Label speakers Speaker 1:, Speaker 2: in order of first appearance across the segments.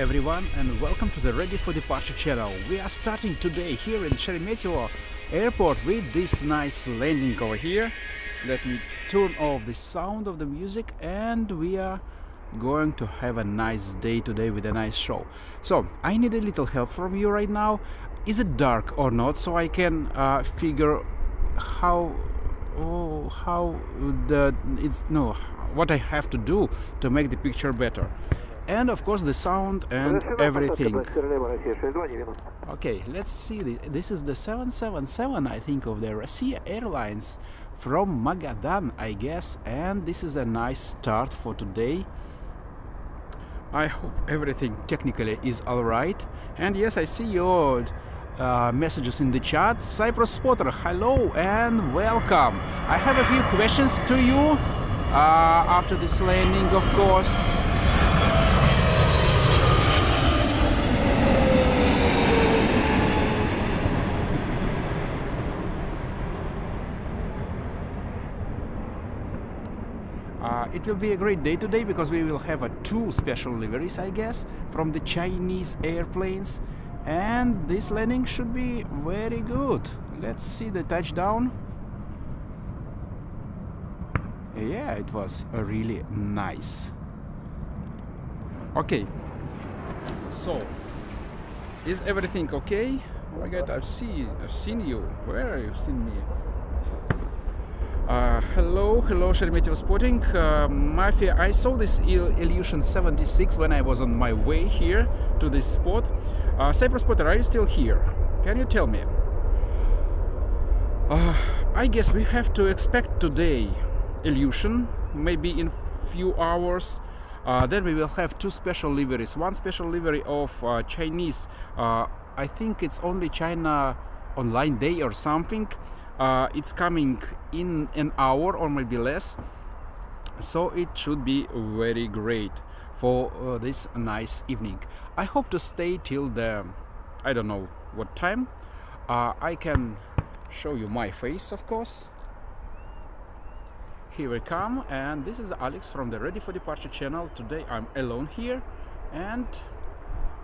Speaker 1: Everyone and welcome to the Ready for Departure channel. We are starting today here in Sheremetyevo airport with this nice landing over here. Let me turn off the sound of the music and we are going to have a nice day today with a nice show. So I need a little help from you right now. Is it dark or not so I can uh, figure how oh, how the it's no what I have to do to make the picture better and of course the sound and everything. okay let's see. This is the 777 I think of the Russia Airlines from Magadan I guess. And this is a nice start for today. I hope everything technically is alright and yes I see your uh, messages in the chat. Cyprus Spotter hello and welcome. I have a few questions to you. Uh, after this landing of course it will be a great day today because we will have a two special liveries I guess from the Chinese airplanes. And this landing should be very good. Let's see the touchdown. Yeah it was a really nice. Okay. So is everything okay? Oh my god I've seen I've seen you. Where have you seen me uh, hello, hello, Sheremetyevo Spotting. Uh, Mafia, I saw this Ilyushin 76 when I was on my way here to this spot. Uh, Cyprus Spotter, are you still here? Can you tell me? Uh, I guess we have to expect today Ilyushin, maybe in few hours. Uh, then we will have two special liveries. One special livery of uh, Chinese, uh, I think it's only China online day or something uh, it's coming in an hour or maybe less. So it should be very great for uh, this nice evening. I hope to stay till the i don't know what time. Uh, i can show you my face of course. Here we come and this is alex from the ready for departure channel. Today i'm alone here and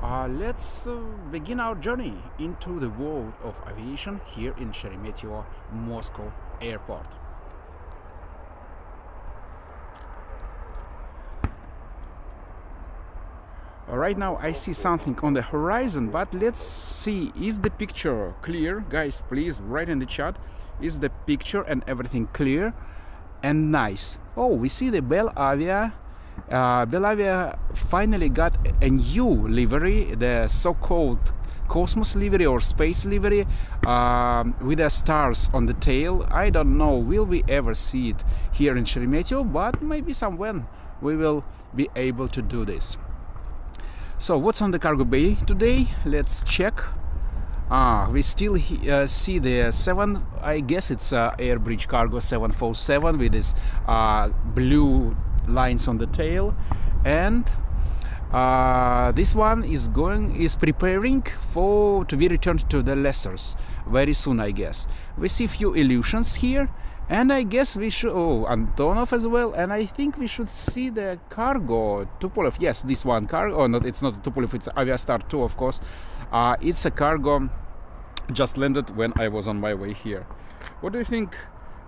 Speaker 1: uh, let's uh, begin our journey into the world of aviation here in Sheremetyevo, Moscow airport. Right now I see something on the horizon, but let's see, is the picture clear? Guys, please write in the chat, is the picture and everything clear and nice? Oh, we see the Belavia uh, Belavia finally got a new livery, the so-called Cosmos livery or space livery um, with the stars on the tail. I don't know, will we ever see it here in Sheremetyevo, but maybe somewhere we will be able to do this. So what's on the cargo bay today? Let's check. Ah, we still uh, see the 7, I guess it's uh, Airbridge Cargo 747 with this uh, blue lines on the tail. And uh, this one is going is preparing for to be returned to the lessors very soon I guess. We see few Ilyushins here and I guess we should oh Antonov as well. And I think we should see the cargo Tupolev. Yes this one cargo. Oh not it's not Tupolev it's Aviastar-TU of course. Uh, it's a cargo just landed when I was on my way here. What do you think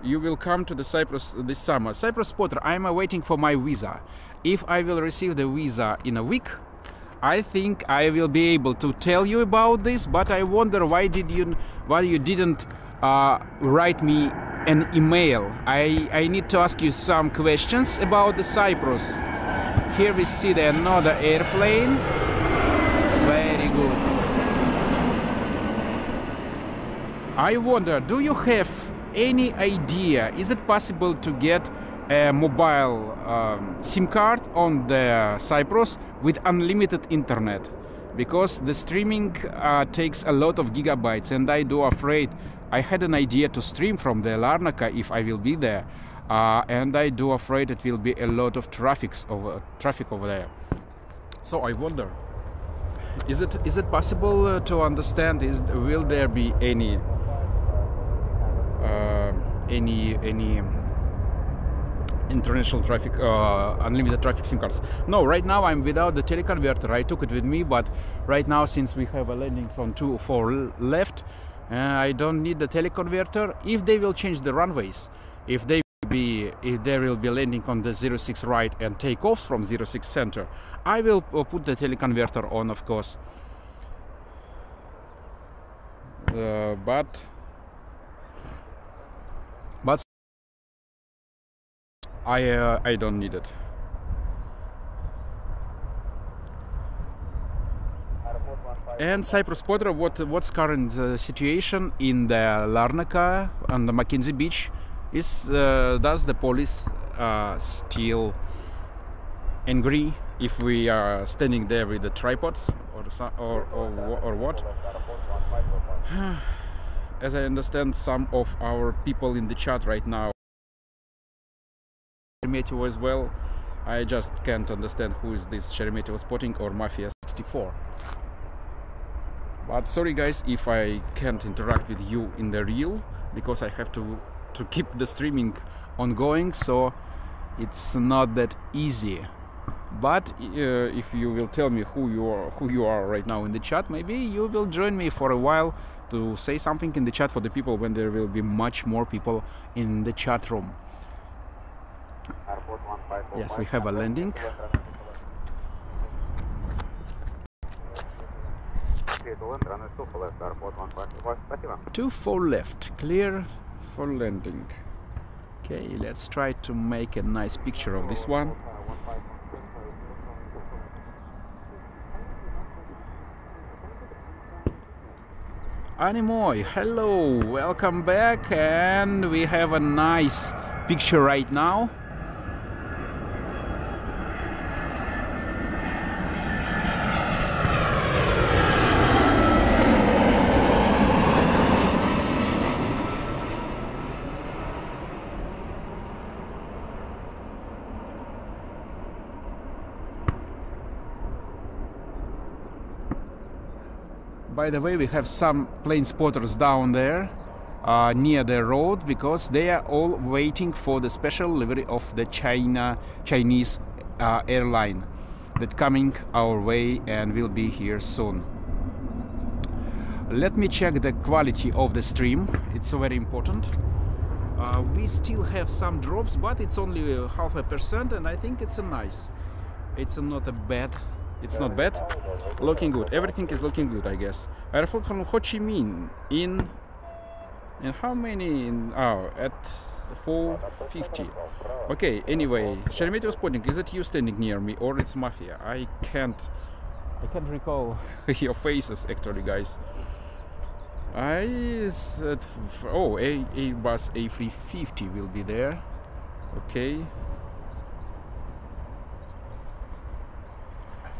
Speaker 1: you will come to the Cyprus this summer. Cyprus Spotter, I'm waiting for my visa. If I will receive the visa in a week, I think I will be able to tell you about this, but I wonder why did you why you didn't uh, write me an email. I, I need to ask you some questions about the Cyprus. Here we see the another airplane. Very good. I wonder, do you have any idea is it possible to get a mobile um, SIM card on the Cyprus with unlimited internet? Because the streaming uh, takes a lot of gigabytes and I do afraid I had an idea to stream from the Larnaca if I will be there uh, and I do afraid it will be a lot of traffic over traffic over there. So I wonder is it is it possible uh, to understand is will there be any any any international traffic, uh, unlimited traffic SIM cards. No, right now I'm without the teleconverter. I took it with me, but right now since we have a landings on two four left, uh, I don't need the teleconverter. If they will change the runways, if they be if there will be landing on the 06 right and take off from 06 center, I will uh, put the teleconverter on, of course. Uh, but I uh, I don't need it. And Cyprus Spotter, what what's current uh, situation in the Larnaca on the Mackenzie Beach? Is uh, does the police uh, still angry if we are standing there with the tripods or or or, or what? As I understand, some of our people in the chat right now Sheremetyevo as well. I just can't understand who is this Sheremetyevo spotting or Mafia 64. But sorry guys if I can't interact with you in the real because I have to to keep the streaming ongoing so it's not that easy but uh, if you will tell me who you are who you are right now in the chat maybe you will join me for a while to say something in the chat for the people when there will be much more people in the chat room yes we have a landing. Two four left clear for landing. Okay let's try to make a nice picture of this one. Animoy, hello, welcome back and we have a nice picture right now by the way we have some plane spotters down there uh, near the road because they are all waiting for the special delivery of the China Chinese uh, airline that coming our way and will be here soon. Let me check the quality of the stream. It's very important. Uh, we still have some drops but it's only half a percent and I think it's a nice. It's a not a bad it's not bad. Looking good. Everything is looking good, I guess. Airport from Ho Chi Minh in and how many in, oh at 450 okay anyway Sheremetyevo spotting is it you standing near me or it's mafia I can't I can't recall your faces actually guys I said oh a a bus A350 will be there okay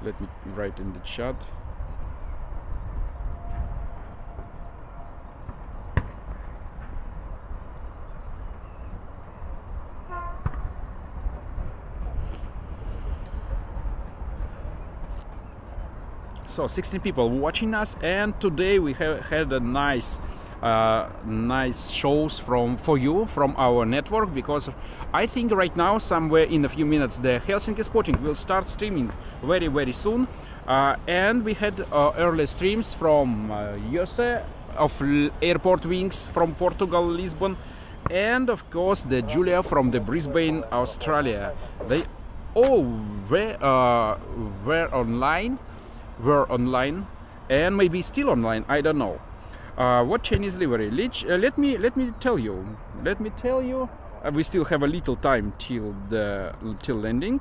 Speaker 1: let me write in the chat. So 16 people watching us and today we have had a nice nice shows from for you from our network because I think right now somewhere in a few minutes the Helsinki Spotting will start streaming very very soon. Uh, and we had uh, early streams from uh, Jose of Airport Wings from Portugal Lisbon and of course the Julia from the Brisbane Australia. They all were, uh, were online were online and maybe still online I don't know uh, what Chinese livery? Let, uh, let me let me tell you. Let me tell you. Uh, we still have a little time till the till landing.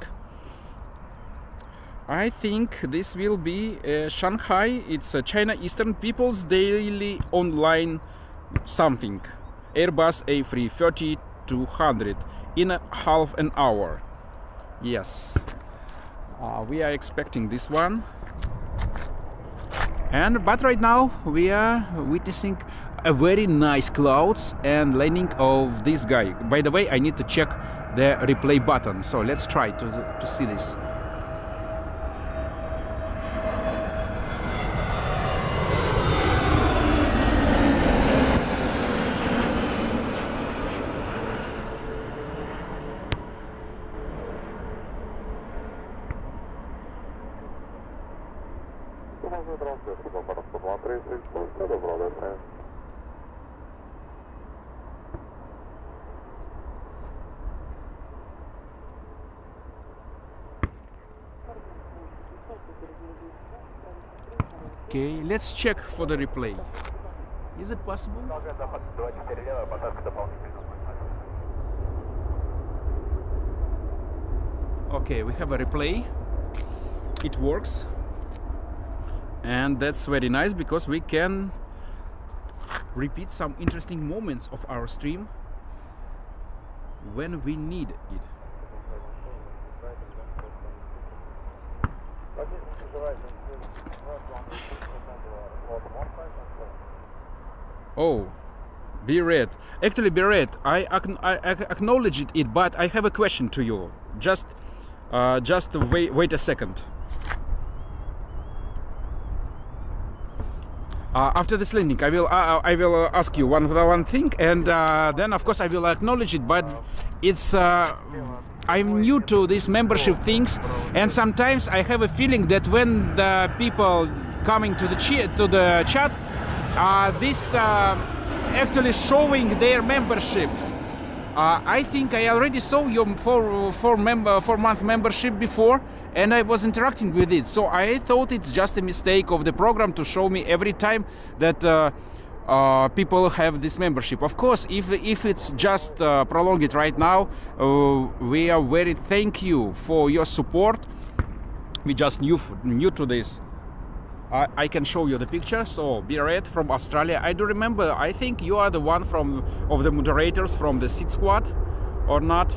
Speaker 1: I think this will be uh, Shanghai. It's a China Eastern People's Daily Online something. Airbus A330 200 in a half an hour. Yes, uh, we are expecting this one and but right now we are witnessing a very nice clouds and landing of this guy. By the way i need to check the replay button so let's try to, to see this Okay, let's check for the replay. Is it possible? Okay, we have a replay. It works. And that's very nice because we can repeat some interesting moments of our stream when we need it. Oh, be red. Actually, be red. I, I ac- acknowledged it, but I have a question to you. Just, uh, just wait, wait a second. Uh, after this landing, I will, uh, I will uh, ask you one one thing, and uh, then of course I will acknowledge it. But it's, uh, I'm new to these membership things, and sometimes I have a feeling that when the people coming to the chat to the chat, uh, this uh, actually showing their memberships. Uh, I think I already saw your four four member four month membership before, and I was interacting with it. So I thought it's just a mistake of the program to show me every time that. Uh, uh, people have this membership. Of course, if if it's just uh, prolong it right now, uh, we are very thank you for your support. We just new new to this. I, I can show you the picture. So Biret from Australia. I do remember. I think you are the one from of the moderators from the Seed Squad, or not?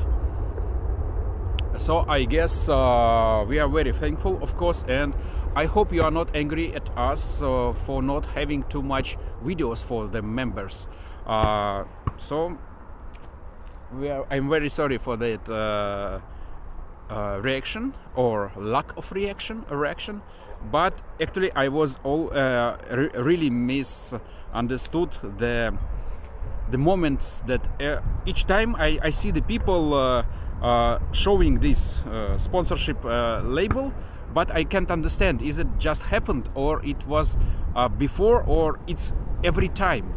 Speaker 1: So I guess uh, we are very thankful, of course, and I hope you are not angry at us uh, for not having too much videos for the members. Uh, so we are, I'm very sorry for that uh, uh, reaction or lack of reaction reaction but actually i was all uh, re- really misunderstood the the moment that uh, each time I, I see the people uh, uh, showing this uh, sponsorship uh, label but i can't understand is it just happened or it was before or it's every time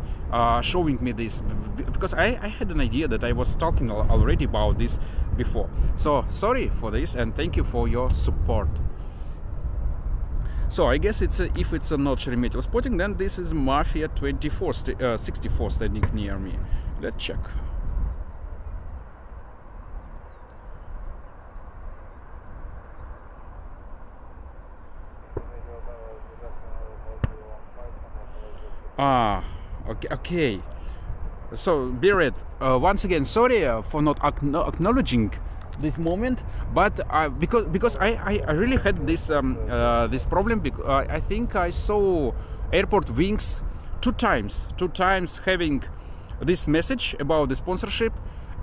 Speaker 1: showing me this? Because I, I had an idea that i was talking already about this before. So sorry for this and thank you for your support so I guess it's a, if it's a not Sheremetyevo spotting, then this is Mafia 24, st- uh, 64 standing near me. Let's check. Ah, okay, okay. So, Biret, uh, once again, sorry uh, for not acknow- acknowledging this moment, but uh, because because I, I, really had this um, uh, this problem. Because uh, I think I saw airport wings two times, two times having this message about the sponsorship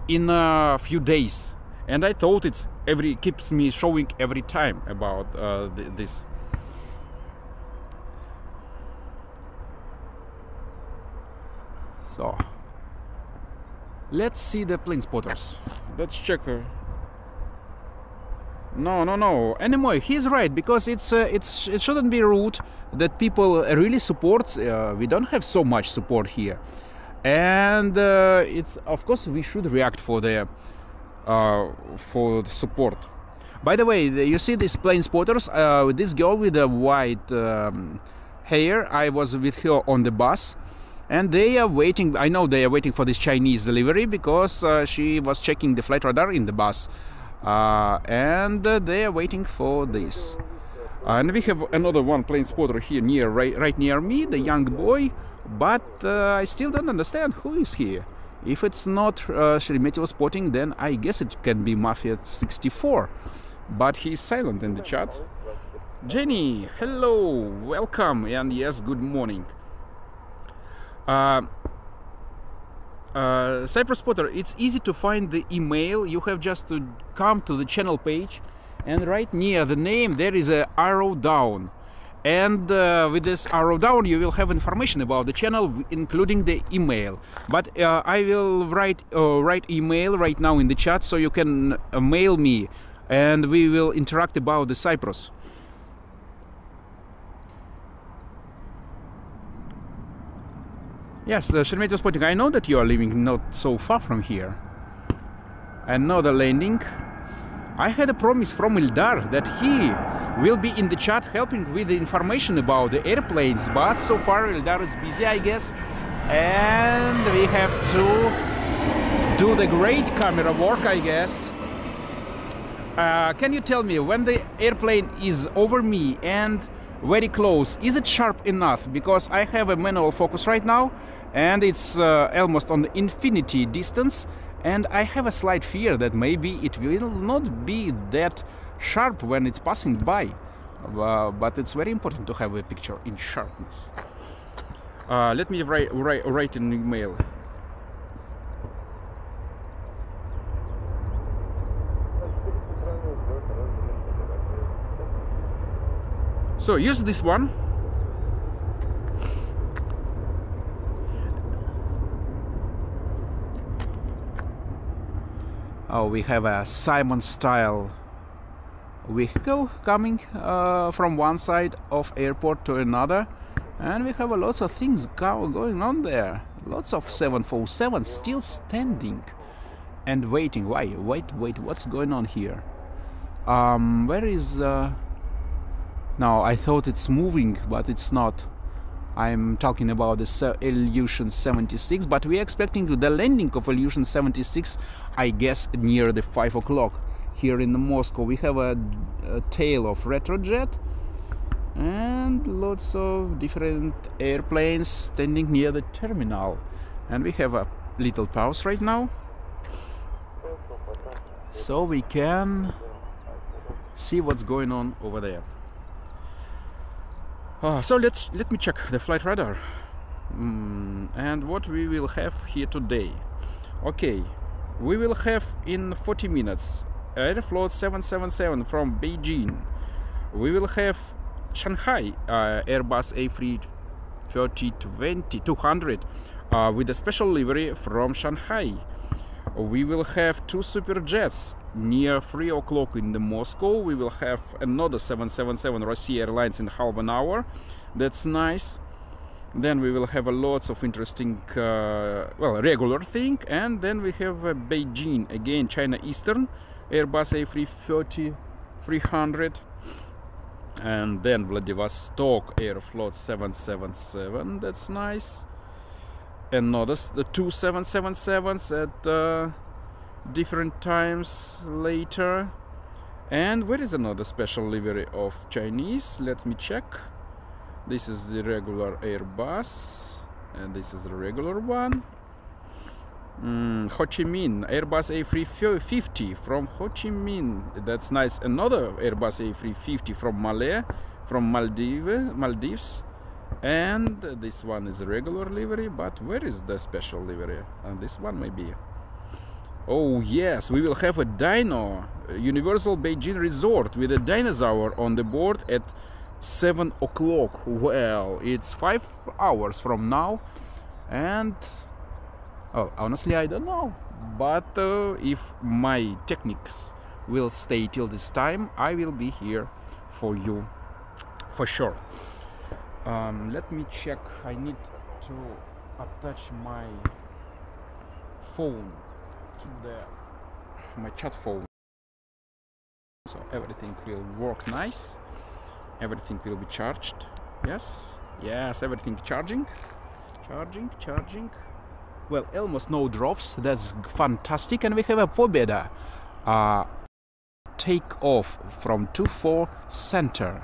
Speaker 1: in a few days, and I thought it's every keeps me showing every time about uh, th- this. So let's see the plane spotters. Let's check. No, no, no. Anymore, he's right because it's uh, it's it shouldn't be rude that people really support. Uh, we don't have so much support here, and uh, it's of course we should react for the uh, for the support. By the way, you see these plane spotters. Uh, this girl with the white um, hair. I was with her on the bus, and they are waiting. I know they are waiting for this Chinese delivery because uh, she was checking the flight radar in the bus, and uh, they are waiting for this. And we have another one plane spotter here near, right, right near me, the young boy. But uh, I still don't understand who is here. If it's not uh, Sheremetyevo spotting, then I guess it can be Mafia 64. But he's silent in the chat. Jenny, hello, welcome, and yes, good morning. Uh, uh, Cyprus Spotter, it's easy to find the email. You have just to come to the channel page, and right near the name there is a arrow down. And uh, with this arrow down, you will have information about the channel, including the email. But uh, I will write uh, write email right now in the chat, so you can uh, mail me, and we will interact about the Cyprus. Yes, the Sheremetyevo Spotting. I know that you are living not so far from here. Another landing. I had a promise from Ildar that he will be in the chat helping with the information about the airplanes, but so far Ildar is busy, I guess, and we have to do the great camera work, I guess. Uh, can you tell me when the airplane is over me and very close, is it sharp enough? Because I have a manual focus right now and it's uh, almost on infinity distance and I have a slight fear that maybe it will not be that sharp when it's passing by. Uh, but it's very important to have a picture in sharpness. Uh, let me write, write, write an email. So use this one. Oh, we have a Simon style vehicle coming uh, from one side of airport to another. And we have a lots of things go going on there. Lots of 747 still standing and waiting. Why? Wait wait what's going on here? Um where is uh, now I thought it's moving, but it's not. I'm talking about the Ilyushin 76, but we're expecting the landing of Ilyushin 76, I guess, near the 5 o'clock. Here in Moscow, we have a, a tail of retrojet and lots of different airplanes standing near the terminal. And we have a little pause right now, so we can see what's going on over there. Uh, so let's let me check the flight radar mm, and what we will have here today. Okay, we will have in 40 minutes Aeroflot 777 from Beijing. We will have Shanghai uh, Airbus A330 200 uh, with a special livery from Shanghai. We will have two super jets near 3 o'clock in the Moscow. We will have another 777 Russia Airlines in half an hour. That's nice. Then we will have a lots of interesting uh, well regular thing. And then we have uh, Beijing again China Eastern Airbus A330 300 and then Vladivostok Aeroflot 777 that's nice. Notice the two 777s at uh, different times later. And where is another special livery of Chinese? Let me check. This is the regular Airbus and this is the regular one. Mm, Ho Chi Minh Airbus A350 from Ho Chi Minh. That's nice. Another Airbus A350 from Malay from Maldives Maldives. And this one is regular livery but where is the special livery? And this one maybe Oh yes, we will have a dino, Universal Beijing Resort with a dinosaur on the board at 7 o'clock. Well, it's 5 hours from now and well, honestly I don't know. But uh, if my techniques will stay till this time, I will be here for you for sure. Um, let me check. I need to attach my phone the my chat phone so everything will work nice. Everything will be charged. Yes. Yes everything charging. Charging charging. Well almost no drops. That's fantastic. And we have a Pobeda uh, take off from 2-4 center.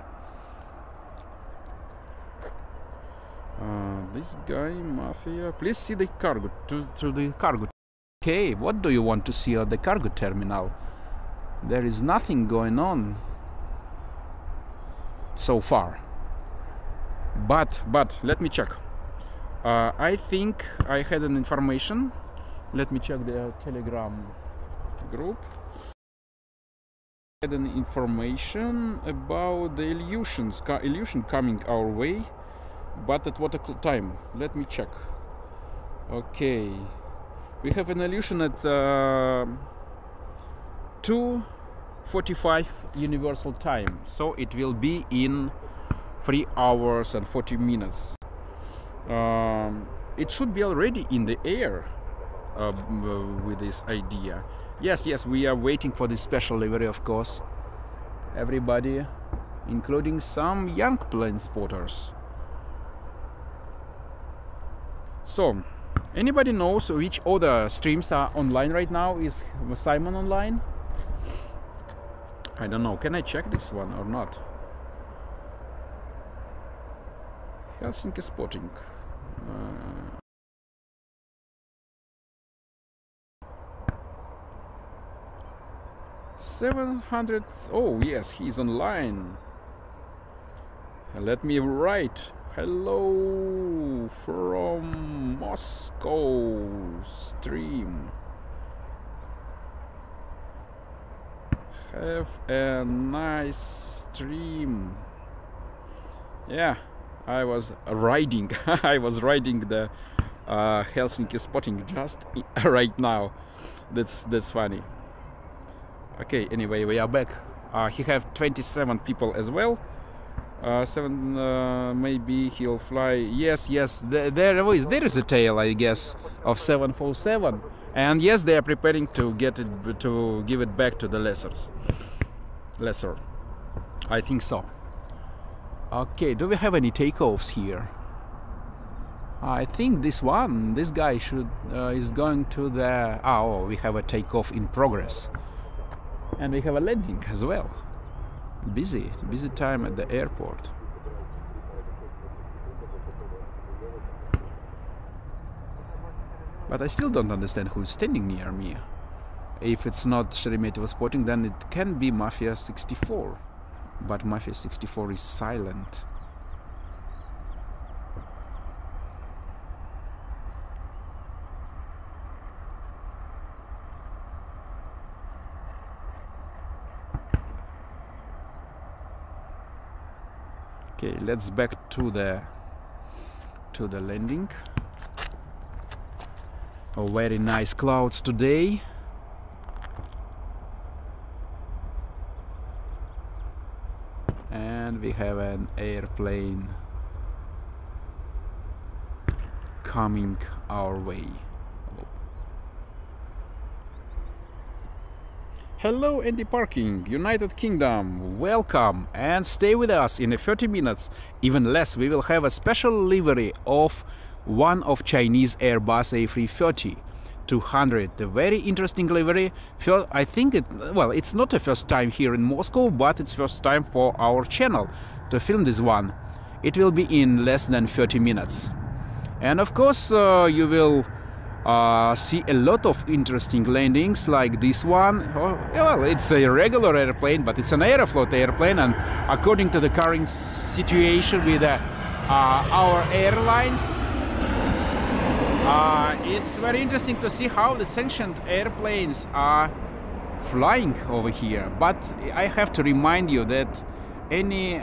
Speaker 1: Uh, this guy mafia. Please see the cargo. To, to the cargo Okay, what do you want to see at the cargo terminal? There is nothing going on so far. But, but, let me check. Uh, I think I had an information. Let me check the Telegram group. I had an information about the Ilyushin's, Ilyushin coming our way, but at what time? Let me check. Okay we have an Ilyushin at uh, 2.45 universal time so it will be in 3 hours and 40 minutes um, it should be already in the air uh, with this idea. Yes, yes, we are waiting for this special livery, of course. Everybody, including some young plane spotters. So, anybody knows which other streams are online right now? Is Simon online? I don't know. Can I check this one or not? Helsinki spotting. Uh, Seven hundred. Oh yes, he's online. Let me write. Hello from Moscow stream. Have a nice stream. Yeah, I was riding. I was riding the uh, Helsinki spotting just right now. That's that's funny. Okay, anyway, we are back. Uh, he have 27 people as well. Uh, seven, uh, maybe he'll fly. Yes, yes, there, there is there is a tail, I guess, of 747, and yes, they are preparing to get it to give it back to the lessors. Lessor, I think so. Okay, do we have any takeoffs here? I think this one, this guy should uh, is going to the. Oh, we have a takeoff in progress, and we have a landing as well. Busy, busy time at the airport. But I still don't understand who's standing near me. If it's not Sheremetyevo spotting, then it can be Mafia 64. But Mafia 64 is silent. Okay let's back to the to the landing. Oh very nice clouds today. And we have an airplane coming our way Hello Andy Parking, United Kingdom, welcome and stay with us in a 30 minutes, even less, we will have a special livery of one of Chinese Airbus A330 200, a very interesting livery. I think it, well, it's not the first time here in Moscow, but it's first time for our channel to film this one. It will be in less than 30 minutes. And of course, uh, you will uh, see a lot of interesting landings like this one. Oh, well, it's a regular airplane, but it's an Aeroflot airplane, and according to the current situation with uh, uh, our airlines, uh, it's very interesting to see how the sanctioned airplanes are flying over here. But I have to remind you that any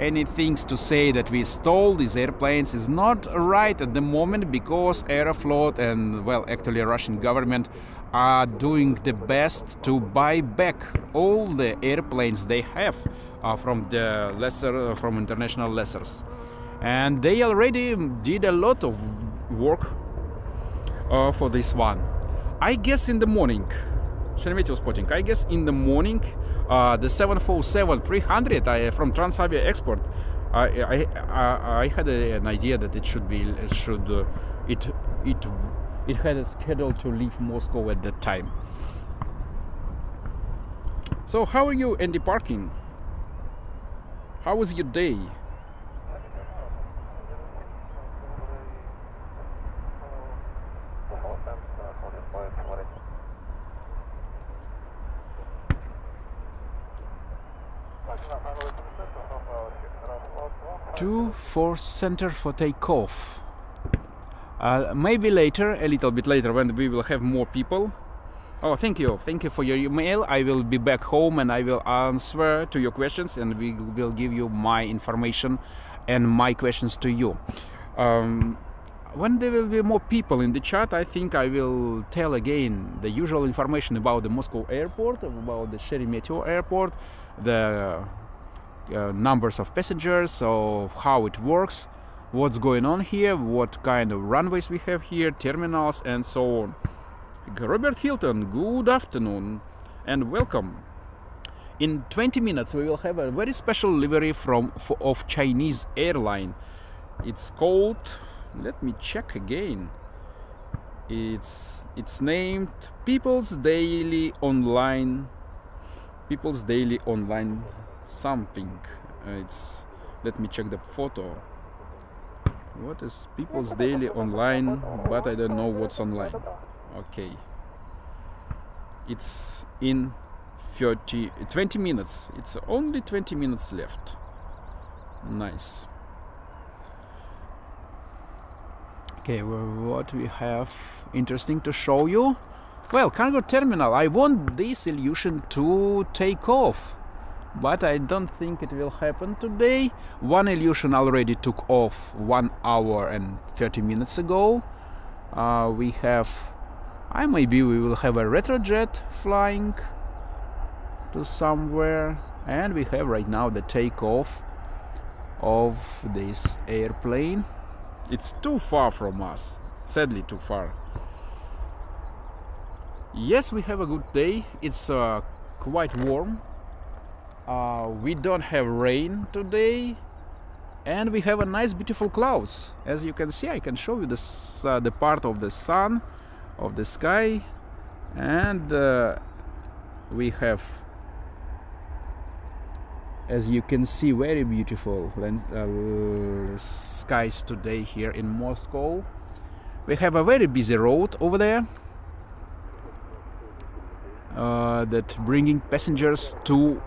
Speaker 1: any things to say that we stole these airplanes is not right at the moment because Aeroflot and well actually Russian government are doing the best to buy back all the airplanes they have uh, from the lessor uh, from international lessors and they already did a lot of work uh, for this one. I guess in the morning Sheremetyevo spotting. I guess in the morning, uh, the 747-300 I, from Transavia Export, I, I, I, had a, an idea that it should be, it should, uh, it, it, it had a schedule to leave Moscow at that time. So how are you, Andy Parking? How was your day? Two for center for takeoff. Uh, maybe later, a little bit later, when we will have more people. Oh, thank you. Thank you for your email. I will be back home and I will answer to your questions and we will give you my information and my questions to you. Um, when there will be more people in the chat, I think I will tell again the usual information about the Moscow airport, about the Sheremetyevo airport, the uh, numbers of passengers, of how it works, what's going on here, what kind of runways we have here, terminals, and so on. Robert Hilton, good afternoon and welcome. In 20 minutes, we will have a very special livery from of Chinese airline. It's called. Let me check again. It's it's named People's Daily Online. People's Daily Online something. Uh, it's. Let me check the photo. What is People's Daily Online? But I don't know what's online. Okay. It's in 30 20 minutes it's only 20 minutes left nice okay well, what we have interesting to show you well cargo terminal? I want this Ilyushin to take off but i don't think it will happen today. One Ilyushin already took off one hour and 30 minutes ago. Uh, we have I maybe we will have a retrojet flying to somewhere and we have right now the takeoff of this airplane. It's too far from us sadly too far yes we have a good day. It's uh, quite warm. Uh, we don't have rain today and we have a nice beautiful clouds. As you can see I can show you this uh, the part of the sun of the sky and uh, we have as you can see very beautiful uh, skies today here in Moscow. We have a very busy road over there Uh, that bringing passengers to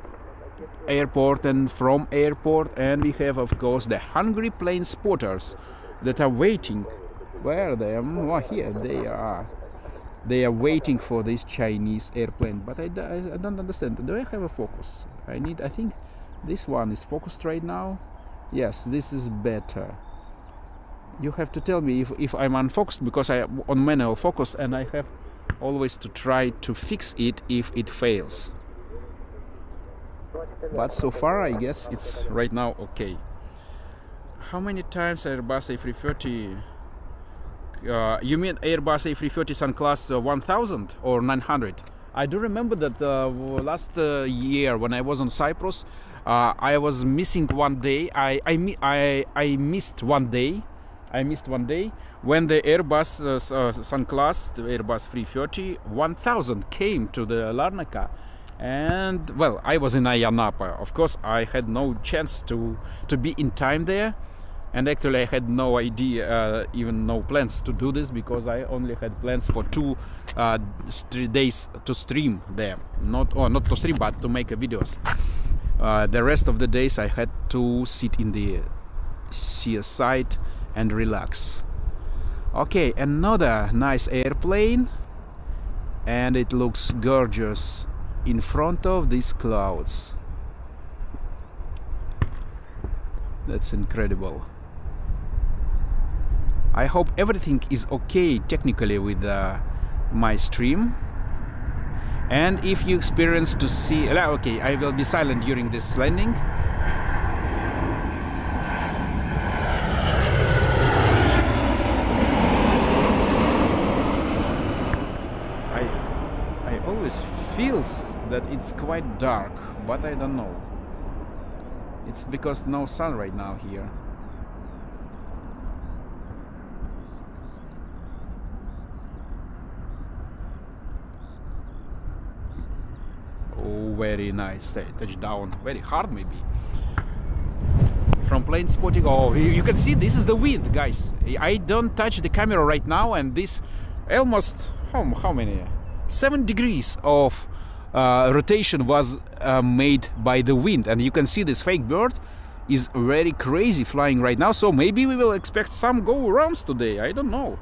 Speaker 1: airport and from airport. And we have of course the hungry plane spotters that are waiting. Where are they? Um, oh here. They are they are waiting for this Chinese airplane. But I, I, I don't understand. Do I have a focus? I need I think this one is focused right now. Yes this is better. You have to tell me if, if I'm unfocused because I on manual focus and I have always to try to fix it if it fails but so far I guess it's right now okay how many times Airbus A330 uh, you mean Airbus A330 Sun Class uh, 1000 or 900 I do remember that uh, last uh, year when I was on Cyprus uh, I was missing one day. I, I, I, I missed one day. I missed one day when the Airbus uh, uh Sun Class, the Airbus 330 1000 came to the Larnaca. And well, I was in Ayia Napa. Of course, I had no chance to to be in time there, and actually, I had no idea, uh, even no plans to do this because I only had plans for two uh, days to stream there. Not or not to stream, but to make videos. Uh, the rest of the days I had to sit in the seaside and relax. Okay, another nice airplane, and it looks gorgeous in front of these clouds. That's incredible. I hope everything is okay technically with uh, my stream and if you experience to see okay I will be silent during this landing I I always feels that it's quite dark but I don't know. It's because no sun right now here. Oh, very nice touchdown. Very hard maybe. From plane spotting oh you can see this is the wind guys. I don't touch the camera right now and this almost how, how many seven degrees of uh, rotation was uh, made by the wind. And you can see this fake bird is very crazy flying right now. So maybe we will expect some go rounds today. I don't know.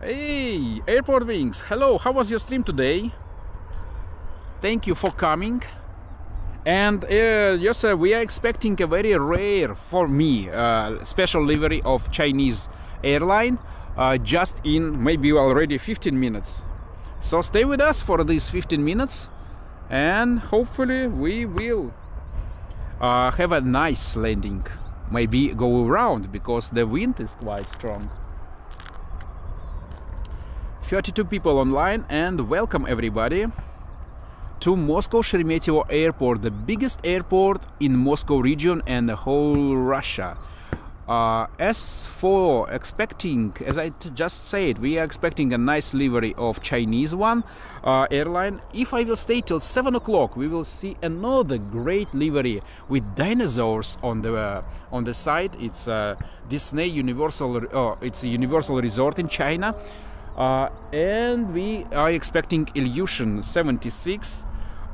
Speaker 1: Hey airport wings. Hello how was your stream today? Thank you for coming. And uh, yes we are expecting a very rare for me uh, special livery of chinese airline uh, just in maybe already 15 minutes. So stay with us for these 15 minutes and hopefully we will uh, have a nice landing. Maybe go around because the wind is quite strong. 32 people online and welcome everybody to Moscow Sheremetyevo Airport, the biggest airport in Moscow region and the whole Russia. Uh, as for expecting, as I just said, we are expecting a nice livery of Chinese one uh, airline. If I will stay till seven o'clock, we will see another great livery with dinosaurs on the uh, on the side. It's a Disney Universal. Oh, it's a Universal Resort in China. Uh, and we are expecting Ilyushin 76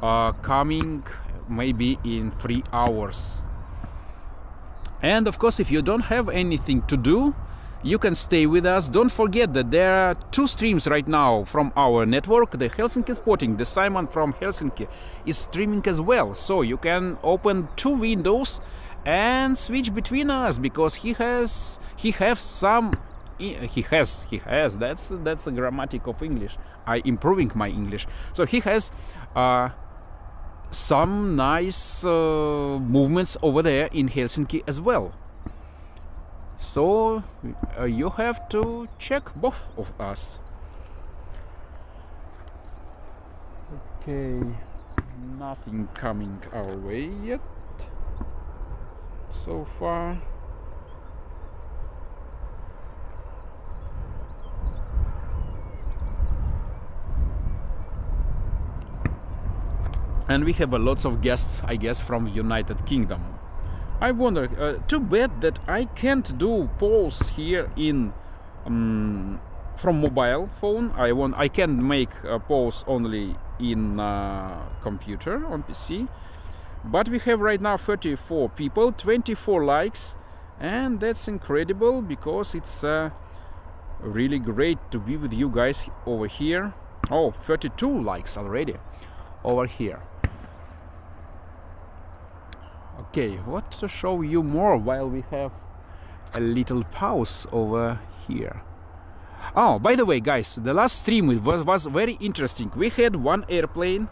Speaker 1: uh, coming maybe in three hours and of course if you don't have anything to do you can stay with us. Don't forget that there are two streams right now from our network the helsinki Spotting, the simon from helsinki is streaming as well. So you can open two windows and switch between us because he has he has some he has he has. That's that's a grammatic of english. I improving my english. So he has uh, some nice uh, movements over there in Helsinki as well. So uh, you have to check both of us. Okay, nothing coming our way yet so far. And we have a lots of guests i guess from united kingdom. I wonder uh, too bad that i can't do polls here in um, from mobile phone. I want i can make uh, polls only in uh, computer on pc but we have right now 34 people 24 likes. And that's incredible because it's uh, really great to be with you guys over here. Oh 32 likes already over here okay what to show you more while we have a little pause over here? Oh by the way guys the last stream was was very interesting. We had one airplane.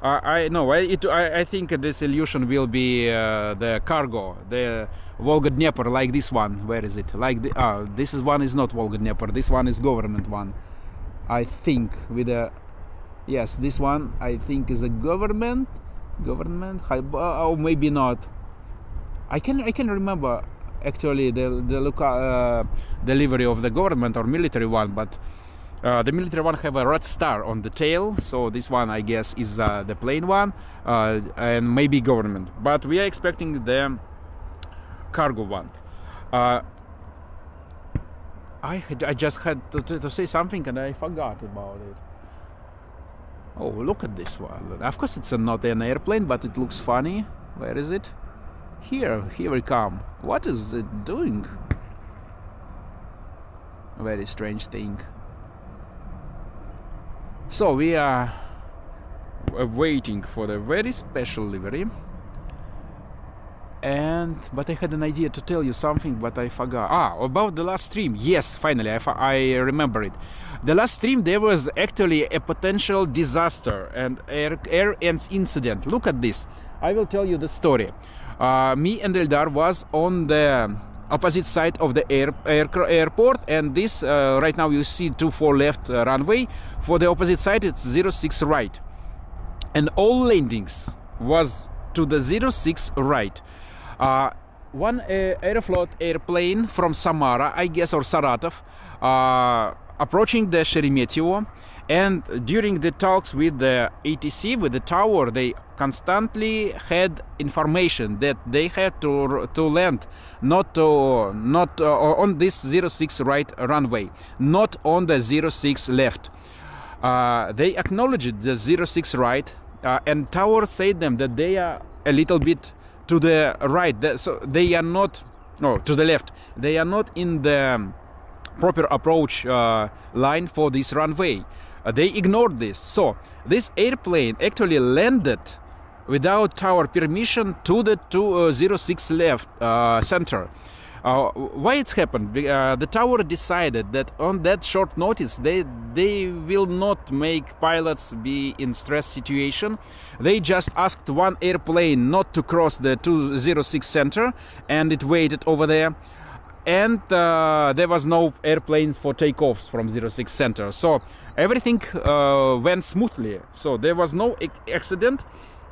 Speaker 1: Uh, I know I, it, I, I think this Ilyushin will be uh, the cargo the Volga Dnepr like this one. Where is it? Like the uh, this is one is not Volga Dnepr this one is government one I think with a yes this one I think is a government government or maybe not i can i can remember actually the the look uh, delivery of the government or military one but uh, the military one have a red star on the tail so this one i guess is uh, the plain one uh, and maybe government but we are expecting the cargo one uh, I, I just had to, to, to say something and I forgot about it. Oh, look at this one. Of course, it's not an airplane, but it looks funny. Where is it? Here, here we come. What is it doing? Very strange thing. So we are waiting for the very special livery and but I had an idea to tell you something, but I forgot. Ah, about the last stream. Yes, finally, I, I remember it. The last stream there was actually a potential disaster and air, air incident. Look at this. I will tell you the story. Uh, me and Eldar was on the opposite side of the air, air airport and this uh, right now you see 24 left uh, runway. For the opposite side it's 06 right. And all landings was to the 06 right. Uh, one uh, Aeroflot airplane from Samara, I guess, or Saratov, uh, approaching the Sheremetyevo. And during the talks with the ATC, with the tower, they constantly had information that they had to to land not to, not uh, on this 06 right runway, not on the 06 left. Uh, they acknowledged the 06 right, uh, and tower said them that they are a little bit to the right so they are not no to the left they are not in the proper approach uh, line for this runway they ignored this so this airplane actually landed without our permission to the 206 uh, left uh, center Uh, why it's happened? Uh, the tower decided that on that short notice they they will not make pilots be in stress situation. They just asked one airplane not to cross the 206 center, and it waited over there. And uh, there was no airplanes for takeoffs from 06 center, so everything uh, went smoothly. So there was no accident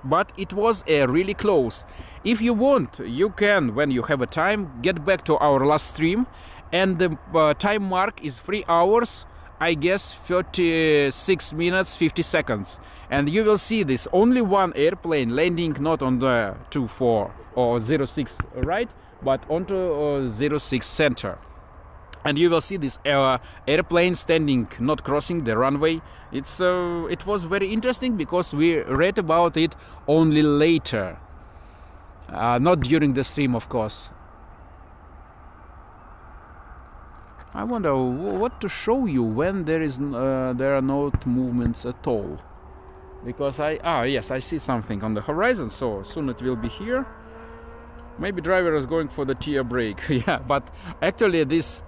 Speaker 1: but it was uh, really close. If you want, you can, when you have a time, get back to our last stream, and the uh, time mark is three hours, I guess 36 minutes 50 seconds, and you will see this only one airplane landing not on the 24 or 06 right, but onto uh, 06 center and you will see this uh, airplane standing not crossing the runway. It's uh, it was very interesting because we read about it only later. Uh, not during the stream of course. I wonder what to show you when there is uh, there are no movements at all? Because i ah yes i see something on the horizon so soon it will be here. Maybe driver is going for the tier break yeah but actually this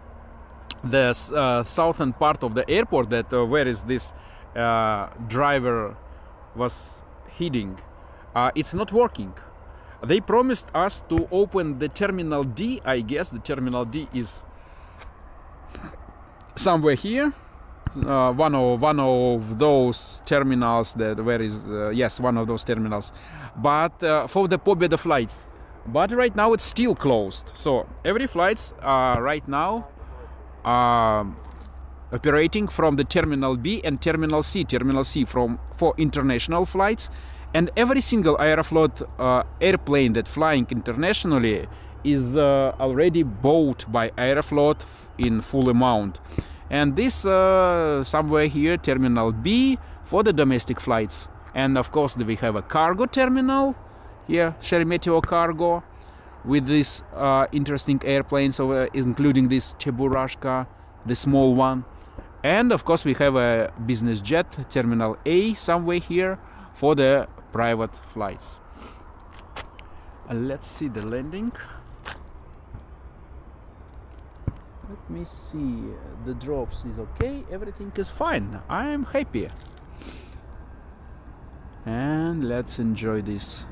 Speaker 1: the uh, southern part of the airport that uh, where is this uh, driver was heading. It's not working. They promised us to open the terminal d i guess. The terminal d is somewhere here. Uh, one of one of those terminals that where is uh, yes one of those terminals. But uh, for the pobeda flights. But right now it's still closed. So every flights right now um, operating from the terminal B and terminal C. Terminal C from for international flights, and every single Aeroflot uh, airplane that flying internationally is uh, already bought by Aeroflot in full amount. And this uh, somewhere here, terminal B for the domestic flights. And of course, we have a cargo terminal here, Sheremetyevo Cargo with these uh, interesting airplanes, uh, including this Cheburashka, the small one. And of course, we have a business jet, Terminal A, somewhere here for the private flights. Uh, let's see the landing. Let me see. The drops is okay. Everything is fine. I am happy. And let's enjoy this.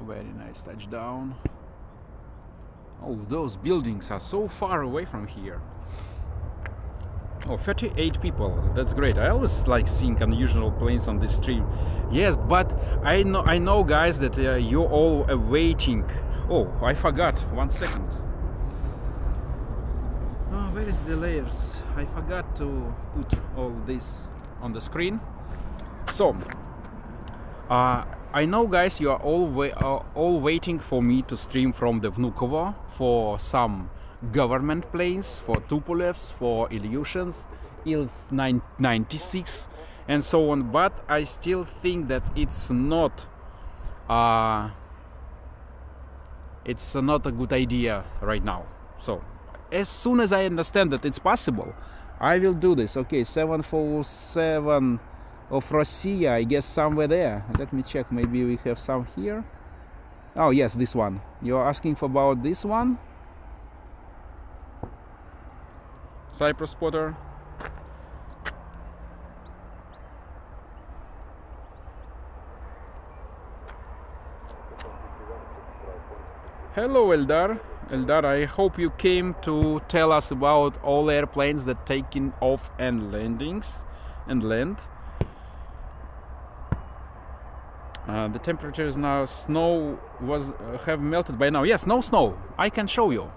Speaker 1: A very touchdown. Oh, those buildings are so far away from here. Oh, 38 people. That's great. I always like seeing unusual planes on this stream. Yes, but I know, I know, guys, that uh, you're all waiting. Oh, I forgot. One second. Oh, where is the layers? I forgot to put all this on the screen. So, uh, I know, guys, you are all uh, all waiting for me to stream from the Vnukovo for some government planes, for Tupolevs, for Ilyushins, Ils 96, and so on. But I still think that it's not. Uh, it's not a good idea right now. So, as soon as I understand that it's possible, I will do this. Okay, 747 of Russia, I guess somewhere there. Let me check. Maybe we have some here. Oh yes, this one. You're asking for about this one? Cyprus Spotter. Hello Eldar. Eldar, I hope you came to tell us about all airplanes that taking off and landings and land. Uh, the temperatures now snow was uh, have melted by now. Yes, no snow. I can show you.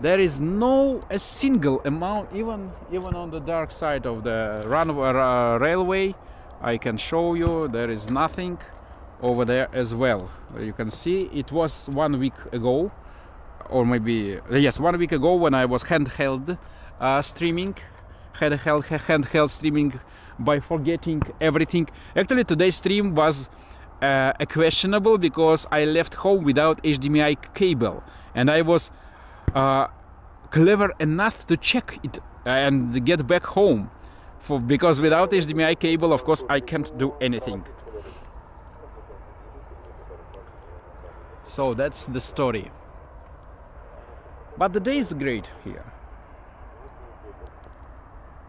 Speaker 1: there is no a single amount even even on the dark side of the run uh, railway i can show you there is nothing over there as well you can see it was one week ago or maybe yes one week ago when i was handheld uh, streaming handheld handheld streaming by forgetting everything actually today's stream was uh, questionable because i left home without hdmi cable and i was uh, clever enough to check it and get back home. For because without HDMI cable of course I can't do anything. So that's the story. But the day is great here.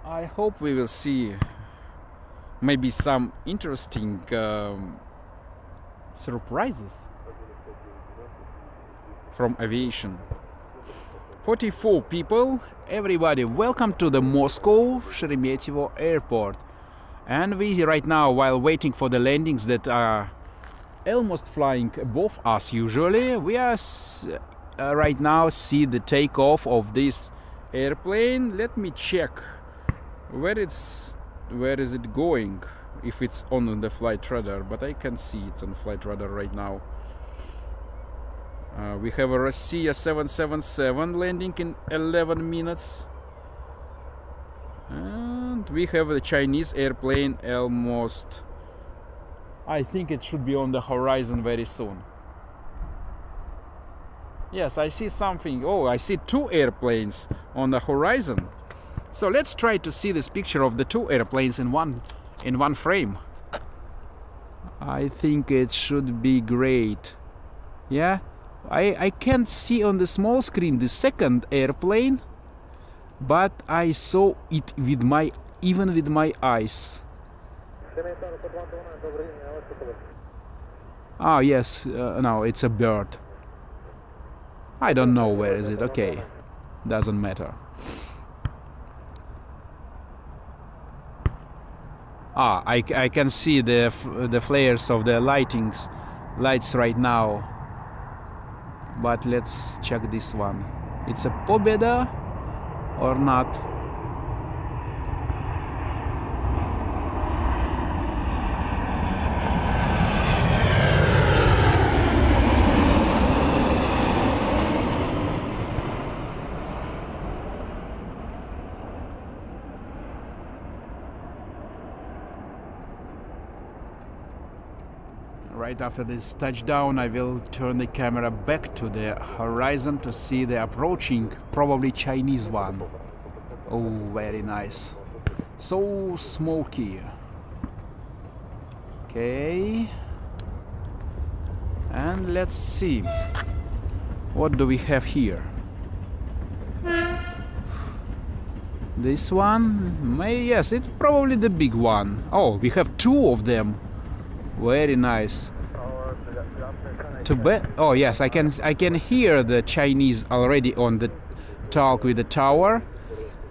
Speaker 1: I hope we will see maybe some interesting um, surprises from aviation. 44 people everybody welcome to the Moscow Sheremetyevo airport. And we right now while waiting for the landings that are almost flying above us usually we are uh, right now see the takeoff of this airplane. Let me check where it's where is it going if it's on the flight radar but I can see it's on flight radar right now uh, we have a Russia 777 landing in 11 minutes. And we have a Chinese airplane almost. I think it should be on the horizon very soon. Yes, I see something. Oh, I see two airplanes on the horizon. So let's try to see this picture of the two airplanes in one in one frame. I think it should be great. Yeah, I, I can't see on the small screen the second airplane but I saw it with my even with my eyes. Ah yes uh, no it's a bird. I don't know where is it. Okay. Doesn't matter ah I, I can see the the flares of the lightings lights right now. But let's check this one. It's a pobeda or not Right after this touchdown, I will turn the camera back to the horizon to see the approaching, probably Chinese one. Oh, very nice. So smoky. Okay. And let's see. What do we have here? This one? May yes, it's probably the big one. Oh, we have two of them. Very nice oh yes i can i can hear the chinese already on the talk with the tower.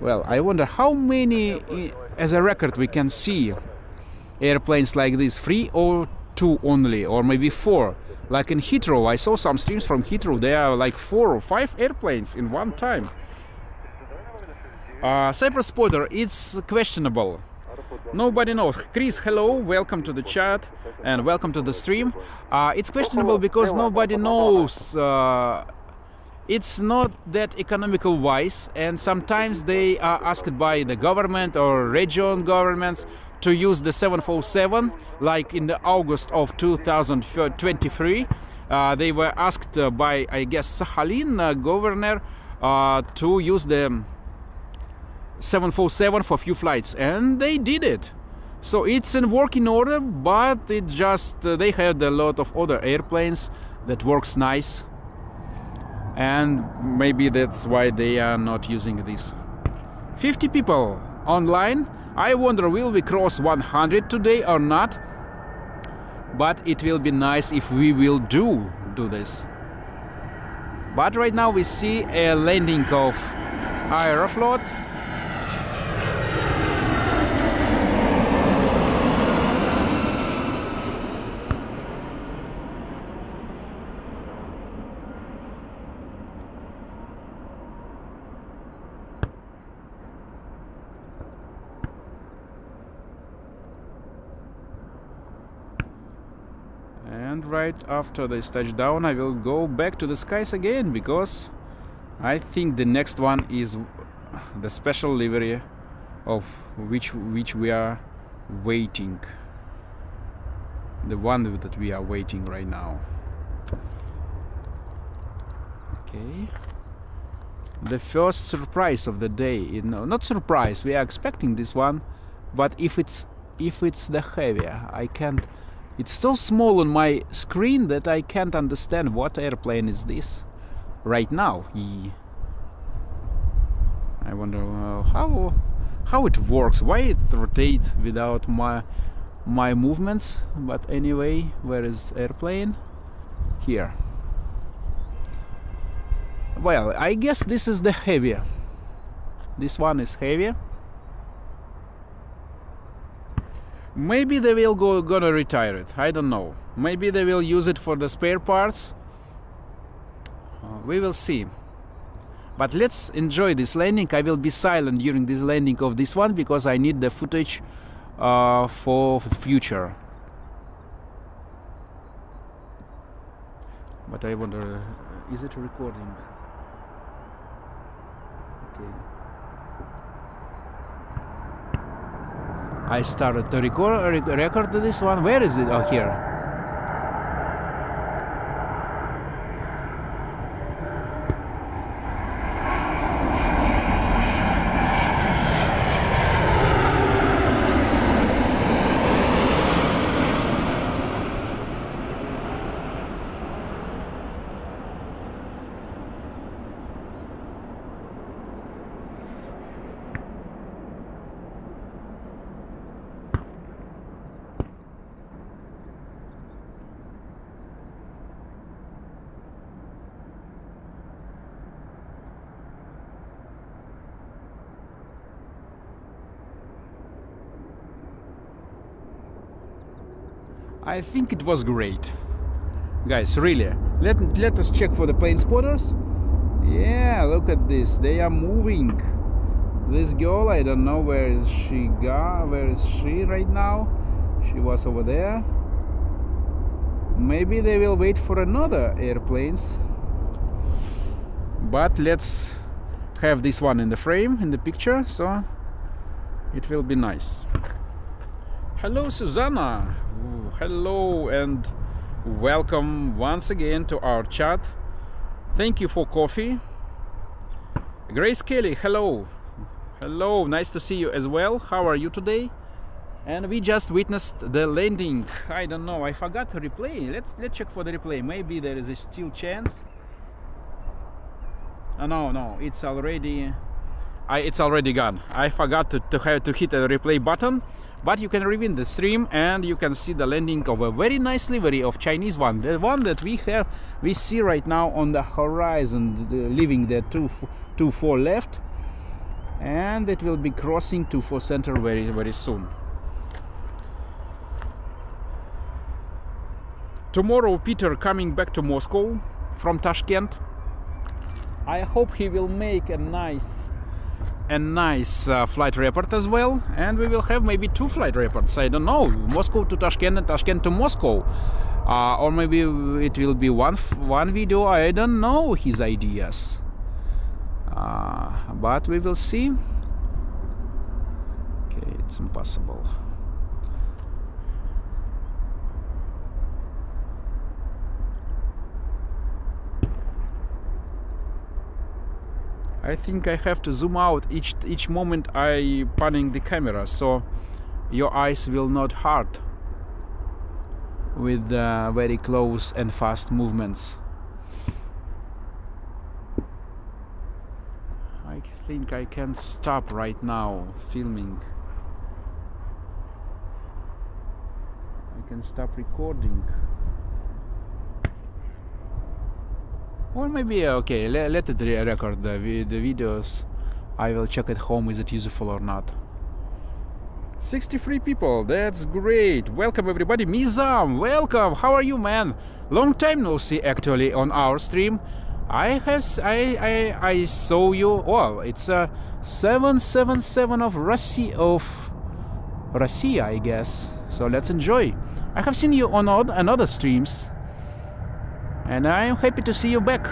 Speaker 1: Well i wonder how many as a record we can see airplanes like this three or two only or maybe four. Like in Heathrow I saw some streams from Heathrow. There are like four or five airplanes in one time. Uh, Cyprus Spotter it's questionable Nobody knows. Chris, hello, welcome to the chat and welcome to the stream. Uh, it's questionable because nobody knows. Uh, it's not that economical wise, and sometimes they are asked by the government or region governments to use the 747, like in the August of 2023. Uh, they were asked by, I guess, Sakhalin uh, governor uh, to use the 747 for a few flights and they did it. So it's in working order but it just uh, they had a lot of other airplanes that works nice and maybe that's why they are not using this. 50 people online. I wonder will we cross 100 today or not? But it will be nice if we will do do this. But right now we see a landing of aeroflot and right after this touchdown I will go back to the skies again because I think the next one is the special livery of which which we are waiting. The one that we are waiting right now. Okay. The first surprise of the day. You know, not surprise we are expecting this one but if it's if it's the heavier I can't it's so small on my screen that I can't understand what airplane is this right now. I wonder uh, how how it works why it rotates without my my movements. But anyway where is airplane? Here. Well I guess this is the heavier this one is heavier maybe they will go gonna retire it. I don't know. Maybe they will use it for the spare parts. Uh, we will see but let's enjoy this landing. I will be silent during this landing of this one because I need the footage uh, for future. But I wonder uh, is it recording? Okay. I started to record record this one. Where is it? Oh here I think it was great. Guys, really. Let, let us check for the plane spotters. Yeah, look at this. They are moving. This girl, I don't know where is she go where is she right now? She was over there. Maybe they will wait for another airplanes. But let's have this one in the frame, in the picture, so it will be nice. Hello, Susanna. Hello and welcome once again to our chat. Thank you for coffee. Grace kelly hello. Hello nice to see you as well. How are you today? And we just witnessed the landing. I don't know i forgot to replay. Let's let's check for the replay. Maybe there is a still chance. Oh, no no it's already I, it's already gone. I forgot to, to have to hit the replay button but you can rewind the stream and you can see the landing of a very nice livery of Chinese one. The one that we have we see right now on the horizon the, leaving the 2-4 left. And it will be crossing 2-4 center very very soon. Tomorrow Peter coming back to Moscow from Tashkent. I hope he will make a nice a nice uh, flight report as well and we will have maybe two flight reports. I don't know. Moscow to tashkent and tashkent to moscow. Uh, or maybe it will be one one video. I don't know his ideas. Uh, but we will see. Okay it's impossible I think I have to zoom out each each moment I panning the camera so your eyes will not hurt with uh, very close and fast movements. I think I can stop right now filming. I can stop recording or maybe uh, okay let, let it record the, the videos. I will check at home is it useful or not. 63 people that's great. Welcome everybody. Mizam welcome. How are you man? Long time no see actually on our stream. I have I I, I saw you well it's a 777 of Russia of Russia I guess. So let's enjoy. I have seen you on on other streams and I am happy to see you back.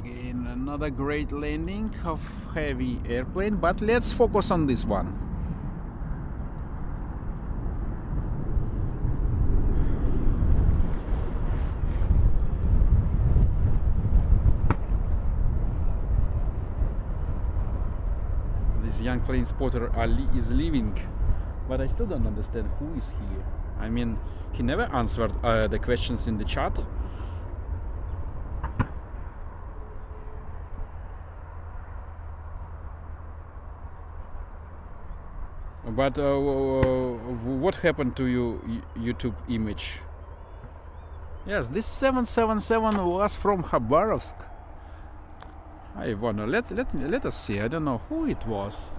Speaker 1: Again, another great landing of heavy airplane, but let's focus on this one. This young plane spotter Ali is leaving, but I still don't understand who is here. I mean, he never answered uh, the questions in the chat. But uh, what happened to you YouTube image? Yes, this 777 was from Khabarovsk. I wonder. Let let let us see. I don't know who it was.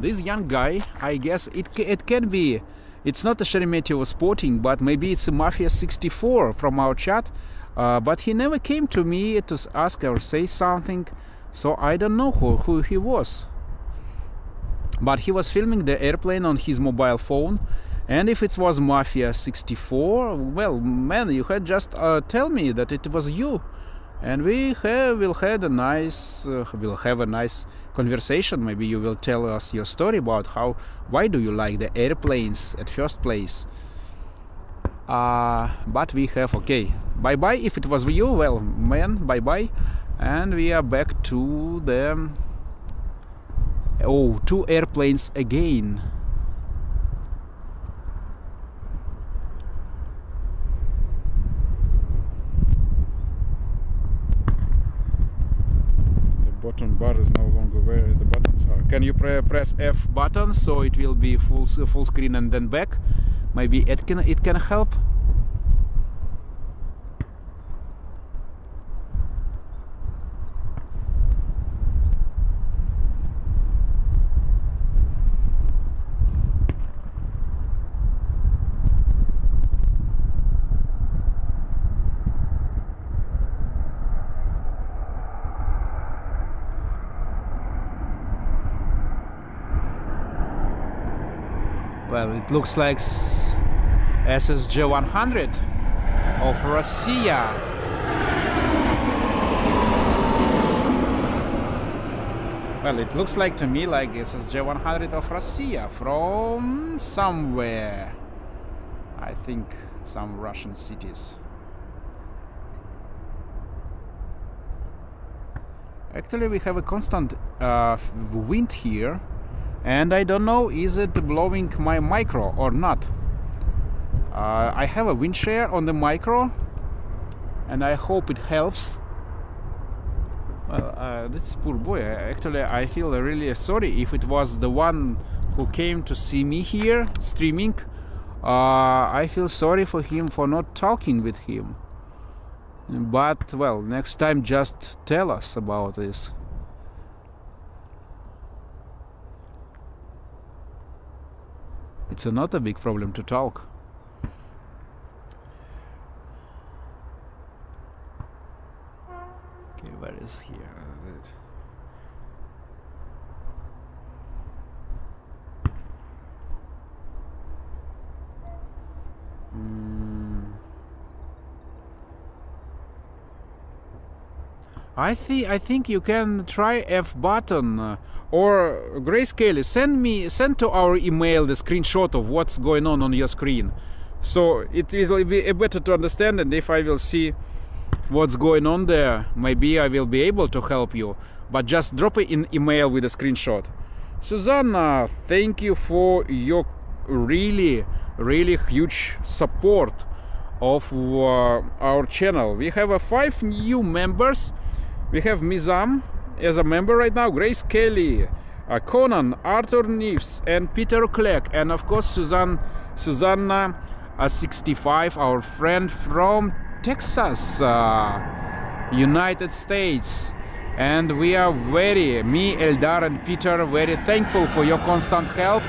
Speaker 1: This young guy. I guess it it can be. It's not a Sheremetyevo Spotting, but maybe it's a Mafia 64 from our chat. Uh, but he never came to me to ask or say something, so I don't know who who he was but he was filming the airplane on his mobile phone and if it was mafia 64 well man you had just uh, tell me that it was you. And we have, will had a nice uh, will have a nice conversation. Maybe you will tell us your story about how why do you like the airplanes at first place? Uh, but we have okay bye bye if it was you well man bye bye and we are back to the oh two airplanes again. The bottom bar is no longer where the buttons are. Can you pre press F button so it will be full full screen and then back? Maybe it can it can help well it looks like SSJ 100 of Russia. Well it looks like to me like SSJ 100 of Russia from somewhere. I think some Russian cities. Actually we have a constant uh, wind here and I don't know is it blowing my micro or not? Uh, I have a wind share on the micro and I hope it helps. Well uh, this poor boy actually I feel really sorry if it was the one who came to see me here streaming. Uh, I feel sorry for him for not talking with him. But well next time just tell us about this it's not a big problem to talk. Okay, where is here? Mm. I think I think you can try F button. Uh, or Grace Kelly send me send to our email the screenshot of what's going on on your screen. So it, it will be better to understand and if i will see what's going on there maybe i will be able to help you. But just drop it in email with a screenshot. Susanna thank you for your really really huge support of uh, our channel. We have uh, five new members. We have mizam as a member right now Grace Kelly, uh, Conan, Arthur Neves, and Peter Clegg, and of course Suzanne, Susanna uh, 65, our friend from Texas, uh, United States. And we are very, me, Eldar, and Peter, very thankful for your constant help.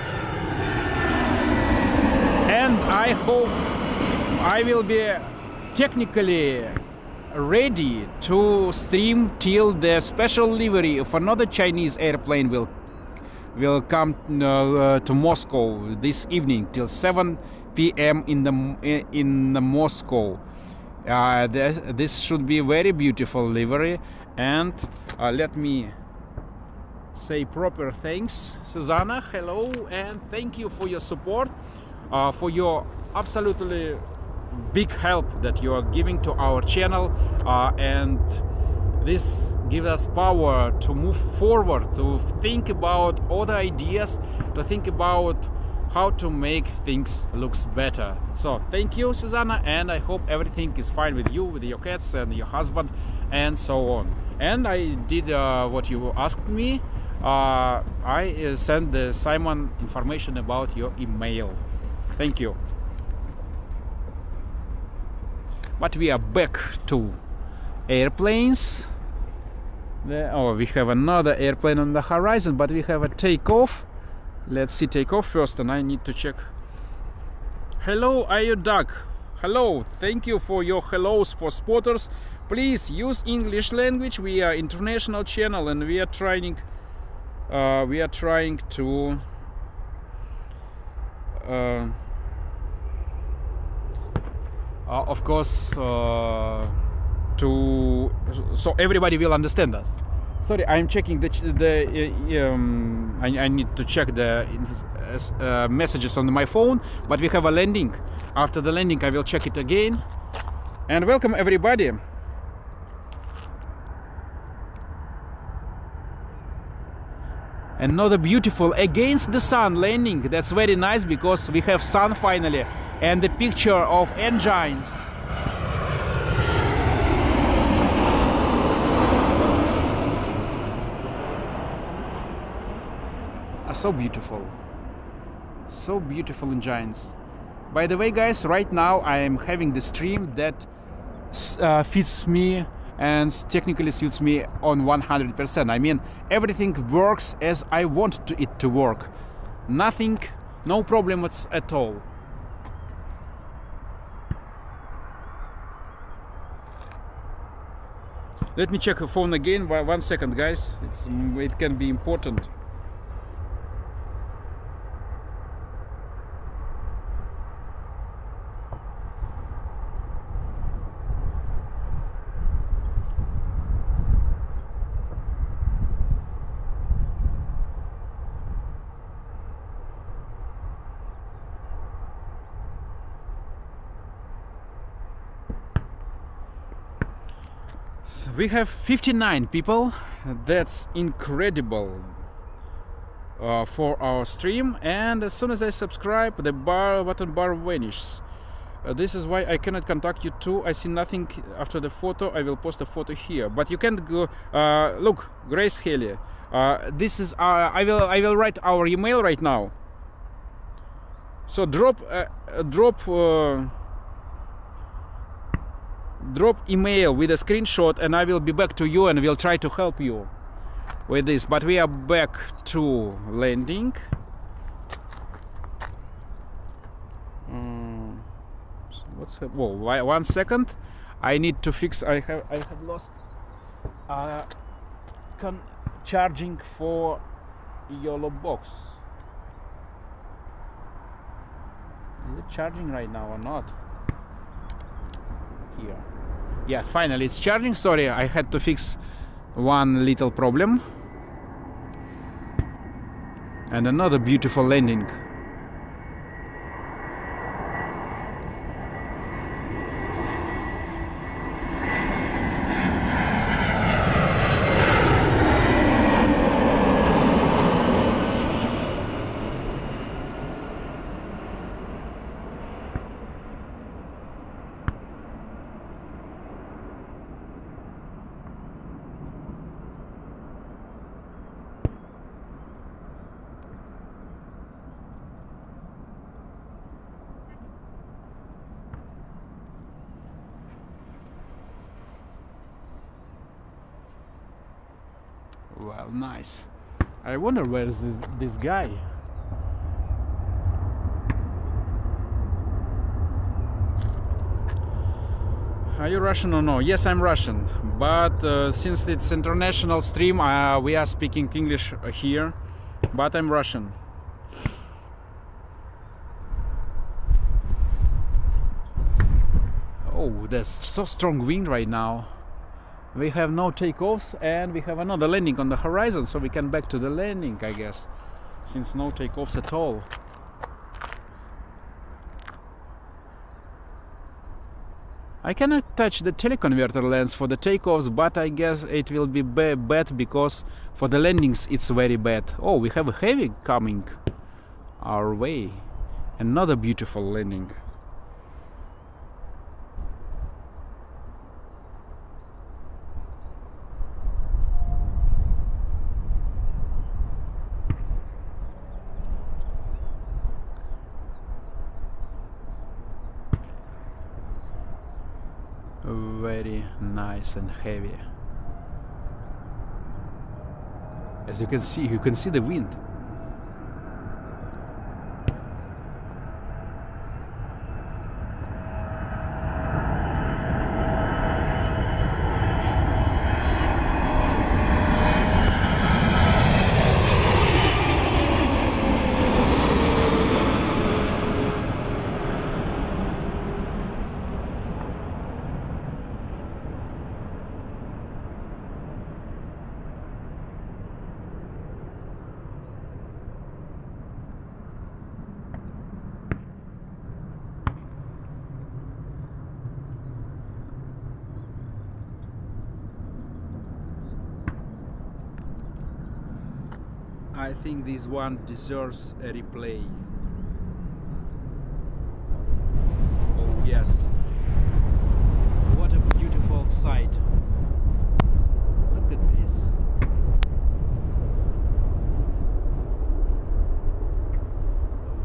Speaker 1: And I hope I will be technically ready to stream till the special livery of another Chinese airplane will will come uh, to Moscow this evening till 7 p.m. in the in the Moscow. Uh, this, this should be very beautiful livery and uh, let me say proper thanks Susanna hello and thank you for your support uh, for your absolutely big help that you are giving to our channel uh, and this gives us power to move forward to think about other ideas to think about how to make things looks better. So thank you susanna and i hope everything is fine with you with your cats and your husband and so on. And i did uh, what you asked me. Uh, i sent simon information about your email. Thank you but we are back to airplanes. Oh we have another airplane on the horizon but we have a takeoff. Let's see takeoff first and I need to check. Hello are you duck hello thank you for your hellos for spotters. Please use English language. We are international channel and we are trying uh, we are trying to uh, of course uh, to so everybody will understand us. Sorry i'm checking the the uh, um, I, I, need to check the uh, messages on my phone but we have a landing. After the landing i will check it again. And welcome everybody another beautiful against the sun landing. That's very nice because we have sun finally and the picture of engines. Are so beautiful. So beautiful engines. By the way guys right now I am having the stream that uh, fits me and technically suits me on 100%. I mean, everything works as I want it to work. Nothing, no problems at all. Let me check the phone again. One second, guys. It's, it can be important. We have 59 people. That's incredible uh, for our stream. And as soon as I subscribe the bar button bar vanishes. Uh, this is why I cannot contact you too. I see nothing after the photo. I will post a photo here. But you can go uh, look Grace Kelly. Uh, this is uh, I will I will write our email right now. So drop uh, drop drop email with a screenshot and I will be back to you and we'll try to help you with this. But we are back to landing. Um, what's whoa one second. I need to fix I have I have lost uh, charging for yellow box. Is it charging right now or not here. Yeah finally it's charging. Sorry I had to fix one little problem. And another beautiful landing nice. I wonder where is this, this guy? Are you Russian or no? Yes, I'm Russian. But uh, since it's international stream, uh, we are speaking English here. But I'm Russian. Oh, there's so strong wind right now. We have no takeoffs and we have another landing on the horizon, so we can back to the landing, I guess, since no takeoffs at all. I cannot touch the teleconverter lens for the takeoffs, but I guess it will be bad because for the landings it's very bad. Oh, we have a heavy coming our way. Another beautiful landing. Very nice and heavy. As you can see you can see the wind I think this one deserves a replay. Oh yes. What a beautiful sight. Look at this.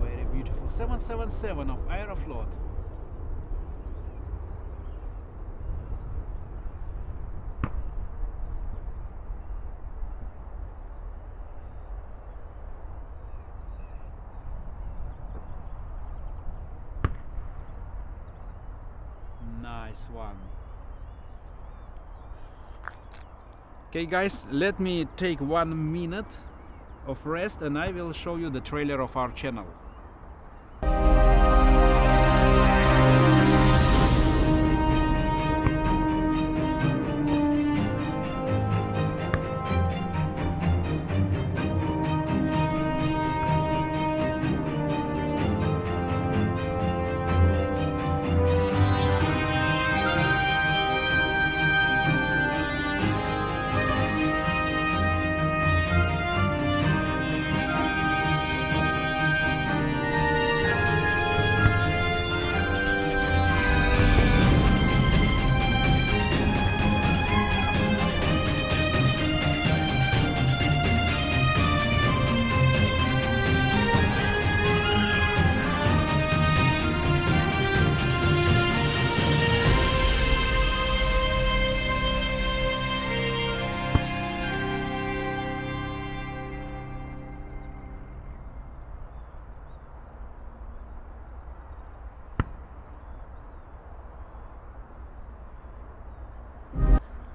Speaker 1: Very beautiful. 777 of Aeroflot. nice one okay guys let me take one minute of rest and I will show you the trailer of our channel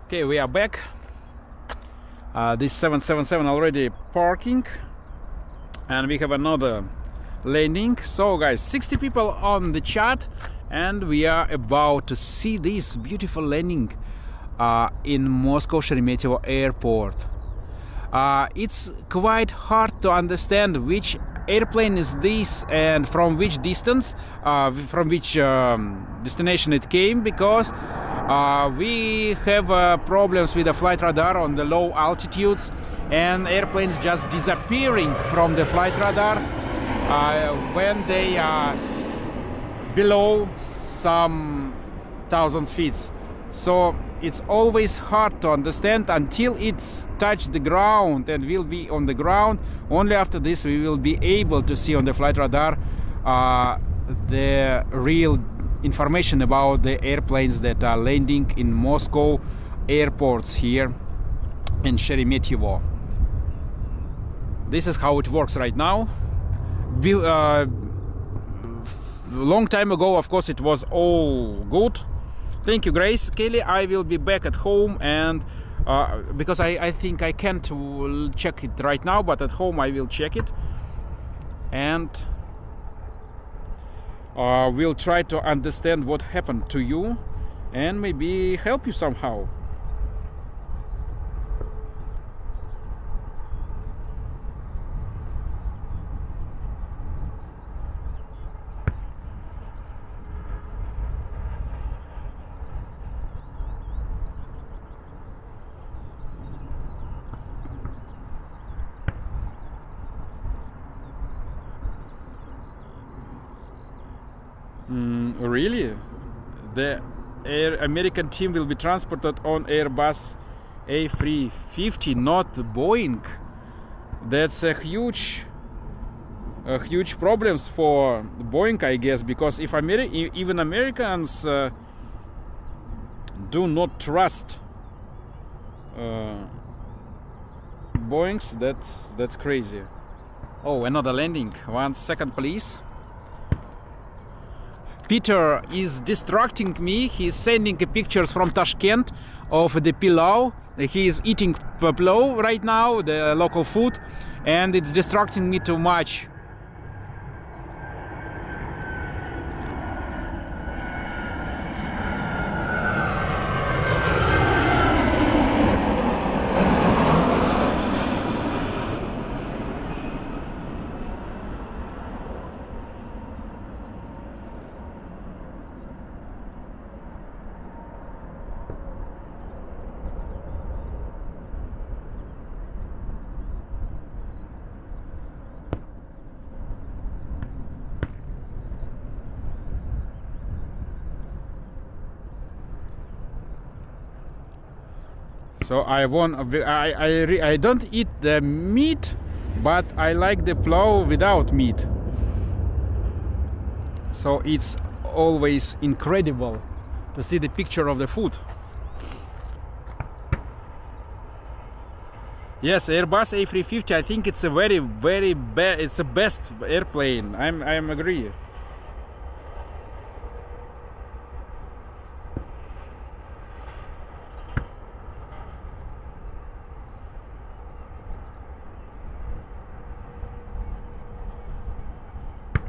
Speaker 1: okay we are back. Uh, this 777 already parking. And we have another landing. So guys 60 people on the chat and we are about to see this beautiful landing uh, in Moscow Sheremetyevo airport. Uh, it's quite hard to understand which airplane is this and from which distance uh, from which um, destination it came because uh, we have uh, problems with the flight radar on the low altitudes and airplanes just disappearing from the flight radar uh, when they are below some thousands feet. So it's always hard to understand until it's touched the ground and will be on the ground. Only after this we will be able to see on the flight radar uh, the real information about the airplanes that are landing in Moscow airports here in Sheremetyevo. this is how it works right now. Be, uh, long time ago of course it was all good. Thank you grace. Kelly i will be back at home and uh, because I, I think i can't check it right now but at home i will check it. And uh, we'll try to understand what happened to you and maybe help you somehow Mm, really? The Air American team will be transported on Airbus A350, not Boeing. That's a huge, a huge problems for Boeing, I guess, because if Ameri even Americans uh, do not trust uh, Boeing's, that's that's crazy. Oh, another landing. One second, please. Peter is distracting me. He's sending pictures from Tashkent of the pilau. He is eating pilau right now, the local food, and it's distracting me too much. So I want I I, I don't eat the meat but I like the plov without meat. So it's always incredible to see the picture of the food. Yes Airbus A350 I think it's a very very it's the best airplane. I'm I'm agree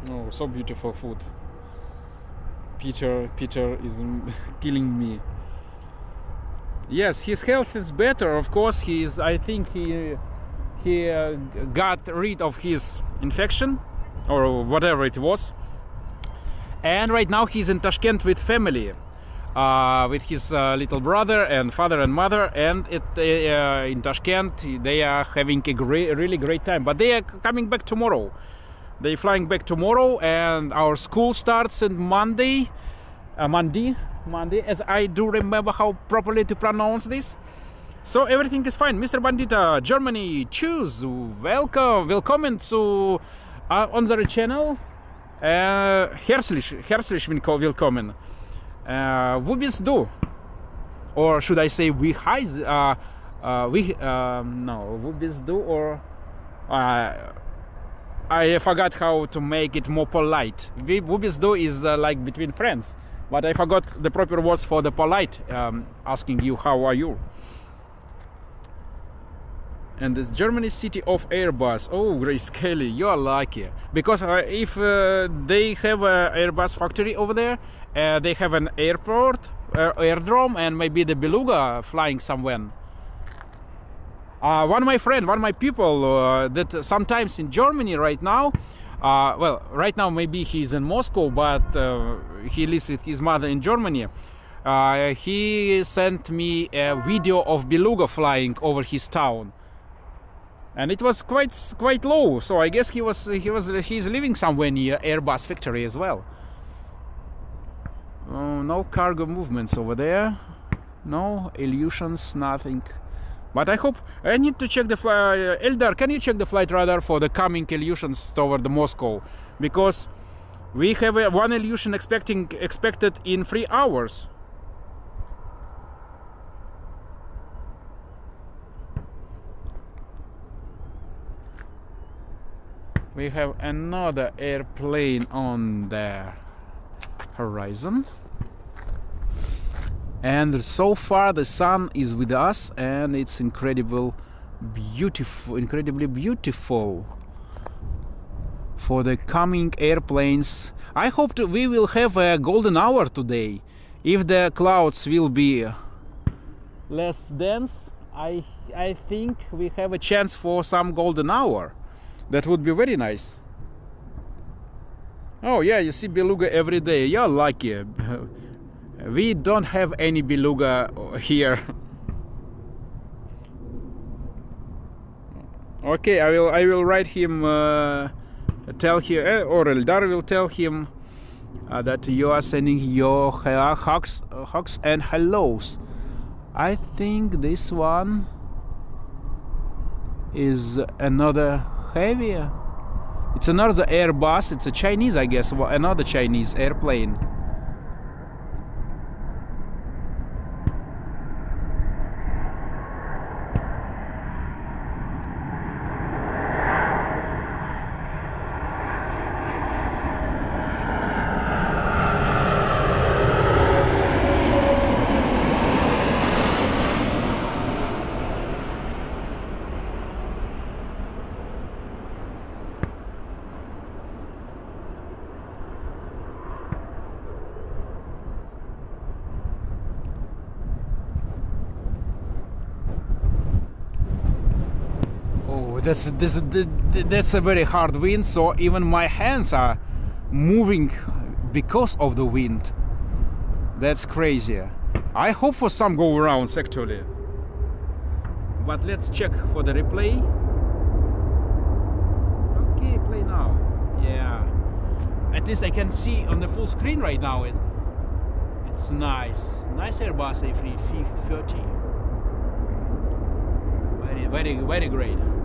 Speaker 1: Oh, so beautiful food. Peter, Peter is killing me. Yes, his health is better. Of course, he is. I think he he uh, got rid of his infection or whatever it was. And right now he's in Tashkent with family, uh, with his uh, little brother and father and mother. And it, uh, in Tashkent they are having a great, really great time. But they are coming back tomorrow. They flying back tomorrow, and our school starts on Monday. Uh, Monday, Monday, as I do remember how properly to pronounce this. So everything is fine. Mr. Bandita, Germany, choose. Welcome, welcome to uh, unsere channel. Uh, herzlich, herzlich willkommen. Uh, wo bist du? Or should I say, wie heißt, uh, uh, we, um, no, wo bist du? Or, uh, I forgot how to make it more polite. Bist du is uh, like between friends, but I forgot the proper words for the polite, um, asking you how are you. And this Germany city of Airbus. Oh, Grace Kelly, you are lucky because uh, if uh, they have an Airbus factory over there, uh, they have an airport, uh, airdrome, and maybe the Beluga flying somewhere uh, one of my friend, one of my people uh, that sometimes in Germany right now, uh, well, right now maybe he's in Moscow, but uh, he lives with his mother in Germany. Uh, he sent me a video of beluga flying over his town, and it was quite quite low. So I guess he was he was he's living somewhere near Airbus factory as well. Oh, no cargo movements over there, no Ilyushins, nothing. But I hope I need to check the fly, uh, Eldar. Can you check the flight radar for the coming Ilyushins toward the Moscow? Because we have a, one Ilyushin expecting expected in three hours. we have another airplane on the horizon and so far the sun is with us and it's incredible beautiful incredibly beautiful for the coming airplanes. I hope to, we will have a golden hour today. If the clouds will be less dense i i think we have a chance for some golden hour. That would be very nice. Oh yeah you see beluga every day. You're lucky we don't have any beluga here. Okay i will i will write him uh, tell him uh, or eldar will tell him uh, that you are sending your hugs hugs and hellos. I think this one is another heavier. It's another airbus. It's a chinese i guess. Another chinese airplane that's this, that's a very hard wind so even my hands are moving because of the wind. That's crazy. I hope for some go arounds actually. But let's check for the replay. Okay play now. Yeah. At least i can see on the full screen right now. It it's nice. Nice airbus a330 very very very great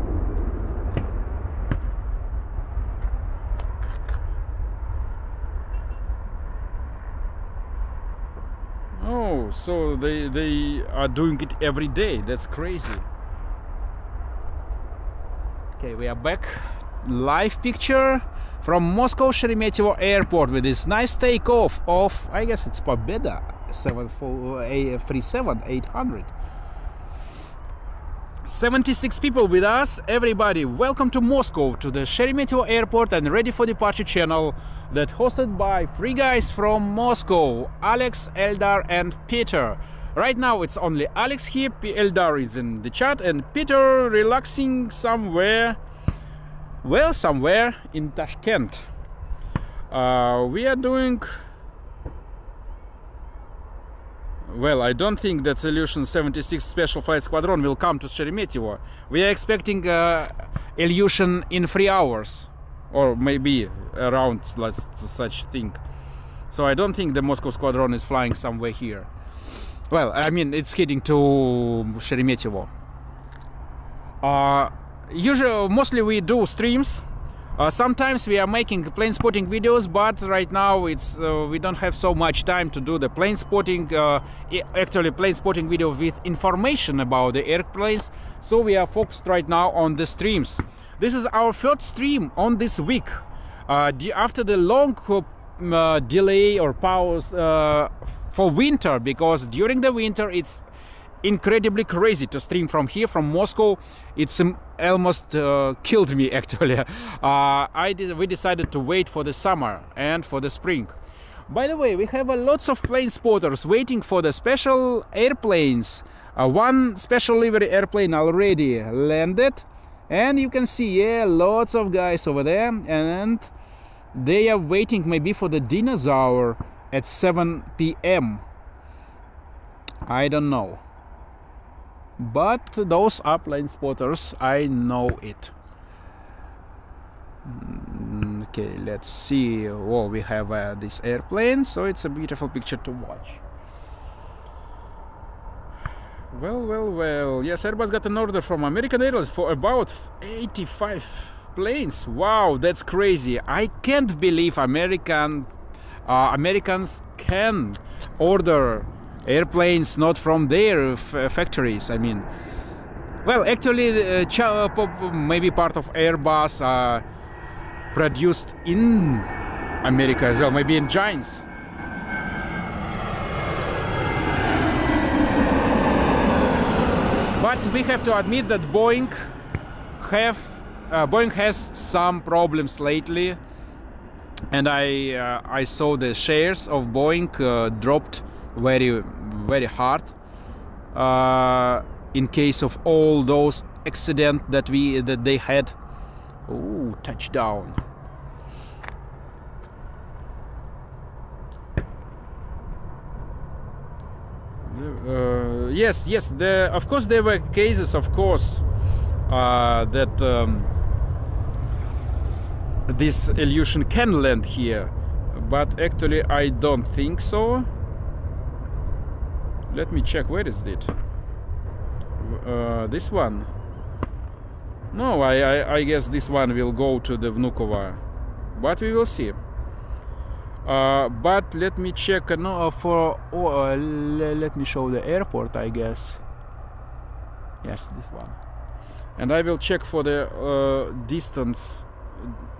Speaker 1: Oh, so they they are doing it every day. That's crazy. Okay, we are back. Live picture from Moscow Sheremetyevo Airport with this nice takeoff of I guess it's Pobeda 737 eh, 800. 76 people with us. Everybody, welcome to Moscow to the Sheremetyevo Airport and Ready for Departure channel that hosted by three guys from Moscow, Alex, Eldar and Peter. Right now it's only Alex here, Eldar is in the chat and Peter relaxing somewhere, well somewhere in Tashkent. Uh, we are doing well, I don't think that Ilyushin 76 Special Flight Squadron will come to Sheremetyevo. We are expecting uh, Ilyushin in three hours, or maybe around such thing. So I don't think the Moscow Squadron is flying somewhere here. Well, I mean, it's heading to Sheremetyevo. Uh, usually, mostly we do streams uh, sometimes we are making plane spotting videos, but right now it's uh, we don't have so much time to do the plane spotting, uh, actually plane spotting video with information about the airplanes. So we are focused right now on the streams. This is our third stream on this week. Uh, after the long uh, delay or pause uh, for winter, because during the winter it's incredibly crazy to stream from here from Moscow. It's um, almost uh, killed me actually. Uh, I did, we decided to wait for the summer and for the spring. By the way, we have uh, lots of plane spotters waiting for the special airplanes. Uh, one special livery airplane already landed, and you can see yeah, lots of guys over there, and they are waiting maybe for the dinosaur at 7 p.m. I don't know but those upline spotters I know it. Mm, okay let's see. Oh we have uh, this airplane so it's a beautiful picture to watch. Well well well. Yes Airbus got an order from American Airlines for about 85 planes. Wow that's crazy. I can't believe American uh, Americans can order airplanes not from their factories. I mean, well, actually, uh, maybe part of Airbus, are produced in America as well, maybe in Giants. But we have to admit that Boeing have uh, Boeing has some problems lately, and I uh, I saw the shares of Boeing uh, dropped very very hard uh, in case of all those accident that we that they had. Oh, touchdown! Uh, yes, yes. The, of course, there were cases, of course, uh, that um, this Ilyushin can land here, but actually, I don't think so. Let me check. Where is it? Uh, this one. No, I, I, I guess this one will go to the Vnukovo, but we will see. Uh, but let me check uh, no, uh, for oh, uh, let me show the airport I guess yes this one and I will check for the uh, distance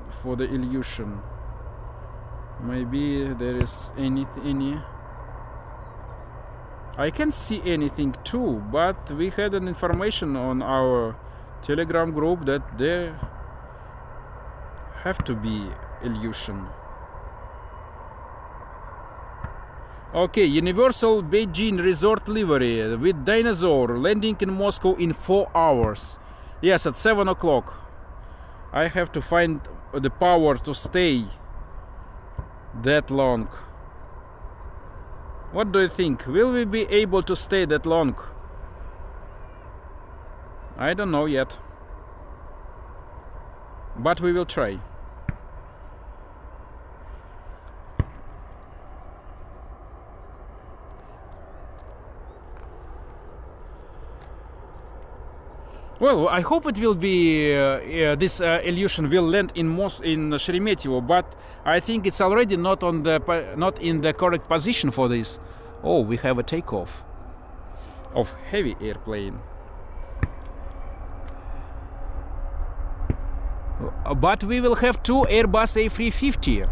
Speaker 1: for the Ilyushin maybe there is any any I can't see anything too but we had an information on our telegram group that there have to be Ilyushin Okay, Universal Beijing Resort livery with dinosaur landing in Moscow in four hours. Yes, at seven o'clock. I have to find the power to stay that long. What do you think? Will we be able to stay that long? I don't know yet. But we will try. Well, I hope it will be uh, uh, this uh, Ilyushin will land in Mos in Sheremetyevo, but I think it's already not on the not in the correct position for this. Oh, we have a takeoff of heavy airplane. Uh, but we will have two Airbus A350,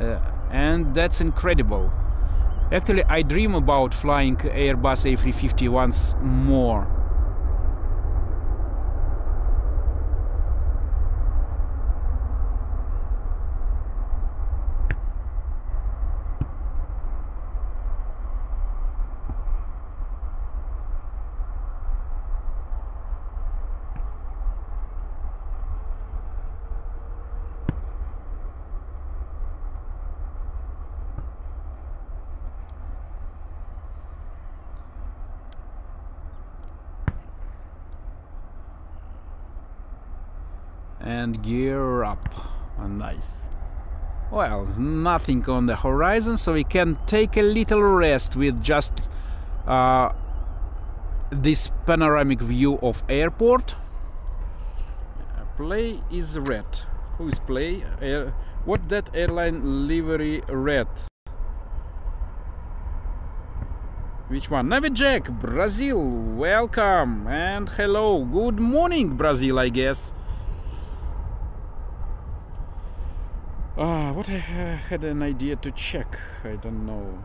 Speaker 1: uh, and that's incredible. Actually, I dream about flying Airbus A350 once more. And gear up nice well nothing on the horizon so we can take a little rest with just uh, this panoramic view of airport. Play is red. Who is play? Air, what that airline livery red? Which one? Navijack Brazil welcome and hello. Good morning Brazil I guess Ah, what I had an idea to check. I don't know.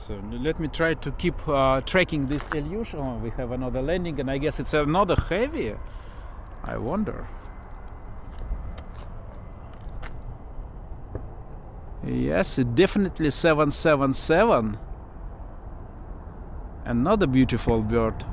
Speaker 1: So let me try to keep uh, tracking this Ilyushin. Oh, we have another landing, and I guess it's another heavy. I wonder. Yes, definitely 777. Another beautiful bird.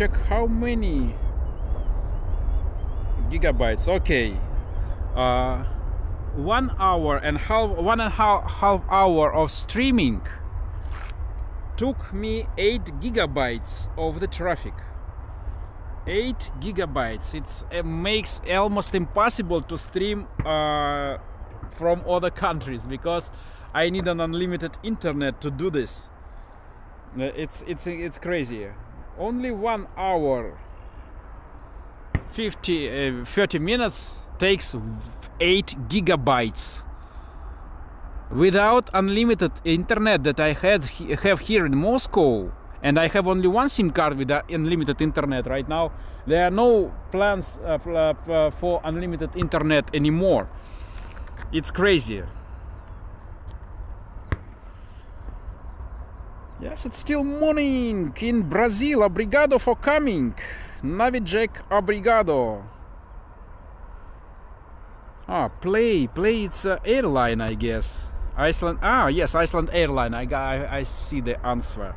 Speaker 1: Check how many gigabytes? Okay. Uh, one hour and half one and half, half hour of streaming took me 8 gigabytes of the traffic. 8 gigabytes. It's, it makes almost impossible to stream uh, from other countries because I need an unlimited internet to do this. Uh, it's it's it's crazy only one hour 50 uh, 30 minutes takes 8 gigabytes. Without unlimited internet that I had have here in Moscow and I have only one SIM card with unlimited internet right now there are no plans uh, uh, for unlimited internet anymore. It's crazy Yes, it's still morning in Brazil. Obrigado for coming. Navijek, obrigado. Ah, play, play. It's uh, airline, I guess. Iceland. Ah, yes, Iceland airline. I. I, I see the answer.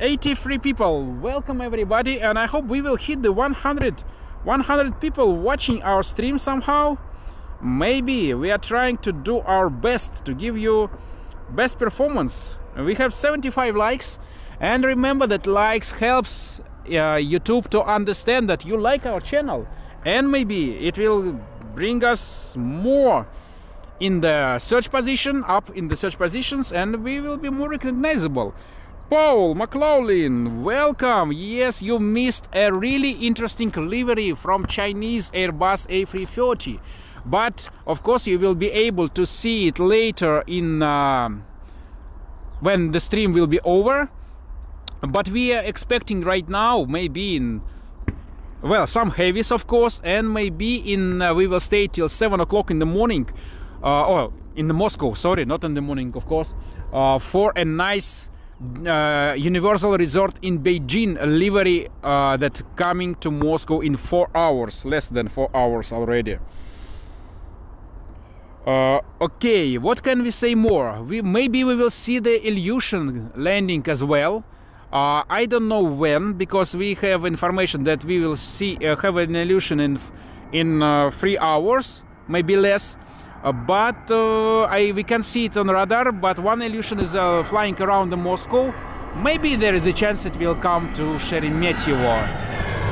Speaker 1: 83 people. Welcome everybody, and I hope we will hit the 100, 100 people watching our stream somehow. Maybe we are trying to do our best to give you best performance we have 75 likes. And remember that likes helps uh, youtube to understand that you like our channel. And maybe it will bring us more in the search position up in the search positions and we will be more recognizable. Paul McLaughlin, welcome. Yes, you missed a really interesting livery from Chinese Airbus A330, but of course you will be able to see it later in uh, when the stream will be over. But we are expecting right now maybe in well some heavies of course and maybe in uh, we will stay till 7 o'clock in the morning uh, or in the moscow sorry not in the morning of course uh, for a nice uh, universal resort in beijing livery uh, that coming to moscow in four hours less than four hours already uh, okay, what can we say more? We maybe we will see the Ilyushin landing as well. Uh, I don't know when because we have information that we will see uh, have an Ilyushin in in uh, three hours, maybe less. Uh, but uh, I we can see it on radar. But one Ilyushin is flying around Moscow. Maybe there is a chance it will come to Sheremetyevo.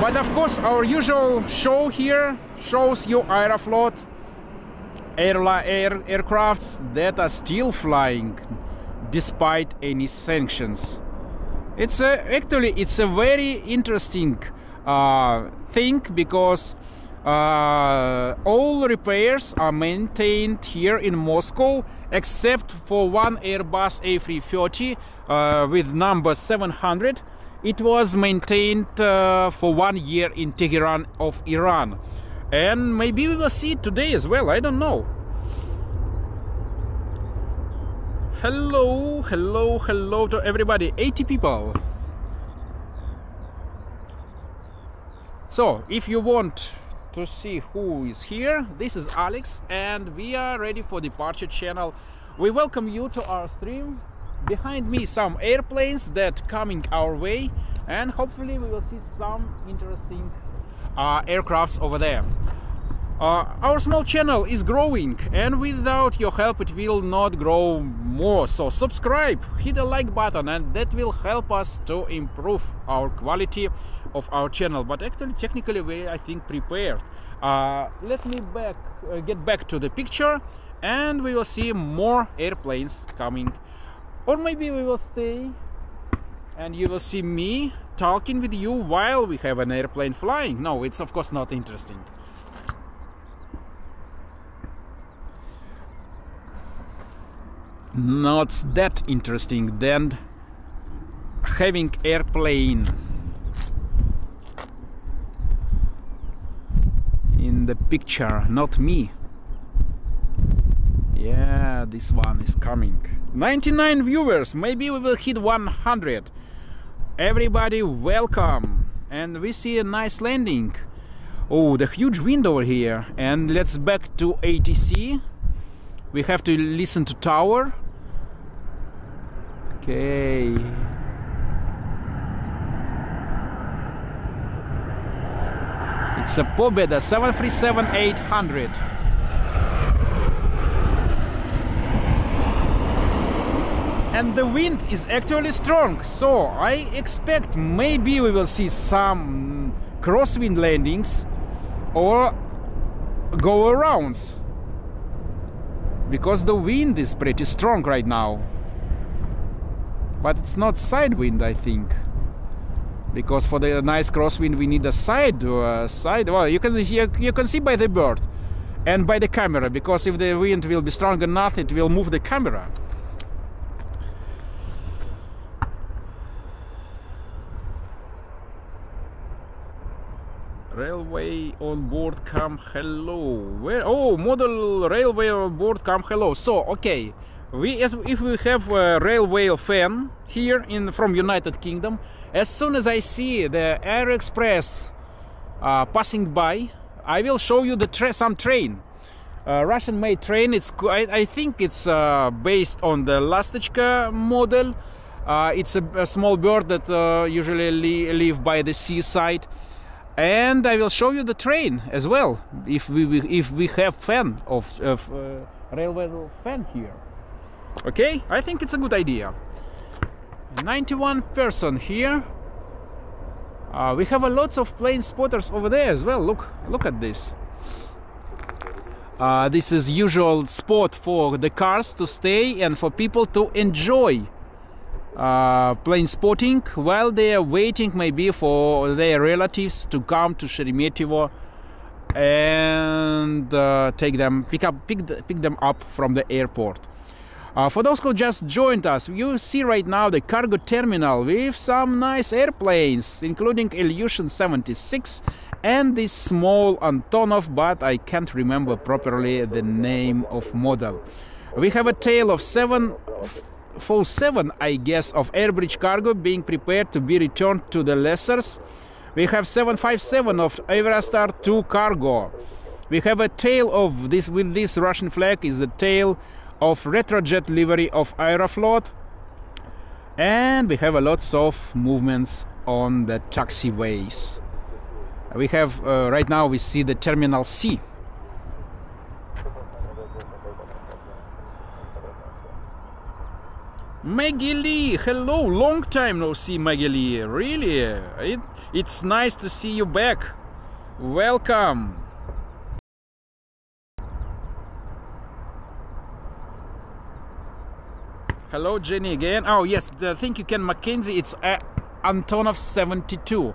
Speaker 1: But of course, our usual show here shows you Aeroflot air aircrafts that are still flying despite any sanctions. It's a, actually it's a very interesting uh, thing because uh, all repairs are maintained here in Moscow except for one Airbus A330 uh, with number 700 it was maintained uh, for one year in Tehran of Iran. And maybe we will see it today as well, I don't know. Hello, hello, hello to everybody. 80 people. So, if you want to see who is here, this is Alex, and we are ready for departure channel. We welcome you to our stream behind me some airplanes that coming our way and hopefully we will see some interesting uh, aircrafts over there. Uh, our small channel is growing and without your help it will not grow more. So subscribe hit the like button and that will help us to improve our quality of our channel. But actually technically we i think prepared. Uh, let me back uh, get back to the picture and we will see more airplanes coming or maybe we will stay and you will see me talking with you while we have an airplane flying. No, it's of course not interesting. Not that interesting than having airplane in the picture, not me. Yeah, this one is coming. 99 viewers. Maybe we will hit 100. Everybody, welcome. And we see a nice landing. Oh, the huge wind over here. And let's back to ATC. We have to listen to tower. Okay. It's a Pobeda 737-800. And the wind is actually strong, so I expect maybe we will see some crosswind landings or go arounds because the wind is pretty strong right now. But it's not side wind I think. Because for the nice crosswind we need a side uh, side. Well you can you, you can see by the bird and by the camera because if the wind will be strong enough it will move the camera railway on board come hello. Where? Oh model railway on board come hello. So okay. We as if we have a railway fan here in from united kingdom as soon as i see the air express uh, passing by i will show you the tra some train. Uh, russian made train. It's i, I think it's uh, based on the Lastochka model. Uh, it's a, a, small bird that uh, usually li live by the seaside and I will show you the train as well if we if we have fan of, of uh, railway fan here. Okay I think it's a good idea. 91 person here. Uh, we have a lots of plane spotters over there as well. Look look at this. Uh, this is usual spot for the cars to stay and for people to enjoy uh, plane spotting while they are waiting maybe for their relatives to come to Sheremetyevo and uh, take them pick up pick, pick them up from the airport. Uh, for those who just joined us you see right now the cargo terminal with some nice airplanes including Ilyushin 76 and this small Antonov but I can't remember properly the name of model. We have a tail of seven full 7 I guess of Airbridge cargo being prepared to be returned to the lessors. We have 757 of Aviastar-TU cargo. We have a tail of this with this Russian flag is the tail of Retrojet livery of Aeroflot. And we have a lots of movements on the taxiways. We have uh, right now we see the terminal C Maggie Lee, hello, long time no see Maggie Lee, really, it, it's nice to see you back, welcome. Hello Jenny again, oh yes, the, thank you Ken Mackenzie, it's uh, Antonov 72.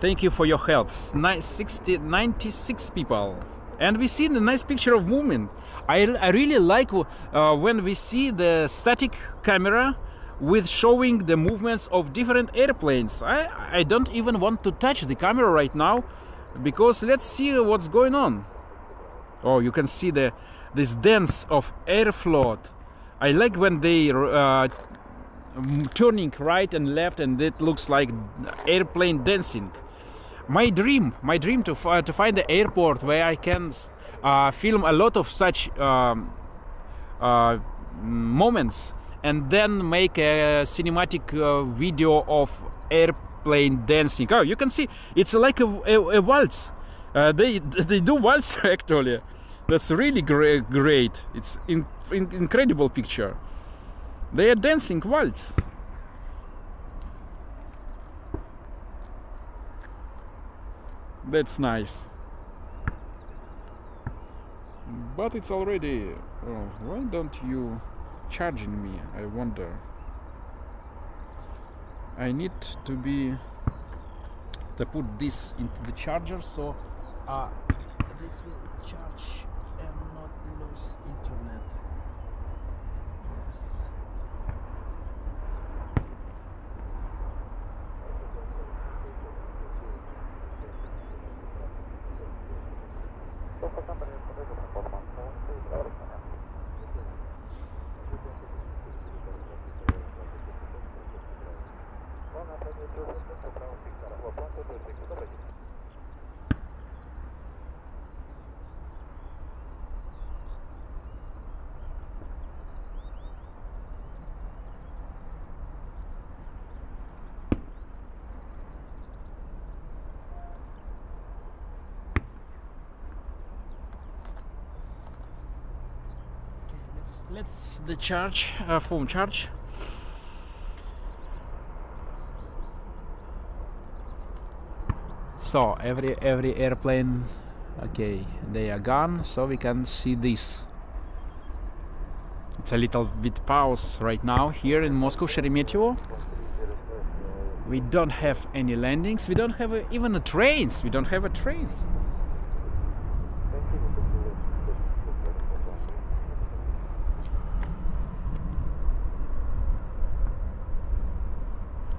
Speaker 1: Thank you for your help, 60, 96 people and we see the nice picture of movement. I, I really like uh, when we see the static camera with showing the movements of different airplanes. I, I don't even want to touch the camera right now because let's see what's going on. Oh, you can see the this dance of Aeroflot. I like when they uh, turning right and left and it looks like airplane dancing my dream my dream to, uh, to find the airport where i can uh, film a lot of such um, uh, moments and then make a cinematic uh, video of airplane dancing. Oh you can see it's like a, a, a waltz. Uh, they they do waltz actually. That's really great great. It's in, in, incredible picture. They are dancing waltz that's nice. But it's already oh, why don't you charging me I wonder? I need to be to put this into the charger so uh, this will charge and not lose internet let's the charge uh, phone charge. So every every airplane okay they are gone so we can see this. It's a little bit pause right now here in Moscow Sheremetyevo. We don't have any landings. We don't have a, even a trains. We don't have a trains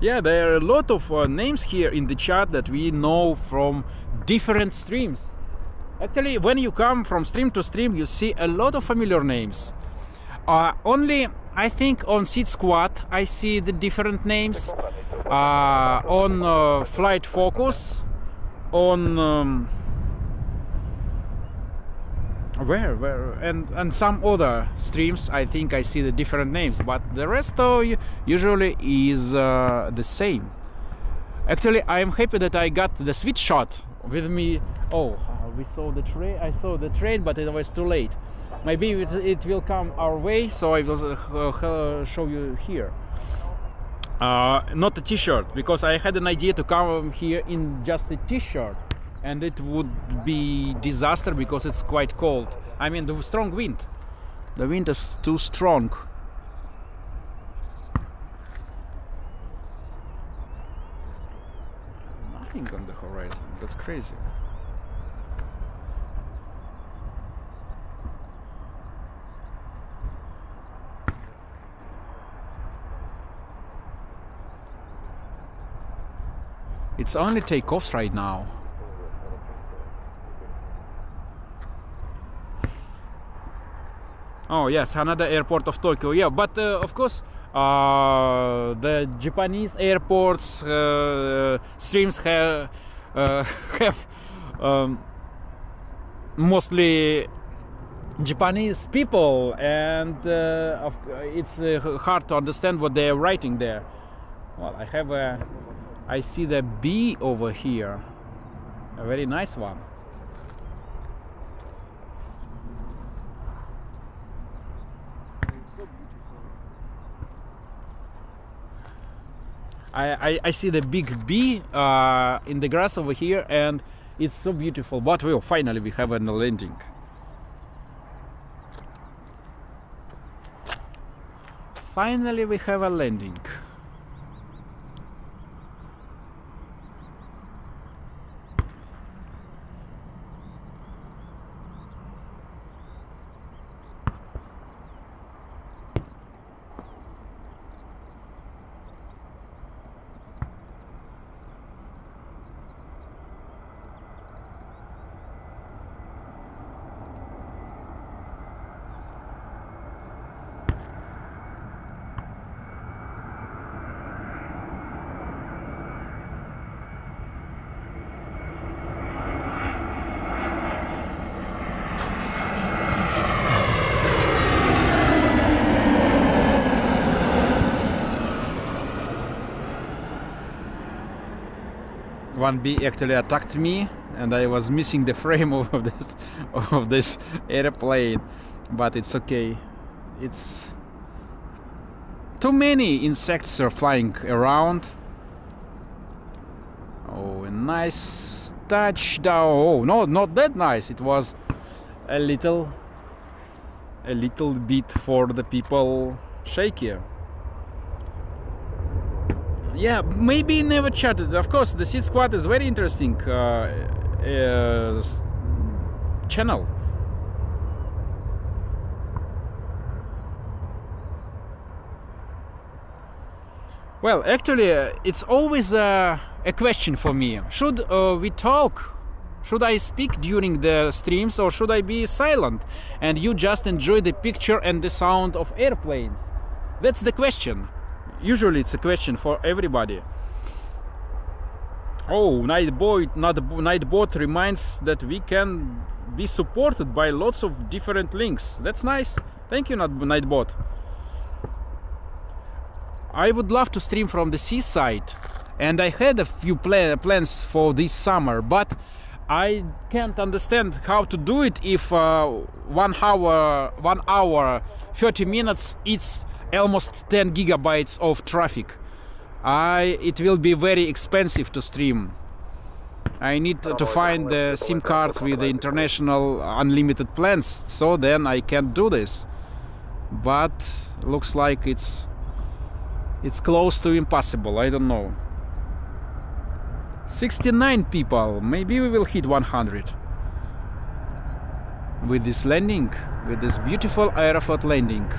Speaker 1: yeah there are a lot of uh, names here in the chart that we know from different streams. Actually when you come from stream to stream you see a lot of familiar names. Uh, only i think on seed squad i see the different names. Uh, on uh, flight focus on um, where where and and some other streams i think i see the different names but the rest uh, usually is uh, the same. Actually i am happy that i got the switch shot with me. Oh uh, we saw the train i saw the train but it was too late. Maybe it, it will come our way so i will uh, show you here. Uh, not a t-shirt because i had an idea to come here in just a t-shirt and it would be disaster because it's quite cold. I mean the strong wind. The wind is too strong. Nothing on the horizon. That's crazy. It's only takeoffs right now Oh yes, another airport of Tokyo. Yeah, but uh, of course, uh, the Japanese airports uh, streams have uh, have um, mostly Japanese people, and uh, it's uh, hard to understand what they are writing there. Well, I have a, I see the B over here, a very nice one. I, I, see the big B uh, in the grass over here and it's so beautiful. But well finally we have a landing. Finally we have a landing one bee actually attacked me and I was missing the frame of this of this airplane. But it's okay. It's too many insects are flying around. Oh a nice touchdown. Oh no not that nice. It was a little a little bit for the people. Shaky yeah, maybe never chatted. Of course, the Seed Squad is very interesting uh, uh, channel. Well, actually, uh, it's always a question for me. Should uh, we talk? Should I speak during the streams or should I be silent and you just enjoy the picture and the sound of airplanes? That's the question usually it's a question for everybody. Oh nightbot nightbot reminds that we can be supported by lots of different links. That's nice. Thank you night nightbot i would love to stream from the seaside and i had a few plans for this summer but I can't understand how to do it if uh, one hour, one hour, 30 minutes, it's almost 10 gigabytes of traffic. I, it will be very expensive to stream. I need to find the SIM cards with the international unlimited plans, so then I can do this. But looks like it's it's close to impossible. I don't know. 69 people. Maybe we will hit 100 with this landing, with this beautiful Aeroflot landing.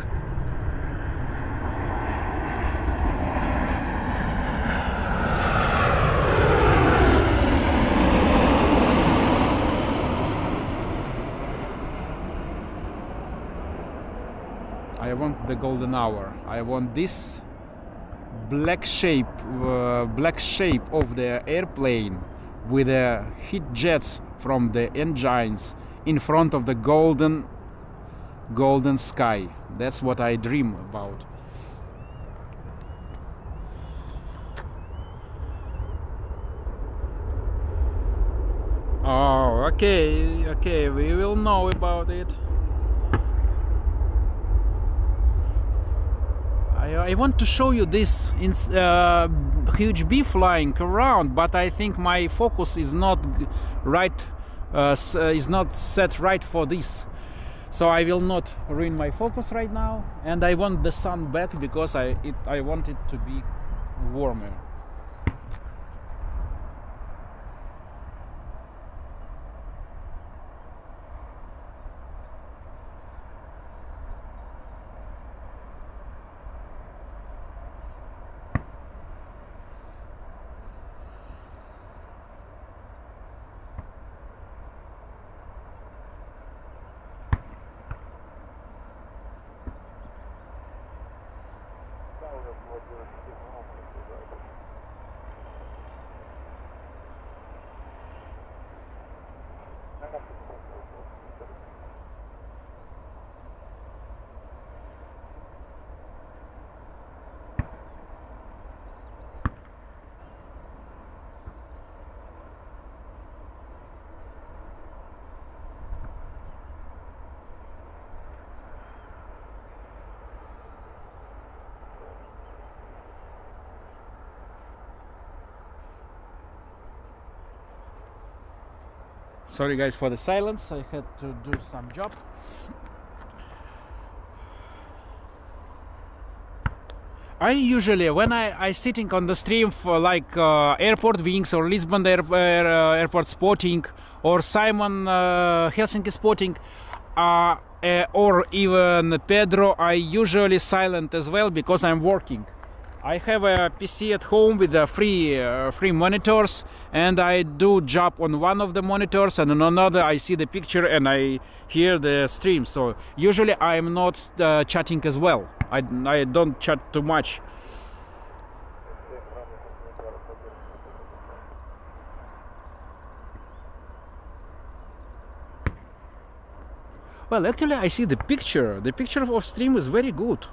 Speaker 1: I want the golden hour. I want this black shape, uh, black shape of the airplane with the heat jets from the engines in front of the golden, golden sky. That's what I dream about. Oh, okay, okay, we will know about it. I, I want to show you this in, uh, huge bee flying around, but I think my focus is not right, uh, uh, is not set right for this. So I will not ruin my focus right now, and I want the sun back because I it, I want it to be warmer. Sorry guys for the silence. I had to do some job. I usually when I I sitting on the stream for like uh, airport wings or Lisbon air, air, uh, airport spotting or Simon uh, Helsinki Spotting uh, uh, or even Pedro I usually silent as well because I'm working. I have a PC at home with the free uh, free monitors, and I do job on one of the monitors, and on another I see the picture and I hear the stream. So usually I'm not uh, chatting as well. I, I don't chat too much. Well, actually, I see the picture. The picture of stream is very good.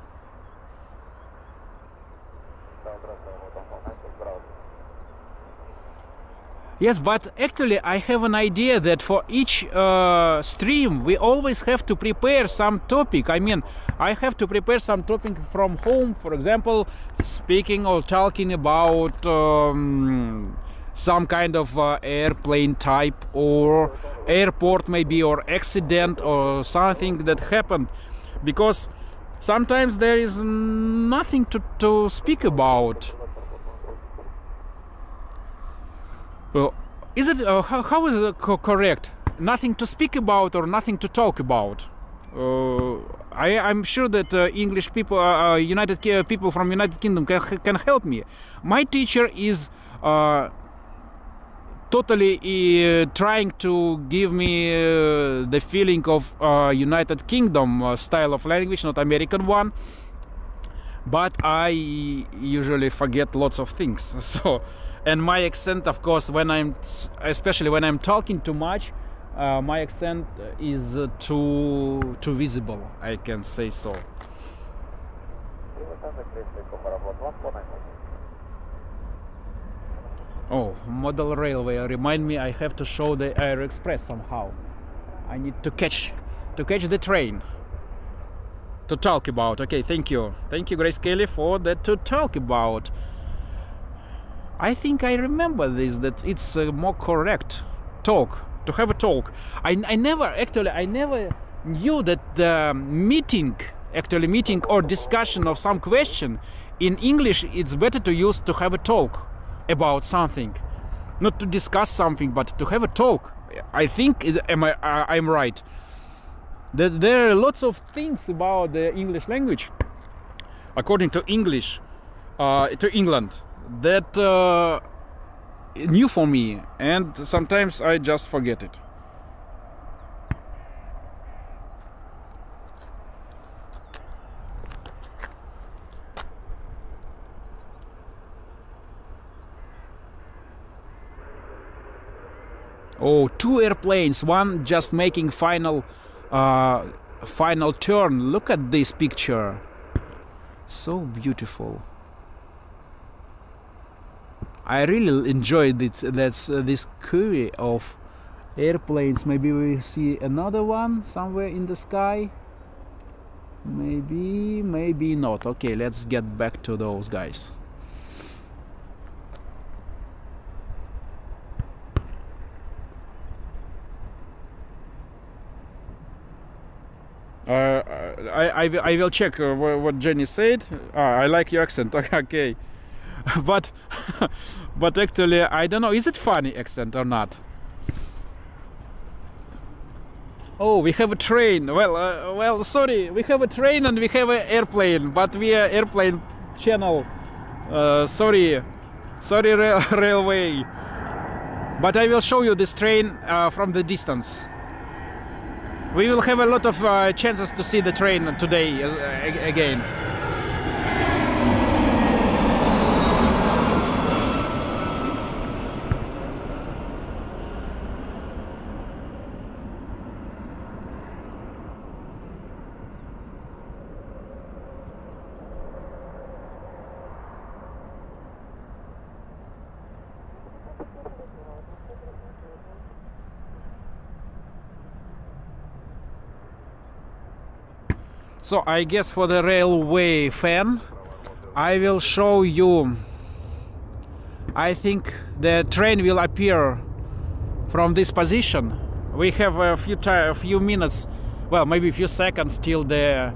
Speaker 1: Yes, but actually, I have an idea that for each uh, stream, we always have to prepare some topic. I mean, I have to prepare some topic from home, for example, speaking or talking about um, some kind of uh, airplane type or airport, maybe, or accident or something that happened. Because sometimes there is nothing to, to speak about. Uh, is it uh, how, how is it co- correct? Nothing to speak about or nothing to talk about? Uh, I, I'm sure that uh, English people, uh, uh, United Ki- people from United Kingdom can, can help me. My teacher is uh, totally uh, trying to give me uh, the feeling of uh, United Kingdom uh, style of language, not American one. But I usually forget lots of things. So, and my accent, of course, when I'm, especially when I'm talking too much, uh, my accent is uh, too too visible. I can say so. Oh, model railway. Remind me, I have to show the Air Express somehow. I need to catch, to catch the train. To talk about. Okay, thank you, thank you, Grace Kelly, for that to talk about. I think I remember this. That it's a more correct. Talk to have a talk. I, I never actually I never knew that the meeting actually meeting or discussion of some question in English it's better to use to have a talk about something not to discuss something but to have a talk i think am i i'm right that there are lots of things about the english language according to english uh, to england that uh, new for me and sometimes i just forget it Oh, two airplanes, one just making final uh, final turn. Look at this picture. So beautiful. I really enjoyed it. That's uh, this curry of airplanes. Maybe we see another one somewhere in the sky. Maybe, maybe not. Okay, let's get back to those guys. Uh, I, I, will- I will check uh, what Jenny said. Ah, I like your accent. Okay, but but actually I don't know. Is it funny accent or not? Oh, we have a train. Well, uh, well, sorry, we have a train and we have an airplane, but we are airplane channel. Uh, sorry, sorry, rail, railway. But I will show you this train uh, from the distance. We will have a lot of uh, chances to see the train today as- again. So I guess for the railway fan, I will show you. I think the train will appear from this position. We have a few a few minutes, well, maybe a few seconds till the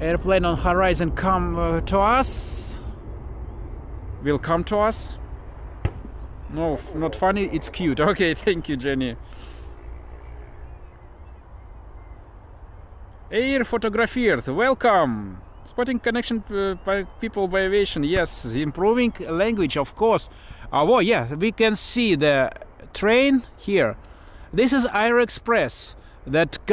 Speaker 1: airplane on horizon come uh, to us. Will come to us. No, not funny. It's cute. Okay, thank you, Jenny. Air photographed. Welcome. Spotting connection uh, by people by aviation. Yes, improving language, of course. Oh, well, yeah, we can see the train here. This is Air Express that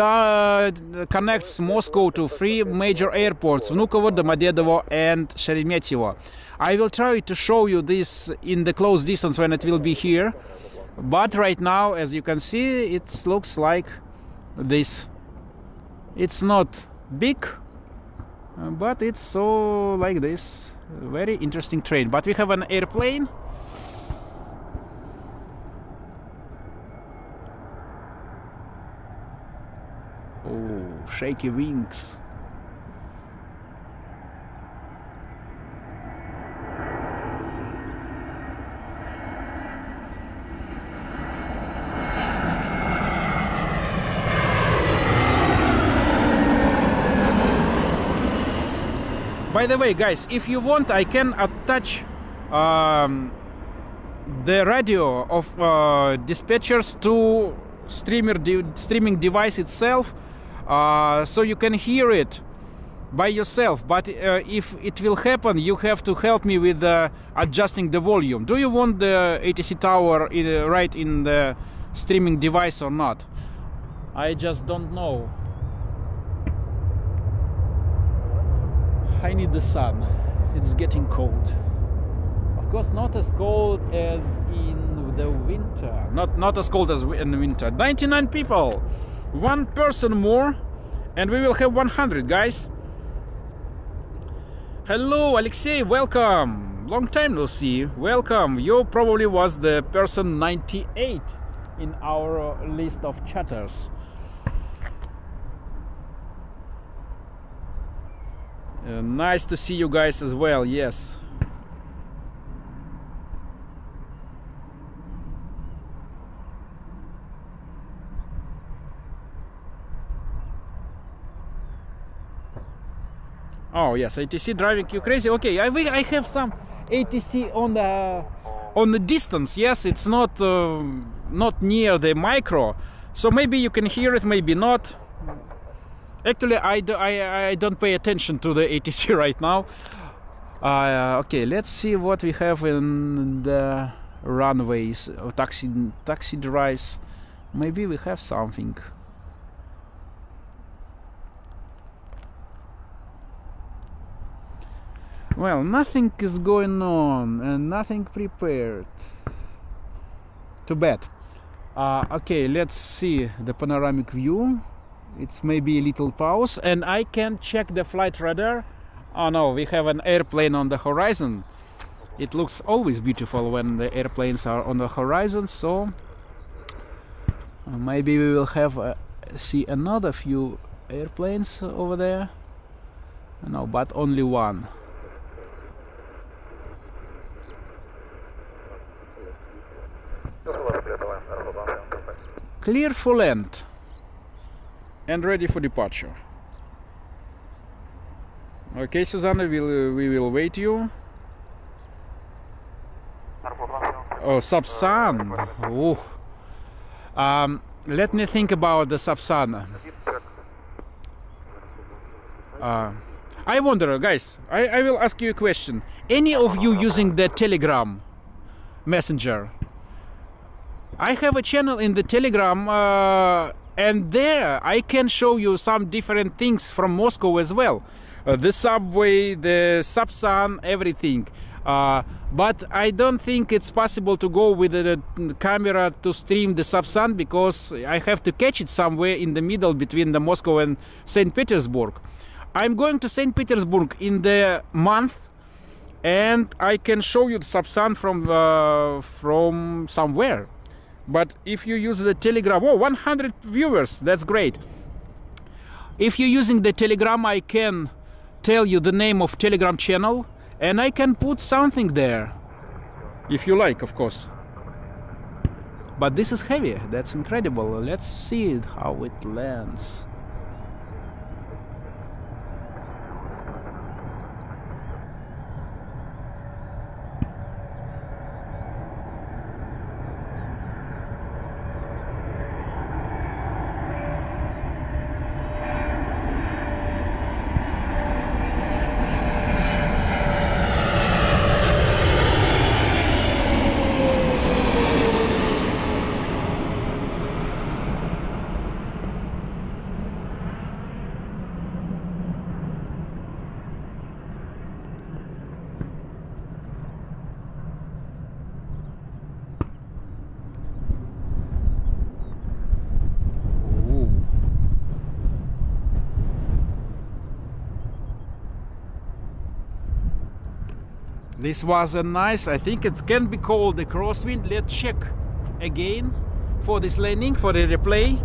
Speaker 1: connects Moscow to three major airports: Vnukovo, Domodedovo, and Sheremetyevo. I will try to show you this in the close distance when it will be here. But right now, as you can see, it looks like this. It's not big, but it's so like this. Very interesting train. But we have an airplane. Oh, shaky wings. By the way, guys, if you want, I can attach um, the radio of uh, dispatchers to streamer de- streaming device itself, uh, so you can hear it by yourself. But uh, if it will happen, you have to help me with uh, adjusting the volume. Do you want the ATC tower in, right in the streaming device or not? I just don't know. I need the sun. It's getting cold. Of course, not as cold as in the winter. Not not as cold as in the winter. 99 people, one person more, and we will have 100 guys. Hello, Alexei. Welcome. long time no see. Welcome. You probably was the person 98 in our list of chatters. Uh, nice to see you guys as well. Yes. Oh yes, ATC driving you crazy. Okay, I I have some ATC on the on the distance. Yes, it's not uh, not near the micro, so maybe you can hear it, maybe not. Actually, I, do, I, I don't pay attention to the ATC right now. Uh, okay, let's see what we have in the runways, or taxi taxi drives. Maybe we have something. Well, nothing is going on and nothing prepared. Too bad. Uh, okay, let's see the panoramic view. It's maybe a little pause, and I can check the flight radar. Oh no, we have an airplane on the horizon. It looks always beautiful when the airplanes are on the horizon, so uh, maybe we will have uh, see another few airplanes over there. No, but only one. Clear for land and ready for departure. Okay, Susanna, we'll, we will wait you. Oh, Sapsan. Um, let me think about the Sapsan. Uh, I wonder, guys, I, I will ask you a question. Any of you using the Telegram messenger? I have a channel in the Telegram, uh, and there I can show you some different things from Moscow as well. Uh, the subway, the Sapsan, everything. Uh, but I don't think it's possible to go with the, camera to stream the Sapsan because I have to catch it somewhere in the middle between the Moscow and St. Petersburg. I'm going to St. Petersburg in the month and I can show you the Sapsan from uh, from somewhere but if you use the telegram oh 100 viewers that's great. If you're using the telegram i can tell you the name of telegram channel and i can put something there. If you like of course. But this is heavy. That's incredible. Let's see how it lands This was a nice, I think it can be called a crosswind. Let's check again for this landing, for the replay.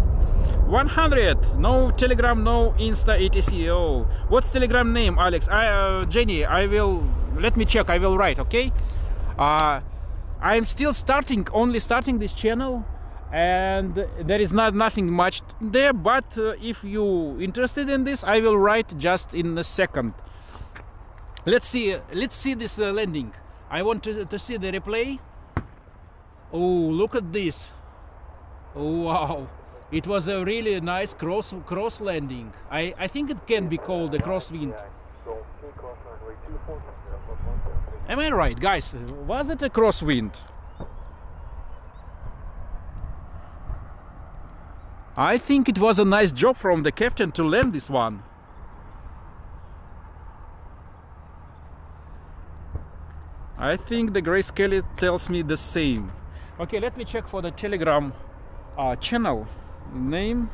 Speaker 1: 100, no Telegram, no Insta, etc. What's Telegram name, Alex? I, uh, Jenny, I will, let me check, I will write, okay? Uh, I'm still starting, only starting this channel and there is not nothing much there but uh, if you interested in this I will write just in a second let's see let's see this uh, landing. I want to, to see the replay. Oh look at this. Oh wow. It was a really nice cross cross landing. I, I think it can be called a crosswind am I right guys? Was it a crosswind I think it was a nice job from the captain to land this one I think the grayscale tells me the same. Okay, let me check for the Telegram uh, channel name.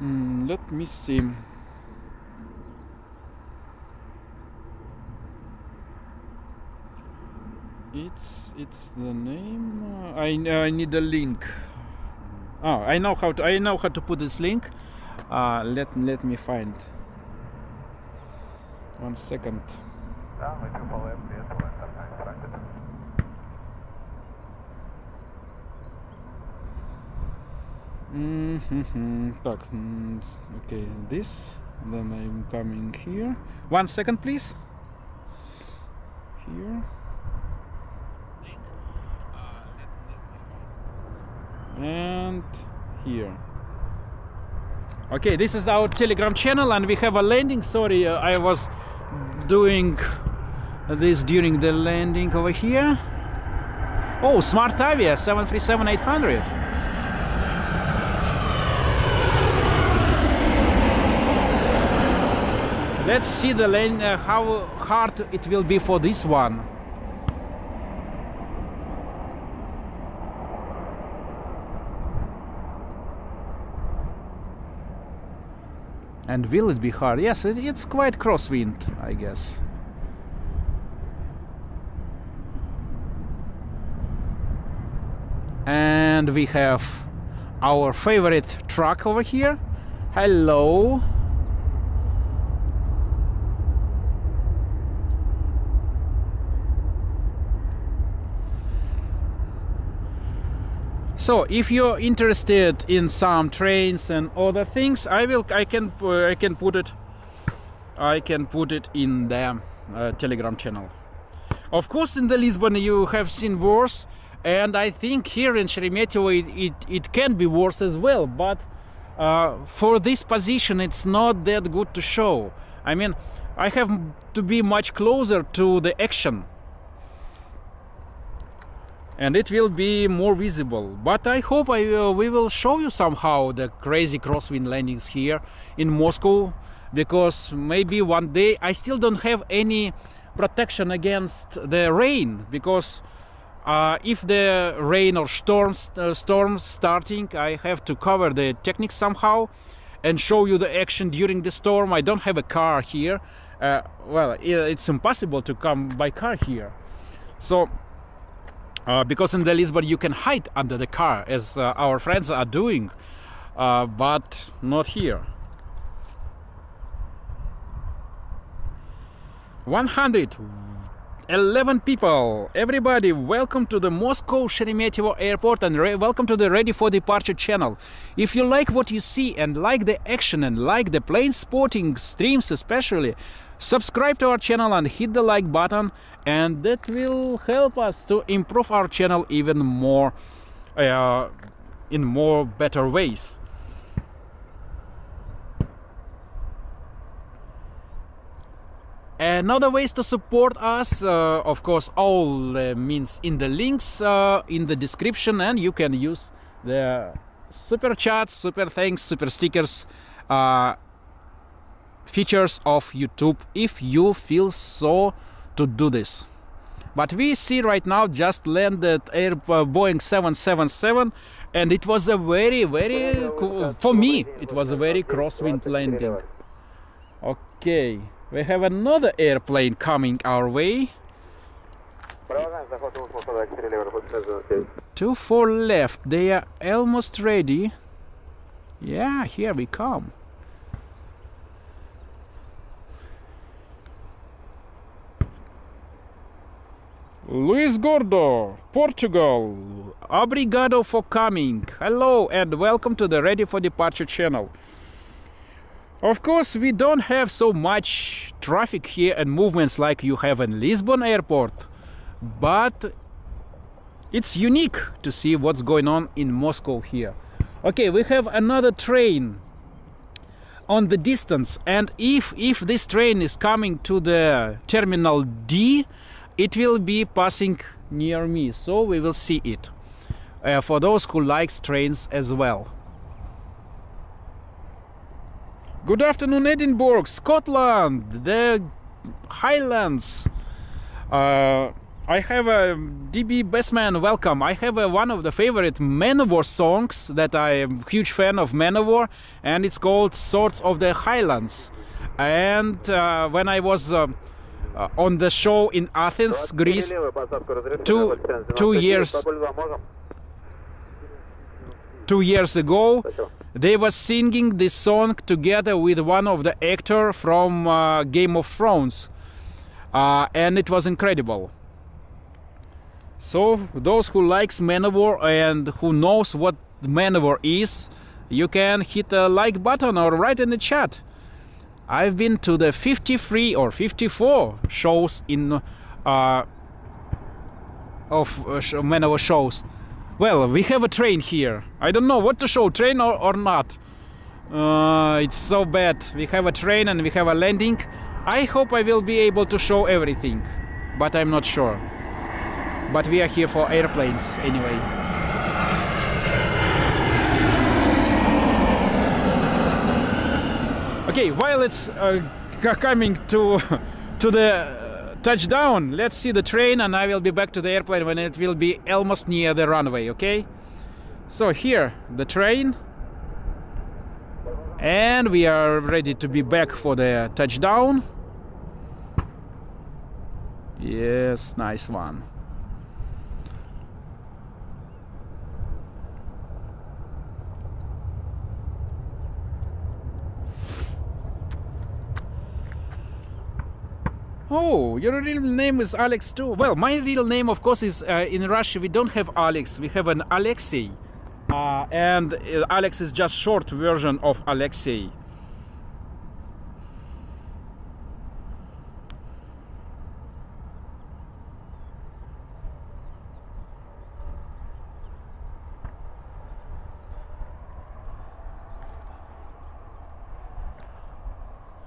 Speaker 1: Mm, let me see. It's it's the name. I I need a link. Oh, I know how to. I know how to put this link. Uh, let let me find. One second. -hmm. Okay, this. Then I'm coming here. One second, please. Here. And here. Okay, this is our Telegram channel, and we have a landing. Sorry, uh, I was doing this during the landing over here. Oh, Smart Avia 737 800. Let's see the lane, uh, how hard it will be for this one. And will it be hard? Yes, it, it's quite crosswind, I guess. And we have our favorite truck over here. Hello. So, if you're interested in some trains and other things, I will. I can. pu- I can put it. I can put it in the uh, Telegram channel. Of course, in the Lisbon you have seen worse, and I think here in Sheremetyevo it, it, it can be worse as well. But uh, for this position, it's not that good to show. I mean, I have to be much closer to the action and it will be more visible. But I hope I uh, we will show you somehow the crazy crosswind landings here in Moscow, because maybe one day I still don't have any protection against the rain because. Uh, if the rain or storms uh, storms starting, I have to cover the technique somehow and show you the action during the storm. I don't have a car here. Uh, well, it's impossible to come by car here. So uh, because in the Lisbon you can hide under the car as uh, our friends are doing, uh, but not here. 111 people. Everybody, welcome to the Moscow Sheremetyevo Airport and welcome to the Ready for Departure channel. If you like what you see and like the action and like the plane spotting streams especially, subscribe to our channel and hit the like button and that will help us to improve our channel even more uh, in more better ways. Another ways to support us, uh, of course, all uh, means in the links uh, in the description, and you can use the super chats, super thanks, super stickers, uh, features of YouTube if you feel so to do this. But we see right now just landed Air uh, Boeing 777 and it was a very, very, for me, it was a very crosswind landing. Okay, we have another airplane coming our way. Two, four left, they are almost ready. Yeah, here we come. Luis Gordo, Portugal. Obrigado for coming. Hello and welcome to the Ready for Departure channel. Of course, we don't have so much traffic here and movements like you have in Lisbon airport, but it's unique to see what's going on in Moscow here. Okay, we have another train on the distance, and if if this train is coming to the terminal D, it will be passing near me, so we will see it. Uh, for those who likes trains as well. Good afternoon, Edinburgh, Scotland, the Highlands. Uh, I have a DB Bestman. Welcome. I have a, one of the favorite Manowar songs that I am huge fan of Manowar, and it's called "Swords of the Highlands." And uh, when I was uh, on the show in Athens, Greece, two two years two years ago, they were singing this song together with one of the actor from uh, Game of Thrones, uh, and it was incredible. So those who likes Manowar and who knows what Manowar is, you can hit a like button or write in the chat. I've been to the 53 or 54 shows in uh, of uh, Manowar shows. Well, we have a train here. I don't know what to show, train or, or not. Uh, it's so bad. We have a train and we have a landing. I hope I will be able to show everything, but I'm not sure but we are here for airplanes anyway. Okay, while it's uh, coming to to the uh, touchdown, let's see the train and I will be back to the airplane when it will be almost near the runway, okay? So here, the train. And we are ready to be back for the touchdown. Yes, nice one. Oh, your real name is Alex too. Well, my real name, of course, is uh, in Russia. We don't have Alex. We have an Alexei, uh, and uh, Alex is just short version of Alexei.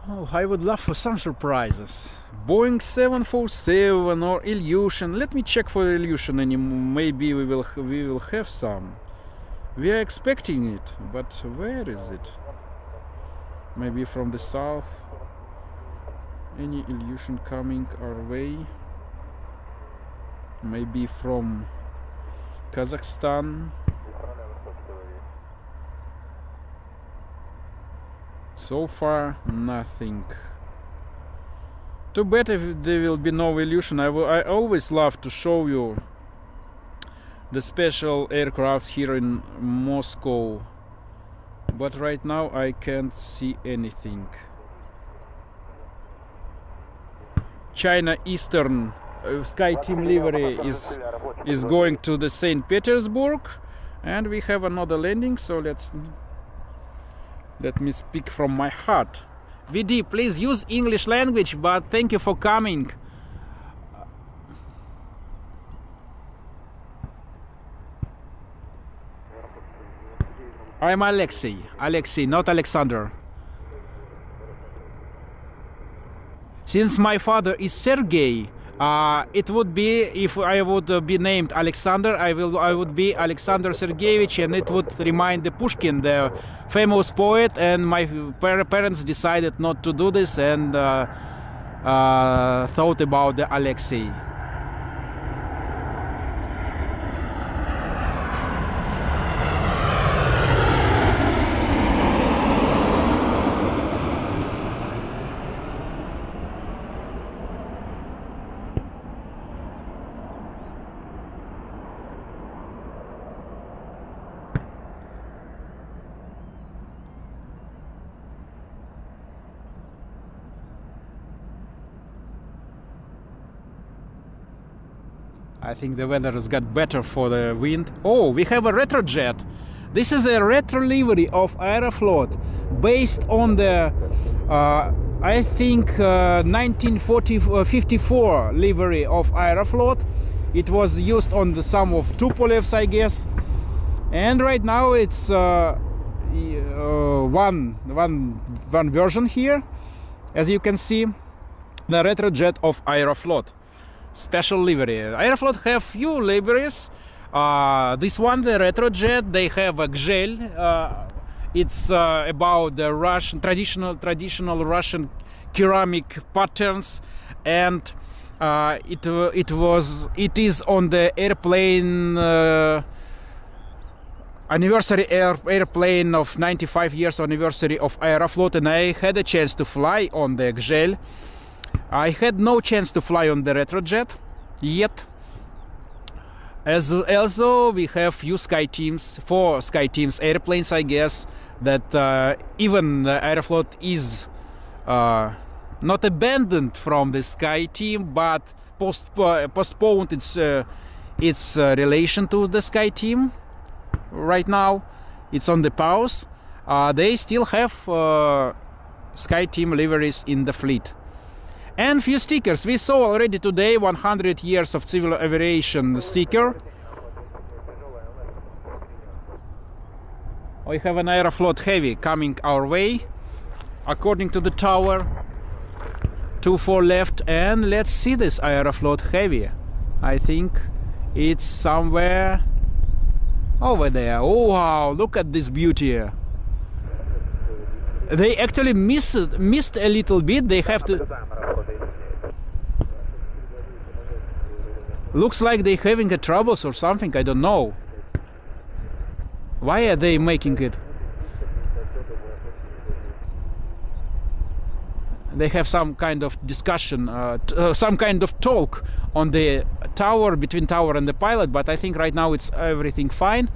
Speaker 1: Oh, I would love for some surprises. Boeing 747 or Ilyushin. Let me check for Ilyushin and maybe we will we will have some. We are expecting it, but where is it? Maybe from the south. Any Ilyushin coming our way? Maybe from Kazakhstan. So far, nothing. Too bad if there will be no Ilyushin. I, I always love to show you the special aircrafts here in Moscow. But right now I can't see anything. China Eastern uh, Sky Team livery is is going to the St. Petersburg and we have another landing so let's let me speak from my heart. VD, please use English language, but thank you for coming. I'm Alexei. Alexei, not Alexander. Since my father is Sergey, uh, it would be if I would be named Alexander, I will I would be Alexander Sergeyevich, and it would remind the Pushkin, the famous poet. And my parents decided not to do this and uh, uh thought about the Alexei. I think the weather has got better for the wind. Oh, we have a retrojet. This is a retro livery of Aeroflot based on the, uh, I think, uh, 1954 uh, livery of Aeroflot. It was used on the some of Tupolevs, I guess. And right now it's uh, uh, one, one, one version here. As you can see, the retrojet of Aeroflot special livery. Aeroflot have few liveries. Uh, this one, the Retrojet, they have a Gzhel. Uh, it's uh, about the Russian traditional traditional Russian ceramic patterns, and Uh, it uh, it was it is on the airplane uh, anniversary air, airplane of 95 years anniversary of Aeroflot, and I had a chance to fly on the Gzhel. I had no chance to fly on the Retrojet yet. As also we have few Sky Teams, four Sky Teams airplanes, I guess that uh, even the Aeroflot is uh, not abandoned from the Sky Team, but post- uh, postponed its uh, its uh, relation to the Sky Team. Right now, it's on the pause. Uh, they still have Sky Team liveries in the fleet. And few stickers. We saw already today 100 years of civil aviation sticker. We have an Aeroflot Heavy coming our way, according to the tower. Two four left, and let's see this Aeroflot Heavy. I think it's somewhere over there. Oh wow! Look at this beauty. They actually missed missed a little bit. They have to. Looks like they're having a troubles or something. I don't know. Why are they making it? They have some kind of discussion, uh, uh, some kind of talk on the tower between tower and the pilot. But I think right now it's everything fine.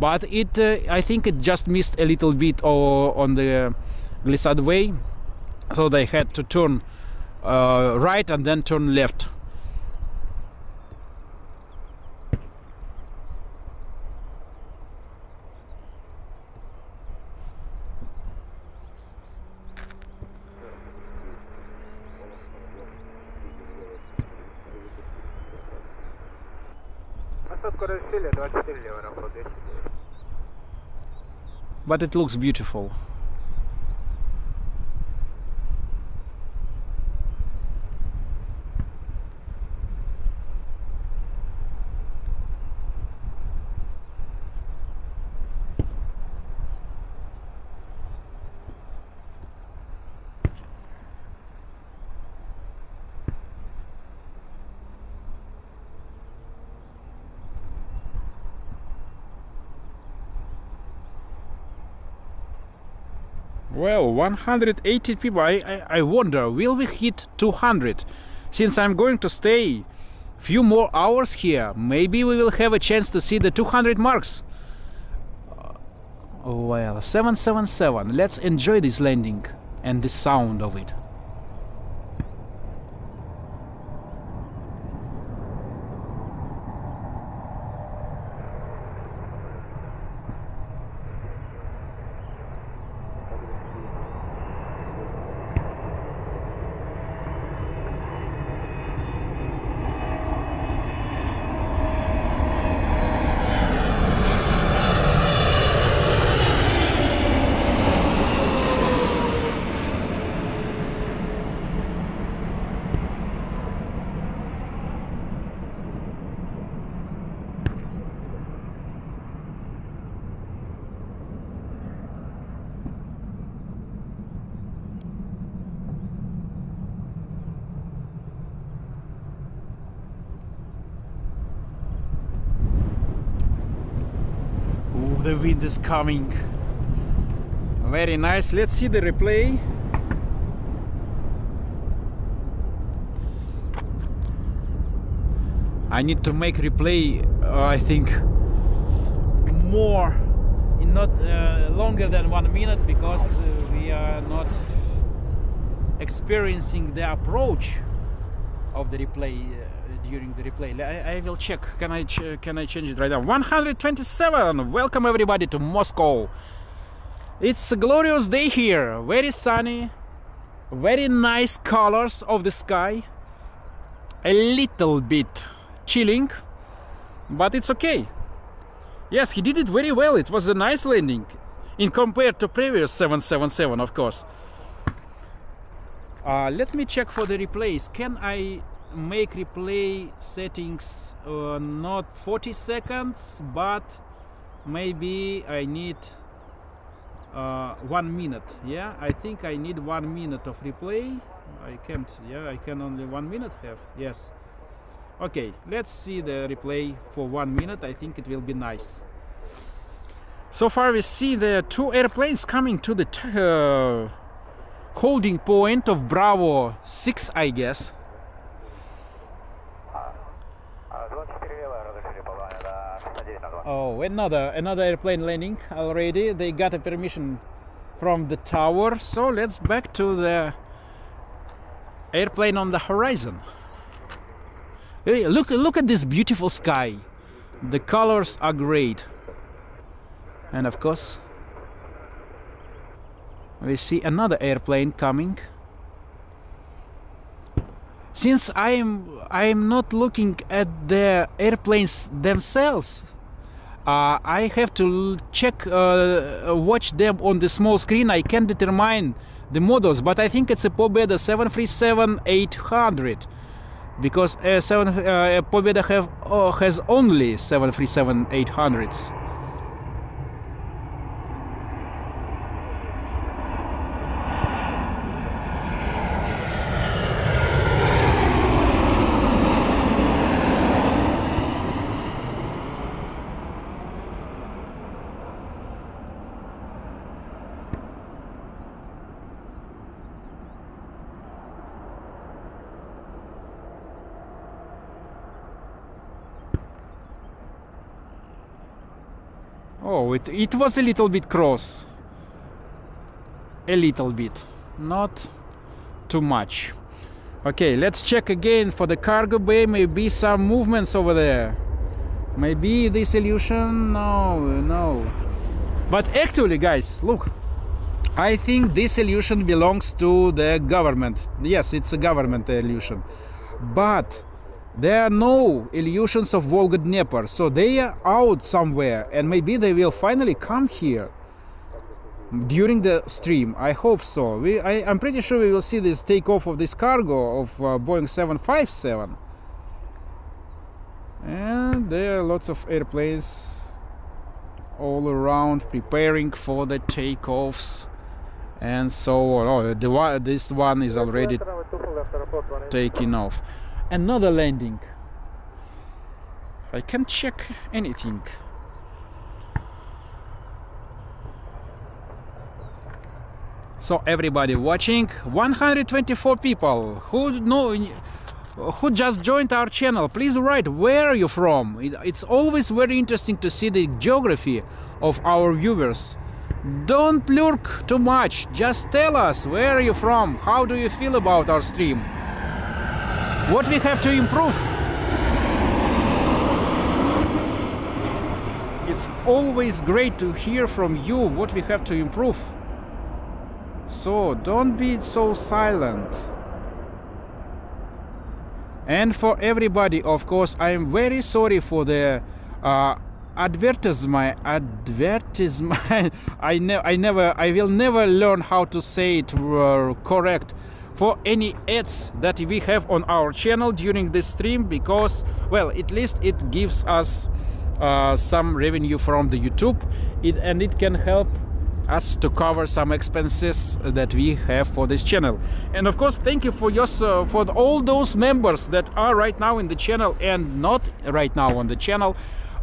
Speaker 1: But it, uh, I think it just missed a little bit on the glissade way, so they had to turn uh, right and then turn left. But it looks beautiful. Well, 180 people. I, I, I wonder, will we hit 200? Since I'm going to stay a few more hours here, maybe we will have a chance to see the 200 marks. Uh, well, 777. Let's enjoy this landing and the sound of it. The wind is coming. Very nice. Let's see the replay. I need to make replay uh, I think more in not uh, longer than one minute because uh, we are not experiencing the approach of the replay uh, during the replay. I, I will check. Can I can I change it right now? 127. Welcome everybody to Moscow. It's a glorious day here. Very sunny. Very nice colors of the sky. A little bit chilling, but it's okay. Yes, he did it very well. It was a nice landing in compared to previous 777, of course. Uh, let me check for the replays. Can I make replay settings uh, not 40 seconds but maybe I need uh, one minute yeah I think I need one minute of replay I can't. Yeah, I can only one minute have. Yes. Okay, let's see the replay for one minute. I think it will be nice. So far, we see the two airplanes coming to the uh, holding point of Bravo 6, I guess. Oh, another another airplane landing already. They got a permission from the tower. So let's back to the airplane on the horizon. Hey, look look at this beautiful sky. The colors are great. And of course we see another airplane coming. Since I am I am not looking at the airplanes themselves, uh, I have to check, uh, watch them on the small screen. I can determine the models, but I think it's a Pobeda 737-800 because uh, seven, uh, Pobeda have, uh, has only 737-800s. It, it was a little bit cross. A little bit. Not too much. Okay, let's check again for the cargo bay. Maybe some movements over there. Maybe this Ilyushin. No, no. But actually, guys, look. I think this Ilyushin belongs to the government. Yes, it's a government Ilyushin. But there are no Ilyushins of Volga Dnepr, so they are out somewhere, and maybe they will finally come here during the stream. I hope so. We, I, I'm pretty sure we will see this takeoff of this cargo of uh, Boeing 757, and there are lots of airplanes all around preparing for the takeoffs and so on. Oh, the this one is already taking off. Another landing. I can check anything. So everybody watching, 124 people who know who just joined our channel. Please write where are you from. It's always very interesting to see the geography of our viewers. Don't lurk too much. Just tell us where are you from. How do you feel about our stream? What we have to improve? It's always great to hear from you what we have to improve. So don't be so silent. And for everybody, of course, I am very sorry for the uh, advertisement. Advertisement. I ne- I never. I will never learn how to say it uh, correct for any ads that we have on our channel during this stream because, well, at least it gives us uh, some revenue from the YouTube, it and it can help us to cover some expenses that we have for this channel. And of course thank you for your uh, for all those members that are right now in the channel and not right now on the channel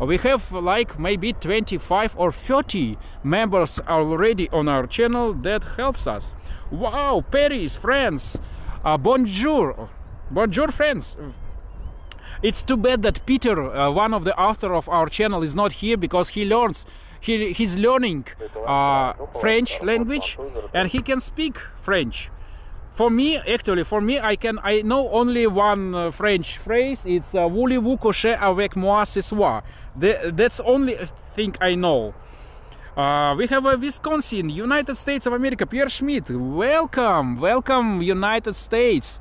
Speaker 1: we have like maybe 25 or 30 members already on our channel that helps us. Wow paris france. Uh, bonjour. Bonjour friends it's too bad that Peter, uh, one of the author of our channel, is not here because he learns he, he's learning uh, French language and he can speak French. For me, actually, for me, I can I know only one uh, French phrase. It's uh, "Voulez-vous coucher avec moi ce soir?" The, that's only thing I know. Uh, we have a Wisconsin, United States of America. Pierre Schmidt, welcome, welcome, United States.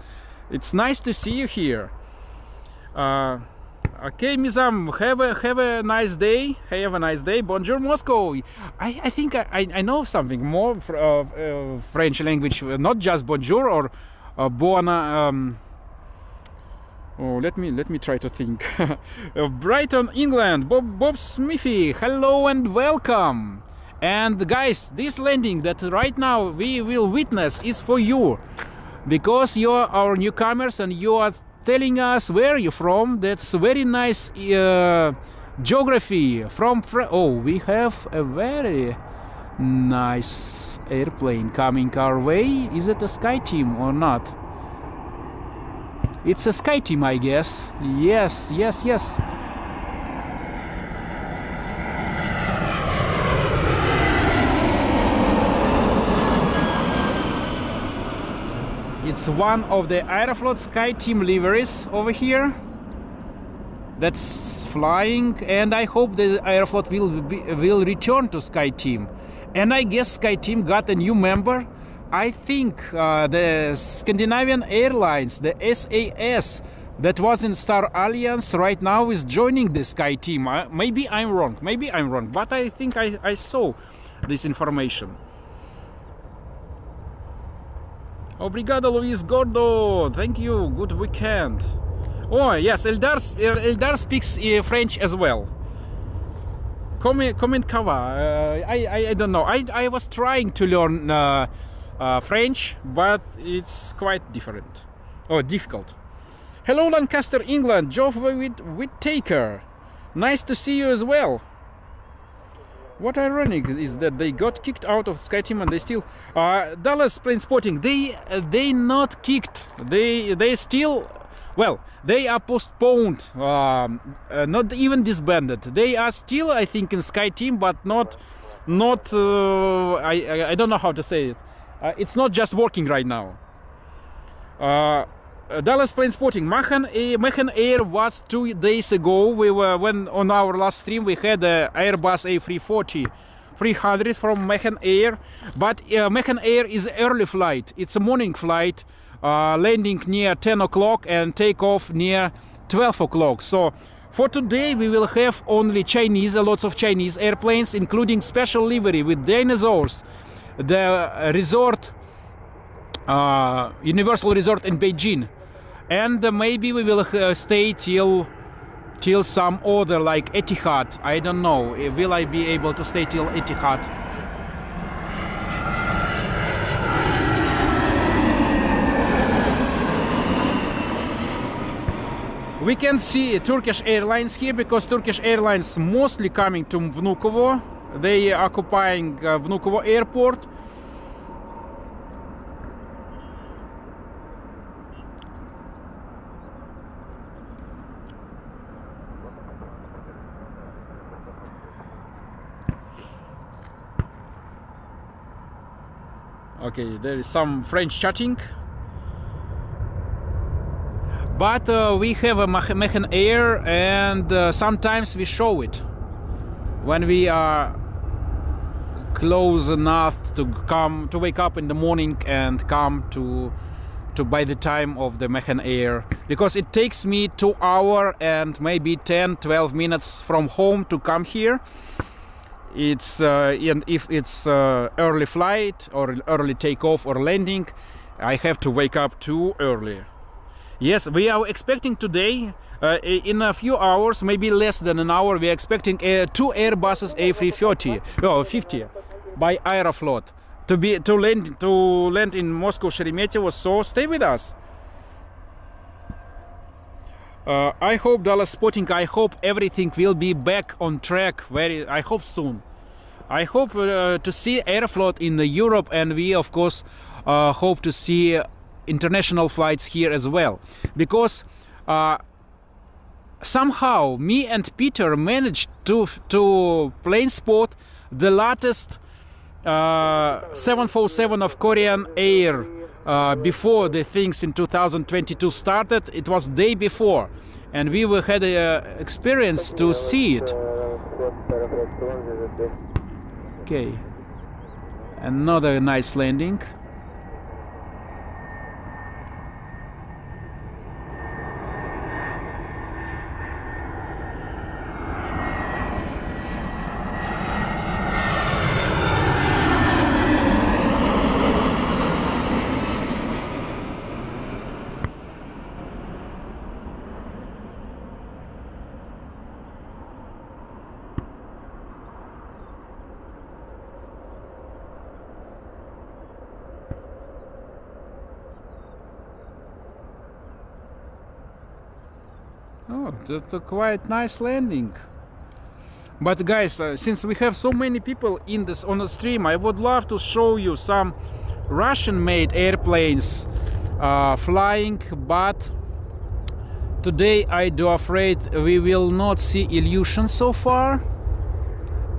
Speaker 1: It's nice to see you here. Uh, okay, Mizam, have a have a nice day. Have a nice day. Bonjour, Moscow. I, I think I, I know something more fr- uh, uh, French language, uh, not just bonjour or uh, buona. Um, Oh, let me let me try to think. Uh, Brighton, England. Bob Bob Smithy. Hello and welcome. And guys, this landing that right now we will witness is for you. because you are our newcomers and you are telling us where you're from. That's very nice uh, geography from. Fr- oh, we have a very nice airplane coming our way. Is it a Sky Team or not? It's a Sky Team, I guess. Yes, yes, yes. It's one of the Aeroflot Sky Team liveries over here that's flying and I hope the Aeroflot will be, will return to Sky Team. And I guess Sky Team got a new member. I think uh, the Scandinavian Airlines, the SAS, that was in Star Alliance right now is joining the Sky Team. Uh, maybe I'm wrong. Maybe I'm wrong, but I think I, I saw this information. Obrigado, Luis Gordo. Thank you. Good weekend. Oh yes, Eldar, Eldar speaks uh, French as well. Comment, comment cover. Uh, I, I, I don't know. I, I was trying to learn uh, uh, French, but it's quite different or difficult. Hello, Lancaster, England. Whit- Whittaker. Nice to see you as well. What ironic is that they got kicked out of Sky Team and they still uh, Dallas Plane Spotting. They uh, they not kicked. They they still well they are postponed. Um, uh, not even disbanded. They are still I think in Sky Team, but not not. Uh, I, I don't know how to say it. Uh, it's not just working right now. Uh, uh, Dallas Plane Spotting. Mahan, Mahan Air was two days ago. We were when on our last stream we had a Airbus A340 300 from Mahan Air, but uh, Air is early flight. It's a morning flight, uh, landing near 10 o'clock and take off near 12 o'clock. So. For today, we will have only Chinese, uh, lots of Chinese airplanes, including special livery with dinosaurs, the resort, uh, Universal Resort in Beijing, and uh, maybe we will uh, stay till till some other like Etihad. I don't know. Uh, Will I be able to stay till Etihad? We can see Turkish Airlines here because Turkish Airlines mostly coming to Vnukovo. They are occupying uh, Vnukovo airport. Okay, there is some French chatting. But uh, we have a Mahan Air, and uh, sometimes we show it. When we are close enough to come to wake up in the morning and come to to by the time of the Mahan Air. Because it takes me two hour and maybe 10 12 minutes from home to come here it's uh, and if it's uh, early flight or early takeoff or landing i have to wake up too early. Yes we are expecting today uh, in a few hours maybe less than an hour we are expecting uh, two airbuses a330 oh 50 by aeroflot. To be to land to land in moscow sheremetyevo so stay with us uh, I hope Dallas Spotting. I hope everything will be back on track. Very. I hope soon. I hope uh, to see Aeroflot in the Europe, and we of course uh, hope to see international flights here as well, because uh, somehow me and Peter managed to to plane spot the latest uh, 747 of Korean Air uh, before the things in 2022 started. It was day before, and we were, had a uh, experience to see it. Okay, another nice landing. That's a quite nice landing. But guys, uh, since we have so many people in this on the stream, I would love to show you some Russian-made airplanes uh, flying. But today, I do afraid we will not see Ilyushin so far,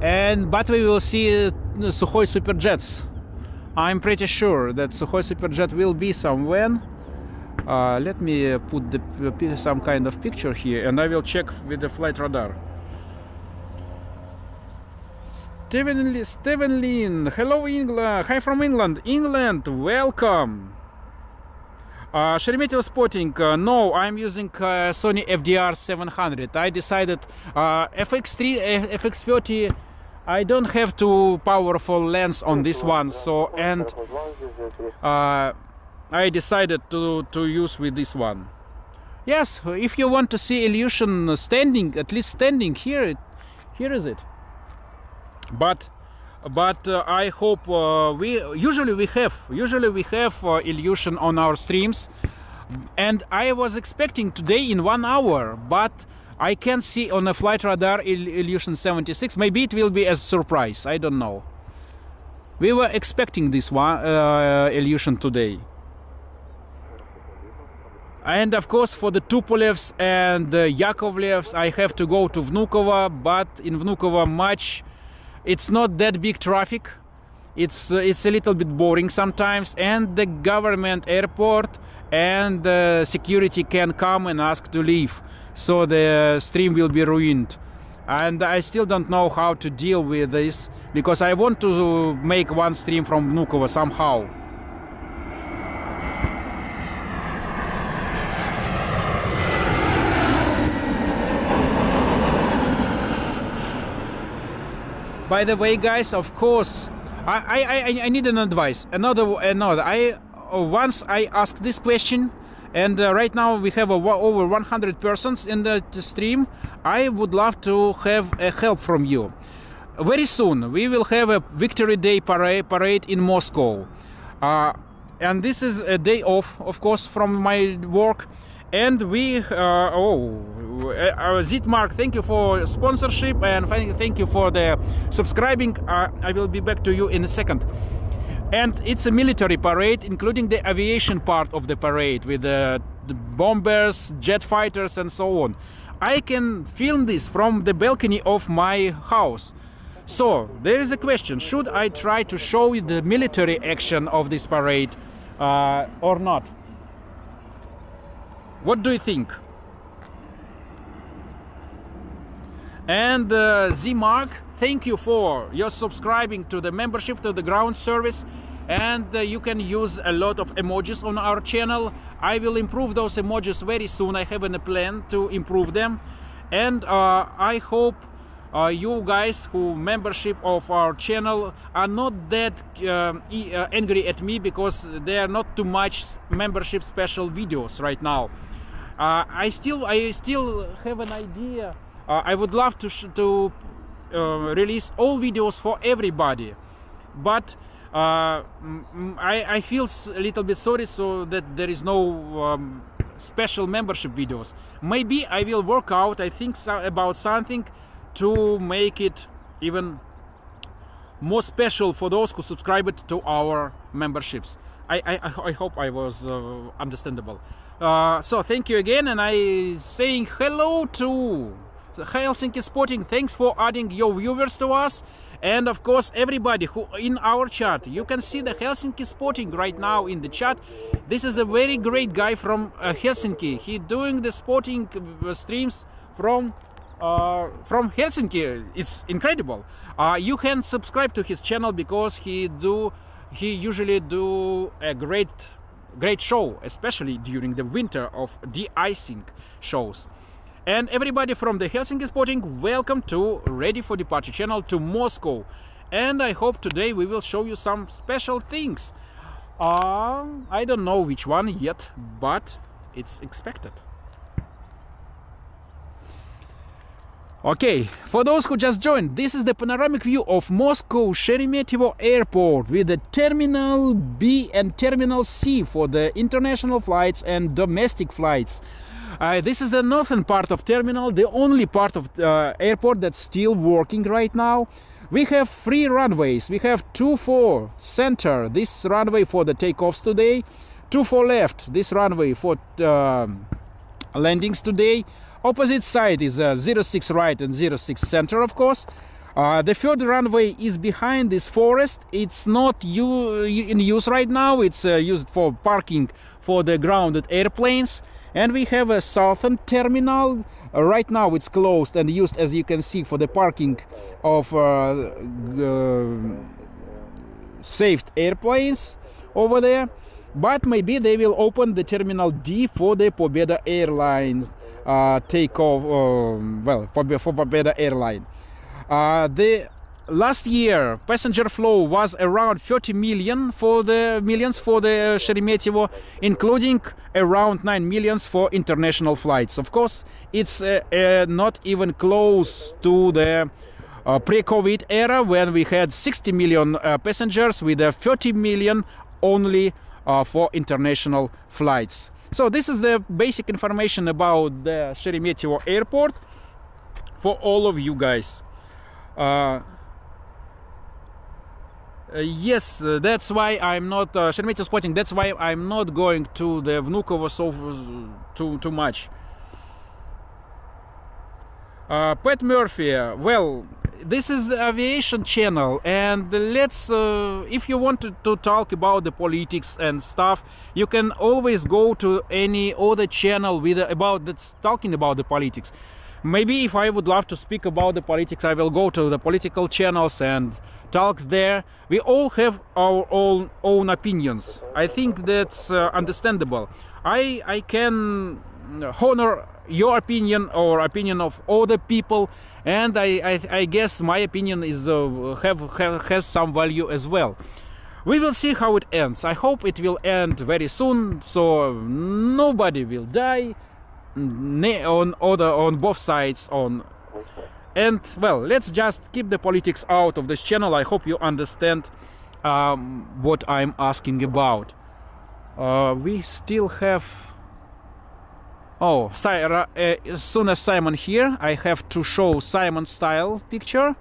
Speaker 1: and but we will see uh, Sukhoi Superjets. I'm pretty sure that Sukhoi Superjet will be somewhere. Uh, let me put the, some kind of picture here, and I will check with the flight radar. Steven, Steven Lin, hello England, hi from England, England, welcome. Uh, Sheremetyevo spotting, uh, no, I'm using uh, Sony FDR 700. I decided uh, FX3, uh, FX30, I don't have too powerful lens on this one, so and uh, I decided to, to use with this one. Yes, if you want to see Ilyushin standing, at least standing here, here is it but but uh, I hope uh, we usually we have usually we have uh, Ilyushin on our streams, and I was expecting today in one hour, but I can see on a flight radar Il- Ilyushin 76. Maybe it will be a surprise. I don't know. We were expecting this one uh, Ilyushin today. And of course, for the Tupolevs and the Yakovlevs, I have to go to Vnukovo, but in Vnukovo, much it's not that big traffic. It's uh, it's a little bit boring sometimes. And the government airport and the security can come and ask to leave. So the stream will be ruined. And i still don't know how to deal with this because i want to make one stream from vnukovo somehow by the way guys of course i i i, need an advice. Another another i uh, once i asked this question and uh, right now we have a, over 100 persons in the stream i would love to have a help from you. Very soon we will have a victory day parade, parade in moscow. Uh, and this is a day off of course from my work and we uh, oh uh, Zitmark thank you for sponsorship and thank you for the subscribing. Uh, I will be back to you in a second. And it's a military parade including the aviation part of the parade with the, the bombers jet fighters and so on. I can film this from the balcony of my house. So there is a question. Should I try to show you the military action of this parade uh, or not what do you think? And uh, Z Mark, thank you for your subscribing to the membership to the ground service. And uh, you can use a lot of emojis on our channel. I will improve those emojis very soon. I have a plan to improve them. And uh, I hope uh, you guys who membership of our channel are not that um, uh, angry at me because there are not too much membership special videos right now. Uh, I still I still have an idea. Uh, I would love to to uh, release all videos for everybody. But I, I feel a little bit sorry so that there is no um, special membership videos. Maybe I will work out I think so about something to make it even more special for those who subscribe to our memberships. I, I, I hope I was uh, understandable. Uh, so thank you again and I saying hello to Helsinki Spotting. Thanks for adding your viewers to us. And of course, everybody who in our chat, you can see the Helsinki Spotting right now in the chat. This is a very great guy from uh, Helsinki. He doing the spotting uh, streams from uh, from Helsinki. It's incredible. Uh, you can subscribe to his channel because he do he usually do a great great show, especially during the winter of de-icing shows. And everybody from the Helsinki Spotting, welcome to Ready for Departure channel to Moscow. And I hope today we will show you some special things. Uh, I don't know which one yet, but it's expected. Okay, for those who just joined, this is the panoramic view of Moscow Sheremetyevo Airport with the Terminal B and Terminal C for the international flights and domestic flights. Uh, this is the northern part of terminal, the only part of uh, airport that's still working right now. We have three runways. We have two for center, this runway for the takeoffs today, two for left, this runway for um, landings today. Opposite side is uh, 06 right and 06 center, of course. Uh, the third runway is behind this forest. It's not in use right now. It's uh, used for parking for the grounded airplanes. And we have a southern terminal. Uh, right now it's closed and used, as you can see, for the parking of uh, g- saved airplanes over there. But maybe they will open the terminal D for the Pobeda Airlines uh, takeoff. Um, well, for, for Pobeda Airline. Uh, the last year passenger flow was around 30 million for the millions for the Sheremetyevo, including around 9 millions for international flights. Of course, it's uh, uh, not even close to the uh, pre-COVID era when we had 60 million uh, passengers with uh, 30 million only uh, for international flights. So this is the basic information about the Sheremetyevo airport for all of you guys. Uh, uh, yes, uh, that's why I'm not uh, Sheremetyevo spotting. That's why I'm not going to the Vnukovo so too too much. Uh, Pat Murphy, well, this is the aviation channel, and let's. Uh, if you want to, to talk about the politics and stuff, you can always go to any other channel with about that's talking about the politics. Maybe if i would love to speak about the politics i will go to the political channels and talk there. We all have our own own opinions. I think that's uh, understandable. I i can honor your opinion or opinion of other people and i i, I guess my opinion is uh, have, have has some value as well. We will see how it ends. I hope it will end very soon so nobody will die on other on both sides on. And well let's just keep the politics out of this channel. I hope you understand um, what i'm asking about. Uh, we still have oh Si- uh, as soon as simon here i have to show simon style picture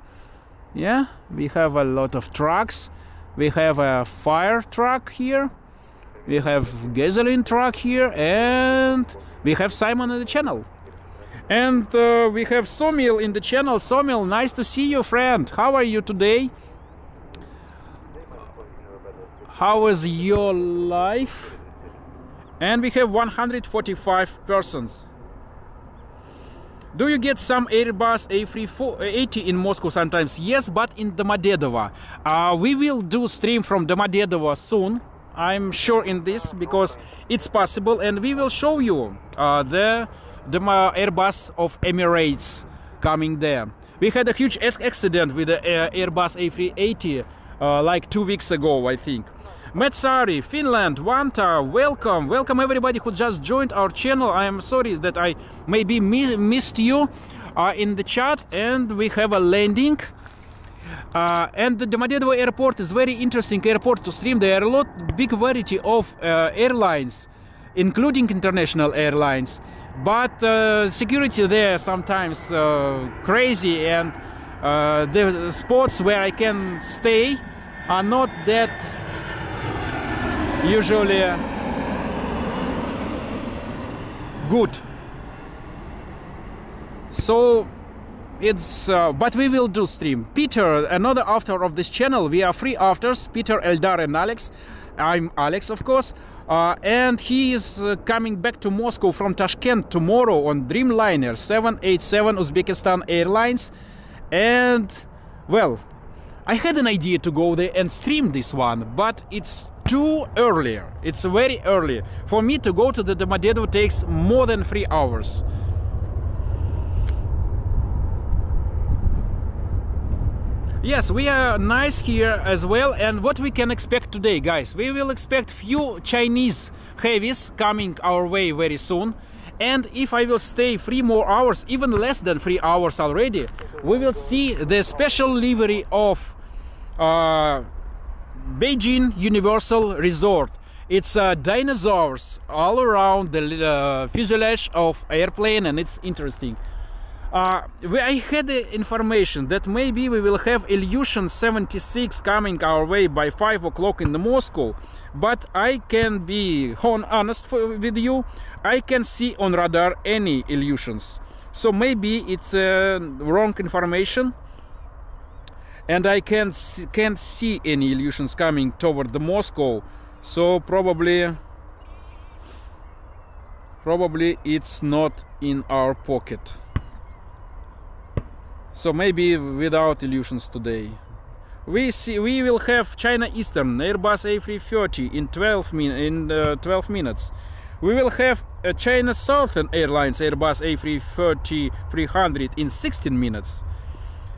Speaker 1: yeah we have a lot of trucks we have a fire truck here we have gasoline truck here and we have simon in the channel and uh, we have Somil in the channel. Somil, nice to see you, friend. How are you today? How is your life? And we have 145 persons. Do you get some Airbus A380 in Moscow sometimes? Yes, but in Domodedovo. Uh, we will do stream from Domodedovo soon. I'm sure in this because it's possible, and we will show you uh, the the Airbus of Emirates coming there. We had a huge accident with the uh, Airbus A380 uh, like two weeks ago, I think. Metsari, Finland, Vantaa, welcome, welcome everybody who just joined our channel. I am sorry that I maybe mi- missed you uh, in the chat, and we have a landing. Uh, and the Domodedovo airport is very interesting airport to stream. There are a lot, big variety of uh, airlines, including international airlines. But uh, security there sometimes uh, crazy, and uh, the spots where I can stay are not that usually good. So it's uh, but we will do stream. Peter another author of this channel. We are three authors peter eldar and alex. I'm alex of course. Uh, and he is uh, coming back to moscow from tashkent tomorrow on dreamliner 787 uzbekistan airlines. And well i had an idea to go there and stream this one but it's too early it's very early for me to go to the domodedovo takes more than three hours Yes, we are nice here as well. And what we can expect today, guys? We will expect few Chinese heavies coming our way very soon. And if I will stay three more hours, even less than three hours already, we will see the special livery of uh, Beijing Universal Resort. It's uh, dinosaurs all around the uh, fuselage of airplane, and it's interesting. Uh, I had the information that maybe we will have Ilyushin 76 coming our way by 5 o'clock in the Moscow, but I can be honest for, with you, I can see on radar any Ilyushins. So maybe it's uh, wrong information and I can't see, can't see any Ilyushins coming toward the Moscow. So probably probably it's not in our pocket. So maybe without Ilyushins today. We see we will have China Eastern Airbus A330 in 12 min in uh, 12 minutes. We will have uh, China Southern Airlines Airbus A330 300 in 16 minutes.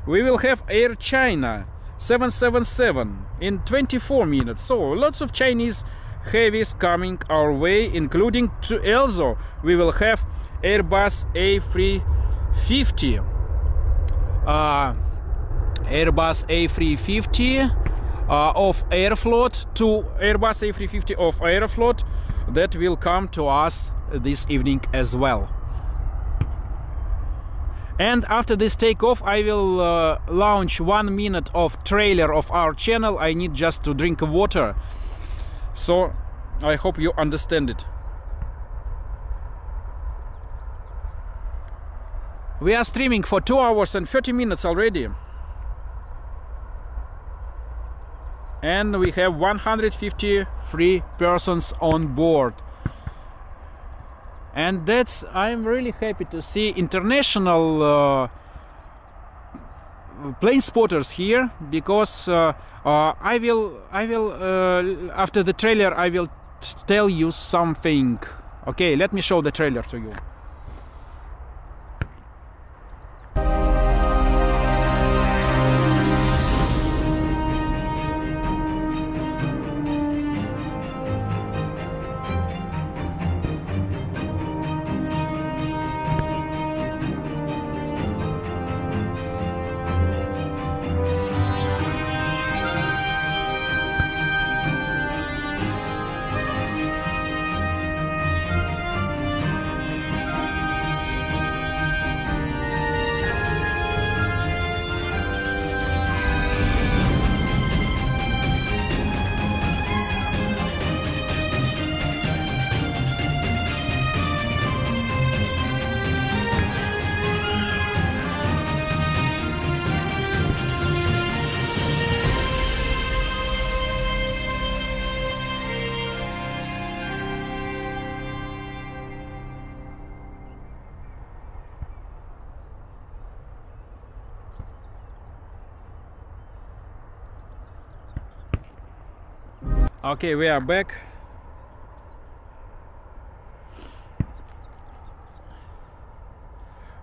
Speaker 1: We will have Air China 777 in 24 minutes. So lots of Chinese heavies coming our way, including to also we will have Airbus A350. Uh, Airbus A350 uh, of Aeroflot to Airbus A350 of Aeroflot that will come to us this evening as well. And after this takeoff, I will uh, launch one minute of trailer of our channel. I need just to drink water. So I hope you understand it. We are streaming for 2 hours and 30 minutes already. And we have 153 persons on board and that's i'm really happy to see international uh, plane spotters here because uh, uh, i will i will uh, after the trailer i will tell you something. Okay let me show the trailer to you okay we are back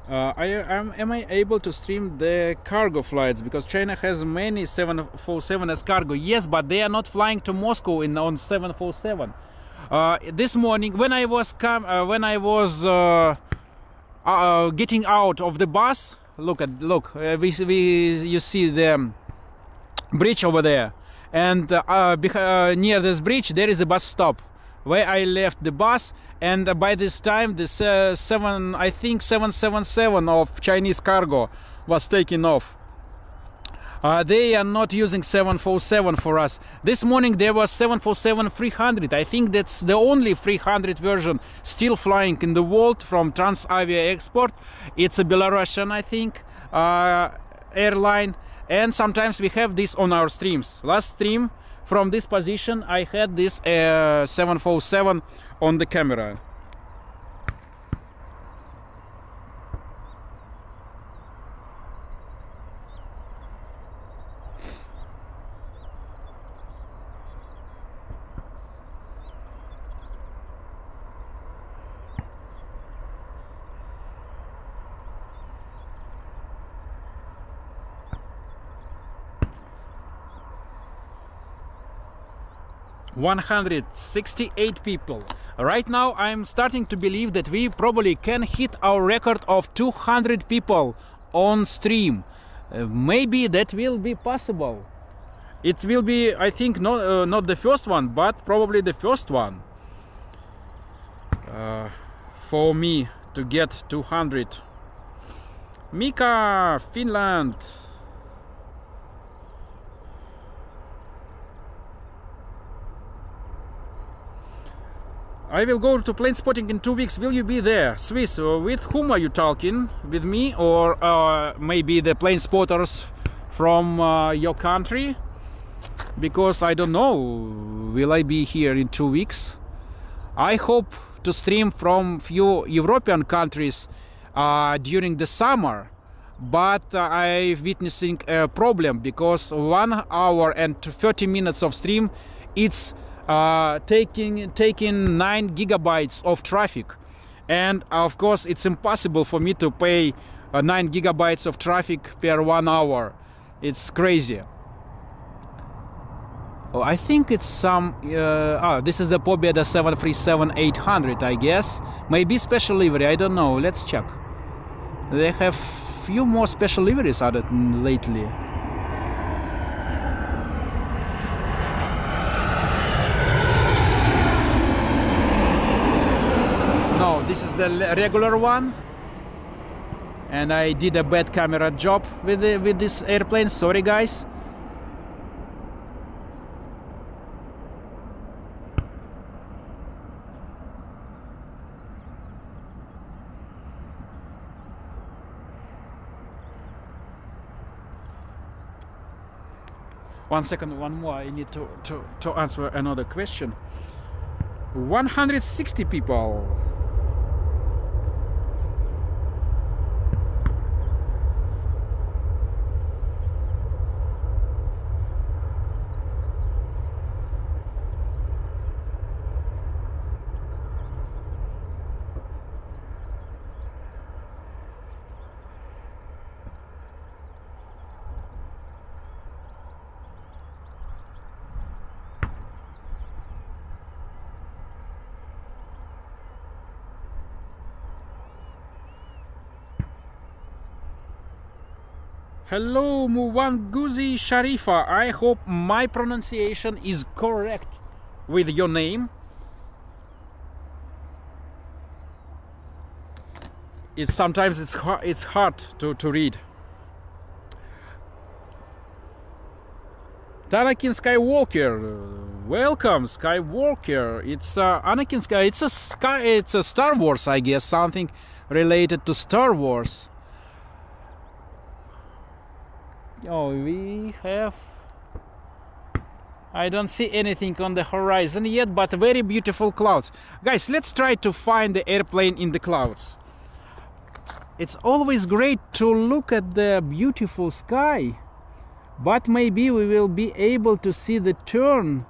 Speaker 1: Uh, I, am, am I able to stream the cargo flights because China has many 747 as cargo? Yes, but they are not flying to Moscow in on 747. Uh, this morning, when I was com- uh, when I was uh, uh, getting out of the bus, look at look, uh, we, we you see the bridge over there, and uh, uh, uh, near this bridge there is a bus stop where I left the bus, and by this time this uh, seven, I think 777 of Chinese cargo was taken off. Uh, they are not using 747 for us. This morning there was 747 300. I think that's the only 300 version still flying in the world from Transavia Export. It's a Belarusian, I think, uh, airline. And sometimes we have this on our streams. Last stream from this position, I had this uh, 747 on the camera. One hundred sixty-eight people. Right now, I'm starting to believe that we probably can hit our record of 200 people on stream. Uh, maybe that will be possible. It will be, I think, not uh, not the first one, but probably the first one uh, for me to get 200. Mika, Finland. I will go to plane spotting in two weeks. Will you be there? Swiss, uh, with whom are you talking? With me or uh, maybe the plane spotters from uh, your country? Because I don't know. Will I be here in two weeks? I hope to stream from few European countries uh, during the summer. But uh, I'm witnessing a problem because one hour and 30 minutes of stream, it's uh, taking taking nine gigabytes of traffic, and of course it's impossible for me to pay uh, nine gigabytes of traffic per one hour. It's crazy. Oh, I think it's some. Uh, oh, this is the Pobeda 737-800, I guess. Maybe special livery. I don't know. Let's check. They have few more special liveries added lately. No, this is the regular one. And I did a bad camera job with the, with this airplane. Sorry, guys. one second one more i need to, to, to answer another question 160 people Hello, Muwanguzi Sharifa. I hope my pronunciation is correct with your name. It's sometimes it's hard, it's hard to, to read. Anakin Skywalker, welcome Skywalker. It's uh, Anakin Sky. It's a sky. It's a Star Wars, I guess, something related to Star Wars. Oh, we have. I don't see anything on the horizon yet, but very beautiful clouds. Guys, let's try to find the airplane in the clouds. It's always great to look at the beautiful sky, but maybe we will be able to see the turn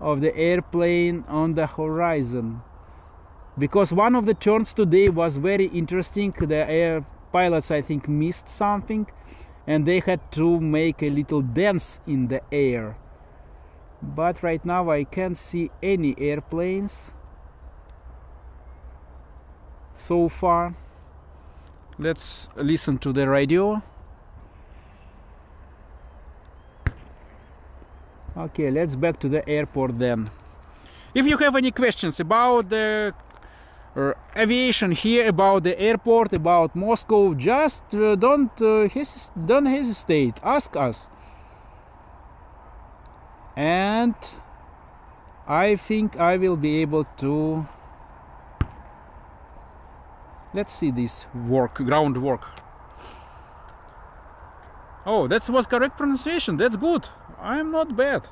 Speaker 1: of the airplane on the horizon. Because one of the turns today was very interesting. The air pilots, I think, missed something and they had to make a little dance in the air. But right now I can't see any airplanes so far. Let's listen to the radio. Okay let's back to the airport then. If you have any questions about the aviation here about the airport about moscow just uh, don't uh, hes- don't hesitate. Ask us. And i think i will be able to let's see this work ground work oh that was correct pronunciation. That's good. I'm not bad.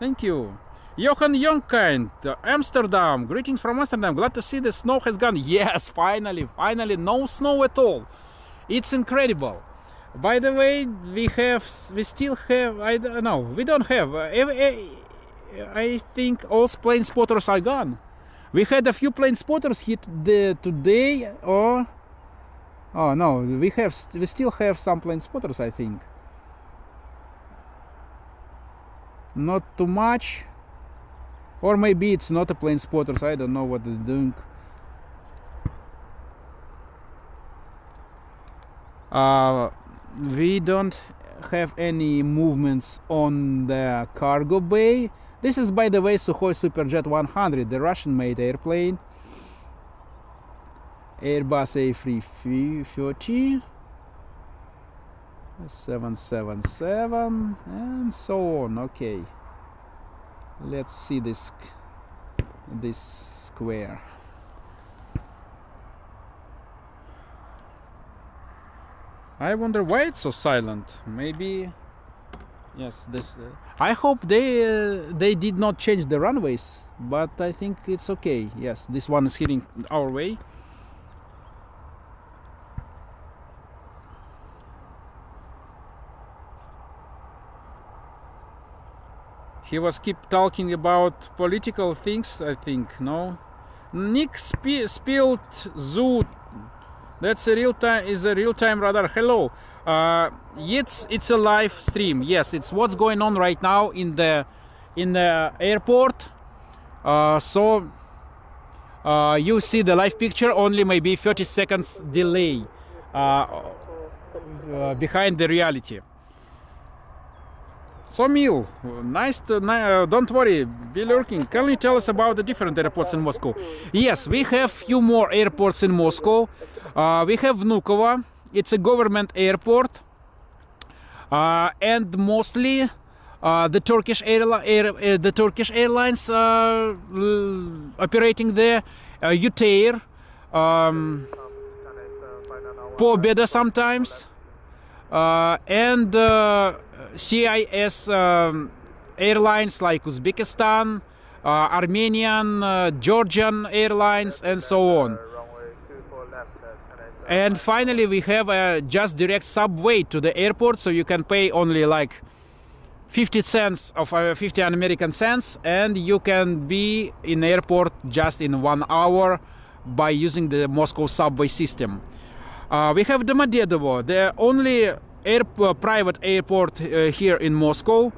Speaker 1: Thank you Johan Youngkind, Amsterdam. Greetings from Amsterdam. Glad to see the snow has gone. Yes, finally, finally, no snow at all. It's incredible. By the way, we have, we still have, I don't know, we don't have. Uh, I think all plane spotters are gone. We had a few plane spotters the today, or oh no, we have, we still have some plane spotters. I think. Not too much or maybe it's not a plane spotters I don't know what they're doing uh, we don't have any movements on the cargo bay. This is, by the way, Sukhoi Superjet 100, the Russian-made airplane. Airbus A330, 777, and so on. Okay, let's see this this square. I wonder why it's so silent. Maybe, yes, this. Uh, I hope they uh, they did not change the runways, but I think it's okay. Yes, this one is hitting our way. He was keep talking about political things. I think no. Nick spe- spilled zoo that's a real time is a real time radar. Hello. Uh, it's it's a live stream. Yes it's what's going on right now in the in the airport. Uh, so uh, you see the live picture only maybe 30 seconds delay uh, uh, behind the reality so Mil, nice to uh, don't worry, be lurking. Can you tell us about the different airports in Moscow? Yes, we have few more airports in Moscow. Uh, we have Vnukovo. It's a government airport, uh, and mostly uh, the Turkish air, air uh, the Turkish airlines uh, operating there. Uh, Utair, um, Pobeda sometimes, and CIS um, airlines like Uzbekistan, uh, Armenian, uh, Georgian airlines, and so on. And finally, we have a just direct subway to the airport, so you can pay only like 50 cents of uh, 50 American cents, and you can be in airport just in one hour by using the Moscow subway system. Uh, we have Domodedovo, the only air, uh, private airport uh, here in Moscow.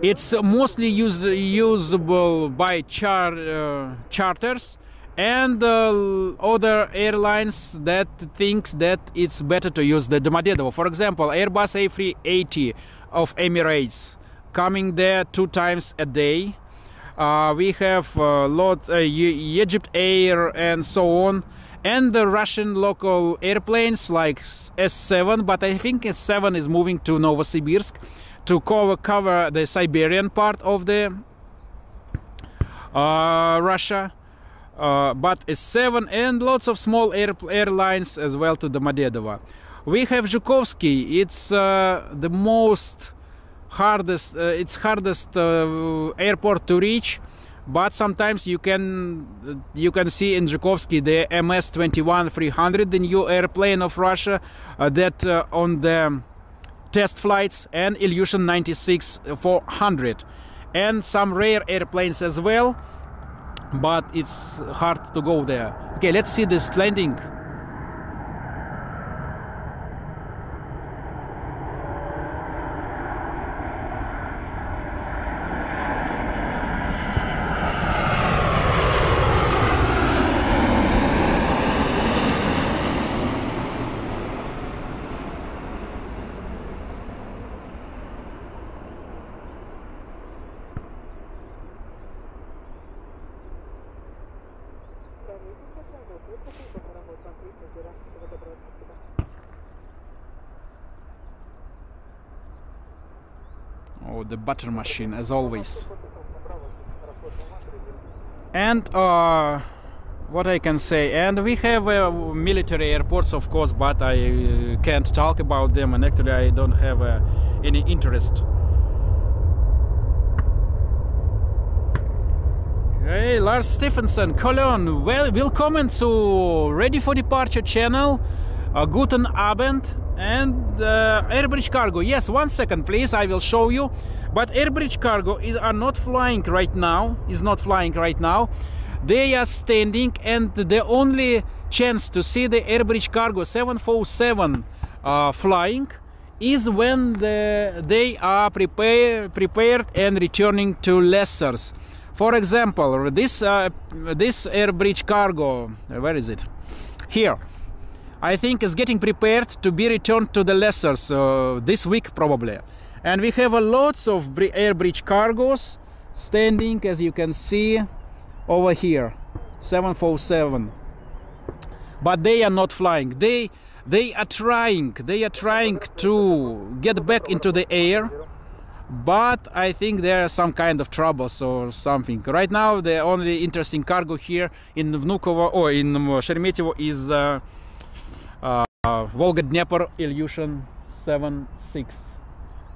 Speaker 1: It's mostly used, usable by char, uh, charters and uh, other airlines that thinks that it's better to use the Domodedovo. For example, Airbus A380 of Emirates coming there two times a day. Uh, we have a lot uh, Egypt Air and so on and the Russian local airplanes like S7 but I think S7 is moving to Novosibirsk to cover, cover the Siberian part of the uh, Russia uh, but S7 and lots of small air, airlines as well to the Domodedovo. We have Zhukovsky. It's uh, the most hardest. Uh, it's hardest uh, airport to reach, but sometimes you can you can see in Zhukovsky the MS-21 300, the new airplane of Russia, uh, that uh, on the test flights, and Ilyushin 96 400, and some rare airplanes as well but it's hard to go there. Okay, let's see this landing. Oh, the butter machine, as always. And uh, what I can say, and we have uh, military airports, of course, but I uh, can't talk about them, and actually, I don't have uh, any interest. Hey, Lars Stephenson, Cologne, well, welcome to Ready for Departure channel. Uh, guten Abend and uh, Airbridge Cargo. Yes, one second, please. I will show you. But Airbridge Cargo is are not flying right now. Is not flying right now. They are standing, and the only chance to see the Airbridge Cargo 747 uh, flying is when the, they are prepare, prepared and returning to lessors. For example, this uh, this Airbridge Cargo, where is it? Here. I think is getting prepared to be returned to the lessors uh, this week probably. And we have a lots of air bridge cargos standing as you can see over here. 747 but they are not flying. They they are trying they are trying to get back into the air but I think there are some kind of troubles or something. Right now, the only interesting cargo here in Vnukovo or in Sheremetyevo is uh, uh, Volga Dnepr Ilyushin 76.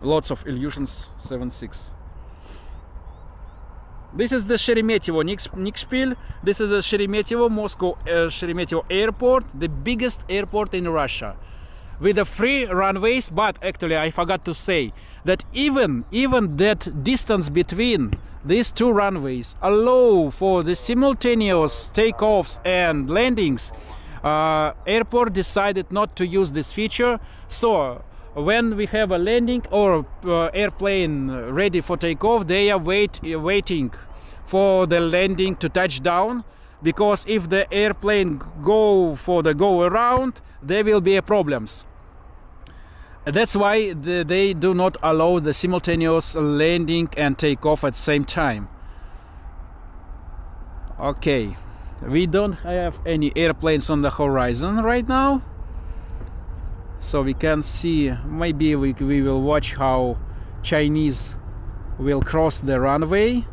Speaker 1: Lots of Ilyushins 76. This is the Sheremetyevo Nikspil. This is the Sheremetyevo Moscow uh, Sheremetyevo airport, the biggest airport in Russia with the free runways but actually I forgot to say that even even that distance between these two runways allow for the simultaneous takeoffs and landings. Uh, airport decided not to use this feature so when we have a landing or uh, airplane ready for takeoff they are wait, waiting for the landing to touch down because if the airplane go for the go around there will be problems that's why the, they do not allow the simultaneous landing and takeoff at the same time. Okay. We don't have any airplanes on the horizon right now. So we can see maybe we, we will watch how Chinese will cross the runway.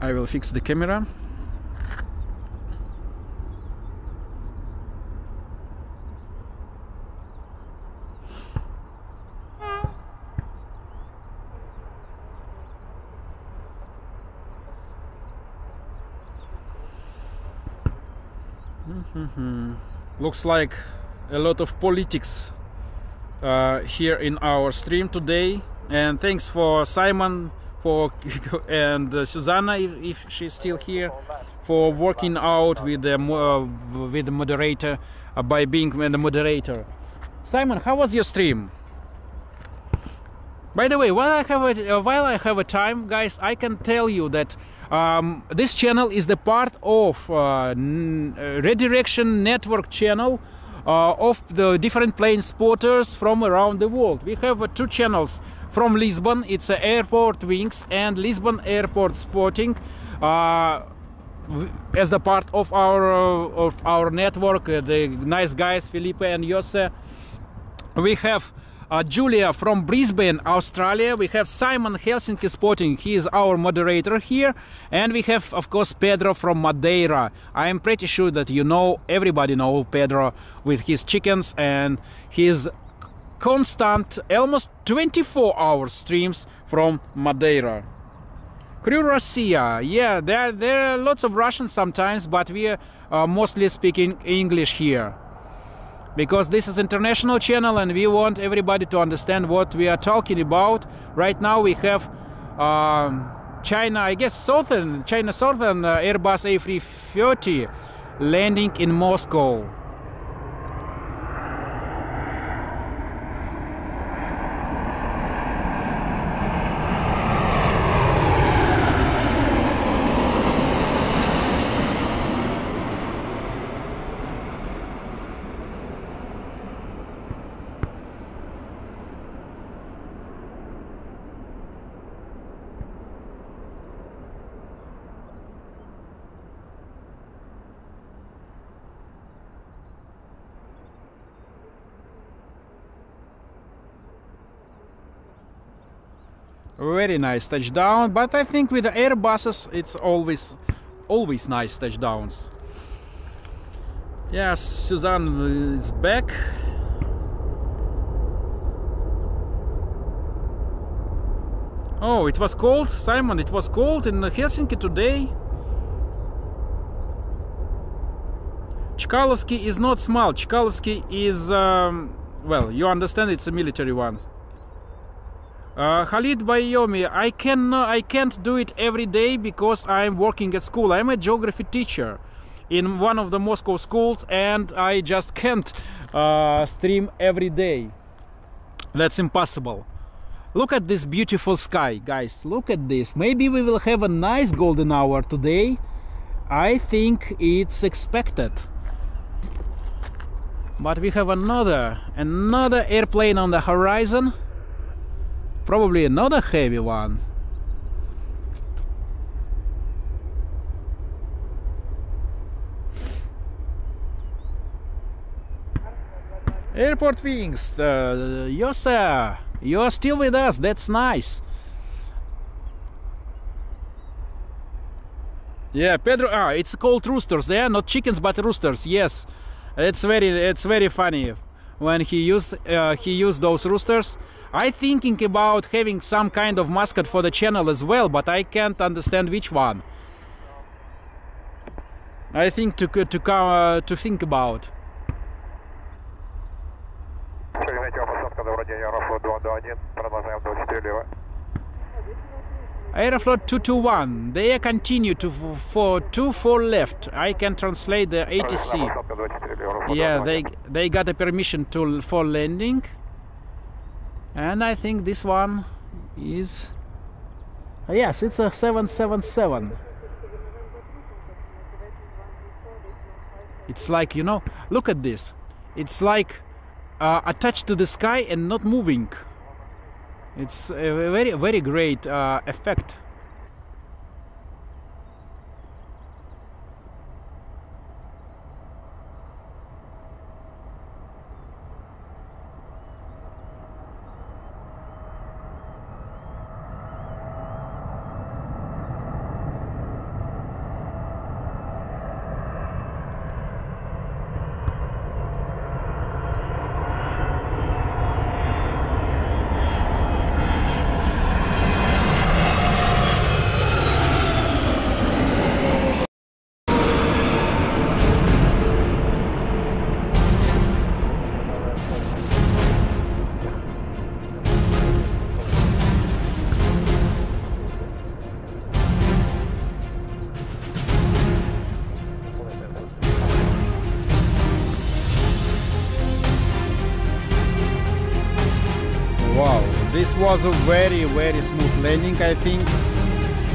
Speaker 1: I will fix the camera Looks like a lot of politics uh, here in our stream today. And thanks for Simon for and uh, Susanna if, if, she's still here for working out with the uh, with the moderator uh, by being the moderator. Simon, how was your stream? By the way, while I have a, uh, while I have a time, guys, I can tell you that um, this channel is the part of uh, uh, redirection network channel uh, of the different plane spotters from around the world. We have uh, two channels from Lisbon. It's uh, Airport Wings and Lisbon Airport Spotting uh, as the part of our of our network. the nice guys Felipe and Jose. We have uh, Julia from Brisbane, Australia. We have Simon Helsinki Spotting, He is our moderator here. And we have, of course, Pedro from Madeira. I am pretty sure that you know, everybody know Pedro with his chickens and his constant, almost 24 hour streams from Madeira. Crew Russia, yeah, there, there are lots of Russians sometimes, but we are uh, mostly speaking English here because this is international channel and we want everybody to understand what we are talking about. Right now we have um, China I guess southern China southern uh, Airbus A330 landing in Moscow very nice touchdown but I think with the Airbuses it's always always nice touchdowns. Yes Suzanne is back. Oh it was cold Simon it was cold in Helsinki today. Chkalovsky is not small Chkalovsky is um, well you understand it's a military one uh, Khalid Bayomi, I can I can't do it every day because I'm working at school. I'm a geography teacher in one of the Moscow schools, and I just can't uh, stream every day. That's impossible. Look at this beautiful sky, guys. Look at this. Maybe we will have a nice golden hour today I think it's expected. But we have another another airplane on the horizon. Probably another heavy one. Airport Wings, uh, Yosa, you're still with us. That's nice. Yeah, Pedro. Ah, it's called roosters. They are not chickens, but roosters. Yes, it's very, it's very funny when he used uh, he used those roosters. I thinking about having some kind of mascot for the channel as well, but I can't understand which one. I think to to to, uh, to think about. Aeroflot 221, they continue to for 24 left. I can translate the ATC. Yeah, they they got a permission to for landing and I think this one is yes, it's a 777. It's like you know, look at this. It's like uh, attached to the sky and not moving. It's a very very great uh, effect. Was a very very smooth landing I think.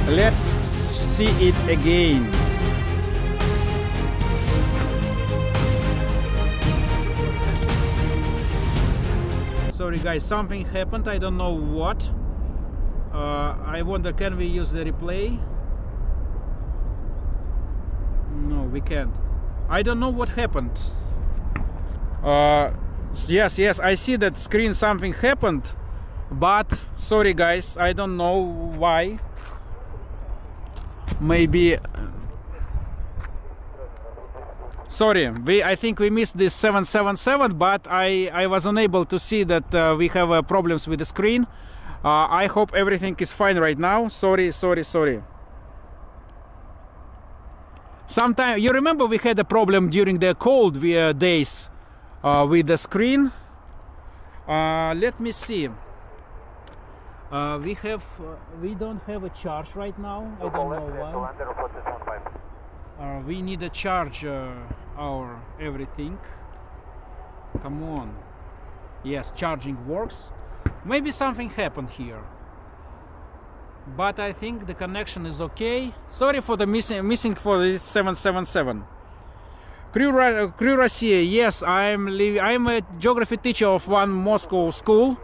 Speaker 1: Let's see it again. Sorry guys, something happened, I don't know what. Uh, I wonder can we use the replay? No, we can't. I don't know what happened. Uh, yes, yes, I see that screen something happened, but sorry guys, I don't know why. Maybe. Sorry, we I think we missed this 777, but I I was unable to see that uh, we have uh, problems with the screen. Uh, I hope everything is fine right now. Sorry, sorry, sorry. Sometime you remember we had a problem during the cold uh, days uh, with the screen. Uh, let me see. Uh, we have uh, we don't have a charge right now. I don't know why.
Speaker 2: Land Aeroflot 615.
Speaker 1: Uh, we need a charge uh, our everything. Come on. Yes, charging works. Maybe something happened here. But I think the connection is okay. Sorry for the missing missing for this 777. Crew, uh, Crew Russia, yes, I'm I'm a geography teacher of one Moscow school.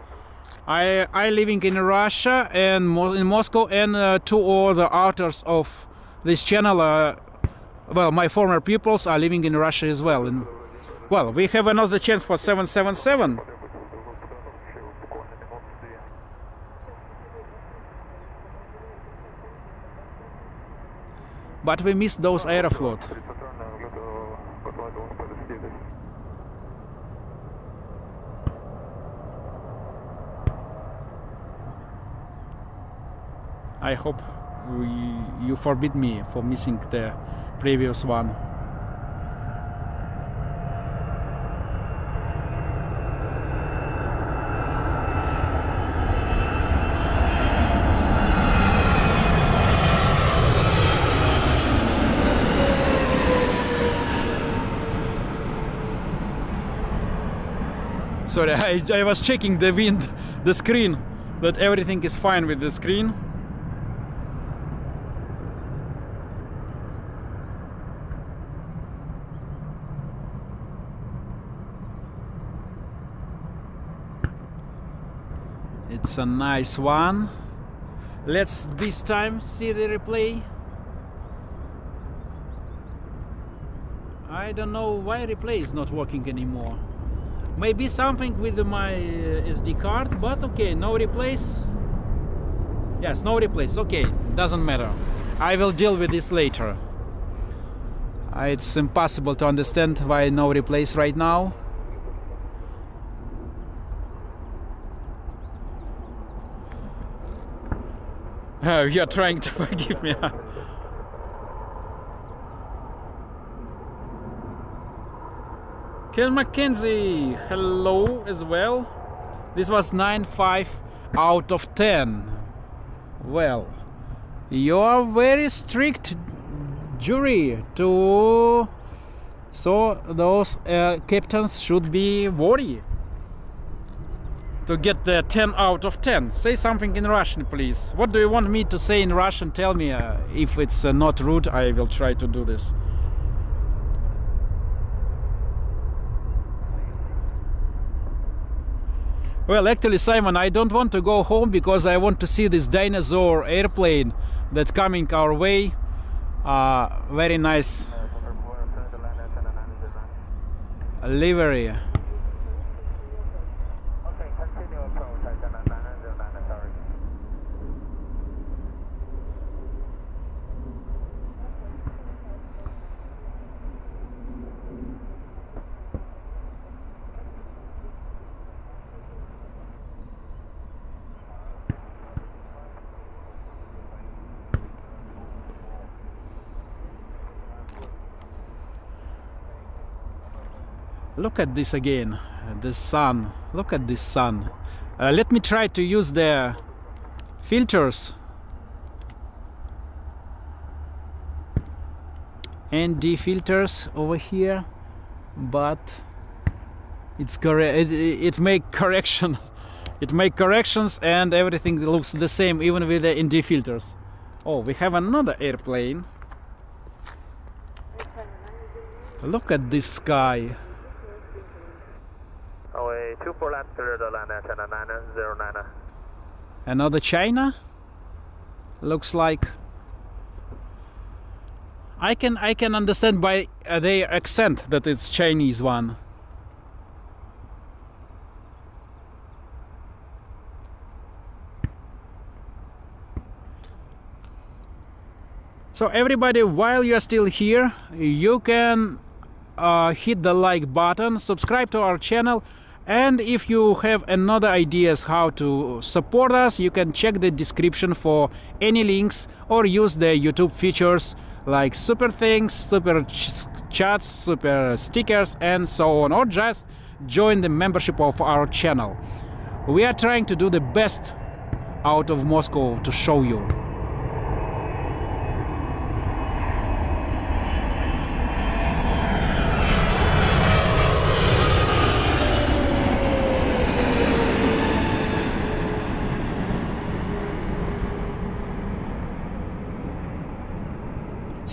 Speaker 1: I I living in Russia and in Moscow and uh, two other authors of this channel. Uh, well, my former pupils are living in Russia as well. And well, we have another chance for 777. But we missed those Aeroflot. I hope we, you forbid me for missing the previous one. Sorry, I, I was checking the wind, the screen, that everything is fine with the screen. A nice one. Let's this time see the replay. I don't know why replay is not working anymore. Maybe something with my uh, SD card, but okay, no replays. Yes, no replays. Okay, doesn't matter. I will deal with this later. Uh, it's impossible to understand why no replays right now. Oh, you're trying to forgive me. Ken McKenzie, hello as well. This was 9.5 out of 10. Well, you are very strict jury to so those uh, captains should be worried to get the 10 out of 10 say something in russian please. What do you want me to say in russian? Tell me uh, if it's uh, not rude i will try to do this. Well actually simon i don't want to go home because i want to see this dinosaur airplane that's coming our way. Uh, very nice. Livery
Speaker 2: Okay, continue approach, Antenna 909, sorry.
Speaker 1: Look at this again the sun. Look at this sun. Uh, let me try to use the filters. ND filters over here but it's correct it, it make corrections it make corrections and everything looks the same even with the ND filters. Oh we have another airplane. Look at this sky
Speaker 2: Away 24 left, clear the land antenna 909.
Speaker 1: another China? Looks like. I can I can understand by uh, their accent that it's Chinese one. So everybody while you are still here you can uh, hit the like button subscribe to our channel and if you have another ideas how to support us you can check the description for any links or use the youtube features like super things super ch- chats super stickers and so on. Or just join the membership of our channel. We are trying to do the best out of moscow to show you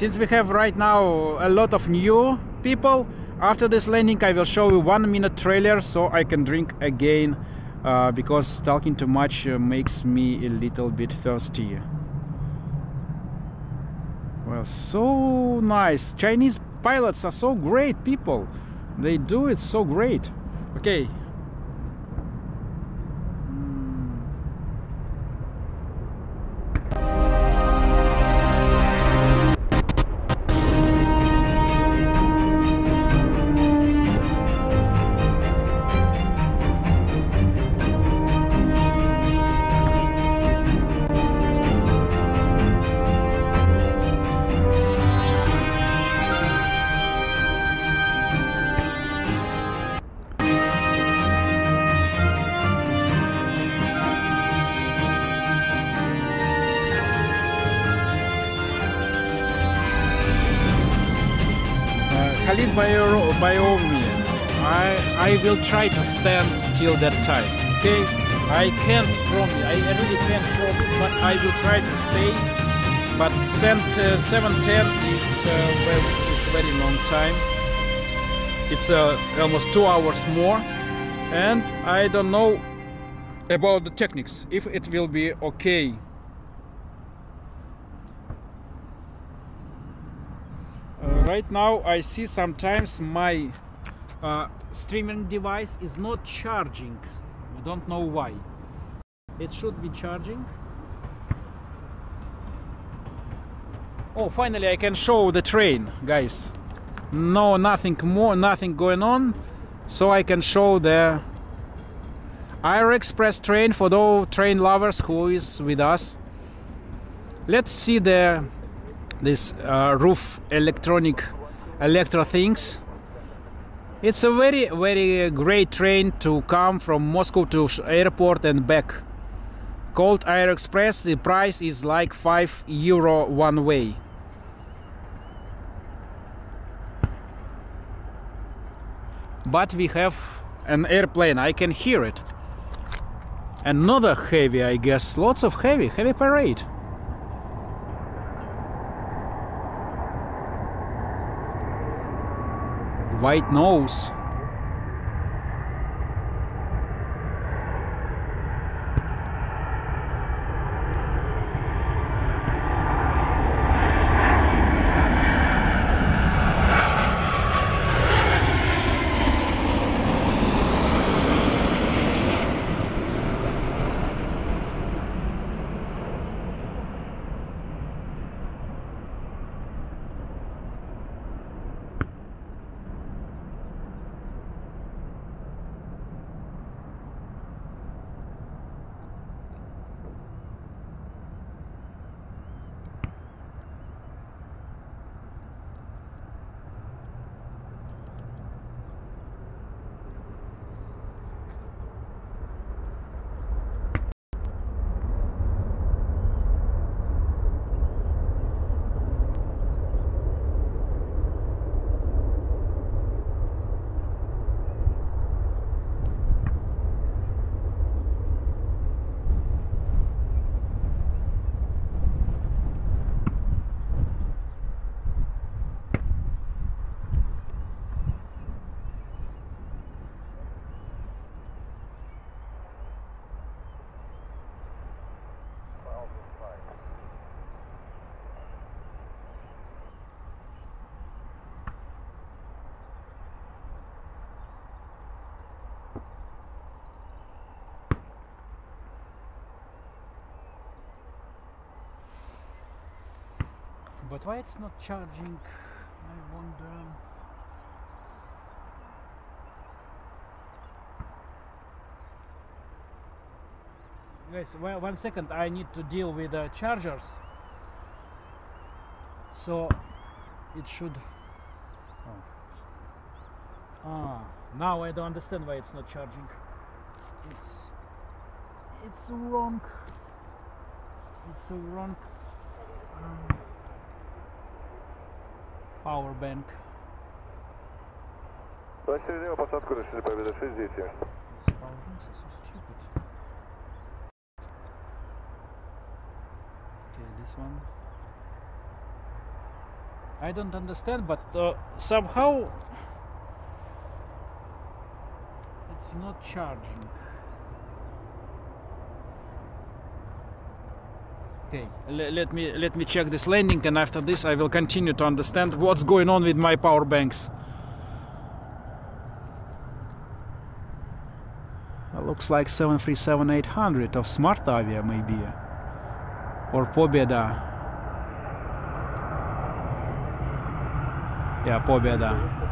Speaker 1: since we have right now a lot of new people after this landing i will show you one minute trailer so i can drink again uh, because talking too much uh, makes me a little bit thirsty. Well so nice. Chinese pilots are so great people. They do it so great. Okay try to stand till that time. Okay, I can't promise. I really can't promise, but I will try to stay. But uh, 710 is uh, very, it's very long time. It's uh, almost two hours more, and I don't know about the techniques if it will be okay Uh, right now I see sometimes my uh, streaming device is not charging. I don't know why. It should be charging. Oh finally I can show the train guys. No nothing more nothing going on. So I can show the Air Express train for those train lovers who is with us. Let's see the this uh, roof electronic electro things. It's a very very great train to come from Moscow to airport and back. Called Aeroexpress. The price is like five euro one way. But we have an airplane. I can hear it. Another heavy, I guess. Lots of heavy, heavy parade. White nose. But why it's not charging? I wonder. Guys, one one second. I need to deal with the chargers. So it should. Oh. Ah, now I don't understand why it's not charging. It's it's wrong. It's a wrong. um, power bank.
Speaker 3: Рассередину посадку решили Победа 6 10.
Speaker 1: These power banks are so stupid. Okay, this one. I don't understand, but uh, somehow it's not charging. Okay, le- let me let me check this landing, and after this, I will continue to understand what's going on with my power banks. Uh, looks like 737-800 of Smartavia maybe or Pobeda. Yeah, Pobeda.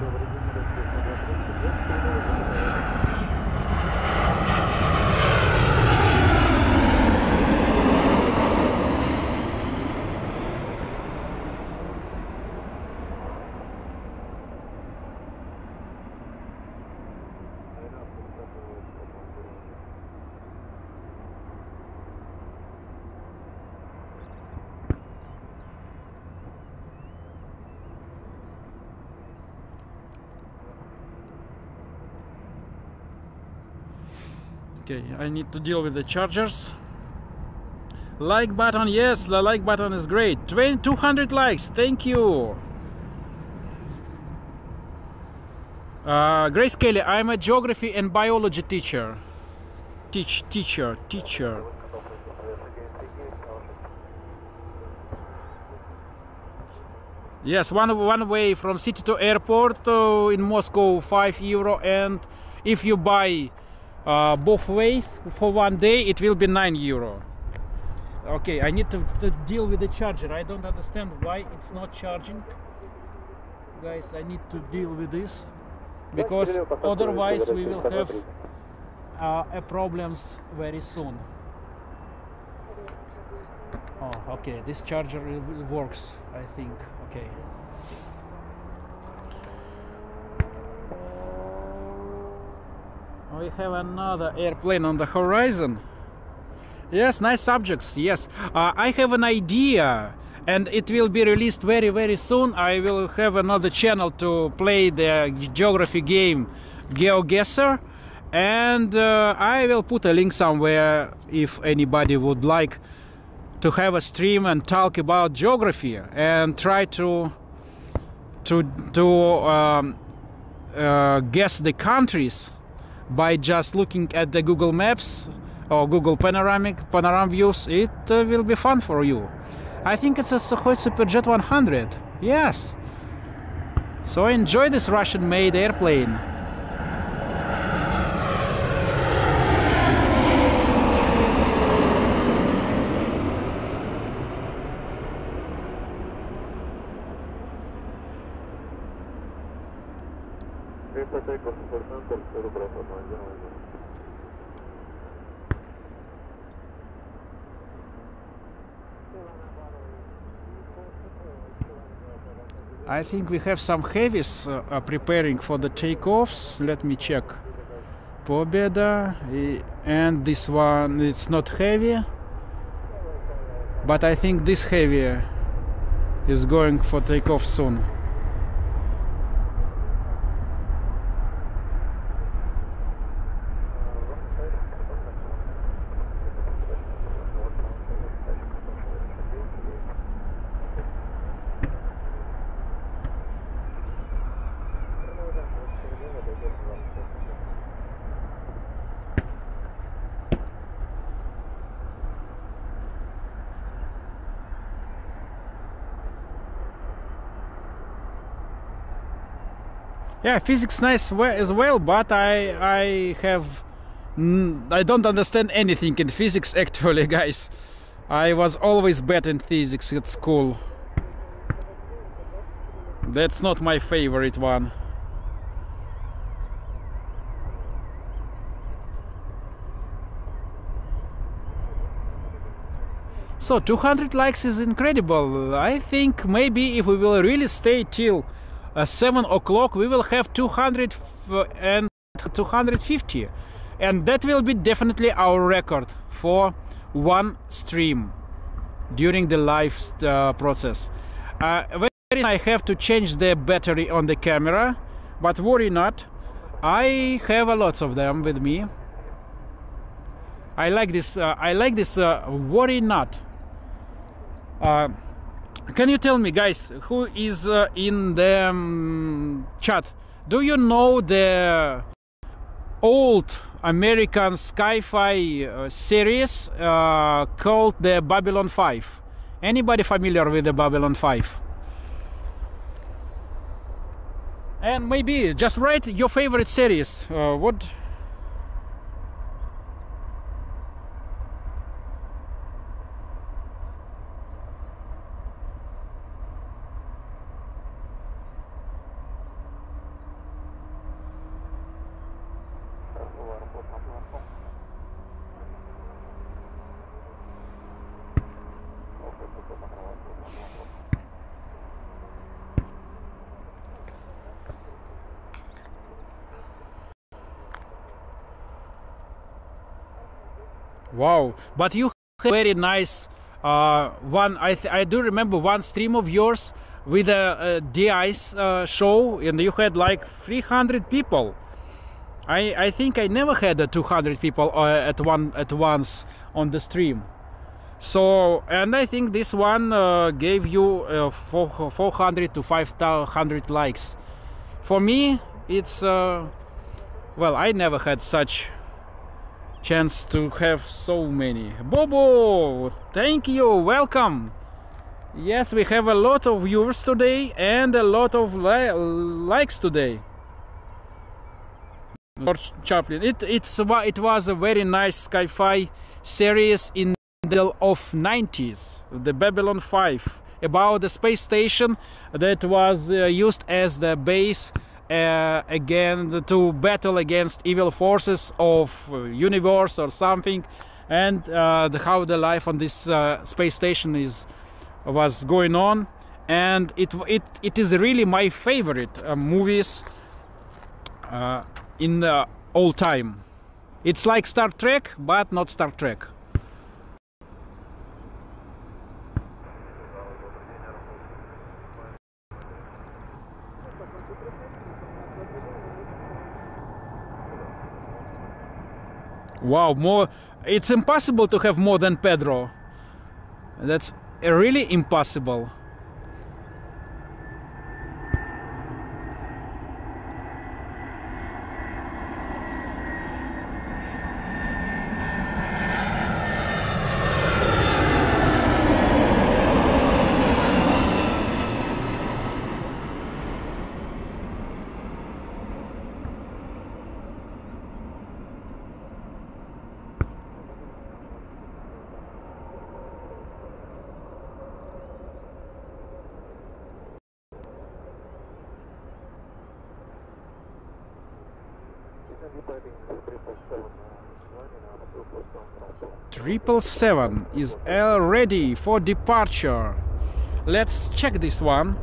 Speaker 1: Okay, I need to deal with the chargers. Like button, yes, the like button is great. 20, 200 likes, thank you. Uh, Grace Kelly, I'm a geography and biology teacher. teach teacher teacher Yes, one one way from city to airport uh, in Moscow, five euro, and if you buy uh, both ways for one day, it will be nine euro. Okay, I need to, to deal with the charger. I don't understand why it's not charging. Guys, I need to deal with this because otherwise we will have uh, a problems very soon. Oh, okay, this charger works, I think. Okay. We have another airplane on the horizon. Yes, nice subjects. Yes, uh, I have an idea, and it will be released very, very soon. I will have another channel to play the geography game GeoGuessr, and uh, I will put a link somewhere if anybody would like to have a stream and talk about geography and try to to to um, uh, guess the countries by just looking at the Google Maps or Google Panoramic Panorama views. It uh, will be fun for you. I think it's a Sukhoi Superjet 100. Yes. So enjoy this Russian-made airplane.
Speaker 3: Vista Takeoff Super Center, terceiro braço, mais um.
Speaker 1: I think we have some heavies uh, are preparing for the takeoffs. Let me check. Pobeda and this one it's not heavy, but I think this heavy is going for takeoff soon. Yeah, physics nice as well, but I I have I don't understand anything in physics actually, guys. I was always bad in physics at school. That's not my favorite one. So 200 likes is incredible. I think maybe if we will really stay till uh, 7 o'clock, we will have 200 f- and 250, and that will be definitely our record for one stream during the live uh, process. Uh, I have to change the battery on the camera, but worry not. I have a lot of them with me. I like this. Uh, I like this. Uh, worry not. Can you tell me, guys, who is uh, in the um, chat? Do you know the old American sci-fi uh, series uh, called the Babylon 5? Anybody familiar with the Babylon 5? And maybe just write your favorite series. Uh, what? Wow! But you have very nice uh, one. I I do remember one stream of yours with a, a DICE uh, show, and you had like 300 people. I I think I never had uh, 200 people uh, at one at once on the stream. So and I think this one uh, gave you uh, four, 400 to 500 likes. For me, it's uh, well, I never had such chance to have so many. Bobo, thank you, welcome. Yes, we have a lot of viewers today and a lot of li- likes today. George Chaplin. It it's it was a very nice sci-fi series in the middle of 90s, the Babylon 5, about the space station that was uh, used as the base uh, again to battle against evil forces of uh, universe or something, and uh, the, how the life on this uh, space station is was going on, and it it it is really my favorite uh, movies uh, in all time. It's like Star Trek, but not Star Trek. Wow, more it's impossible to have more than Pedro. That's really impossible. Triple seven is all ready for departure. Let's check this one.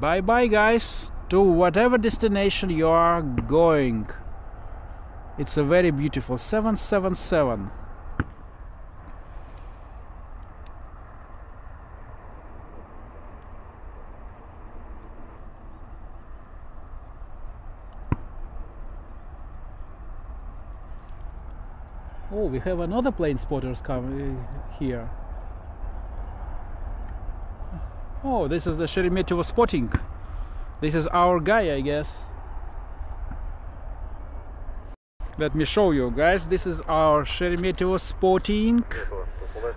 Speaker 1: Bye bye, guys, to whatever destination you are going. It's a very beautiful 777. Oh, we have another plane spotters coming uh, here. Oh, this is the Sheremetyevo spotting. This is our guy, I guess. Let me show you, guys. This is our Sheremetyevo spotting.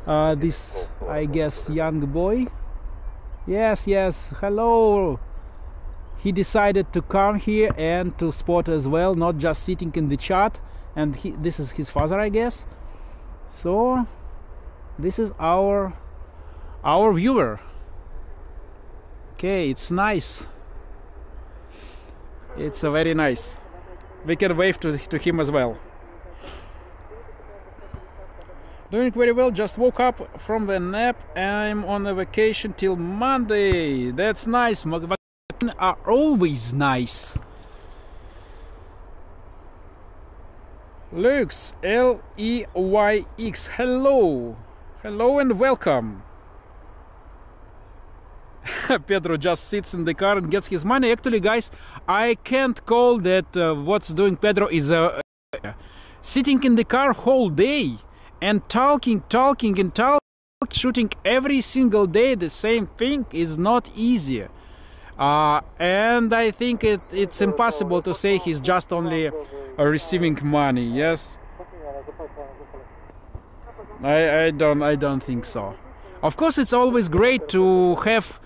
Speaker 1: Uh, this, I guess, young boy. Yes, yes. Hello. He decided to come here and to spot as well, not just sitting in the chat. And he, this is his father, I guess. So, this is our our viewer okay it's nice. It's very nice. We can wave to, to him as well. Doing very well just woke up from the nap. I'm on a vacation till monday. That's nice. Vacations are always nice. Lux l-e-y-x hello. Hello and welcome Pedro just sits in the car and gets his money. Actually, guys, I can't call that uh, what's doing Pedro is uh, sitting in the car whole day and talking, talking, and talking, shooting every single day the same thing is not easy. Uh, and I think it, it's impossible to say he's just only uh, receiving money. Yes, I, I don't I don't think so. Of course, it's always great to have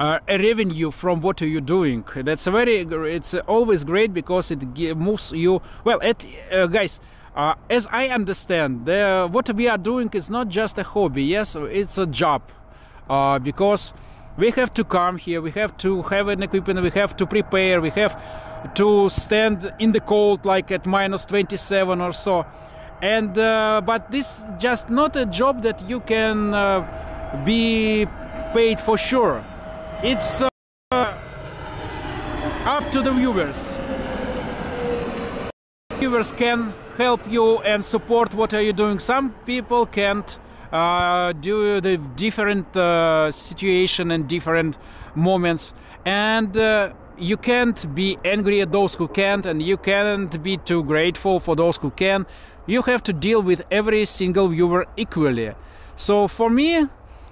Speaker 1: uh, a revenue from what are you doing. That's very it's always great because it moves you well at, uh, guys uh, as i understand the, what we are doing is not just a hobby yes it's a job. Uh, because we have to come here we have to have an equipment we have to prepare we have to stand in the cold like at minus 27 or so. And uh, but this just not a job that you can uh, be paid for sure it's uh, up to the viewers. Viewers can help you and support what are you doing. Some people can't uh, do the different uh, situation and different moments, and uh, you can't be angry at those who can't, and you can't be too grateful for those who can. You have to deal with every single viewer equally. So for me,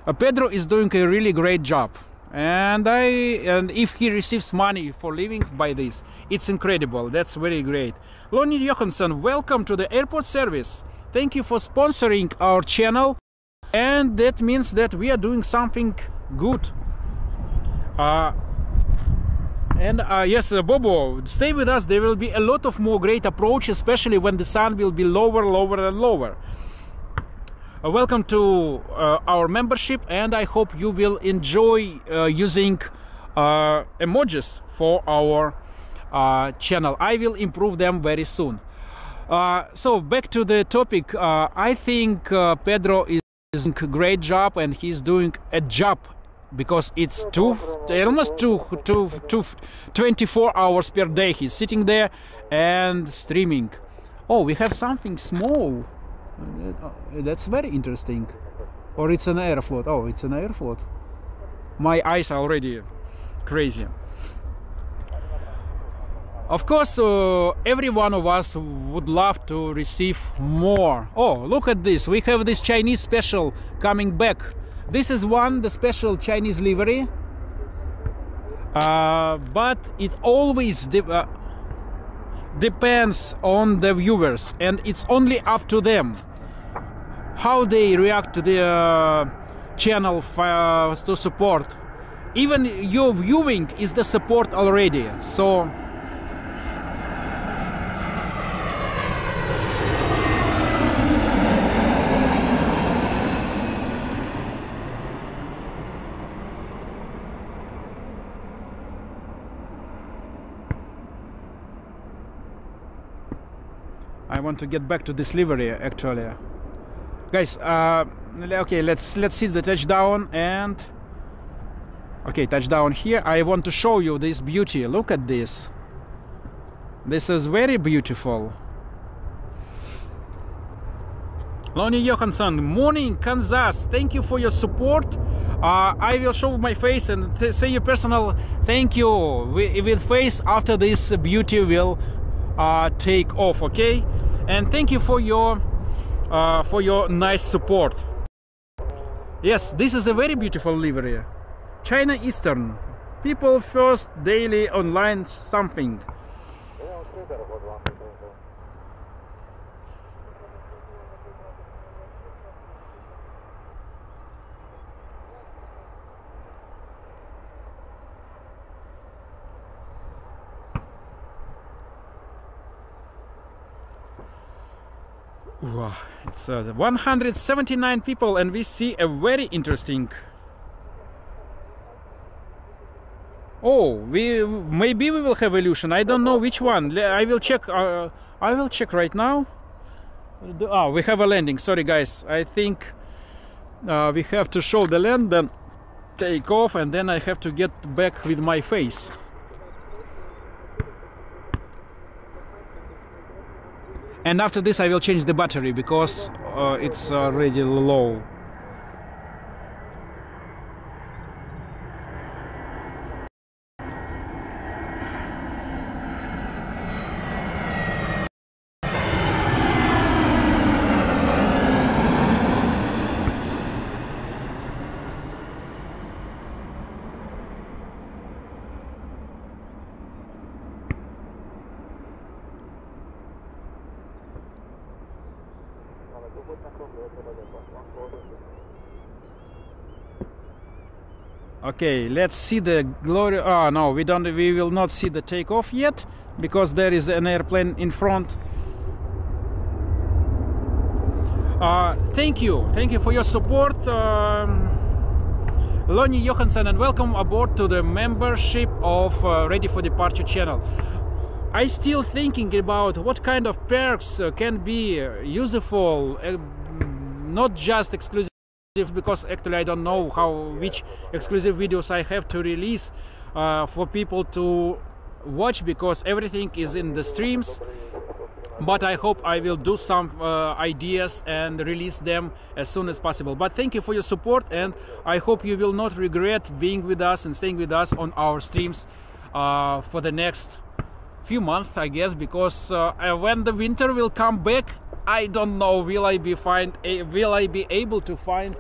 Speaker 1: uh, Pedro is doing a really great job and i and if he receives money for living by this it's incredible. That's very great. Lonnie johansson welcome to the airport service. Thank you for sponsoring our channel. And that means that we are doing something good. Uh, and uh, yes uh, bobo stay with us. There will be a lot of more great approach especially when the sun will be lower lower and lower welcome to uh, our membership and I hope you will enjoy uh, using uh, emojis for our uh, channel. I will improve them very soon. Uh, so back to the topic. I think Pedro is doing a great job and he's doing a job because it's two almost two, two, two, 24 hours per day he's sitting there and streaming oh we have something small uh, that's very interesting. Or it's an aeroflot. Oh, it's an aeroflot. My eyes are already crazy. Of course, uh, every one of us would love to receive more. Oh, look at this. We have this Chinese special coming back. This is one, the special Chinese livery. Uh, but it always uh, depends on the viewers and it's only up to them how they react to the uh, channel uh, to support. Even your viewing is the support already so I want to get back to this livery actually. Guys uh, okay let's let's see the touchdown and okay touchdown here. I want to show you this beauty. Look at this. This is very beautiful. Lonnie Johansson, morning Kansas. Thank you for your support. Uh, I will show my face and say your personal thank you with face after this beauty will uh, take off. Okay, and thank you for your uh, for your nice support. Yes, this is a very beautiful livery. China Eastern. People first daily online something. Wow, it's uh, 179 people and we see a very interesting oh we maybe we will have Ilyushin i don't know which one. I will check uh, i will check right now. Oh we have a landing. Sorry guys. I think uh, we have to show the land then take off and then i have to get back with my face and after this I will change the battery because uh, it's already low Okay, let's see the glory. Oh no, we don't. We will not see the takeoff yet because there is an airplane in front. Uh, thank you, thank you for your support, um, Lonnie Johansson, and welcome aboard to the membership of uh, Ready for Departure channel. I still thinking about what kind of perks uh, can be uh, useful, uh, not just exclusive because actually I don't know how which exclusive videos I have to release uh, for people to watch because everything is in the streams but I hope I will do some uh, ideas and release them as soon as possible. But thank you for your support, and I hope you will not regret being with us and staying with us on our streams uh, for the next few months, I guess, because uh, when the winter will come back, I don't know. Will I be find? Will I be able to find?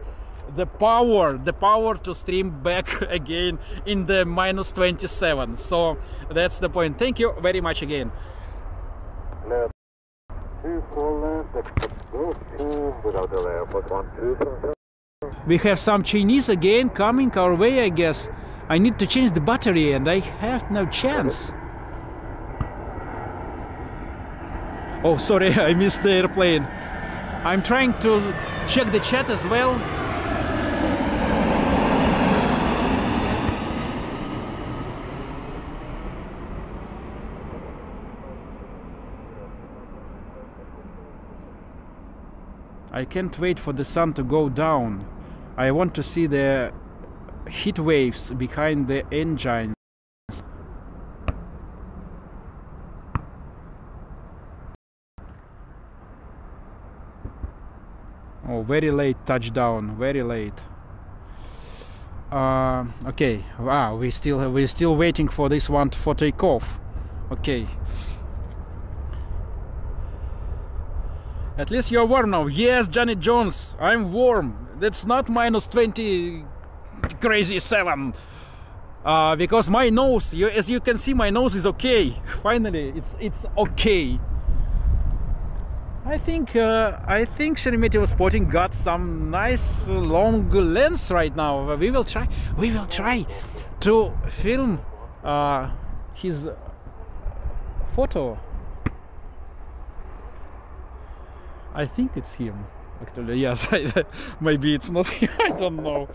Speaker 1: The power the power to stream back again in the minus 27 so that's the point. Thank you very much again. We have some Chinese again coming our way I guess. I need to change the battery and I have no chance. Oh sorry I missed the airplane. I'm trying to check the chat as well I can't wait for the sun to go down. I want to see the heat waves behind the engines. Oh, very late touchdown, very late. Uh, okay, wow, we still we're still waiting for this one for takeoff. Okay. At least you're warm now. Yes, Janet Jones, I'm warm. That's not minus 20 crazy 7. Uh, because my nose, you, as you can see, my nose is okay. Finally, it's it's okay. I think uh, I think Sheremetyevo Spotting got some nice long lens right now. We will try. We will try to film uh, his photo I think it's him. Actually, yes. maybe it's not him. I don't know.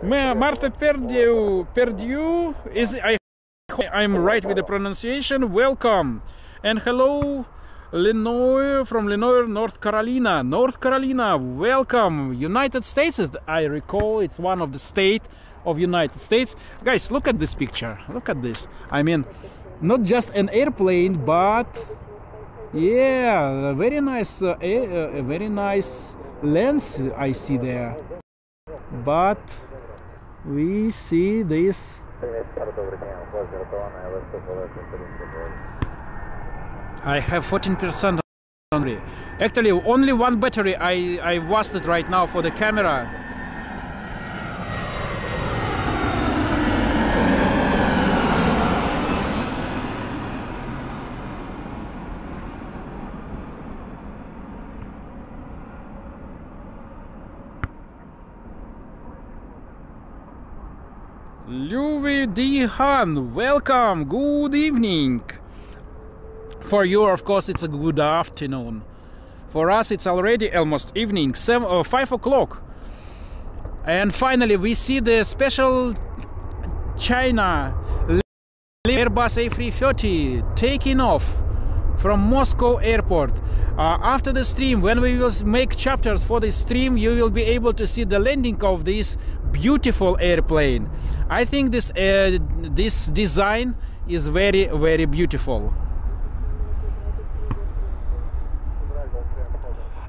Speaker 1: Marta Perdiu. Perdiu is I. I'm right with the pronunciation. Welcome and hello, Lenoir from Lenoir, North Carolina. North Carolina, welcome. United States. I recall it's one of the state of United States. Guys, look at this picture. Look at this. I mean, not just an airplane, but yeah very nice uh, a, a very nice lens i see there. But we see this. I have 14 percent actually only one battery i i wasted right now for the camera Louis Dihan, welcome, good evening. For you, of course, it's a good afternoon. For us, it's already almost evening, seven uh, five o'clock. And finally, we see the special China Airbus A330 taking off from Moscow airport. Uh, after the stream, when we will make chapters for the stream, you will be able to see the landing of this beautiful airplane. I think this uh, this design is very very beautiful.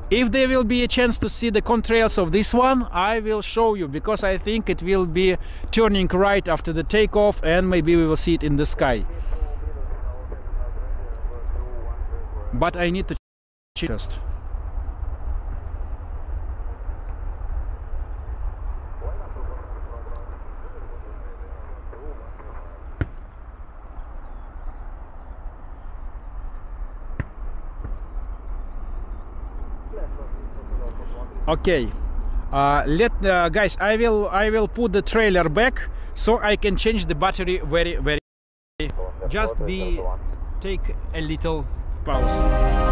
Speaker 1: If there will be a chance to see the contrails of this one, I will show you because I think it will be turning right after the takeoff and maybe we will see it in the sky. But I need to cheapest. Okay. Uh, let uh, guys I will I will put the trailer back so I can change the battery very very. Just be take a little pause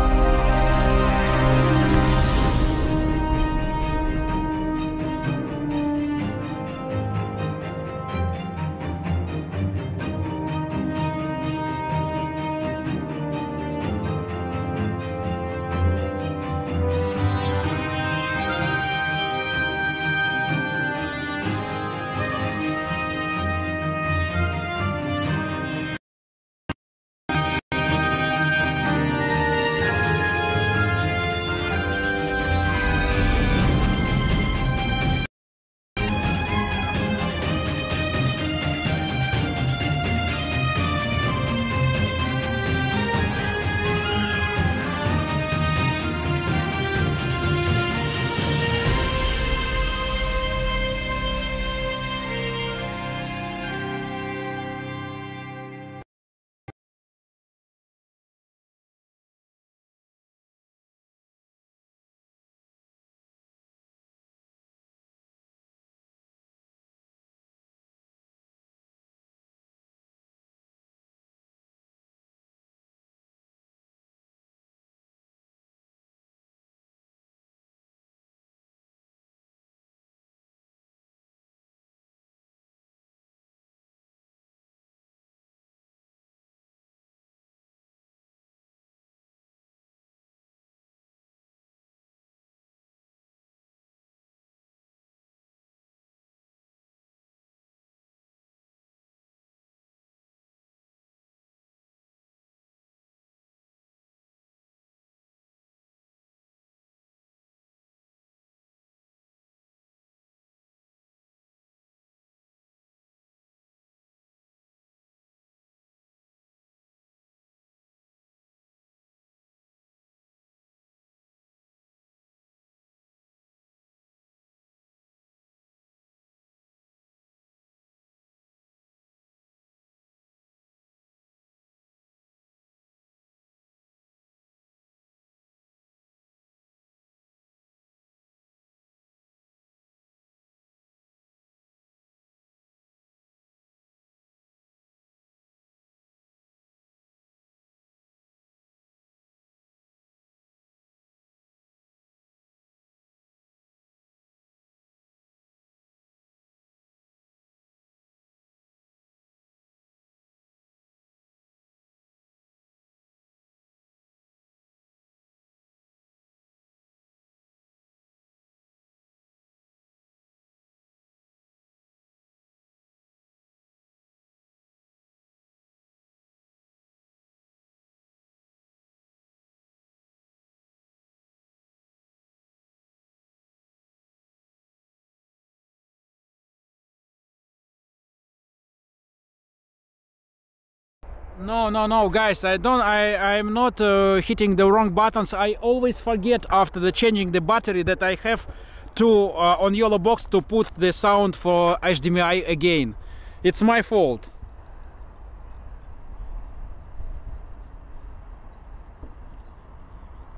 Speaker 1: No, no, no, guys. I don't. I I'm not uh, hitting the wrong buttons. I always forget after the changing the battery that I have to uh, on yellow box to put the sound for HDMI again. It's my fault.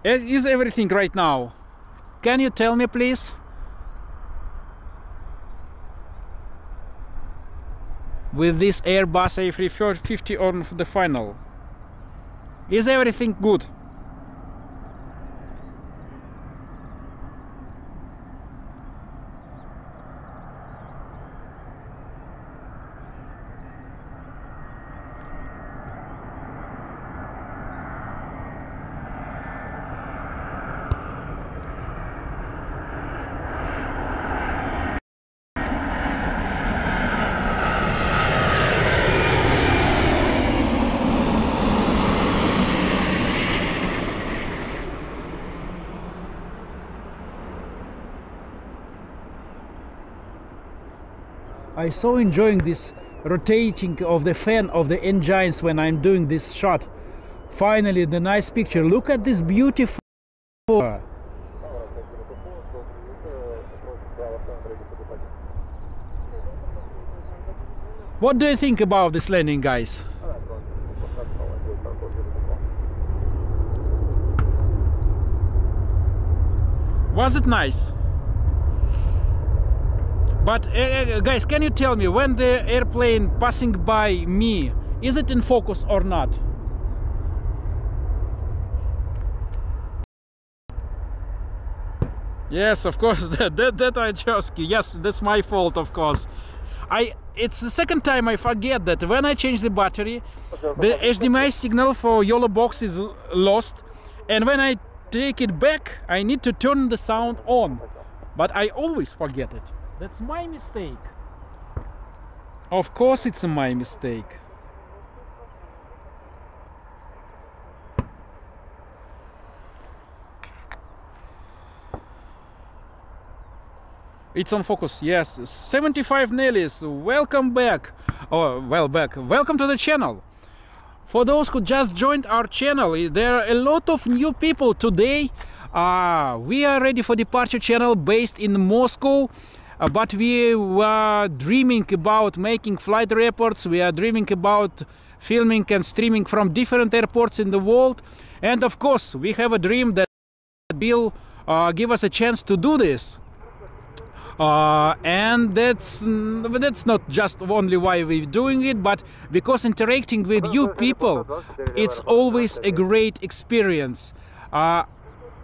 Speaker 1: Is is everything right now? Can you tell me, please? With this Airbus A350 on the final. Is everything good? I so enjoying this rotating of the fan of the engines when I'm doing this shot. Finally, the nice picture. Look at this beautiful. What do you think about this landing, guys? Was it nice? But uh, uh, guys, can you tell me when the airplane passing by me, is it in focus or not? Yes, of course, that, that, that I just, yes, that's my fault, of course. I, it's the second time I forget that when I change the battery, the HDMI signal for yellow box is lost. And when I take it back, I need to turn the sound on. But I always forget it. That's my mistake. Of course it's my mistake. It's on focus, yes. 75 Nellies, welcome back. Oh, well, back. Welcome to the channel. For those who just joined our channel, there are a lot of new people today. Uh, we are ready for departure channel based in Moscow. Uh, but we were dreaming about making flight reports. We are dreaming about filming and streaming from different airports in the world. And of course, we have a dream that will uh, give us a chance to do this. Uh, and that's that's not just only why we're doing it but because interacting with you people it's always a great experience uh,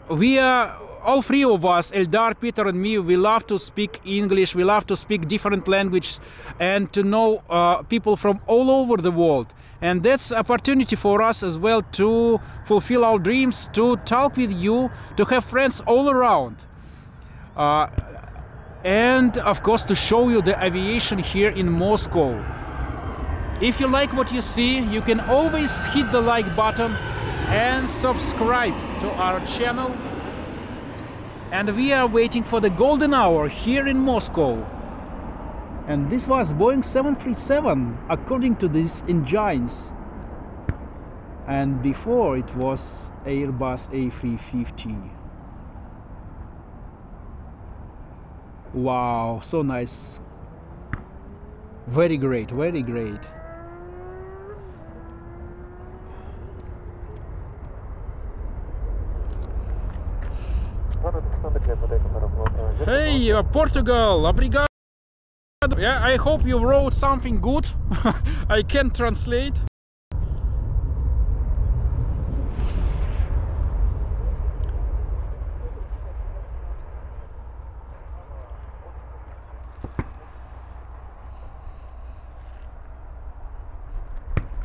Speaker 1: we are all three of us eldar peter and me we love to speak english we love to speak different languages and to know uh, people from all over the world and that's opportunity for us as well to fulfill our dreams to talk with you to have friends all around uh, and of course to show you the aviation here in Moscow. If you like what you see, you can always hit the like button and subscribe to our channel. And we are waiting for the golden hour here in Moscow. And this was Boeing 737 according to these engines. And before it was Airbus A350. Wow, so nice. Very great, very great. Hey, uh, Portugal, obrigado. Yeah, I hope you wrote something good. I can translate.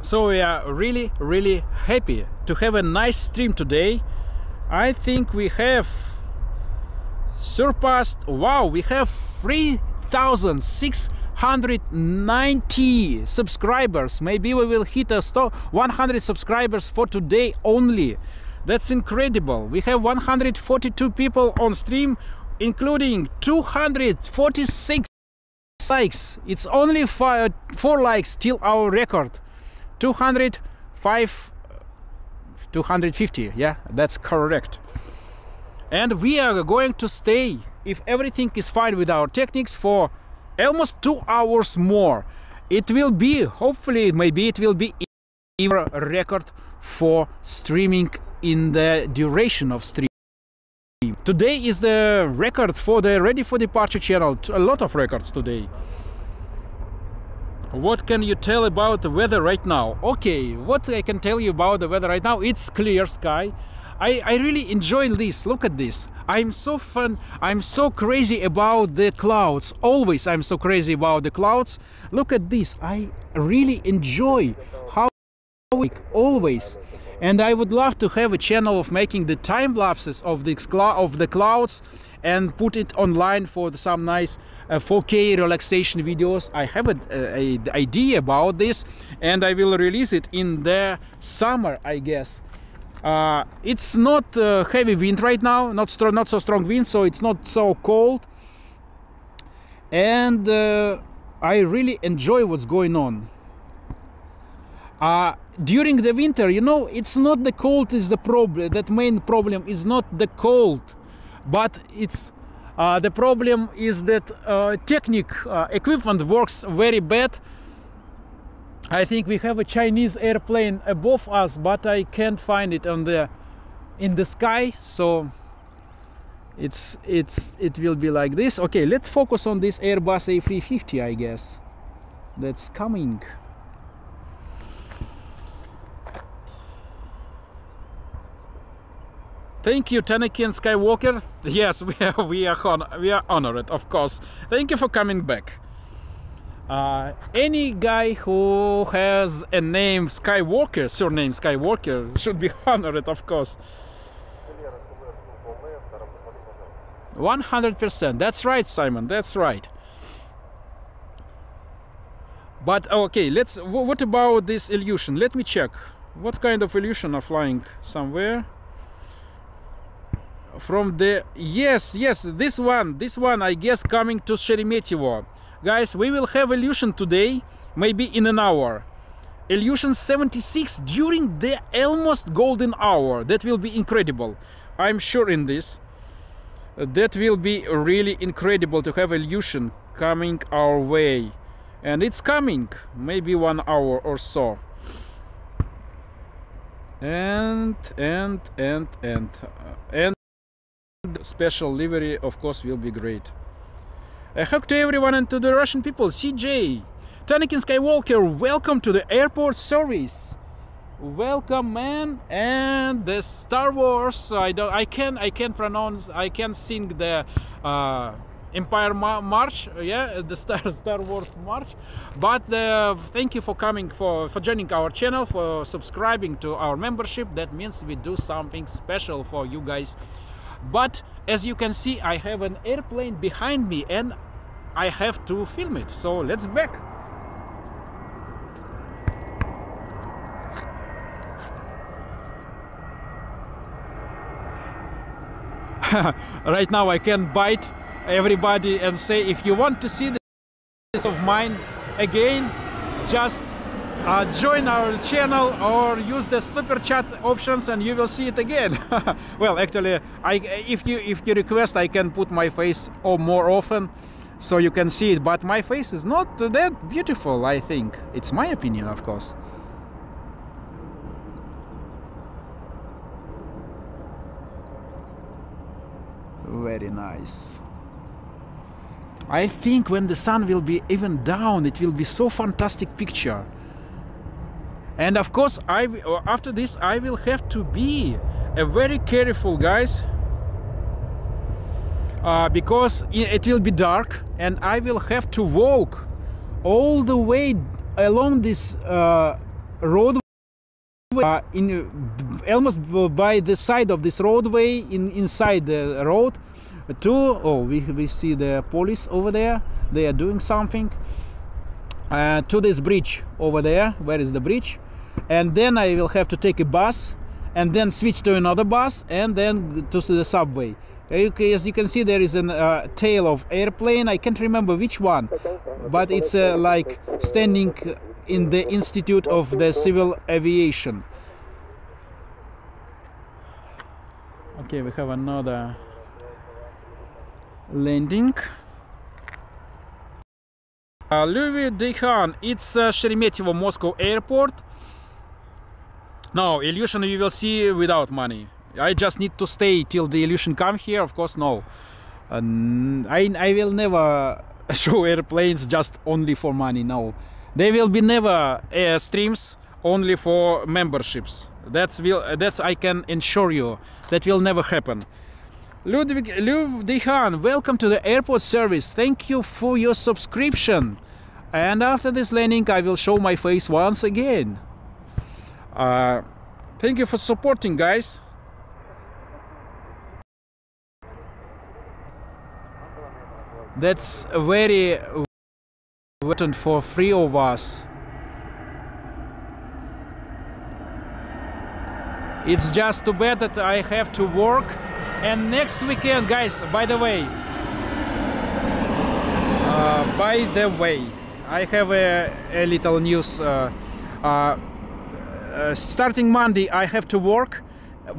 Speaker 1: so we are really really happy to have a nice stream today i think we have surpassed wow we have 3690 subscribers. Maybe we will hit a 100 subscribers for today only. That's incredible. We have 142 people on stream including 246 likes. It's only five, four likes till our record. 200 5 to 150 yeah that's correct and we are going to stay if everything is fine with our techniques for almost two hours more. It will be hopefully maybe it will be even a record for streaming in the duration of stream. Today is the record for the ready for departure channel. A lot of records today. What can you tell about the weather right now? Okay what i can tell you about the weather right now? It's clear sky i i really enjoy this. Look at this. I'm so fun. I'm so crazy about the clouds. Always i'm so crazy about the clouds. Look at this. I really enjoy how always. And i would love to have a channel of making the time lapses of the of the clouds and put it online for some nice uh, 4K relaxation videos. I have an idea about this and I will release it in the summer, I guess. Uh, it's not uh, heavy wind right now, not strong, not so strong wind, so it's not so cold. And uh, I really enjoy what's going on. Uh, during the winter, you know, it's not the cold is the problem. That main problem is not the cold but it's uh, the problem is that uh, technique equipment works very bad I think we have a Chinese airplane above us but I can't find it on the in the sky so it's it's it will be like this okay let's focus on this Airbus A350 I guess that's coming Thank you, Tanakin Skywalker. Yes, we are we are we are honored, of course. Thank you for coming back. Uh, any guy who has a name Skywalker, surname Skywalker, should be honored, of course. 100%. That's right, Simon. That's right. But okay, let's. What about this Ilyushin? Let me check. What kind of Ilyushin are flying somewhere? from the yes yes this one this one i guess coming to sheremetyevo guys we will have Ilyushin today maybe in an hour. Ilyushin 76 during the almost golden hour. That will be incredible. I'm sure in this. That will be really incredible to have Ilyushin coming our way. And it's coming maybe one hour or so. And and and and uh, and special livery of course will be great a hug to everyone and to the russian people cj Tanakin Skywalker, welcome to the airport service. Welcome, man, and the Star Wars. I don't, I can, I can pronounce, I can sing the uh, Empire Ma March. Yeah, the Star Star Wars March. But uh, thank you for coming, for for joining our channel, for subscribing to our membership. That means we do something special for you guys but as you can see I have an airplane behind me and I have to film it. So let's back. Right now I can bite everybody and say if you want to see this of mine again just uh, join our channel or use the super chat options and you will see it again. Well actually I if you if you request I can put my face or more often so you can see it but my face is not that beautiful I think. It's my opinion of course. Very nice. I think when the sun will be even down it will be so fantastic picture and of course I after this I will have to be a very careful guys. Uh, because it will be dark and I will have to walk all the way along this uh, road uh, in almost by the side of this roadway in inside the road to oh we, we see the police over there. They are doing something uh, to this bridge over there. Where is the bridge and then I will have to take a bus and then switch to another bus and then to the subway. Okay, as you can see, there is a uh, tail of airplane. I can't remember which one, but it's uh, like standing in the Institute of the Civil Aviation. Okay, we have another landing. Uh, Dehan, it's uh, Sheremetyevo Moscow Airport. No, Ilyushin you will see without money. I just need to stay till the Ilyushin come here. Of course, no. I I will never show airplanes just only for money. No, there will be never streams only for memberships. That's will that's I can ensure you. That will never happen. Ludwig Ludwigan, welcome to the airport service. Thank you for your subscription. And after this landing, I will show my face once again. Uh, thank you for supporting, guys. That's very important for three of us. It's just too bad that I have to work. And next weekend, guys, by the way, uh, by the way, I have a, a little news. Uh, uh, uh, starting Monday, I have to work,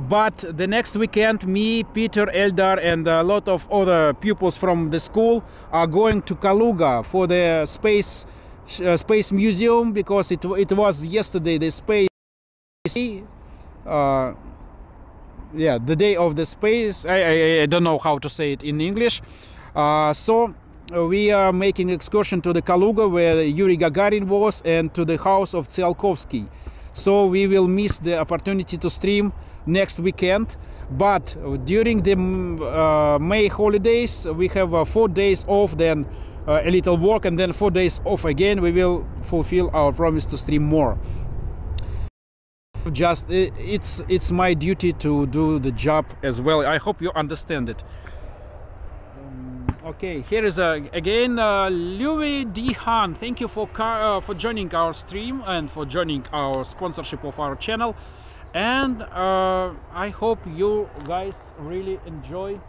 Speaker 1: but the next weekend, me, Peter, Eldar, and a lot of other pupils from the school are going to Kaluga for the space uh, space museum because it it was yesterday the space. Uh, yeah, the day of the space. I, I, I don't know how to say it in English. Uh, so we are making excursion to the Kaluga where Yuri Gagarin was and to the house of Tsiolkovsky. So we will miss the opportunity to stream next weekend. But during the uh, May holidays, we have uh, four days off, then uh, a little work, and then four days off again. We will fulfill our promise to stream more just it's it's my duty to do the job as well i hope you understand it okay here is uh, again uh, louis d han thank you for uh, for joining our stream and for joining our sponsorship of our channel. And uh, i hope you guys really enjoy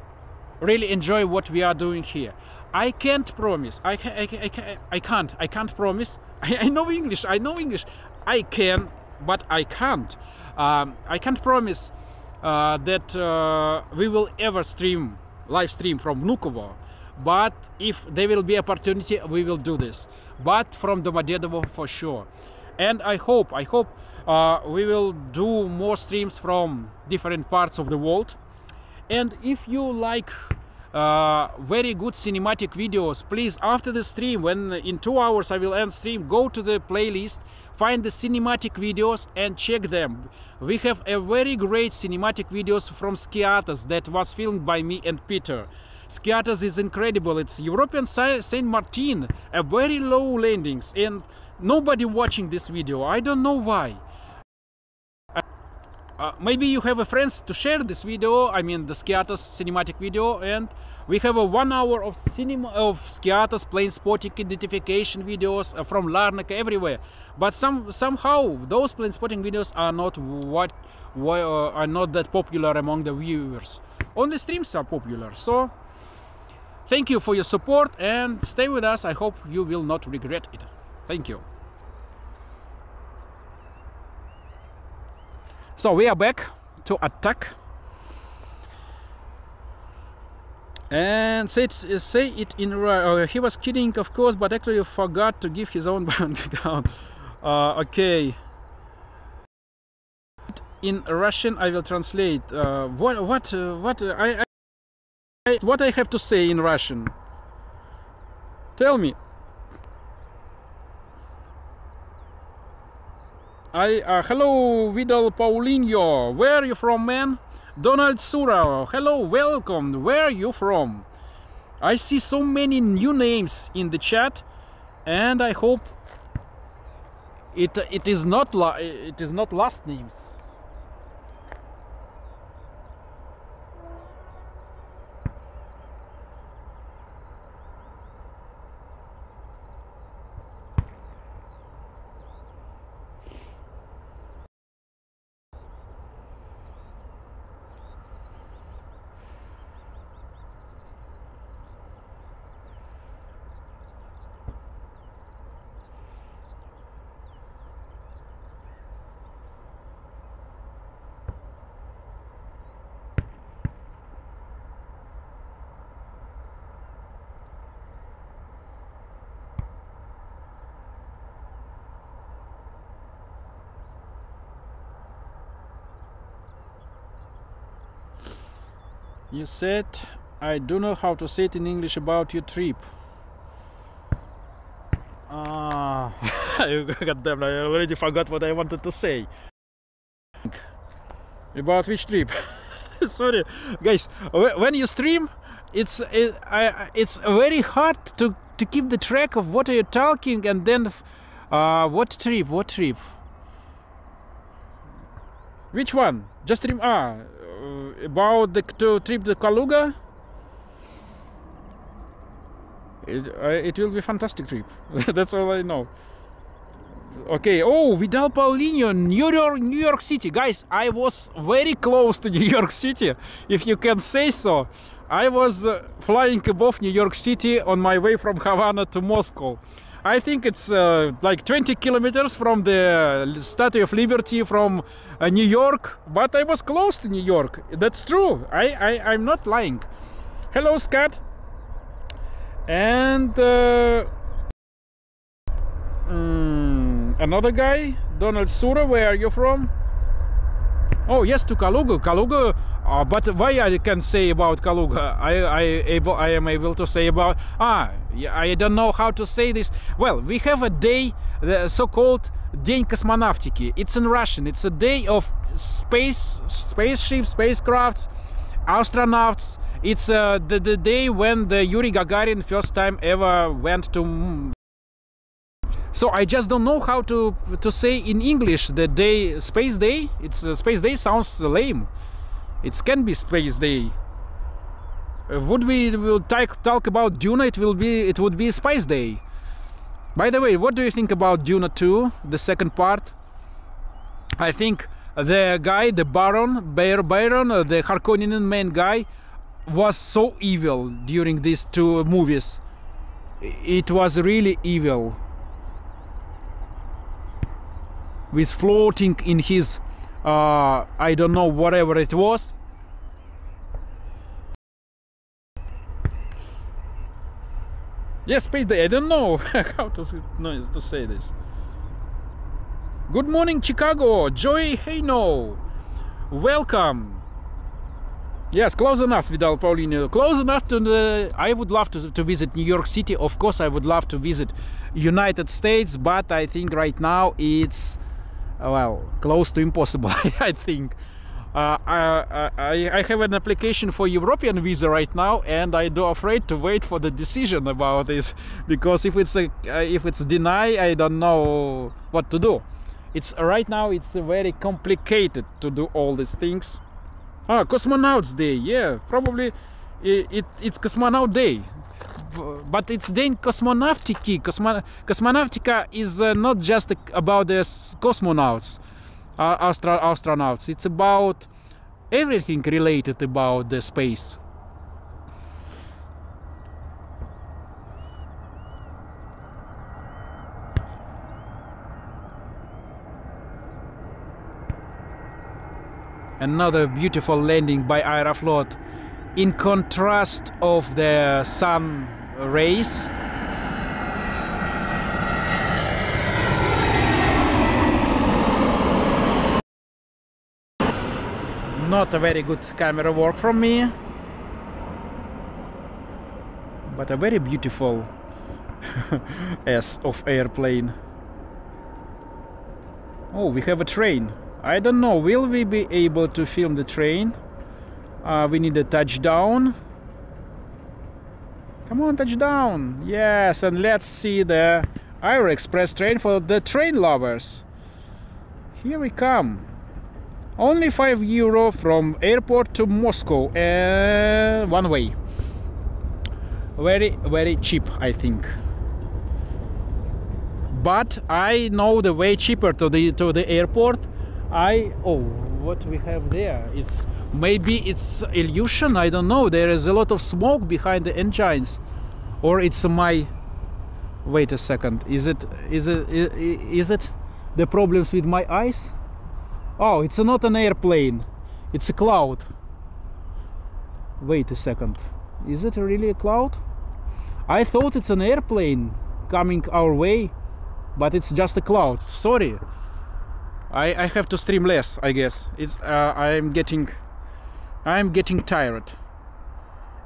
Speaker 1: really enjoy what we are doing here. I can't promise. I can i, I, I can't. I can't promise. I, I know english. I know english. I can but I can't. Um, I can't promise uh, that uh, we will ever stream live stream from Vnukovo, but if there will be opportunity, we will do this. But from Domodedovo for sure. And I hope, I hope uh, we will do more streams from different parts of the world. And if you like uh, very good cinematic videos please after the stream when in two hours i will end stream go to the playlist find the cinematic videos and check them we have a very great cinematic videos from Skiathos that was filmed by me and peter Skiathos is incredible. It's european saint martin a very low landings and nobody watching this video. I don't know why. Uh, maybe you have a friends to share this video i mean the Skiathos cinematic video and we have a one hour of cinema of Skiathos plane spotting identification videos uh, from larnaca everywhere. But some somehow those plane spotting videos are not what uh, are not that popular among the viewers. Only streams are popular so thank you for your support and stay with us. I hope you will not regret it. Thank you. So we are back to attack. And say it, say it in uh, he was kidding of course but actually forgot to give his own bank account. Uh, okay. In Russian I will translate uh, what what uh, what uh, I, I what I have to say in Russian tell me I uh, hello Vidal Paulinho. Where are you from, man? Donald Sura. Hello, welcome. Where are you from? I see so many new names in the chat, and I hope it it is not it is not last names. You said I don't know how to say it in English about your trip. Ah, God damn, I already forgot what I wanted to say. About which trip? Sorry, guys. When you stream, it's it, I, it's very hard to to keep the track of what are you talking and then uh, what trip? What trip? Which one? Just stream. Ah, about the to trip to Kaluga. It, uh, it will be fantastic trip. That's all I know. Okay. Oh, Vidal Paulinho, New York, New York City, guys. I was very close to New York City, if you can say so. I was uh, flying above New York City on my way from Havana to Moscow. I think it's uh, like 20 kilometers from the Statue of Liberty from uh, New York, but I was close to New York. That's true. I, I I'm not lying. Hello, Scott. And uh, mm, another guy, Donald Sura. Where are you from? Oh yes, to Kaluga. Kaluga. Uh, but why I can say about Kaluga? I I able I am able to say about ah yeah, I don't know how to say this. Well, we have a day, the so-called День космонавтики. It's in Russian. It's a day of space spaceships, spacecrafts, astronauts. It's uh, the the day when the Yuri Gagarin first time ever went to m- so I just don't know how to to say in English the day space day. It's uh, space day sounds lame. It can be space day. Uh, would we will talk talk about Duna? It will be it would be space day. By the way, what do you think about Duna 2, the second part? I think the guy, the Baron, Bayer Baron, uh, the Harkonnen main guy, was so evil during these two movies. It was really evil. with floating in his uh, I don't know whatever it was. Yes, space day. I don't know how to no, to say this. Good morning, Chicago. Joy Hayno. Welcome. Yes, close enough, Vidal Paulinho. Close enough to the. I would love to, to visit New York City. Of course, I would love to visit United States, but I think right now it's well close to impossible. I think. Uh, I, I, I have an application for European visa right now, and I do afraid to wait for the decision about this because if it's a uh, if it's deny, I don't know what to do. It's right now. It's very complicated to do all these things. Ah, Cosmonauts Day. Yeah, probably i- it, it's Cosmonaut Day but it's then cosmonautiki. Cosmo cosmonautica is uh, not just about the cosmonauts, uh, astra astronauts. It's about everything related about the space. Another beautiful landing by Aeroflot in contrast of the sun rays not a very good camera work from me but a very beautiful s of airplane. Oh we have a train. I don't know will we be able to film the train? Uh, we need a touchdown. Come on, touchdown! Yes, and let's see the Aeroexpress train for the train lovers. Here we come. Only 5 euro from airport to Moscow and one way. Very, very cheap, I think. But I know the way cheaper to the to the airport. I oh what we have there? It's maybe it's illusion i don't know. There is a lot of smoke behind the engines. Or it's my wait a second. Is it is it is it the problems with my eyes? Oh it's not an airplane. It's a cloud. Wait a second. Is it really a cloud? I thought it's an airplane coming our way but it's just a cloud. Sorry I, I have to stream less, I guess. It's uh, I'm getting I'm getting tired.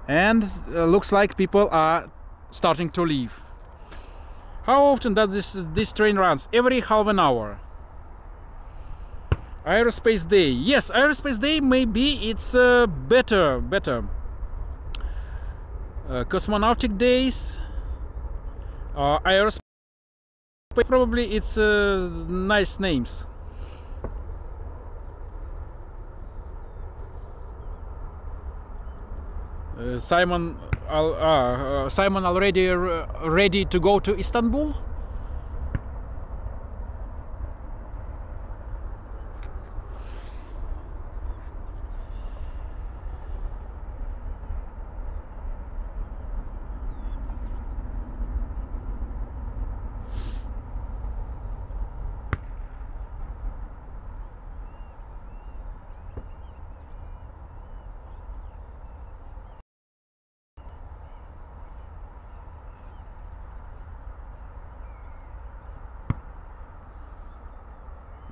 Speaker 1: and uh, looks like people are starting to leave. How often does this this train runs? Every half an hour. Aerospace Day. Yes, Aerospace Day maybe it's uh, better, better. Uh, cosmonautic days. Uh, aerospace. Probably it's uh, nice names. Simon, uh, uh, Simon already ready to go to Istanbul.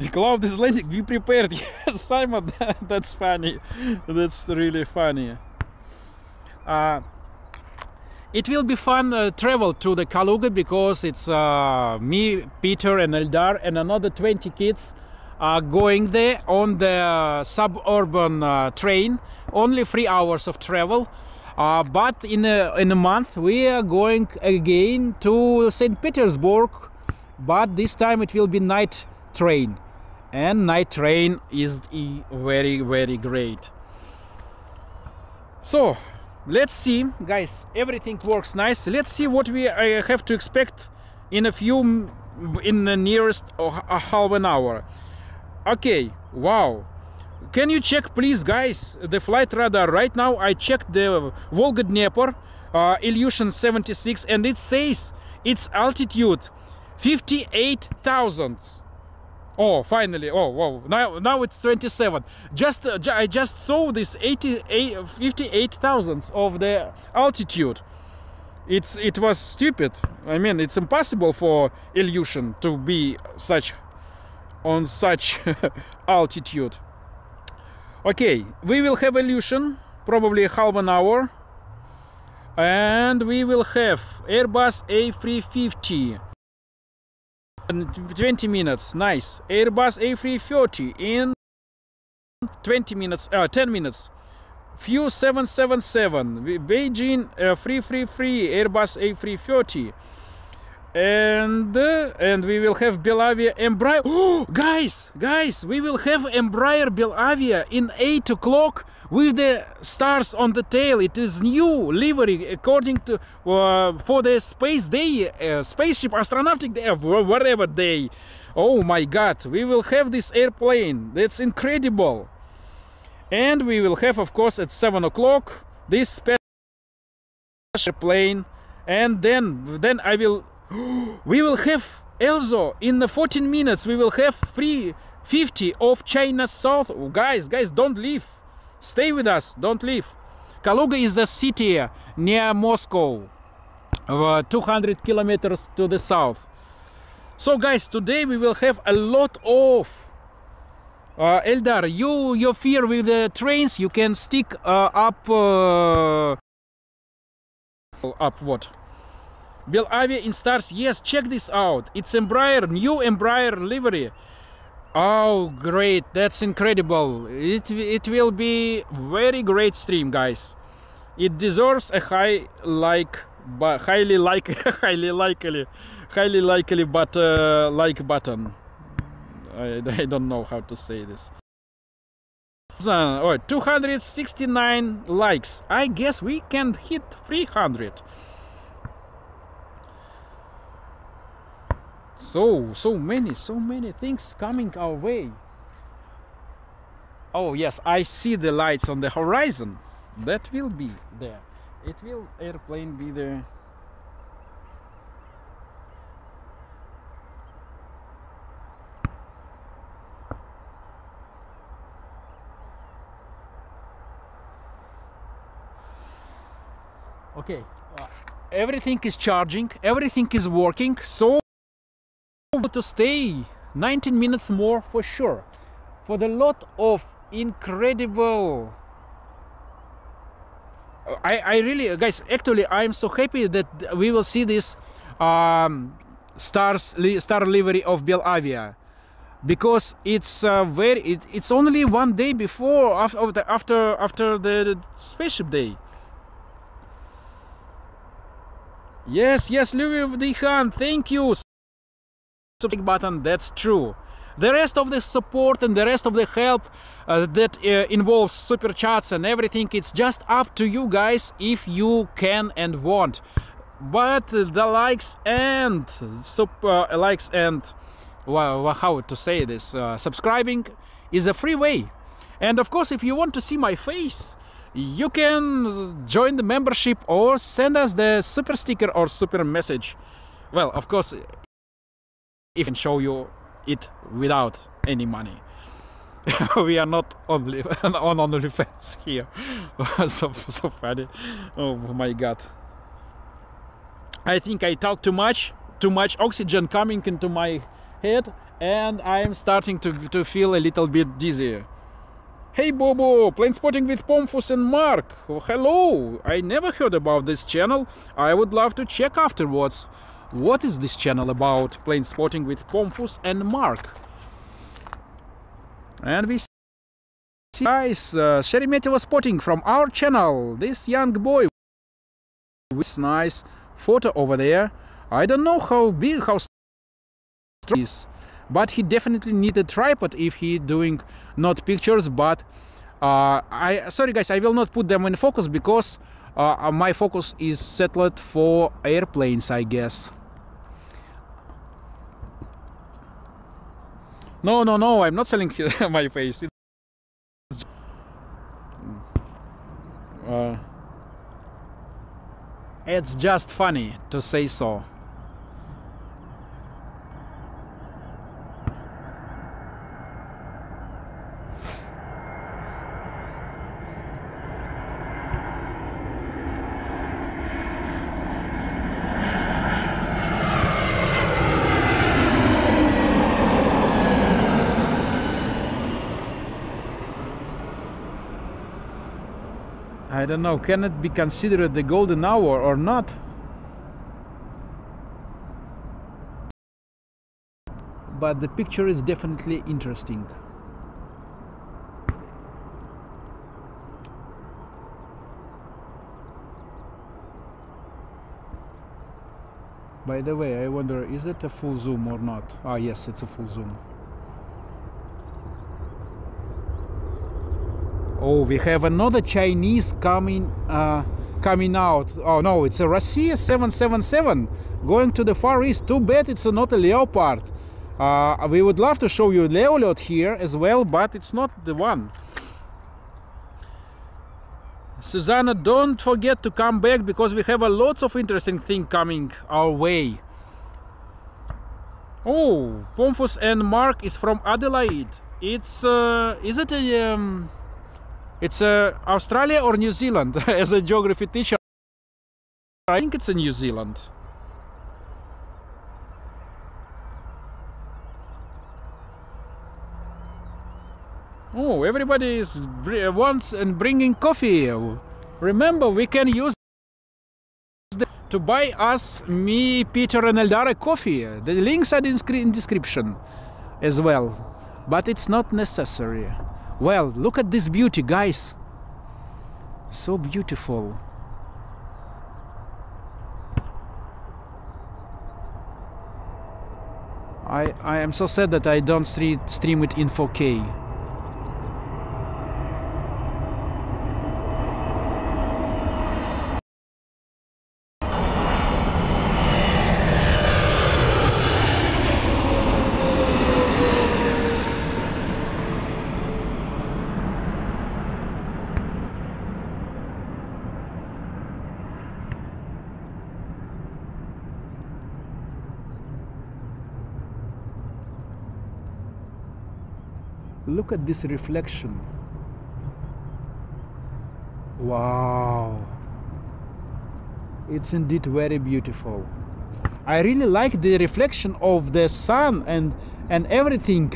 Speaker 1: Cloud is landing. Be prepared. Yes, Simon. That's funny. That's really funny. Uh, it will be fun uh, travel to the Kaluga because it's uh, me, Peter, and Eldar, and another 20 kids are going there on the suburban uh, train. Only three hours of travel. Uh, but in a, in a month we are going again to St. Petersburg. But this time it will be night train and night train is very very great. So let's see. Guys everything works nice. Let's see what we have to expect in a few in the nearest a half an hour. Okay wow. Can you check please guys the flight radar? Right now i checked the Volga Dnepr uh, Ilyushin 76 and it says its altitude 58000 Oh, finally! Oh, wow! Now, now it's 27. Just, uh, I just saw this 88, 58 thousandths of the altitude. It's, it was stupid. I mean, it's impossible for Ilyushin to be such, on such altitude. Okay, we will have Ilyushin, probably half an hour, and we will have Airbus A350. In 20 minutes nice. Airbus a330 in 20 minutes uh, 10 minutes. Few 777 beijing uh, 333 airbus a330 and uh, and we will have Belavia Embraer. Guys, guys, we will have Embraer Belavia in eight o'clock with the stars on the tail. It is new livery according to uh, for the space day, uh, spaceship astronautic day, uh, whatever day. Oh my God, we will have this airplane. That's incredible. And we will have, of course, at seven o'clock this special plane and then then i will we will have also in the 14 minutes we will have free 50 of china south. Oh, guys guys don't leave. Stay with us. Don't leave. Kaluga is the city near moscow uh, 200 kilometers to the south. So guys today we will have a lot of uh, Eldar, you your fear with the trains, you can stick uh, up uh, up what? Belavia in stars. Yes, check this out. It's Embraer, new Embraer livery. Oh, great! That's incredible. It it will be very great stream, guys. It deserves a high like, but highly like, highly likely, highly likely, but uh, like button. I, I don't know how to say this. Uh, oh, 269 likes. I guess we can hit 300. So, so many, so many things coming our way. Oh, yes, I see the lights on the horizon. That will be there. It will airplane be there. Okay. Uh, everything is charging, everything is working, so to stay 19 minutes more for sure. For the lot of incredible I, I really, guys, actually, I'm so happy that we will see this um, stars star livery of Belavia because it's uh, very it, it's only one day before after after after the spaceship day. Yes, yes, Louis Dihan, thank you. Button, that's true. The rest of the support and the rest of the help uh, that uh, involves super chats and everything, it's just up to you guys if you can and want. But the likes and super uh, likes and well, how to say this, uh, subscribing is a free way. And of course, if you want to see my face, you can join the membership or send us the super sticker or super message. Well, of course, can show you it without any money. we are not only on OnlyFans here. so so funny. Oh my god. I think I talk too much. Too much oxygen coming into my head, and I'm starting to to feel a little bit dizzy. Hey Bobo, plane spotting with Pomfus and Mark. Oh, hello, I never heard about this channel. I would love to check afterwards. What is this channel about? Plane spotting with Pomfus and Mark. And we see guys, uh, Sheremetyevo spotting from our channel. This young boy with nice photo over there. I don't know how big, how strong is but he definitely need a tripod if he doing not pictures but uh, I sorry guys I will not put them in focus because uh, my focus is settled for airplanes I guess no no no I'm not selling my face. Uh, it's just funny to say so I don't know, can it be considered the golden hour or not? But the picture is definitely interesting. By the way, I wonder, is it a full zoom or not? Ah, yes, it's a full zoom. Oh, we have another Chinese coming uh, coming out. Oh no, it's a Russia 777 going to the Far East. Too bad it's not a Leopard. Uh, we would love to show you Leolot here as well, but it's not the one. Susanna, don't forget to come back because we have a lots of interesting thing coming our way. Oh, Pomfus and Mark is from Adelaide. It's uh, is it a um, it's uh, Australia or New Zealand as a geography teacher. I think it's in New Zealand. Oh, everybody is wants and bringing coffee. Remember, we can use to buy us, me, Peter, and Eldara coffee. The links are in description as well, but it's not necessary. Well, look at this beauty, guys. So beautiful. I, I am so sad that I don't stream it in 4K. Look at this reflection wow it's indeed very beautiful I really like the reflection of the sun and and everything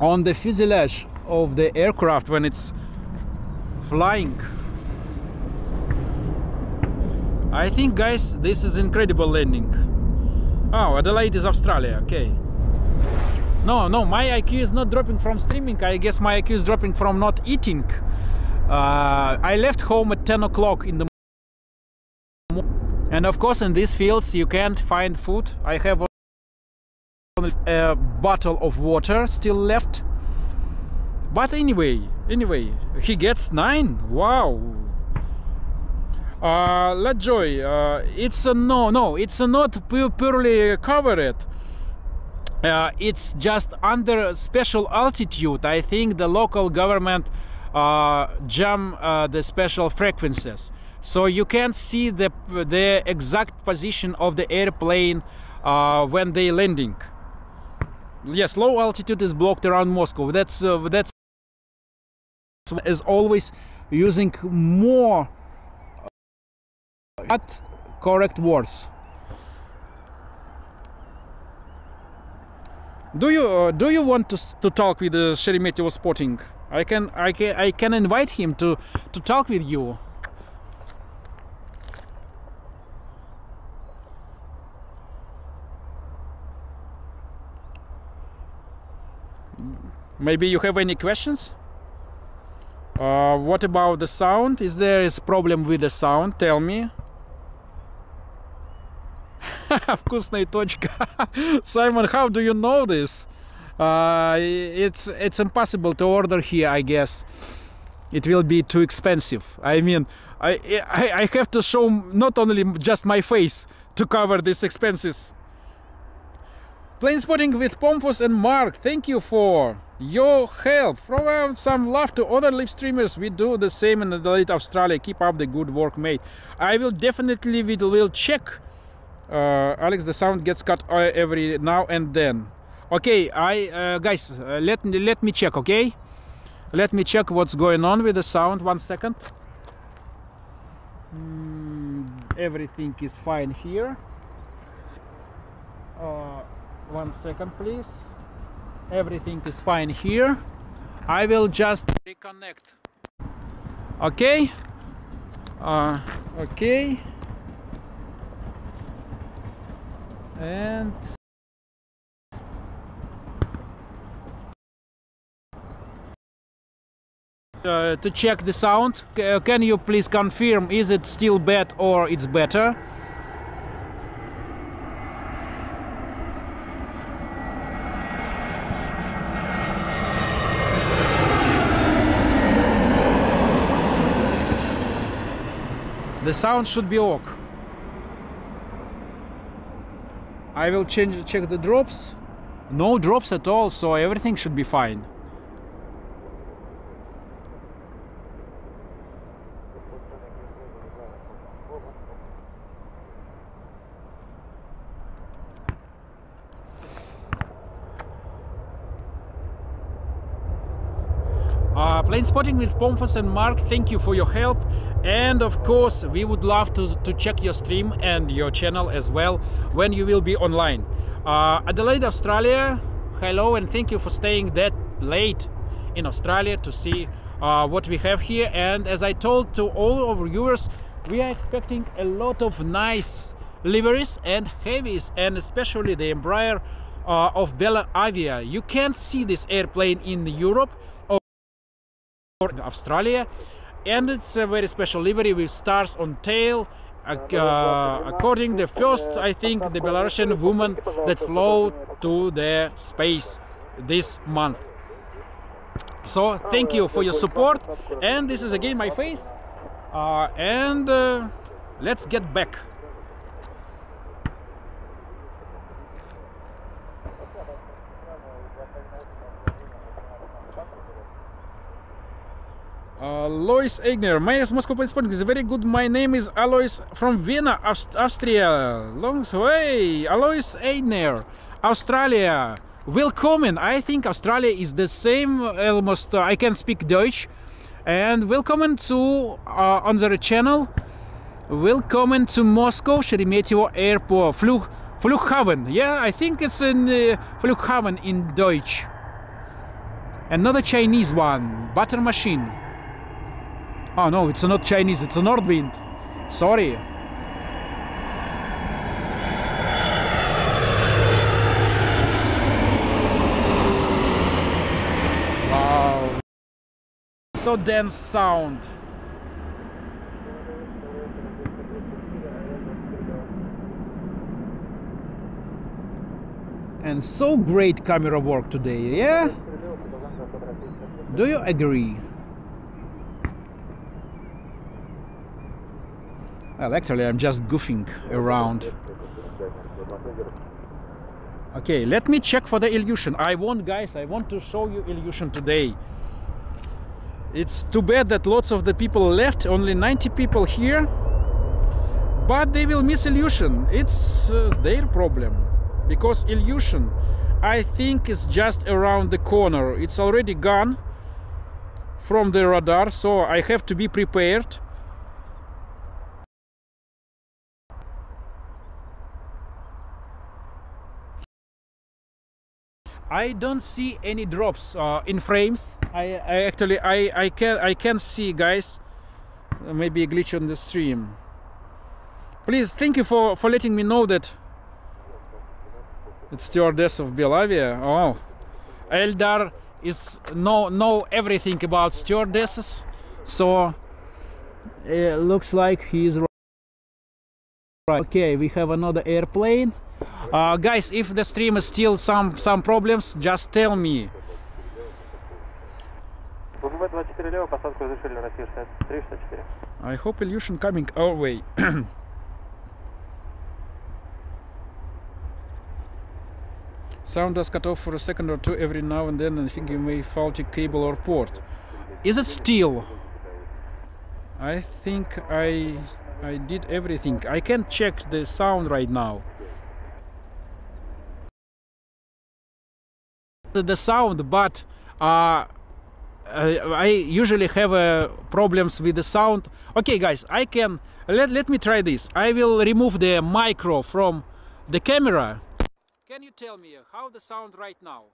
Speaker 1: on the fuselage of the aircraft when it's flying I think, guys, this is incredible landing. Oh, Adelaide is Australia. Okay. No, no, my IQ is not dropping from streaming. I guess my IQ is dropping from not eating. Uh, I left home at 10 o'clock in the morning. and of course in these fields you can't find food. I have a bottle of water still left. But anyway, anyway, he gets nine. Wow. Uh, let joy. Uh, it's a no, no. It's a not pu- purely covered. Uh, it's just under special altitude. I think the local government uh, jam uh, the special frequencies, so you can't see the the exact position of the airplane uh, when they landing. Yes, low altitude is blocked around Moscow. That's uh, that's is always using more but correct words. Do you uh, do you want to, to talk with uh, Sheremetyevo Spotting? I can I can I can invite him to to talk with you. Maybe you have any questions? Uh, what about the sound? Is there is problem with the sound? Tell me. Вкусная точка. Simon, how do you know this? Uh, it's it's impossible to order here, I guess. It will be too expensive. I mean, I I, I have to show not only just my face to cover these expenses. Plane spotting with Pomfos and Mark. Thank you for your help. Throw out some love to other live streamers. We do the same in Adelaide, Australia. Keep up the good work, mate. I will definitely will, will check. uh, Alex, the sound gets cut uh, every now and then. Okay, I uh, guys, let me let me check. Okay, let me check what's going on with the sound. One second. Mm, everything is fine here. One second, please. Everything is fine here. I will just reconnect. Okay. Uh, okay. And uh, to check the sound, uh, can you please confirm is it still bad or it's better? The sound should be ok. I will change check the drops. No drops at all, so everything should be fine. Uh, plane spotting with Pomfos and Mark, thank you for your help. And of course, we would love to, to check your stream and your channel as well when you will be online. Uh, Adelaide, Australia, hello and thank you for staying that late in Australia to see uh, what we have here. And as I told to all our viewers, we are expecting a lot of nice liveries and heavies, and especially the Embraer uh, of Belavia. You can't see this airplane in Europe Australia, and it's a very special livery with stars on tail. Uh, according the first, I think, the Belarusian woman that flew to the space this month. So thank you for your support, and this is again my face. Uh, and uh, let's get back. Uh, Alois Egner, my Moscow Plane Sporting is very good. My name is Alois from Vienna, Aust- Austria. Long way, Alois Egner, Australia. Welcome. I think Australia is the same. Almost, uh, I can speak Deutsch. And welcome to uh, on the channel. Welcome to Moscow Sheremetyevo Airport, Flug, Flughafen. Yeah, I think it's in uh, Flughafen in Deutsch. Another Chinese one, butter machine. Oh no, it's not Chinese, it's a Nordwind. Sorry. Wow. So dense sound. And so great camera work today, yeah? Do you agree? Well, actually, I'm just goofing around. Okay, let me check for the Ilyushin. I want, guys, I want to show you Ilyushin today. It's too bad that lots of the people left, only 90 people here. But they will miss Ilyushin. It's uh, their problem. Because Ilyushin, I think, is just around the corner. It's already gone from the radar, so I have to be prepared. I don't see any drops uh, in frames. I, I actually I, I can I can see guys uh, maybe a glitch on the stream. Please thank you for for letting me know that it's stewardess of Belavia. Oh, Eldar is know know everything about stewardesses, so it looks like he's right. Okay, we have another airplane. Uh, guys, if the stream is still some some problems, just tell me. I hope Ilyushin coming our way. Sound does cut off for a second or two every now and then, and I think you may faulty cable or port. Is it still? I think I I did everything. I can check the sound right now. The, sound, but uh, uh, I usually have uh, problems with the sound. Okay, guys, I can let, let me try this. I will remove the micro from the camera. Can you tell me how the sound right now?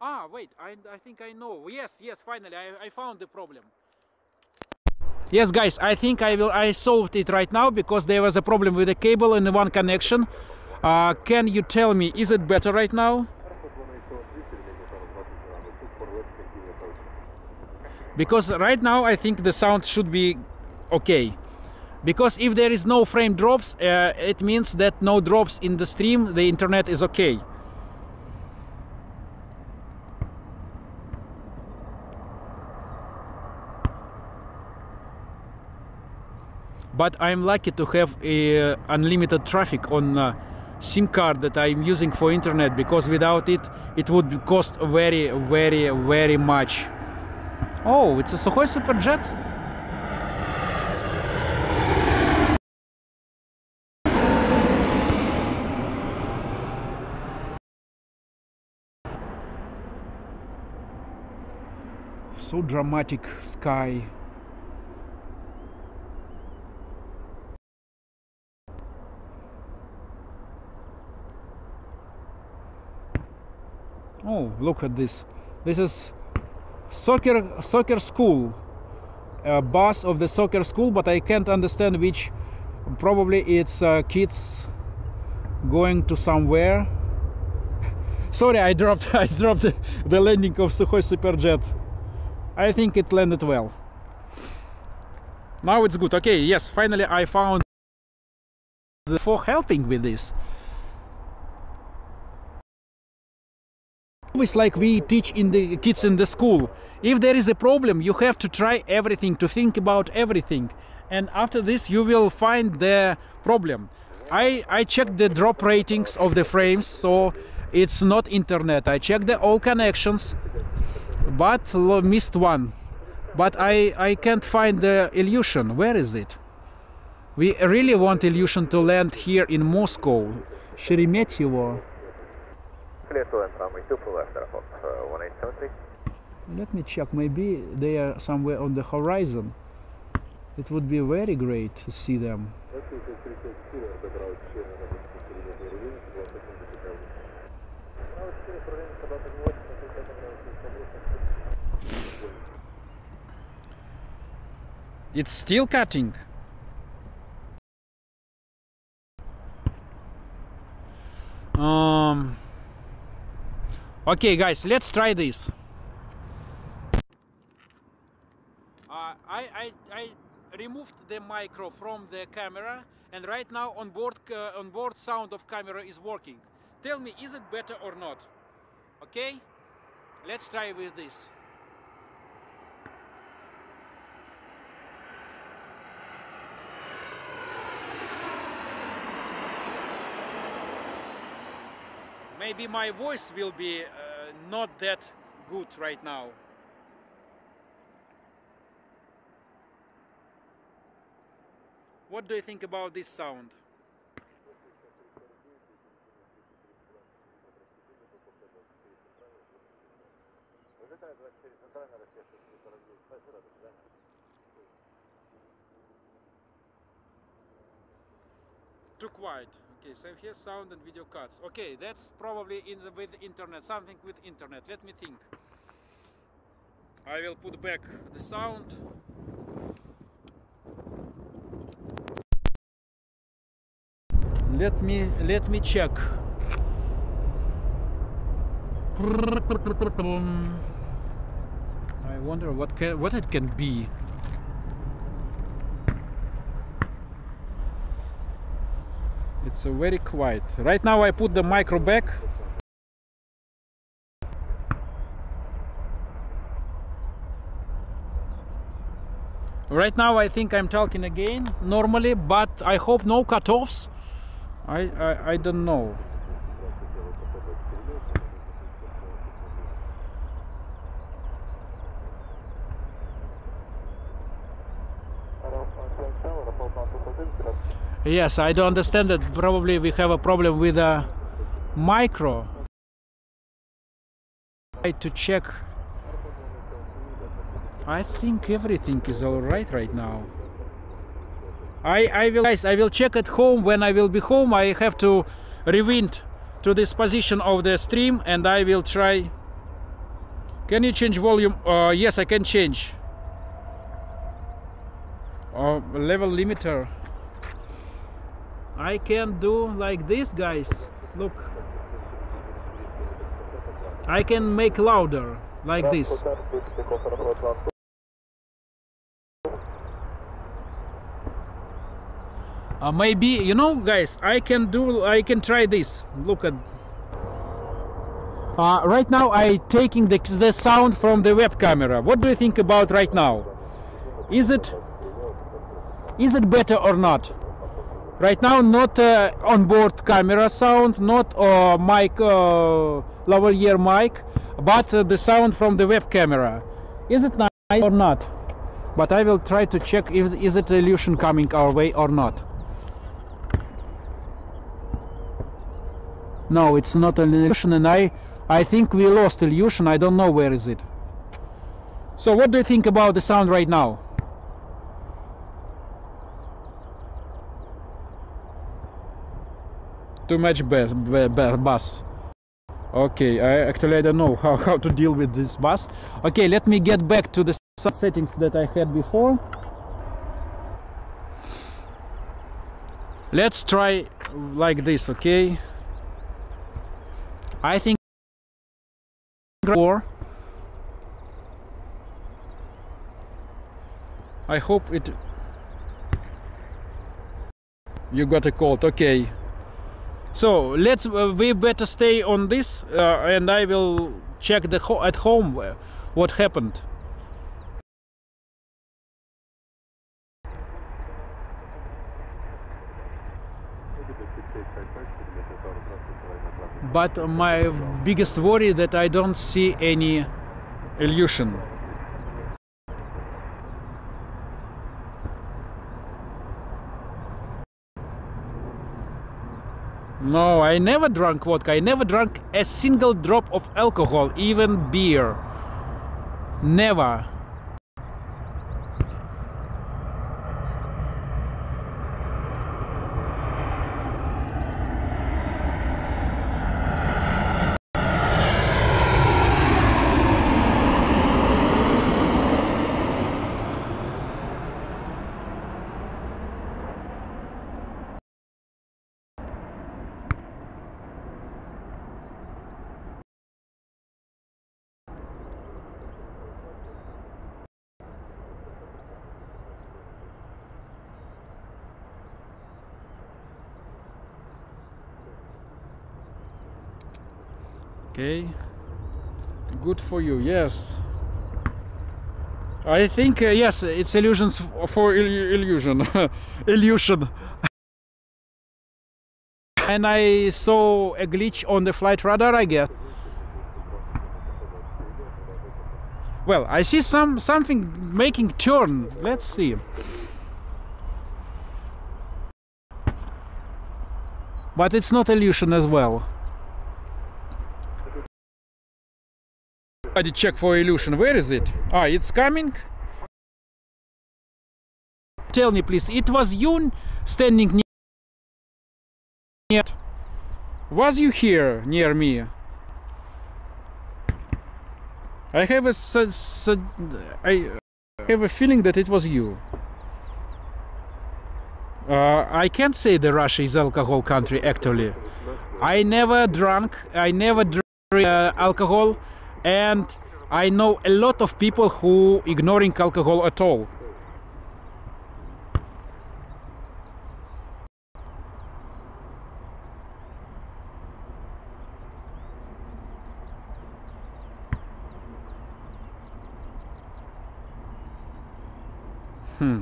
Speaker 1: Ah, wait, I, I think I know. Yes, yes, finally, I, I found the problem. Yes, guys, I think I will. I solved it right now because there was a problem with the cable in one connection. Uh, can you tell me, is it better right now? Because right now I think the sound should be okay. Because if there is no frame drops uh, it means that no drops in the stream the internet is okay. But I'm lucky to have a unlimited traffic on uh, SIM card that I'm using for internet because without it it would cost very very very much Oh, it's a Sukhoi Superjet? So dramatic sky. Oh, look at this. This is soccer soccer school. Bus of the soccer school but i can't understand which. Probably it's uh, kids going to somewhere. Sorry i dropped i dropped the landing of sukhoi superjet. I think it landed well. Now it's good. Okay yes finally i found for helping with this It's like we teach in the kids in the school. If there is a problem, you have to try everything, to think about everything. And after this, you will find the problem. I, I checked the drop ratings of the frames, so it's not internet. I checked the all connections, but missed one. But I, I can't find the Ilyushin. Where is it? We really want Ilyushin to land here in Moscow. Sheremetyevo.
Speaker 3: Clear to land runway 2 full left, Aeroflot uh, 1873.
Speaker 1: Let me check. Maybe they are somewhere on the horizon. It would be very great to see them. It's still cutting. Um. Okay, guys, let's try this. I, I, I removed the micro from the camera and right now on board uh, on board sound of camera is working. Tell me is it better or not? Okay? Let's try with this. Maybe my voice will be uh, not that good right now. What do you think about this sound? Too quiet. Okay, so here sound and video cuts. Okay, that's probably in the with internet, something with internet. Let me think. I will put back the sound. Let me let me check. I wonder what can what it can be. It's very quiet. Right now I put the micro back. Right now I think I'm talking again normally, but I hope no cut-offs. I, I, I don't know. Yes, I don't understand that. Probably we have a problem with a micro. Try to check. I think everything is all right right now. I I will I will check at home when I will be home. I have to rewind to this position of the stream and I will try. Can you change volume? Uh, yes, I can change. Uh, level limiter. I can do like this guys. Look. I can make louder like this. Uh, maybe you know guys I can do I can try this. Look at. Uh, right now I taking the, the sound from the web camera. What do you think about right now? Is it is it better or not right now not uh, on board camera sound not uh, mic uh, lavalier mic but uh, the sound from the web camera. Is it nice or not? But I will try to check if is it Ilyushin coming our way or not. No it's not an Ilyushin and I I think we lost Ilyushin I don't know where is it. So what do you think about the sound right now too much bass, bass. okay I actually I don't know how, how to deal with this bass. Okay let me get back to the settings that I had before. Let's try like this okay? I think I hope it you got a cold okay so let's uh, we better stay on this uh, and I will check the ho at home uh, what happened. But my biggest worry that I don't see any Ilyushin No, I never drank vodka. I never drank a single drop of alcohol, even beer. Never. Okay. Good for you. Yes. I think uh, yes, it's illusions for il- illusion. illusion. and I saw a glitch on the flight radar, I guess. Well, I see some something making turn. Let's see. But it's not Ilyushin as well. I did check for Ilyushin. Where is it? Ah, it's coming. Tell me, please. It was you standing ne- near. Was you here near me? I have a I have a feeling that it was you. Uh, I can't say that Russia is alcohol country actually. I never drank. I never drink uh, alcohol, and I know a lot of people who ignoring alcohol at all. Hmm.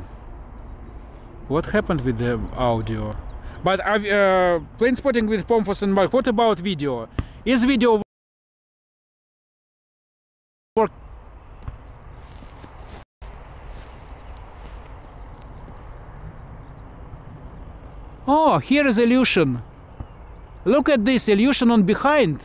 Speaker 1: What happened with the audio? But I've uh, plane spotting with Pomfos and Mark. What about video? Is video work? Oh, here is Ilyushin. Look at this Ilyushin on behind.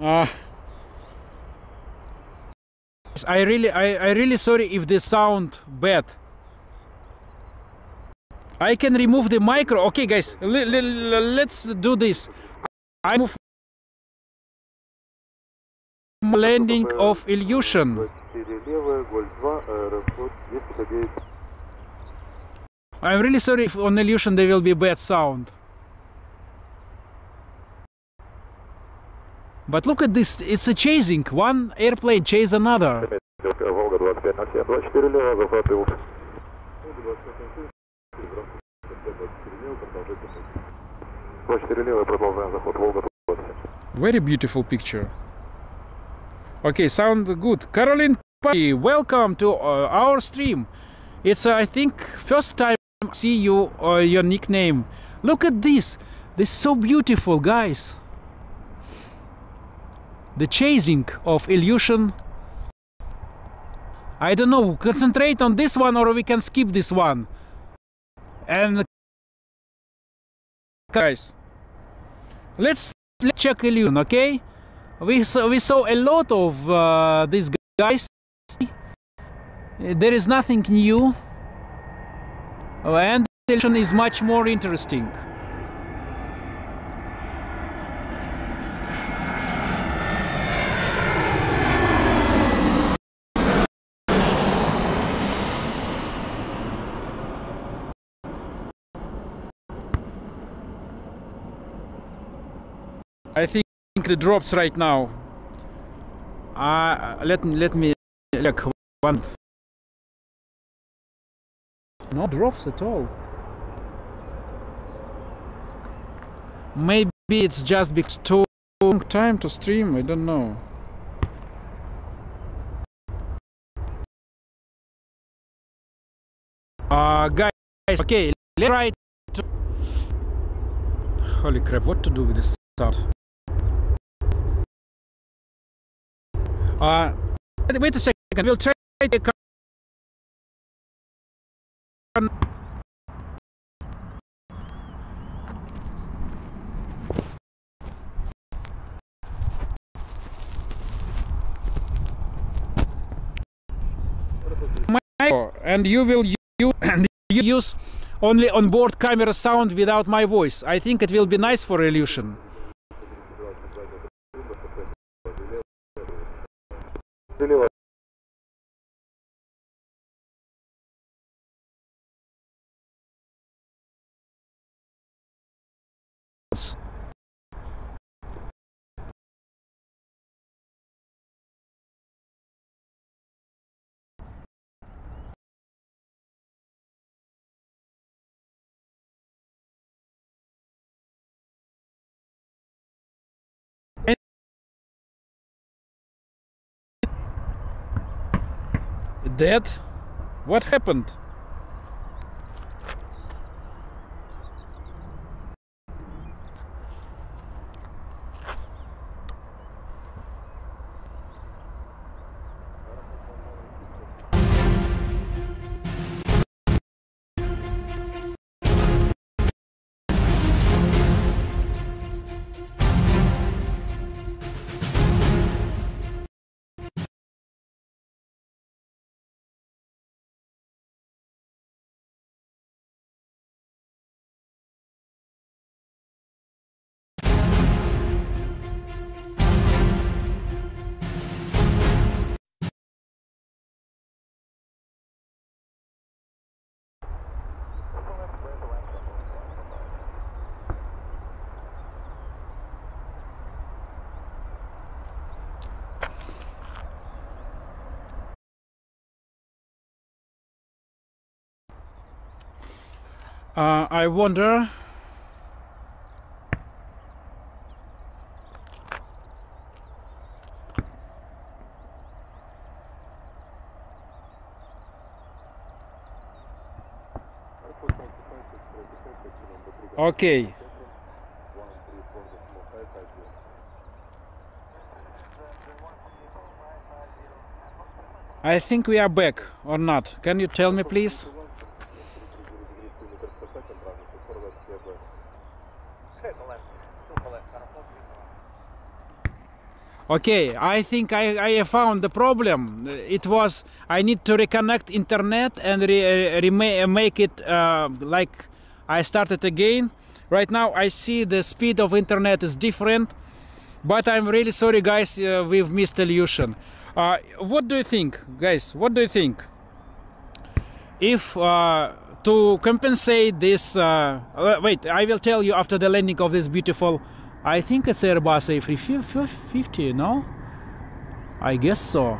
Speaker 1: Ah. I really, I, I really sorry if they sound bad. I can remove the micro. Okay, guys, let's do this. I move landing of
Speaker 3: Ilyushin.
Speaker 1: I'm really sorry if on Ilyushin there will be bad sound. But look at this, it's a chasing. One airplane chase another. Very beautiful picture. Okay, sound good. Caroline, welcome to uh, our stream. It's, uh, I think, first time I see you uh, your nickname. Look at this. This is so beautiful, guys. The chasing of Ilyushin. I don't know. Concentrate on this one, or we can skip this one. And guys, let's let's check Ilyushin, okay? We saw, we saw a lot of uh, these guys. There is nothing new, and Ilyushin is much more interesting. I think the drops right now. Uh, let let me look one. No drops at all. Maybe it's just because too long time to stream. I don't know. Uh, guys, okay, let's try to. Holy crap! What to do with this sound? Uh, wait- a second. We'll try to micro, and you will use and you use only on board camera sound without my voice. I think it will be nice for Ilyushin.
Speaker 3: Левая.
Speaker 1: Dead? What happened? Uh, I wonder. Okay. I think we are back or not. Can you tell me, please? Okay, I think I, I found the problem. It was I need to reconnect internet and re, re, make it uh, like I started again. Right now I see the speed of internet is different, but I'm really sorry, guys. Uh, we've missed Ilyushin. Uh, what do you think, guys? What do you think? If uh, to compensate this, uh, wait, I will tell you after the landing of this beautiful I think it's Airbus A350, no? I guess so.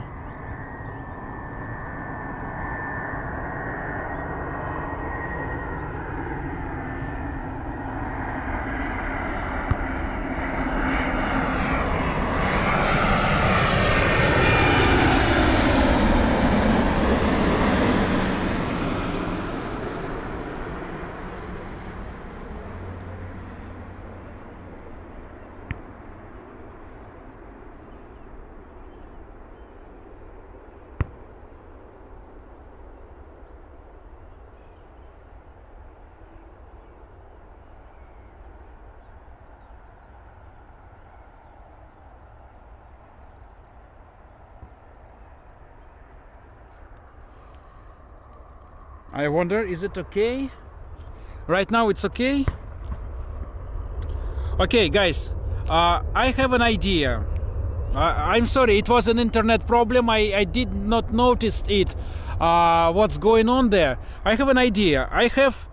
Speaker 1: I wonder is it okay? Right now it's okay? Okay guys uh, I have an idea. Uh, I'm sorry it was an internet problem. I, I did not notice it uh, what's going on there. I have an idea. I have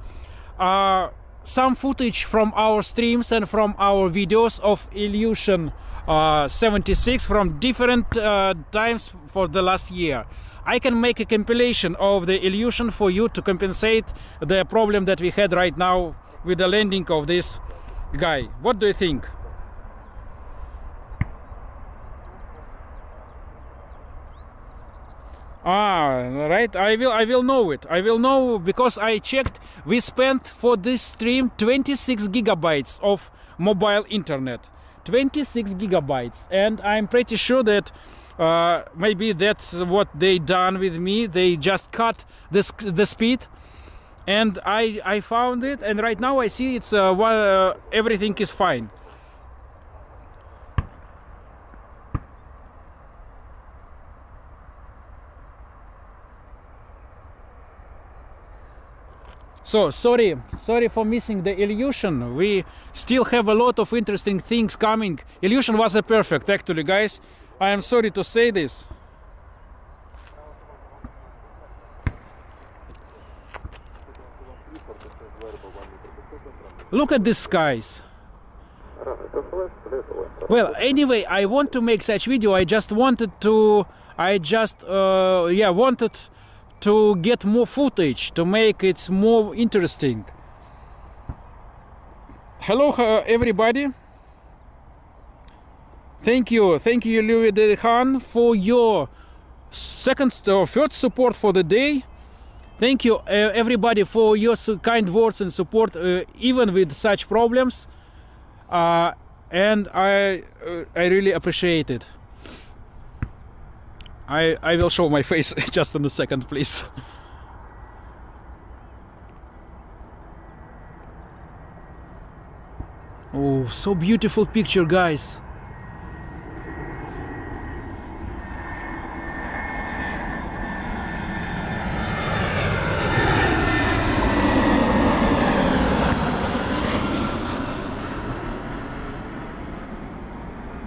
Speaker 1: uh, some footage from our streams and from our videos of Ilyushin uh, 76 from different uh, times for the last year I can make a compilation of the Ilyushin for you to compensate the problem that we had right now with the landing of this guy. What do you think? Ah, right. I will. I will know it. I will know because I checked. We spent for this stream 26 gigabytes of mobile internet. 26 gigabytes, and I'm pretty sure that uh, maybe that's what they done with me they just cut the, the speed and I, I found it and right now I see it's uh, uh, everything is fine So sorry, sorry for missing the Ilyushin. We still have a lot of interesting things coming. Ilyushin was a perfect actually, guys. I am sorry to say this. Look at these skies. Well, anyway, I want to make such video. I just wanted to, I just, uh, yeah, wanted to get more footage to make it more interesting. Hello, uh, everybody. Thank you, thank you, Louis Dehan, for your second or third support for the day. Thank you, uh, everybody, for your kind words and support, uh, even with such problems. Uh, and I, uh, I really appreciate it. I, I will show my face just in a second, please. Oh, so beautiful picture, guys.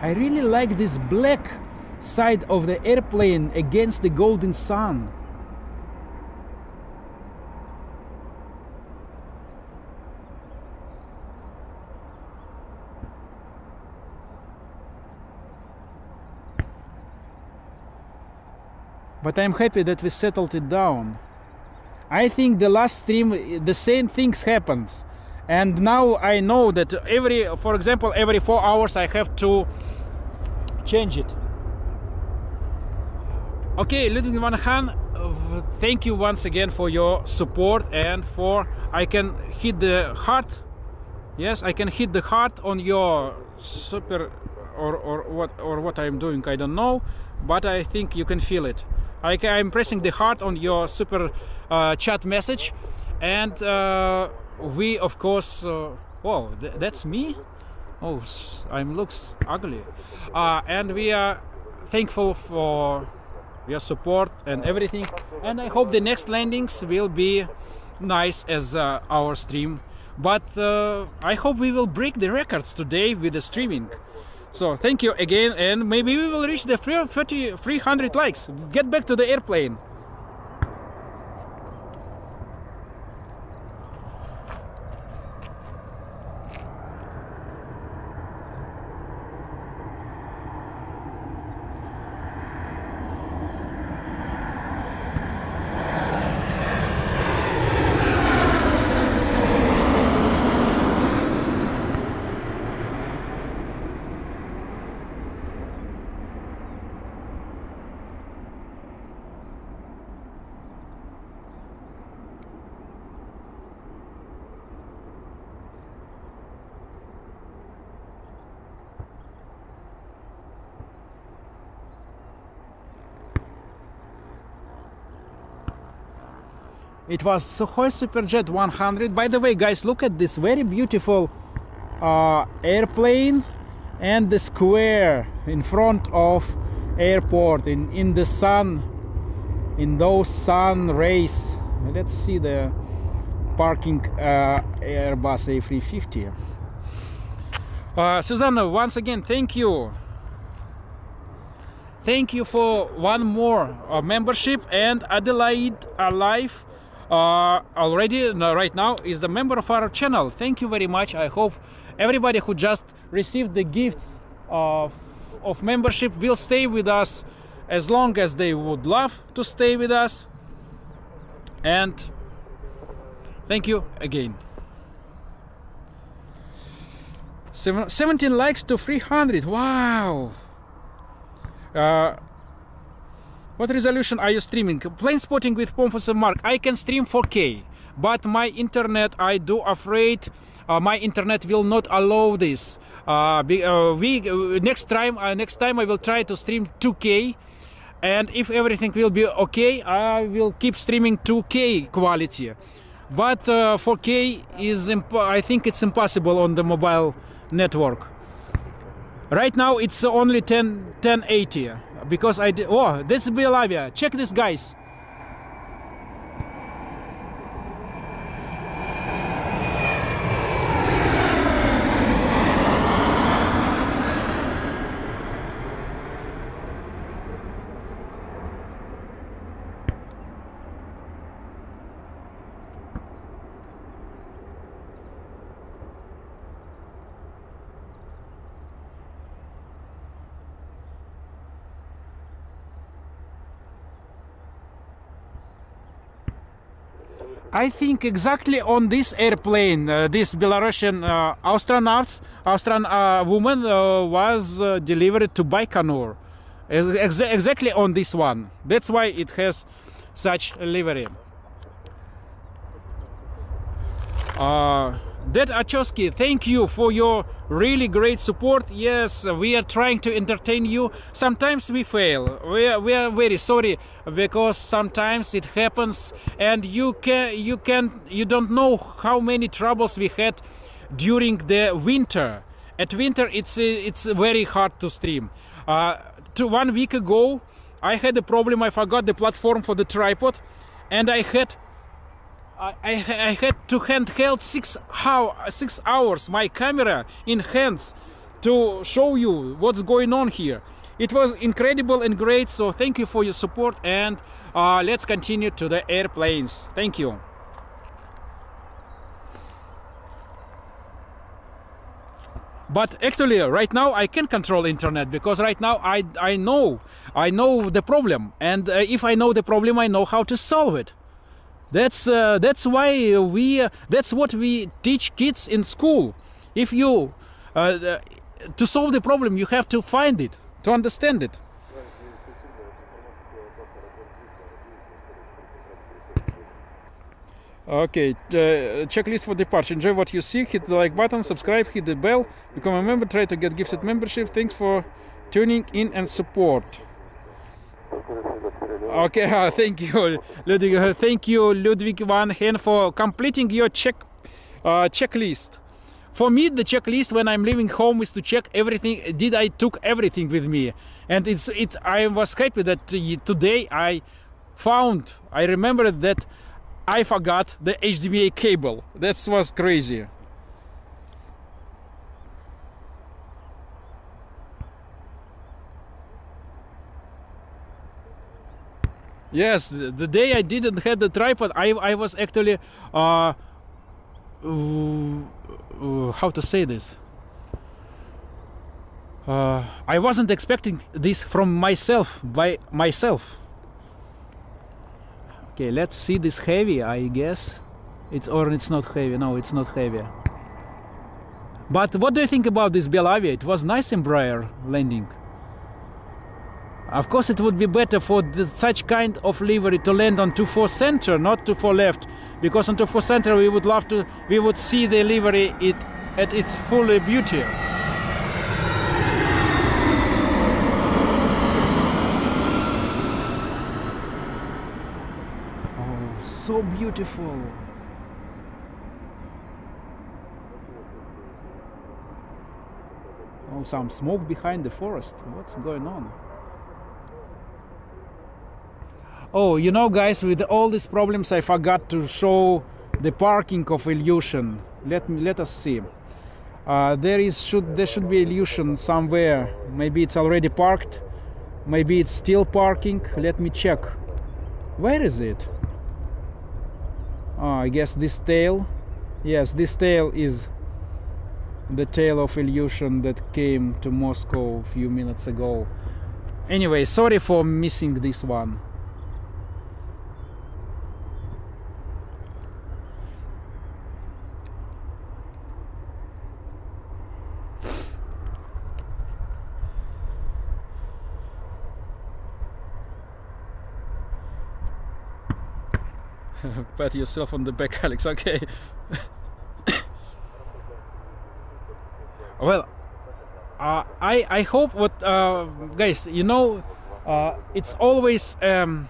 Speaker 1: I really like this black side of the airplane against the golden sun. But I'm happy that we settled it down. I think the last stream the same things happened. And now I know that every for example every 4 hours I have to change it. Okay, Ludwig van Haan, uh, thank you once again for your support and for I can hit the heart. Yes, I can hit the heart on your super or, or what or what I'm doing. I don't know, but I think you can feel it. I, I'm pressing the heart on your super uh, chat message, and uh, we of course. Uh, whoa, th- that's me. Oh, I'm looks ugly, uh, and we are thankful for your support and everything. And I hope the next landings will be nice as our stream. But uh, I hope we will break the records today with the streaming. So thank you again, and maybe we will reach the 330 300 likes. Get back to the airplane. It was Sukhoi Superjet 100. By the way, guys, look at this very beautiful uh, airplane and the square in front of airport in in the sun in those sun rays. Let's see the parking uh, airbus a350 uh, susanna once again thank you. Thank you for one more uh, membership and adelaide alive uh, already no, right now is the member of our channel. Thank you very much. I hope everybody who just received the gifts of, of membership will stay with us as long as they would love to stay with us. And thank you again. 17 likes to 300 wow. Uh, what resolution are you streaming? Plane spotting with Pomfos and Mark. I can stream 4K, but my internet, I do afraid, uh, my internet will not allow this. Uh, be, uh, we uh, next time, uh, next time I will try to stream 2K, and if everything will be okay, I will keep streaming 2K quality. But uh, 4K is, imp- I think it's impossible on the mobile network. Right now it's only 10 1080 because I did. Oh, this is Belavia. Check this, guys. I think exactly on this airplane, uh, this Belarusian uh, astronauts, Austran uh, woman uh, was uh, delivered to Baikonur, Ex- exactly on this one. That's why it has such a livery. Uh, Dad Achosky, thank you for your really great support. Yes, we are trying to entertain you. Sometimes we fail. We are, we are very sorry because sometimes it happens, and you can you can you don't know how many troubles we had during the winter. At winter, it's it's very hard to stream. Uh, to one week ago, I had a problem. I forgot the platform for the tripod, and I had I, I, had to handheld six how six hours my camera in hands to show you what's going on here. It was incredible and great. So thank you for your support and uh, let's continue to the airplanes. Thank you. But actually, right now I can control internet because right now I I know I know the problem, and uh, if I know the problem, I know how to solve it. That's uh, that's why we uh, that's what we teach kids in school. If you uh, uh, to solve the problem, you have to find it to understand it. Okay, uh, checklist for departure. Enjoy what you see. Hit the like button, subscribe, hit the bell, become a member. Try to get gifted membership. Thanks for tuning in and support. Okay, uh, thank you, Ludwig. Uh, thank you, Ludwig Van Hen, for completing your check uh, checklist. For me, the checklist when I'm leaving home is to check everything. Did I took everything with me? And it's it. I was happy that uh, today I found. I remembered that I forgot the HDMI cable. That was crazy. Yes, the day I didn't have the tripod, I I was actually uh, how to say this. Uh, I wasn't expecting this from myself by myself. Okay, let's see this heavy. I guess it's or it's not heavy. No, it's not heavy. But what do you think about this Belavia? It was nice Embraer landing. Of course, it would be better for the, such kind of livery to land on 2-4 center, not 2-4 left, because on 2-4 center we would love to, we would see the livery it, at its full beauty. Oh, so beautiful. Oh, some smoke behind the forest. What's going on? Oh, you know, guys, with all these problems, I forgot to show the parking of Ilyushin Let me let us see. Uh, there is should there should be Ilyushin somewhere. Maybe it's already parked. Maybe it's still parking. Let me check. Where is it? Oh, I guess this tail. Yes, this tail is the tail of Ilyushin that came to Moscow a few minutes ago. Anyway, sorry for missing this one. pat yourself on the back, Alex. Okay. well, uh, I I hope what uh, guys you know uh, it's always um,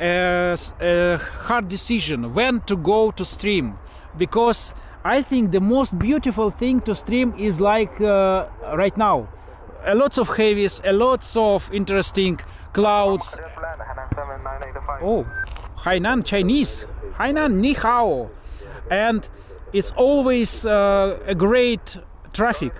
Speaker 1: a, a hard decision when to go to stream because I think the most beautiful thing to stream is like uh, right now a lots of heavies, a lots of interesting clouds. Oh, Hainan Chinese, Hainan Ni Hao, and it's always uh, a great traffic.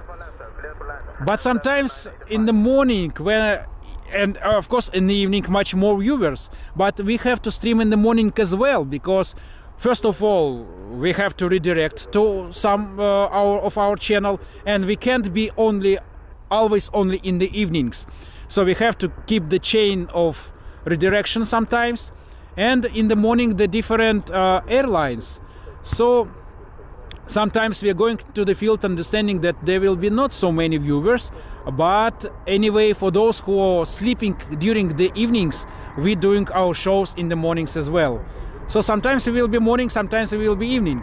Speaker 1: But sometimes in the morning when and uh, of course in the evening much more viewers but we have to stream in the morning as well because first of all we have to redirect to some uh, our, of our channel and we can't be only always only in the evenings so we have to keep the chain of redirection sometimes and in the morning the different uh, airlines so sometimes we are going to the field understanding that there will be not so many viewers But anyway, for those who are sleeping during the evenings, we're doing our shows in the mornings as well. So sometimes it will be morning, sometimes it will be evening.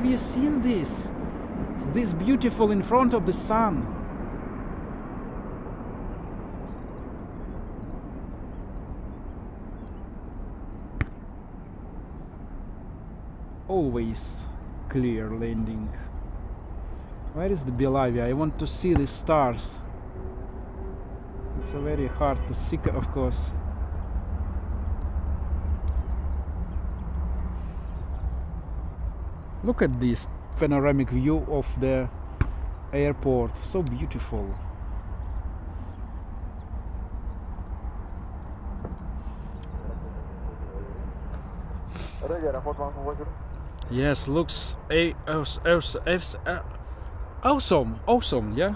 Speaker 1: Have you seen this? It's this beautiful in front of the sun. Always clear landing. Where is the Belavia? I want to see the stars. It's very hard to see, of course. Look at this panoramic view of the airport. So beautiful. Yes, looks a, awesome. Awesome, yeah.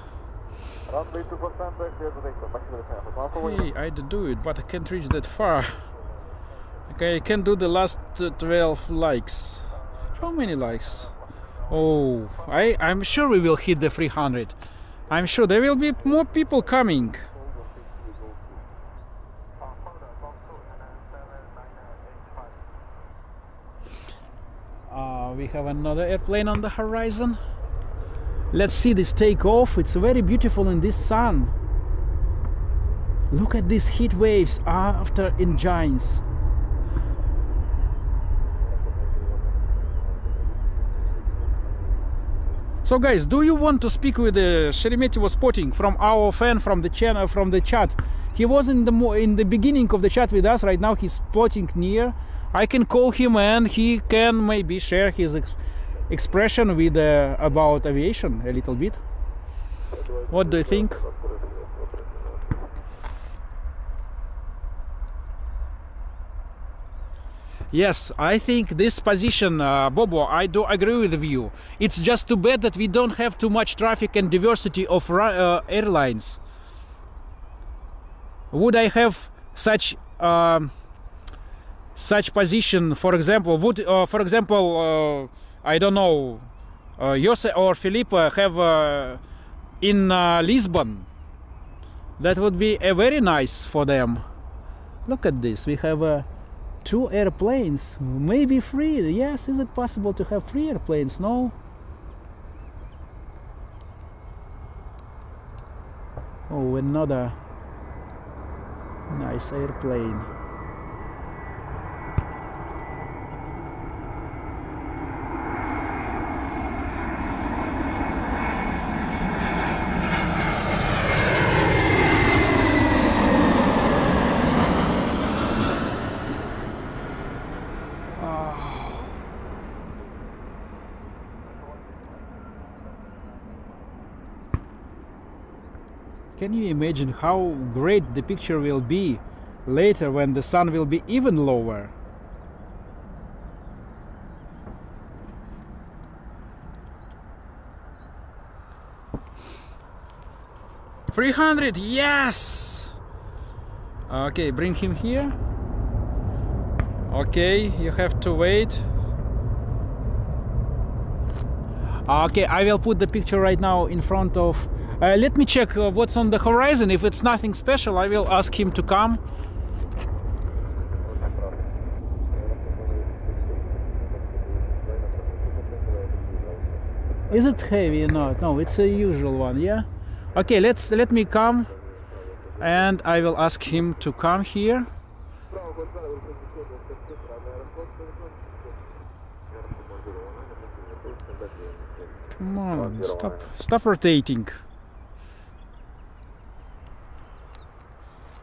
Speaker 1: Hey, I'd do it, but I can't reach that far. Okay, I can do the last uh, 12 likes. How many likes? Oh, I, I'm sure we will hit the 300. I'm sure there will be more people coming. Uh, we have another airplane on the horizon. Let's see this take off. It's very beautiful in this sun. Look at these heat waves after engines. So guys, do you want to speak with uh, Sheremetyevo Spotting from our fan from the channel from the chat? He was in the in the beginning of the chat with us. Right now he's spotting near. I can call him and he can maybe share his ex- expression with uh, about aviation a little bit. What do you think? Yes, I think this position, uh, Bobo, I do agree with you. It's just too bad that we don't have too much traffic and diversity of uh, airlines. Would I have such um, such position? For example, would uh, for example, uh, I don't know, uh, Jose or Felipe have uh, in uh, Lisbon? That would be very nice for them. Look at this. We have uh, two airplanes, maybe three. Yes, is it possible to have three airplanes? No. Oh, another nice airplane. Can you imagine how great the picture will be later when the sun will be even lower? Three hundred, yes. Okay, bring him here. Okay, you have to wait. Okay, I will put the picture right now in front of. Uh, let me check uh, what's on the horizon. If it's nothing special, I will ask him to come. Is it heavy or not? No, it's a usual one. Yeah. Okay, let's let me come, and I will ask him to come here. Come on, stop, stop rotating.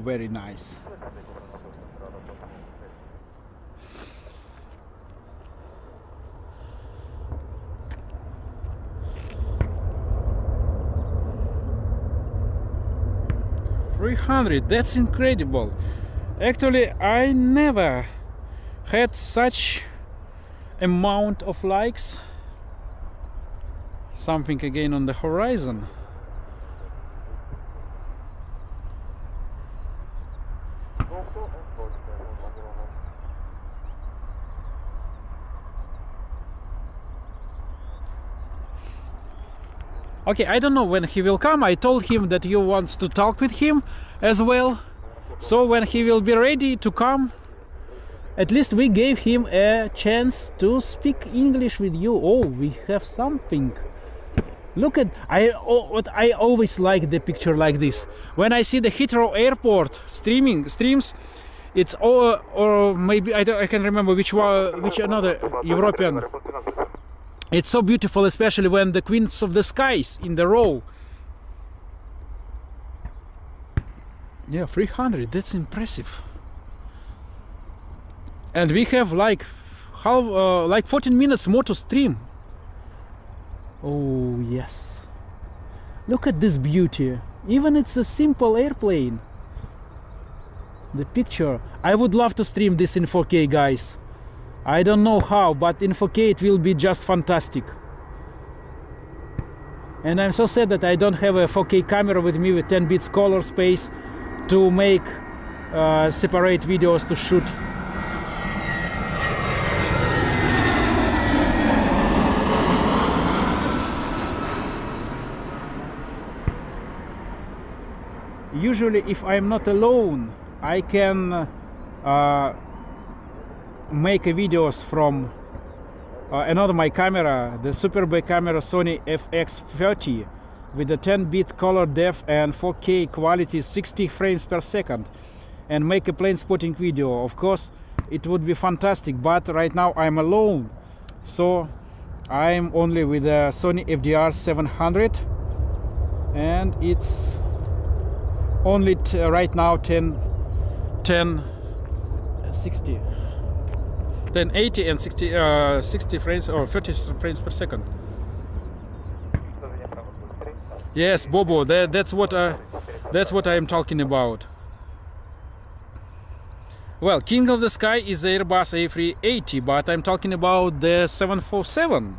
Speaker 1: very nice. Three hundred. That's incredible. Actually, I never had such amount of likes. Something again on the horizon. Okay, I don't know when he will come. I told him that you want to talk with him as well. So when he will be ready to come, at least we gave him a chance to speak English with you. Oh, we have something. Look at I oh, what I always like the picture like this. When I see the Heathrow Airport streaming streams, it's or or maybe I, don't, I can remember which one which another European it's so beautiful, especially when the queens of the skies in the row. Yeah, 300, that's impressive. And we have like half, uh, like 14 minutes more to stream. Oh, yes. Look at this beauty. Even it's a simple airplane. The picture. I would love to stream this in 4K, guys. I don't know how, but in 4K it will be just fantastic. And I'm so sad that I don't have a 4K camera with me with 10 bits color space to make uh, separate videos to shoot. Usually if I'm not alone, I can uh, make videos from uh, another my camera the super big camera sony fx30 with a 10-bit color depth and 4k quality 60 frames per second and make a plane spotting video. Of course it would be fantastic but right now i'm alone. So i'm only with a sony fdr 700 and it's only right now 10 10 60 then 80 and 60 uh, 60 frames or 30 frames per second. Yes bobo that, that's what uh, that's what i am talking about. Well king of the sky is airbus a380 but i'm talking about the 747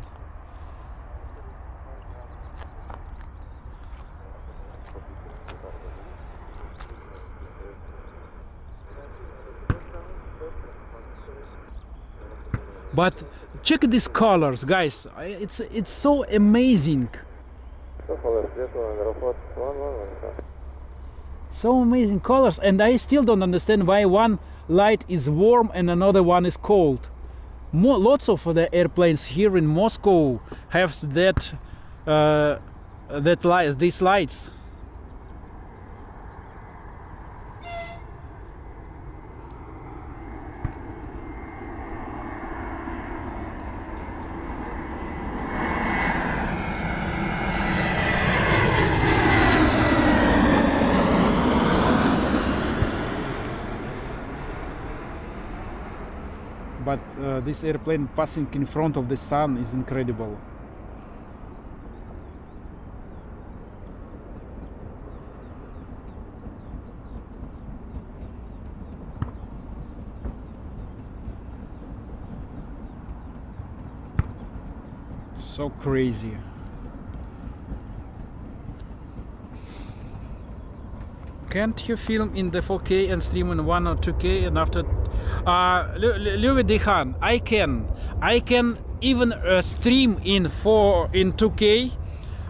Speaker 1: but check these colors guys. It's it's so amazing. So amazing colors. And i still don't understand why one light is warm and another one is cold. More, lots of the airplanes here in moscow have that uh, that light these lights but uh, this airplane passing in front of the sun is incredible. So crazy can't you film in the 4K and stream in 1 or 2K and after uh, Louis Dehan I can I can even uh, stream in 4 in 2K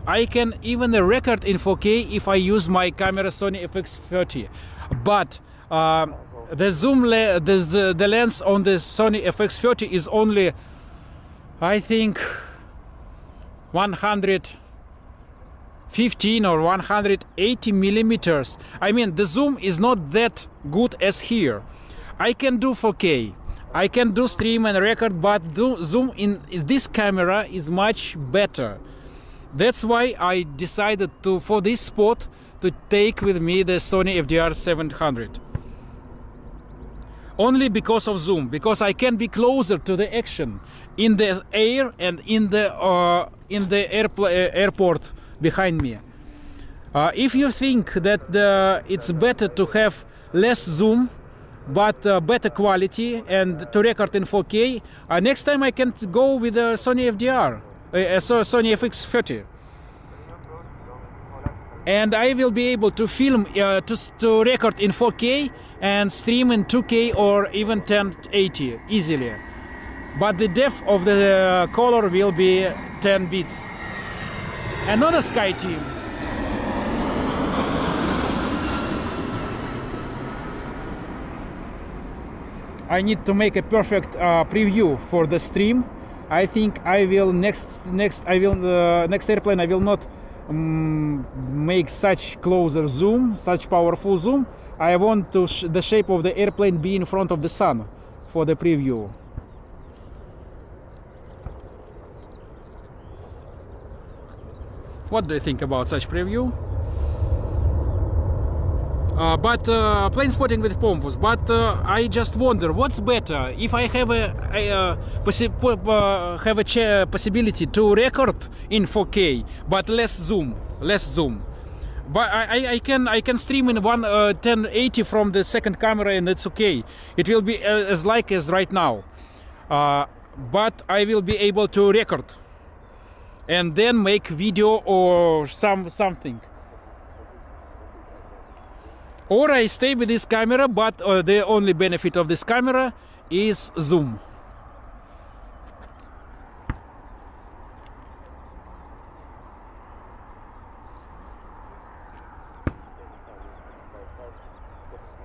Speaker 1: I can even record in 4K if I use my camera Sony FX30 but uh, the zoom le the, the lens on the Sony FX30 is only I think 100 15 or 180 millimeters. I mean, the zoom is not that good as here. I can do 4K. I can do stream and record, but zoom in this camera is much better. That's why I decided to, for this spot, to take with me the Sony FDR 700 only because of zoom because i can be closer to the action in the air and in the uh, in the airport behind me uh, if you think that the, it's better to have less zoom but uh, better quality and to record in 4k uh, next time i can go with the sony fdr uh, uh, so sony fx30 and I will be able to film uh, to, to record in 4K and stream in 2K or even 1080 easily. But the depth of the uh, color will be 10 bits. Another Sky Team. I need to make a perfect uh, preview for the stream. I think I will next next I will uh, next airplane I will not um, make such closer zoom, such powerful zoom. I want to sh- the shape of the airplane be in front of the sun for the preview. What do you think about such preview? Uh, but uh, plane spotting with Pomfus. But uh, I just wonder, what's better if I have a, uh, uh, have a possibility to record in 4K, but less zoom, less zoom. But I, I- can I can stream in one uh, 1080 from the second camera and it's okay. It will be uh, as like as right now, uh, but I will be able to record and then make video or some something. Or I stay with this camera but uh, the only benefit of this camera is zoom.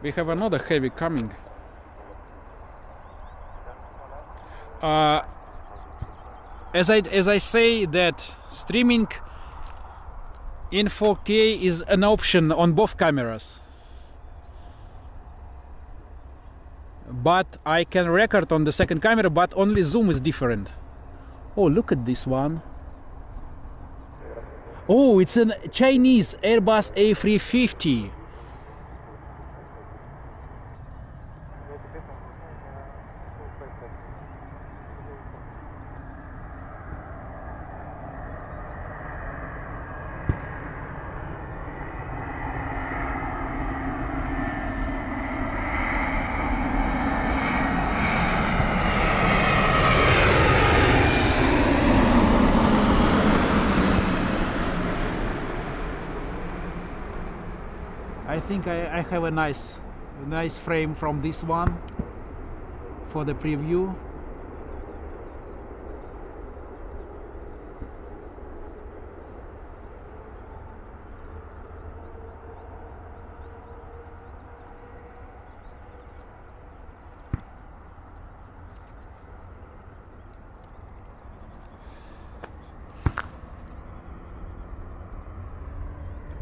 Speaker 1: We have another heavy coming. Uh, as I as I say that streaming in 4K is an option on both cameras. But I can record on the second camera but only zoom is different. Oh look at this one. Oh it's a Chinese Airbus A350 I think I, I have a nice nice frame from this one for the preview.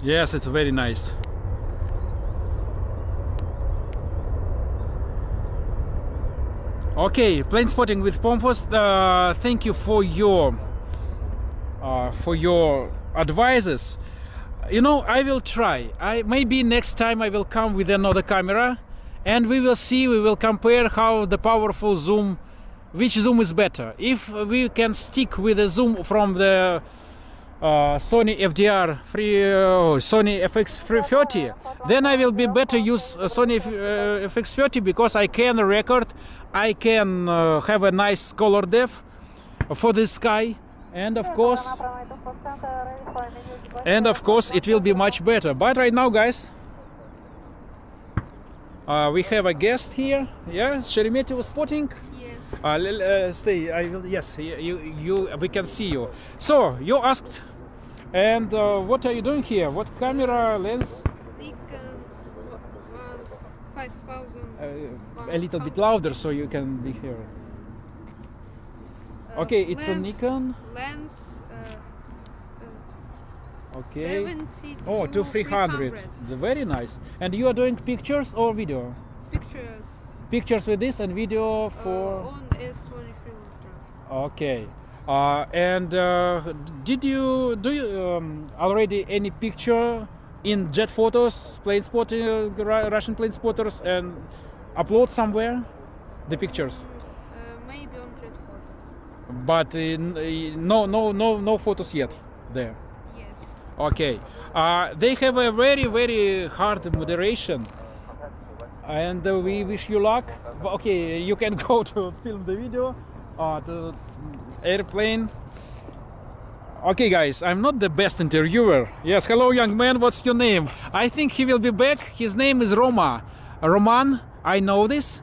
Speaker 1: Yes it's very nice Okay, plane spotting with Pomfos. Uh, thank you for your uh, for your advices. You know, I will try. I maybe next time I will come with another camera, and we will see. We will compare how the powerful zoom, which zoom is better. If we can stick with the zoom from the uh, Sony FDR free uh, Sony FX30 then I will be better use uh, Sony F- uh, FX30 because I can record I can uh, have a nice color depth for the sky. And of course and of course it will be much better. But right now guys uh, we have a guest here. Yeah Sheremetyevo spotting.
Speaker 4: Yes.
Speaker 1: Uh, uh, stay. I will. Yes, you, you, you. We can see you. So you asked, and uh, what are you doing here? What camera lens?
Speaker 4: Nikon one five thousand.
Speaker 1: Uh, a little bit louder so you can be here. okay, it's a Nikon.
Speaker 4: Lens. Uh,
Speaker 1: Okay.
Speaker 4: 70
Speaker 1: Oh, to 300. The- Very nice. And you are doing pictures or video?
Speaker 4: pictures.
Speaker 1: Pictures with this and video for.
Speaker 4: uh, on S23 Ultra.
Speaker 1: Okay. Uh, and uh, did you do you um, already any picture in jet photos, plane spotting, uh, Russian plane spotters, and upload somewhere the pictures.
Speaker 4: Uh, maybe on jet photos.
Speaker 1: But uh, no, no, no, no photos yet there.
Speaker 4: Yes.
Speaker 1: Okay. Uh, they have a very, very hard moderation. And uh, we wish you luck. Okay, you can go to film the video uh, to airplane. Okay, guys, I'm not the best interviewer. Yes, hello, young man. What's your name? I think he will be back. His name is Roma. Roman, I know this,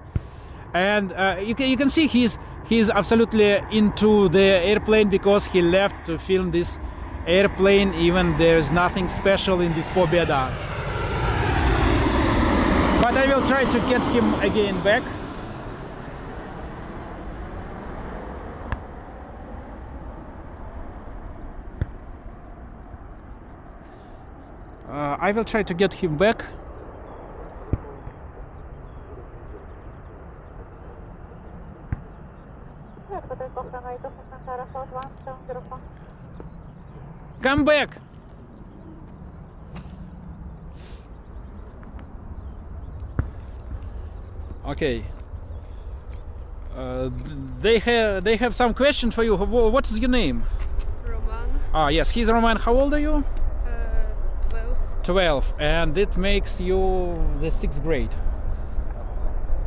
Speaker 1: and uh, you can you can see he's he's absolutely into the airplane because he left to film this airplane. Even there's nothing special in this Pobeda. But I will try to get him again back. Uh, I will try to get him back. Come back! Okay. Uh, they have they have some question for you. Wh- What is your name?
Speaker 4: Roman.
Speaker 1: Ah, yes, he's Roman. How old are you?
Speaker 4: Uh, 12.
Speaker 1: 12, and it makes you the sixth grade.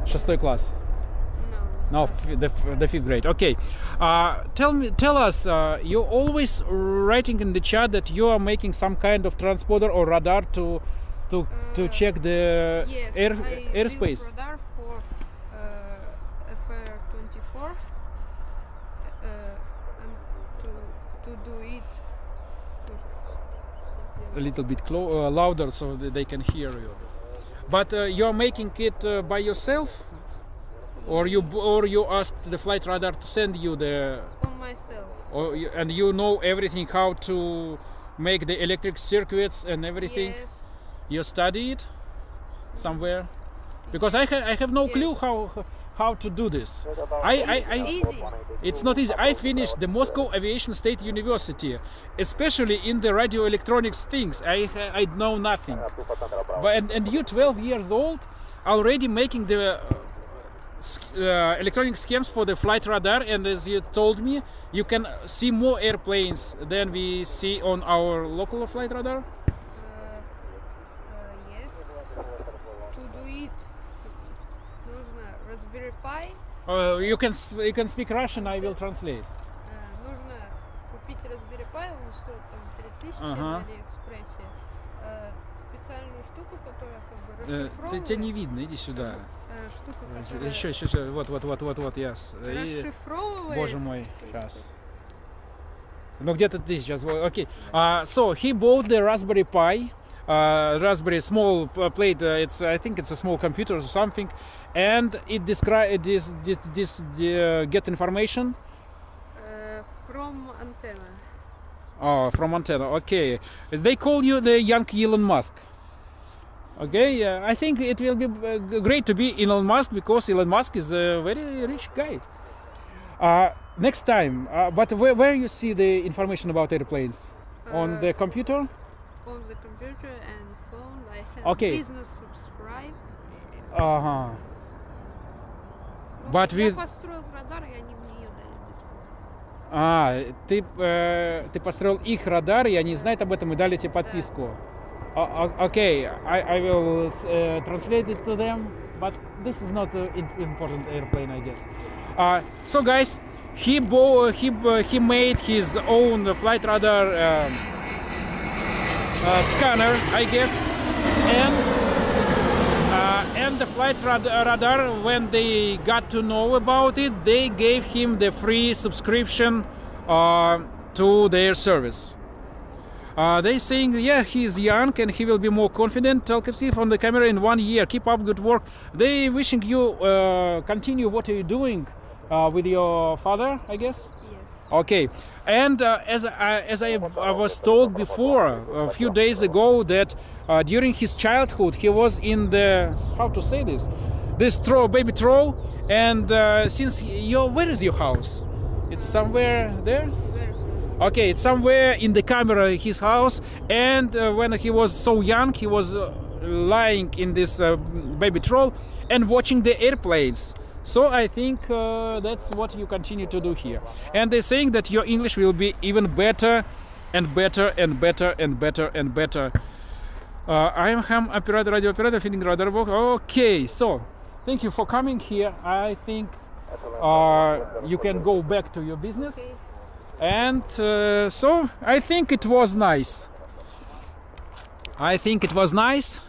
Speaker 1: Шестой класс.
Speaker 4: No.
Speaker 1: No, f- the, f- the fifth grade. Okay. Uh, tell me, tell us. Uh, you're always writing in the chat that you are making some kind of transponder or radar to, to to
Speaker 4: Uh,
Speaker 1: check the
Speaker 4: Yes.
Speaker 1: air
Speaker 4: I built
Speaker 1: airspace.
Speaker 4: radar
Speaker 1: A little bit uh, louder so that they can hear you. But uh, you're making it uh, by yourself, or you b- or you asked the flight radar to send you the
Speaker 4: On myself.
Speaker 1: or you, and you know everything how to make the electric circuits and everything
Speaker 4: Yes.
Speaker 1: you studied somewhere because i, ha- I have no clue
Speaker 4: Yes.
Speaker 1: how how to do this. I, I,
Speaker 4: It's
Speaker 1: I
Speaker 4: easy.
Speaker 1: it's not easy. I finished the moscow aviation state university especially in the radio electronics things. I i know nothing. But and, and you 12 years old already making the uh, uh, electronic schemes for the flight radar. And as you told me you can see more airplanes than we see on our local flight radar
Speaker 4: Raspberry Pi.
Speaker 1: uh, you can you can speak russian i will translate
Speaker 4: э, нужно купить Raspberry Pi, он стоит там 3000
Speaker 1: Ага.
Speaker 4: на Алиэкспрессе. Э, специальную штуку, которая как бы
Speaker 1: Э,
Speaker 4: расшифровывает.
Speaker 1: тебя не видно иди сюда
Speaker 4: э, штука, которая
Speaker 1: еще еще еще вот вот вот вот вот yes И-
Speaker 4: расшифровывает.
Speaker 1: боже мой сейчас ну где-то ты сейчас окей uh, so he bought the raspberry pi uh, raspberry small plate uh, it's i think it's a small computer or something and it describe this this this uh, get information
Speaker 4: uh, from antenna.
Speaker 1: Oh, from antenna. Okay, they call you the young Elon Musk. Okay, Yeah. I think it will be uh, great to be Elon Musk because Elon Musk is a very rich guy. Uh, next time, uh, but where, where you see the information about airplanes on the computer?
Speaker 4: On the computer and phone. I have
Speaker 1: okay.
Speaker 4: business subscribe.
Speaker 1: Uh
Speaker 4: huh.
Speaker 1: But
Speaker 4: я
Speaker 1: with-
Speaker 4: построил радар, и они мне ее дали бесплатно.
Speaker 1: А, ты, э, ты построил их радар, и они знают об этом и дали тебе подписку. O- o- okay, I, I will uh, translate it to them, but this is not an important airplane, I guess. Uh, so, guys, he bo- he uh, he made his own flight radar um, uh, scanner, I guess, and uh, and the flight rad- radar, when they got to know about it, they gave him the free subscription uh, to their service. Uh, they saying, yeah, he's young and he will be more confident, talkative on the camera in one year. Keep up good work. They wishing you uh, continue. What are you doing uh, with your father? I guess.
Speaker 4: Yes.
Speaker 1: Okay, and uh, as I, as I, was told before a few days ago that uh, during his childhood he was in the how to say this, this troll, baby troll, and uh, since your where is your house? It's somewhere there. Okay, it's somewhere in the camera his house, and uh, when he was so young, he was uh, lying in this uh, baby troll and watching the airplanes. So I think uh, that's what you continue to do here. And they're saying that your English will be even better and better and better and better and better. Uh, I am ham operator, radio operator, feeding radar book. Okay, so thank you for coming here. I think uh, you can go back to your business. And uh, so I think it was nice. I think it was nice.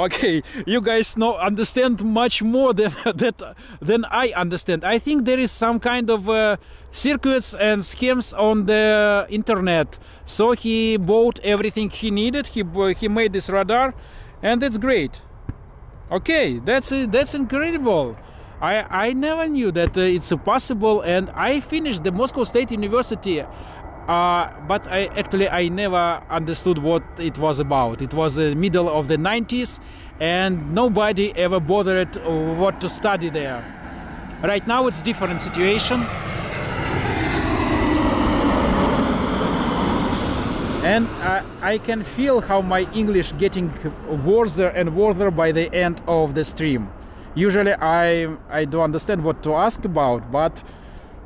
Speaker 1: Okay, you guys know understand much more than that than I understand. I think there is some kind of uh, circuits and schemes on the internet. So he bought everything he needed. He he made this radar, and it's great. Okay, that's that's incredible. I I never knew that uh, it's possible, and I finished the Moscow State University. Uh, but I actually I never understood what it was about. It was the middle of the 90s, and nobody ever bothered uh, what to study there. Right now it's different situation. and I, I can feel how my english getting worse and worse by the end of the stream usually i i don't understand what to ask about but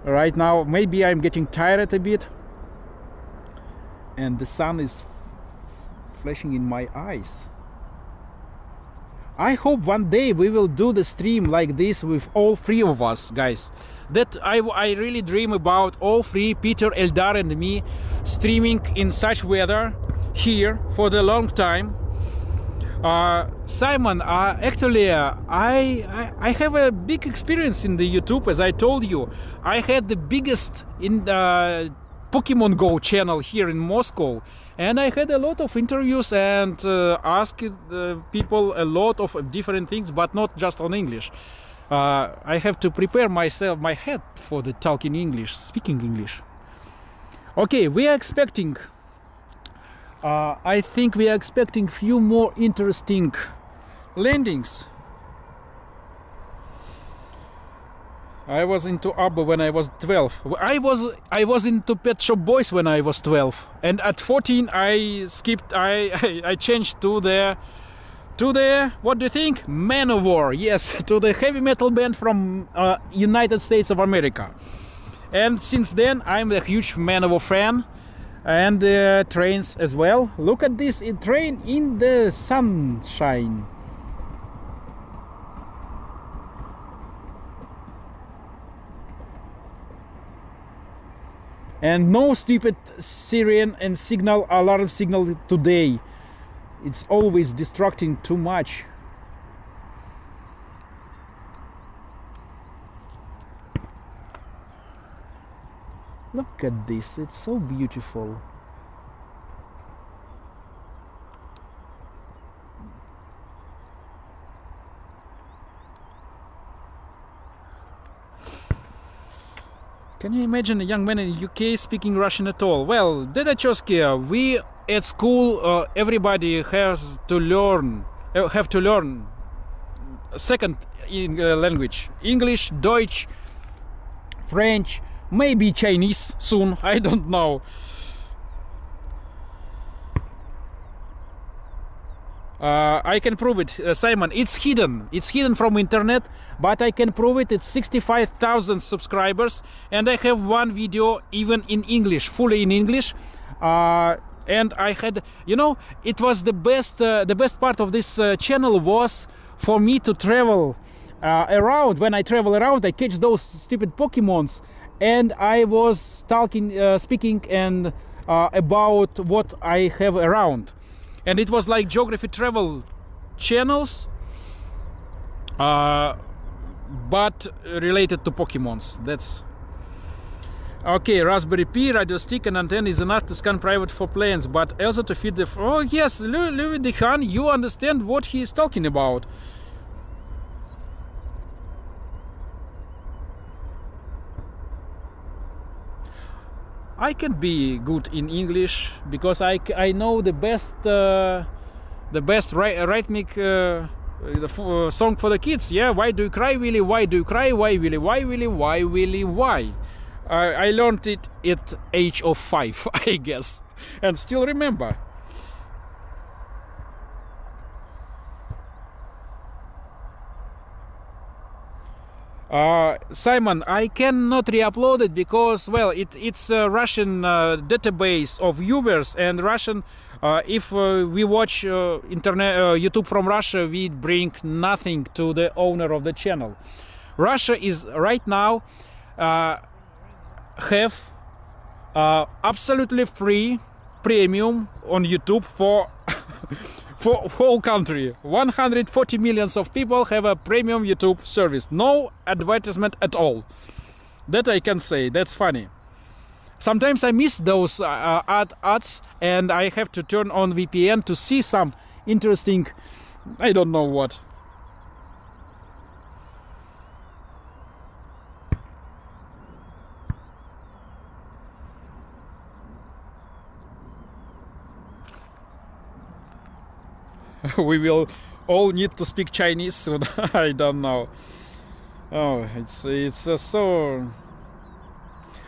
Speaker 1: right now maybe i'm getting tired a bit and the sun is flashing in my eyes I hope one day we will do the stream like this with all three of us, guys. That I, I really dream about all three, Peter, Eldar, and me, streaming in such weather here for the long time. Uh, Simon, uh, actually, uh, I, I I have a big experience in the YouTube, as I told you. I had the biggest in the Pokemon Go channel here in Moscow, and I had a lot of interviews and uh, asked uh, people a lot of different things, but not just on English. Uh, I have to prepare myself, my head for the talking English, speaking English. Okay, we are expecting. Uh, I think we are expecting few more interesting landings. I was into ABBA when I was 12. I was I was into Pet Shop Boys when I was 12, and at 14 I skipped. I I, I changed to the to the what do you think? Manowar. Yes, to the heavy metal band from uh, United States of America. And since then I'm a huge Manowar fan, and uh, trains as well. Look at this train in the sunshine. And no stupid siren and signal alarm signal today. It's always distracting too much. Look at this it's so beautiful Can you imagine a young man in the UK speaking Russian at all? Well, Dedachosky, we at school, uh, everybody has to learn, uh, have to learn second in, uh, language: English, Deutsch, French, maybe Chinese soon. I don't know. Uh, I can prove it, uh, Simon. It's hidden. It's hidden from internet, but I can prove it. It's 65,000 subscribers, and I have one video even in English, fully in English. Uh, and I had, you know, it was the best. Uh, the best part of this uh, channel was for me to travel uh, around. When I travel around, I catch those stupid Pokemons, and I was talking, speaking, and about what I have around and it was like geography travel channels uh, but related to pokemons. That's okay raspberry pi radio stick and antenna is enough to scan private for planes but also to feed the oh yes louis dehan you understand what he is talking about I can be good in English because I, I know the best uh, the best rhythmic uh, Uh, The uh, song for the kids, yeah. Why do you cry, Willy? Why do you cry? Why, Willy? Why, Willy? Why, Willie? Why? I I learned it at age of five, I guess, and still remember. Uh, Simon, I cannot re-upload it because, well, it, it's a Russian uh, database of viewers and Russian. Uh, if uh, we watch uh, internet uh, YouTube from Russia, we bring nothing to the owner of the channel. Russia is right now uh, have absolutely free premium on YouTube for whole country 140 millions of people have a premium youtube service. No advertisement at all. That i can say that's funny. Sometimes i miss those uh, ad ads and i have to turn on vpn to see some interesting i don't know what we will all need to speak Chinese soon. I don't know. Oh, it's it's uh, so.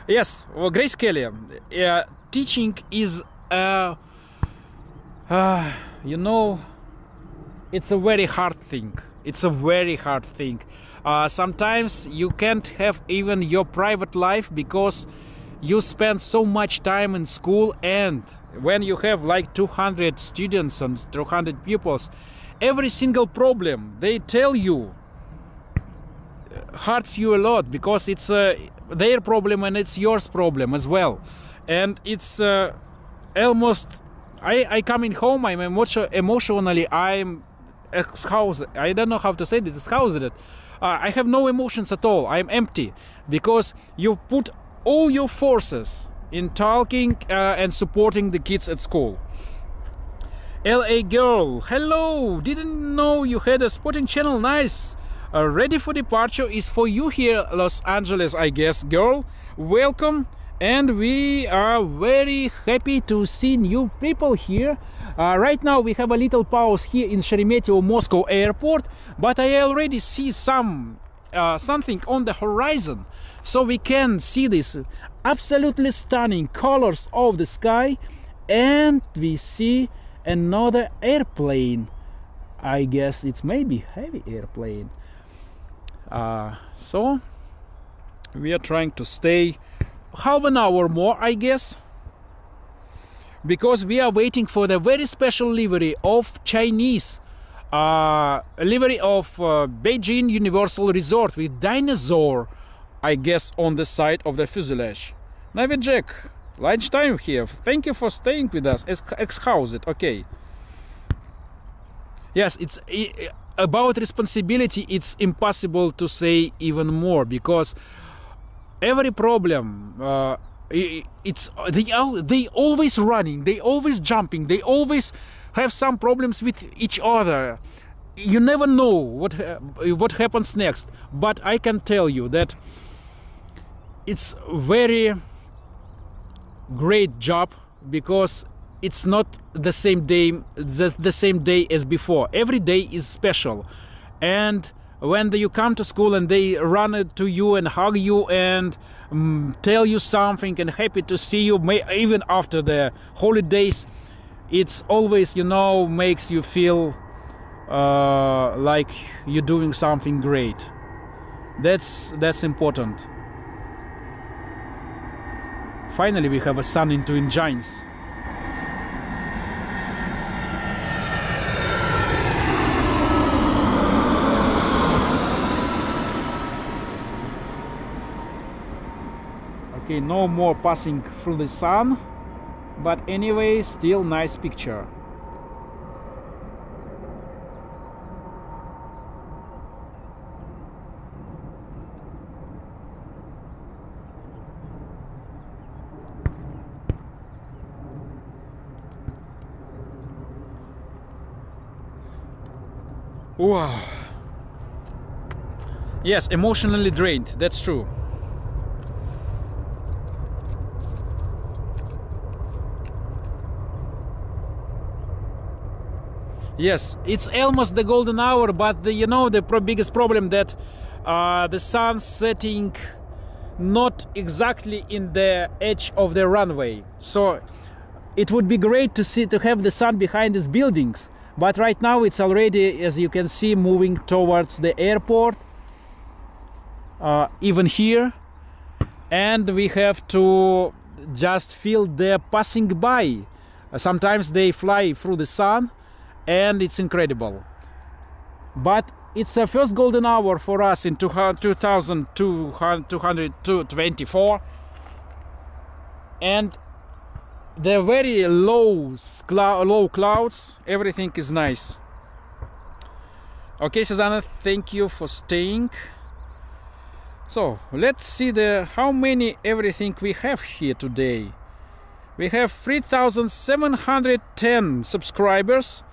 Speaker 1: Yes, well, Grace Kelly, uh, teaching is, uh, uh, you know, it's a very hard thing. It's a very hard thing. Uh, sometimes you can't have even your private life because you spend so much time in school and when you have like 200 students and 200 pupils every single problem they tell you uh, hurts you a lot because it's uh, their problem and it's yours problem as well. And it's uh, almost I, I come in home i'm emo- emotionally i'm exhausted. I don't know how to say this exhausted. Uh, i have no emotions at all. I'm empty because you put all your forces in talking uh, and supporting the kids at school. LA girl, hello! Didn't know you had a sporting channel. Nice. Uh, ready for departure is for you here, Los Angeles, I guess. Girl, welcome. And we are very happy to see new people here. Uh, right now we have a little pause here in Sheremetyevo Moscow airport, but I already see some uh, something on the horizon so we can see this absolutely stunning colors of the sky and we see another airplane i guess it's maybe heavy airplane uh, so we are trying to stay half an hour more i guess because we are waiting for the very special livery of chinese uh, livery of uh, Beijing Universal Resort with dinosaur, I guess, on the side of the fuselage. Navy Jack, lunchtime here. Thank you for staying with us. Ex- Ex-house it, okay. Yes, it's about responsibility. It's impossible to say even more because every problem. Uh, it's they al- they always running. They always jumping. They always have some problems with each other you never know what what happens next but i can tell you that it's very great job because it's not the same day the, the same day as before. Every day is special. And when you come to school and they run to you and hug you and um, tell you something and happy to see you may, even after the holidays it's always you know makes you feel uh, like you're doing something great. That's that's important finally we have a sun into engines okay no more passing through the sun. But anyway still nice picture wow. Yes emotionally drained. That's true. Yes, it's almost the golden hour, but the, you know the pro- biggest problem that uh, the sun setting not exactly in the edge of the runway. So it would be great to see to have the sun behind these buildings, but right now it's already, as you can see, moving towards the airport. Uh, even here, and we have to just feel they're passing by. Sometimes they fly through the sun, and it's incredible. But it's a first golden hour for us in 2224, and the very low low clouds. Everything is nice. Okay, Susanna, thank you for staying. So let's see the how many everything we have here today. We have 3710 subscribers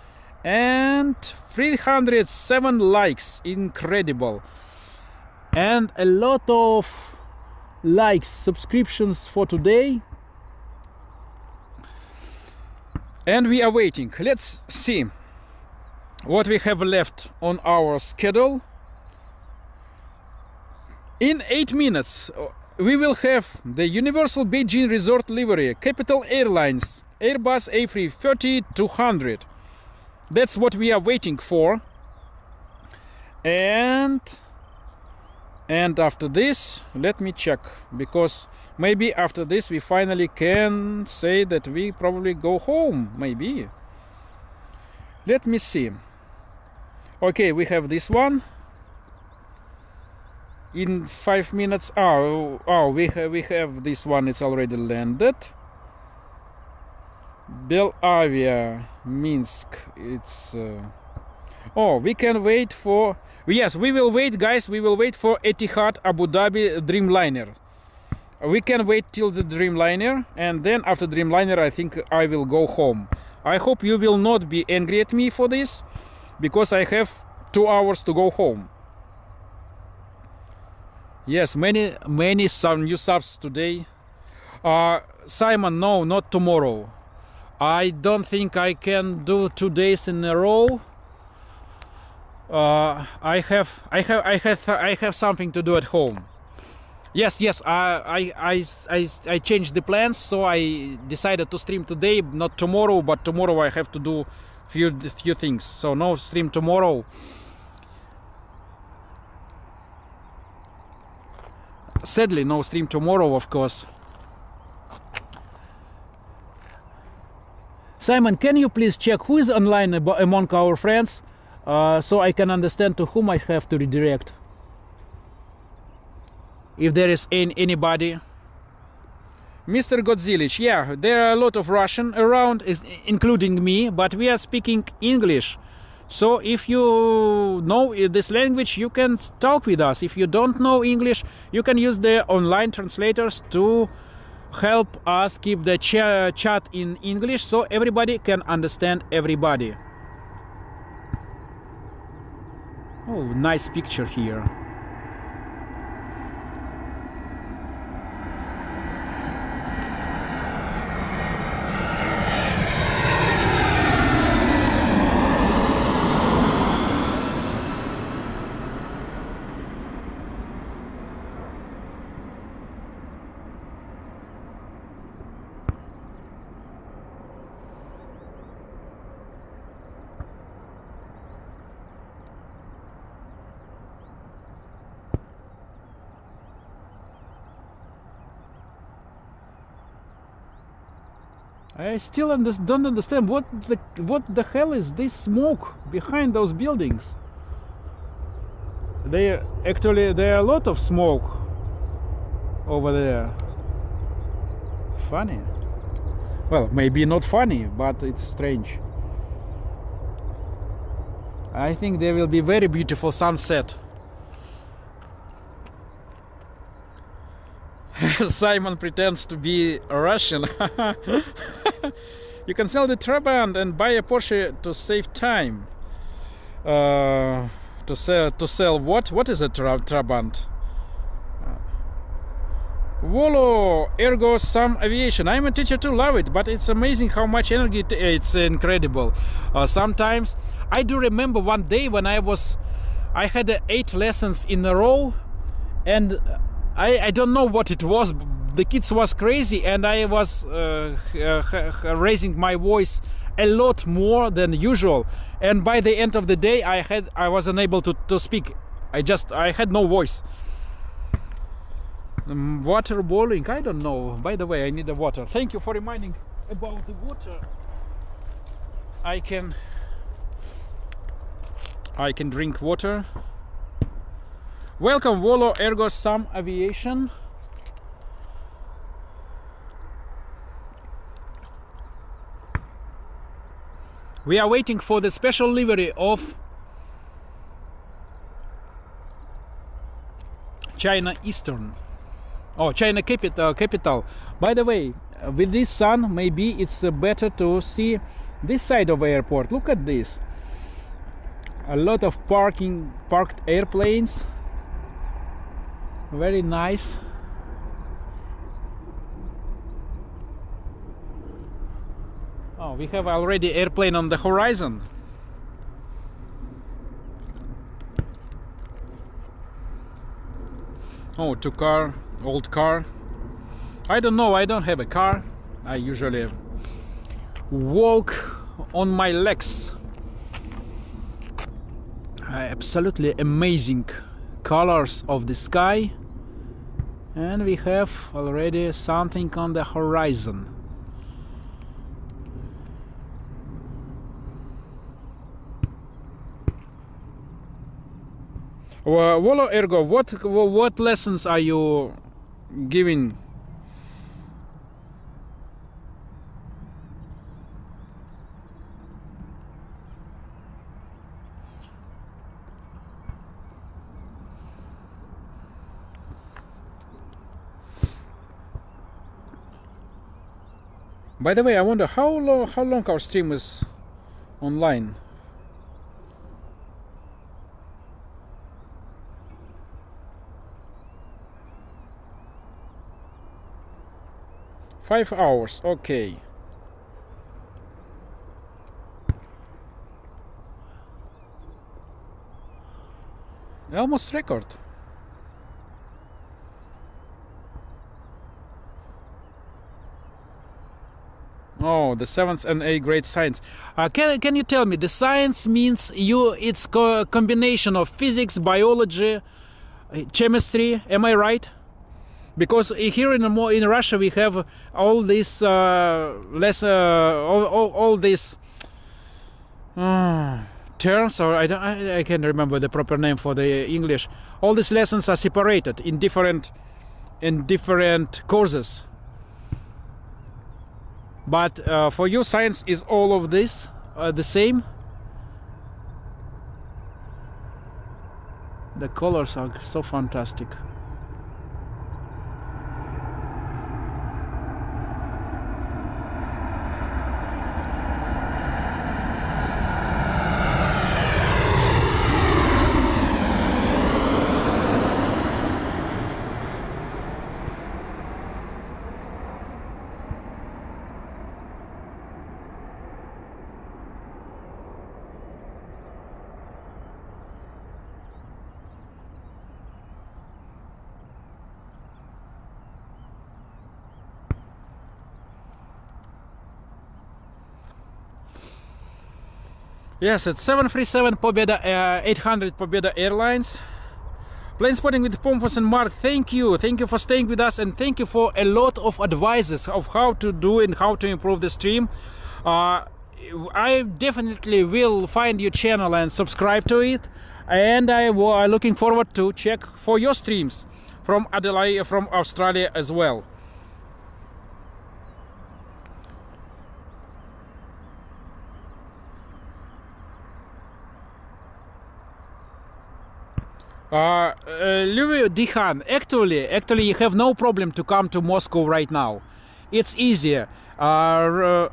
Speaker 1: and 307 likes. Incredible. And a lot of likes, subscriptions for today. And we are waiting. Let's see what we have left on our schedule. In eight minutes, uh, we will have the Universal Beijing Resort livery, Capital Airlines, Airbus A330 200. That's what we are waiting for. And and after this, let me check because maybe after this we finally can say that we probably go home. Maybe. Let me see. Okay, we have this one in five minutes oh, oh we have we have this one it's already landed belavia minsk it's uh... oh we can wait for yes we will wait guys we will wait for etihad abu dhabi dreamliner we can wait till the dreamliner and then after dreamliner i think i will go home i hope you will not be angry at me for this because i have two hours to go home Yes, many many some new subs today. Uh, Simon, no, not tomorrow. I don't think I can do two days in a row. Uh, I have I have I have I have something to do at home. Yes, yes. I I I I, changed the plans, so I decided to stream today, not tomorrow. But tomorrow I have to do few few things. So no stream tomorrow. sadly no stream tomorrow of course simon can you please check who is online among our friends uh, so i can understand to whom i have to redirect if there is any, anybody mr godzilich yeah there are a lot of russian around including me but we are speaking english so if you know this language, you can talk with us. If you don't know English, you can use the online translators to help us keep the cha- chat in English so everybody can understand everybody. Oh, nice picture here. I still under- don't understand what the what the hell is this smoke behind those buildings. They actually there are a lot of smoke over there. Funny. Well, maybe not funny, but it's strange. I think there will be very beautiful sunset. Simon pretends to be a Russian. you can sell the Trabant and buy a Porsche to save time. Uh, to sell to sell what? What is a tra- Trabant? Volo Ergo Sum Aviation. I'm a teacher too, love it, but it's amazing how much energy it, it's incredible. Uh, sometimes I do remember one day when I was, I had uh, eight lessons in a row, and I, I don't know what it was. The kids was crazy, and I was uh, uh, raising my voice a lot more than usual. And by the end of the day, I had I was unable to, to speak. I just I had no voice. Um, water boiling i don't know by the way i need the water thank you for reminding about the water i can i can drink water welcome volo ergo sum aviation we are waiting for the special livery of china eastern Oh, China capital. Capital. By the way, uh, with this sun, maybe it's uh, better to see this side of airport. Look at this. A lot of parking, parked airplanes. Very nice. Oh, we have already airplane on the horizon. Oh, two car old car. I don't know, I don't have a car. I usually walk on my legs. Absolutely amazing colors of the sky. And we have already something on the horizon. Well, Ergo, what what lessons are you giving By the way, I wonder how long how long our stream is online. Five hours, okay. Almost record. Oh, the seventh and eighth grade science. Uh, can can you tell me the science means you? It's co combination of physics, biology, uh, chemistry. Am I right? because here in in Russia we have all these uh, less uh, all, all, all these uh, terms or I don't I, I can't remember the proper name for the English all these lessons are separated in different in different courses but uh, for you science is all of this uh, the same? The colors are so fantastic Yes, it's 737 Pobeda uh, 800 Pobeda Airlines. Plane spotting with Pomfos and Mark. Thank you. Thank you for staying with us and thank you for a lot of advices of how to do and how to improve the stream. Uh, I definitely will find your channel and subscribe to it. And I am looking forward to check for your streams from Adelaide, from Australia as well. Uh, Louis Dihan, actually, actually, you have no problem to come to Moscow right now. It's easier. Uh,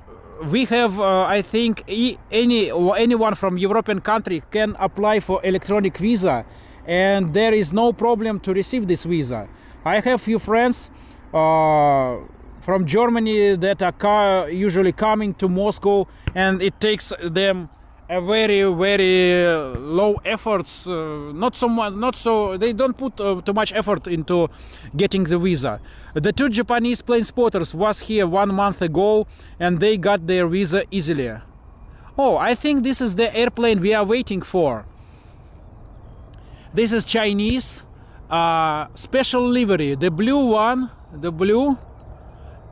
Speaker 1: we have, uh, I think, any anyone from European country can apply for electronic visa, and there is no problem to receive this visa. I have few friends uh, from Germany that are usually coming to Moscow, and it takes them a very very low efforts uh, not so much not so they don't put uh, too much effort into getting the visa. The two japanese plane spotters was here one month ago and they got their visa easily. Oh i think this is the airplane we are waiting for. This is chinese uh, special livery the blue one the blue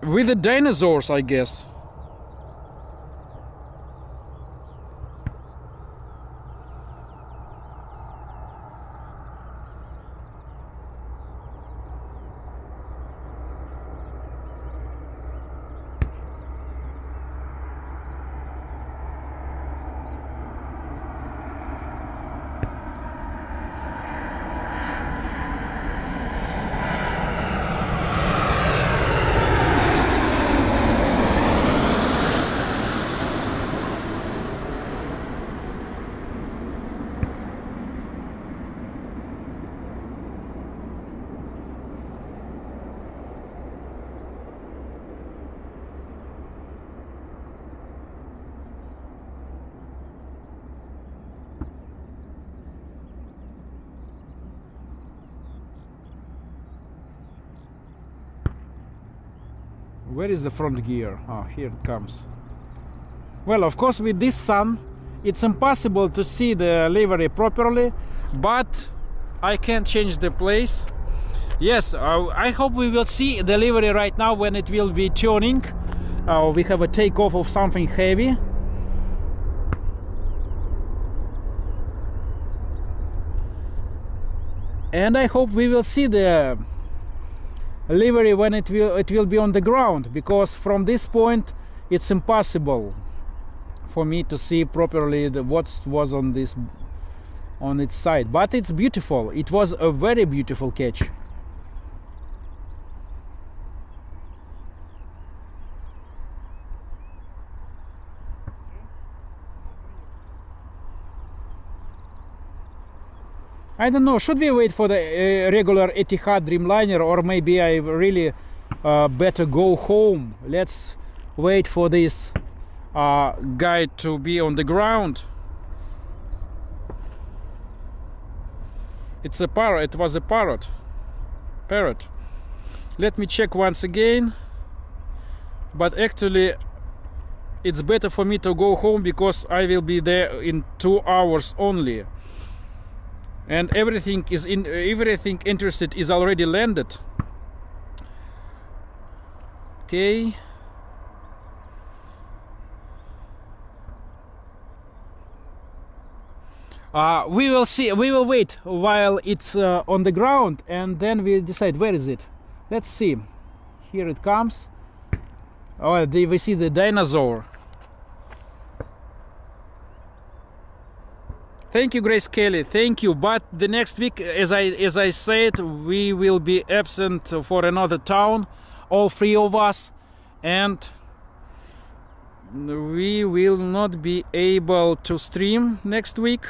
Speaker 1: with the dinosaurs i guess Where is the front gear? Oh, here it comes. Well, of course, with this sun, it's impossible to see the livery properly, but I can't change the place. Yes, uh, I hope we will see the livery right now when it will be turning. Uh, we have a takeoff of something heavy. And I hope we will see the livery when it will it will be on the ground because from this point it's impossible for me to see properly the, what was on this on its side. But it's beautiful. It was a very beautiful catch I don't know. Should we wait for the uh, regular Etihad Dreamliner, or maybe I really uh, better go home? Let's wait for this uh, guy to be on the ground. It's a parrot. It was a parrot. Parrot. Let me check once again. But actually, it's better for me to go home because I will be there in two hours only and everything is in everything interested is already landed. Okay. Uh, we will see we will wait while it's uh, on the ground and then we'll decide where is it. Let's see. Here it comes. Oh we see the dinosaur Thank you, Grace Kelly. Thank you. But the next week, as I as I said, we will be absent for another town, all three of us, and we will not be able to stream next week.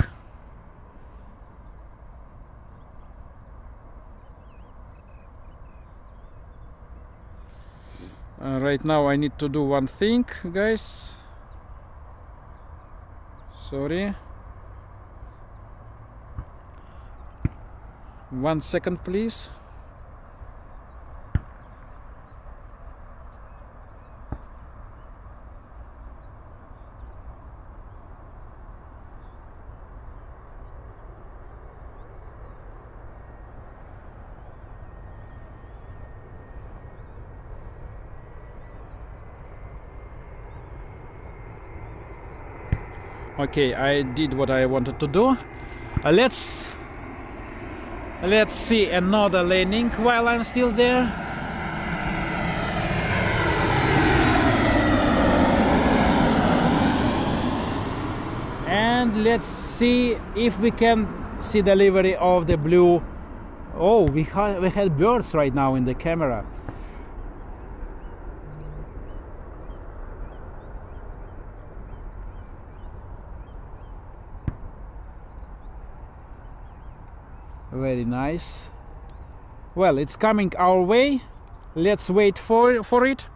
Speaker 1: Uh, right now, I need to do one thing, guys. Sorry. One second please. Okay I did what I wanted to do. Uh, let's Let's see another landing while I'm still there. And let's see if we can see delivery of the blue. Oh, we, ha we had birds right now in the camera. Very nice. Well it's coming our way. Let's wait for for it.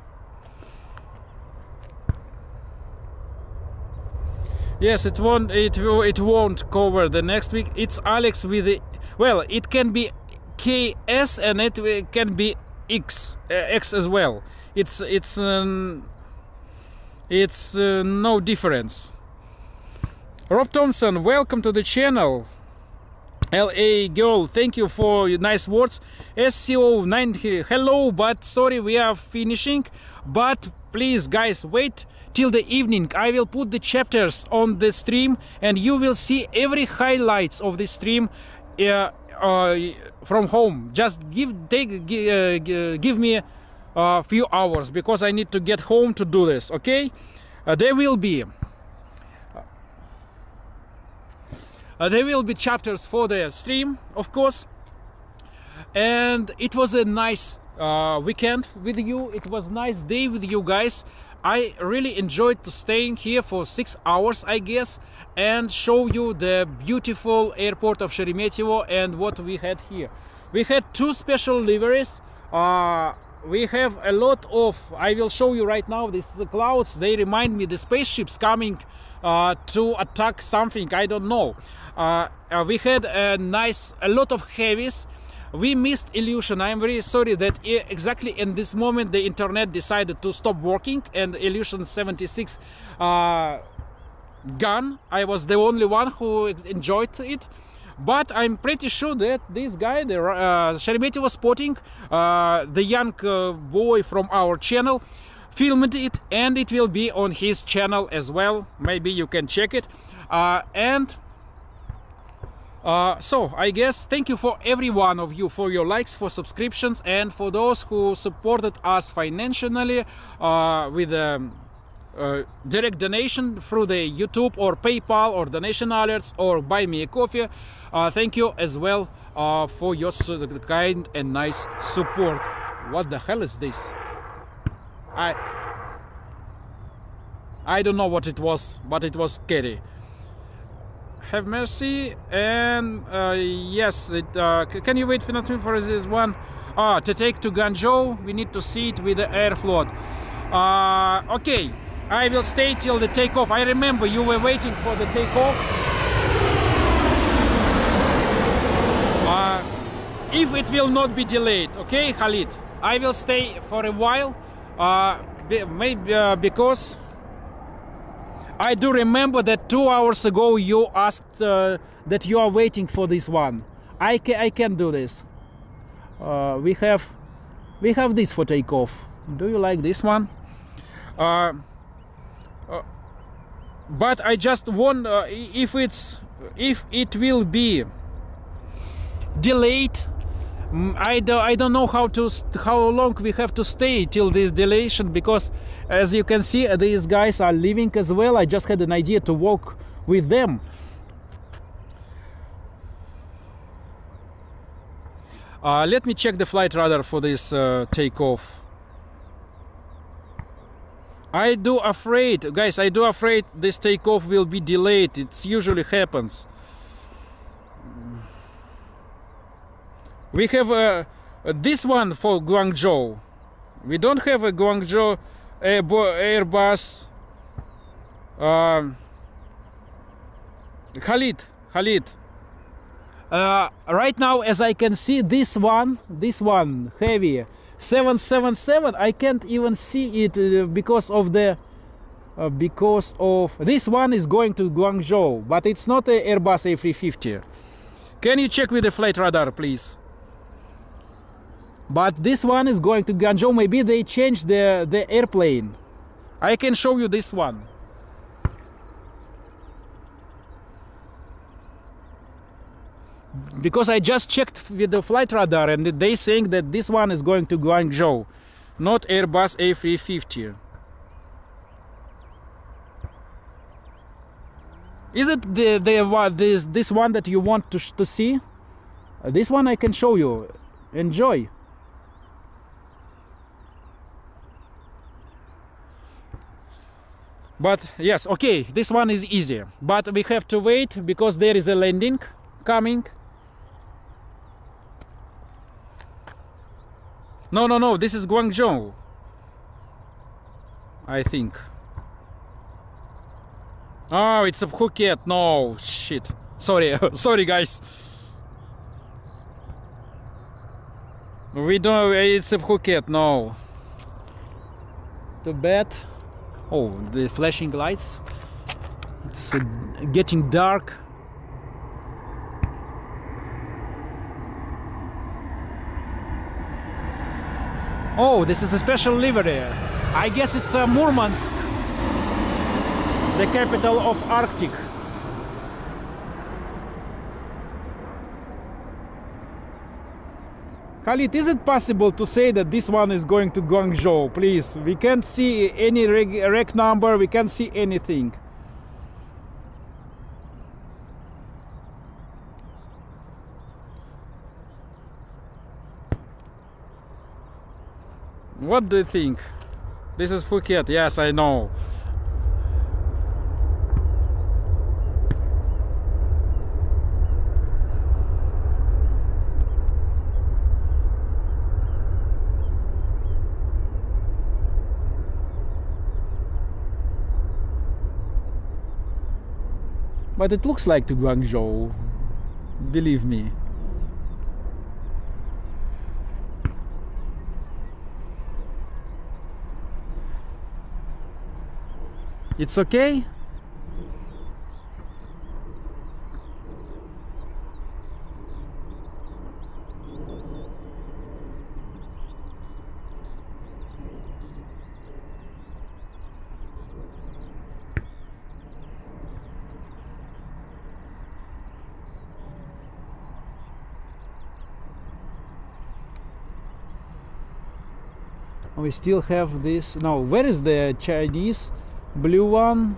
Speaker 1: Yes it won't it it won't cover the next week. It's alex with the well it can be ks and it can be x uh, x as well. It's it's um, it's uh, no difference. Rob thompson welcome to the channel LA girl, thank you for your nice words. SCO9, hello, but sorry, we are finishing. But please, guys, wait till the evening. I will put the chapters on the stream, and you will see every highlights of the stream uh, uh, from home. Just give take gi- uh, give me a few hours because I need to get home to do this. Okay, uh, there will be Uh, there will be chapters for the stream, of course. And it was a nice uh, weekend with you. It was nice day with you guys. I really enjoyed staying here for six hours, I guess, and show you the beautiful airport of Sheremetyevo and what we had here. We had two special liveries. Uh, we have a lot of. I will show you right now. These clouds. They remind me the spaceships coming uh, to attack something. I don't know. Uh, we had a nice, a lot of heavies. We missed Ilyushin. I'm very sorry that exactly in this moment the internet decided to stop working and Ilyushin 76 uh, gone. I was the only one who enjoyed it. But I'm pretty sure that this guy, the uh, Sheremetyevo spotting, uh, the young uh, boy from our channel, filmed it and it will be on his channel as well. Maybe you can check it. Uh, and uh, so I guess thank you for every one of you for your likes, for subscriptions, and for those who supported us financially uh, with um, uh, direct donation through the YouTube or PayPal or donation alerts or buy me a coffee. Uh, thank you as well uh, for your kind and nice support. What the hell is this? I I don't know what it was, but it was scary have mercy and uh, yes it, uh, can you wait for this one? Ah to take to Guangzhou we need to see it with the Aeroflot uh, okay I will stay till the takeoff. I remember you were waiting for the takeoff. Uh, if it will not be delayed okay Khalid? I will stay for a while uh, be, maybe uh, because I do remember that two hours ago you asked uh, that you are waiting for this one. I can I can do this. Uh, we have we have this for takeoff. Do you like this one? Uh, uh, but I just want uh, if it's if it will be delayed. Mm, I don't, I don't know how to how long we have to stay till this delation because as you can see uh, these guys are leaving as well. I just had an idea to walk with them. Uh, let me check the flight radar for this uh, takeoff. I do afraid guys I do afraid this takeoff will be delayed. It usually happens we have uh, this one for Guangzhou. We don't have a Guangzhou Airbus um, Khalid Khalid. Uh, right now as I can see this one this one heavy 777 I can't even see it uh, because of the uh, because of this one is going to Guangzhou but it's not a Airbus A350 can you check with the flight radar please but this one is going to Guangzhou. Maybe they changed the the airplane. I can show you this one. Because I just checked with the flight radar and they saying that this one is going to Guangzhou, not Airbus A350. Is it the the this this one that you want to to see? Uh, this one I can show you. Enjoy. But yes, okay, this one is easier. But we have to wait because there is a landing coming. No, no, no. This is Guangzhou. I think. Oh, it's a Phuket. No, shit. Sorry, sorry, guys. We don't. It's a Phuket. No. Too bad. Oh, the flashing lights. It's uh, getting dark. Oh, this is a special livery. I guess it's uh, Murmansk, the capital of Arctic. Khalid, is it possible to say that this one is going to Guangzhou? Please, we can't see any rec number, we can't see anything. What do you think? This is Phuket, yes, I know. But it looks like to Guangzhou, believe me. It's okay? We still have this. Now where is the chinese blue one?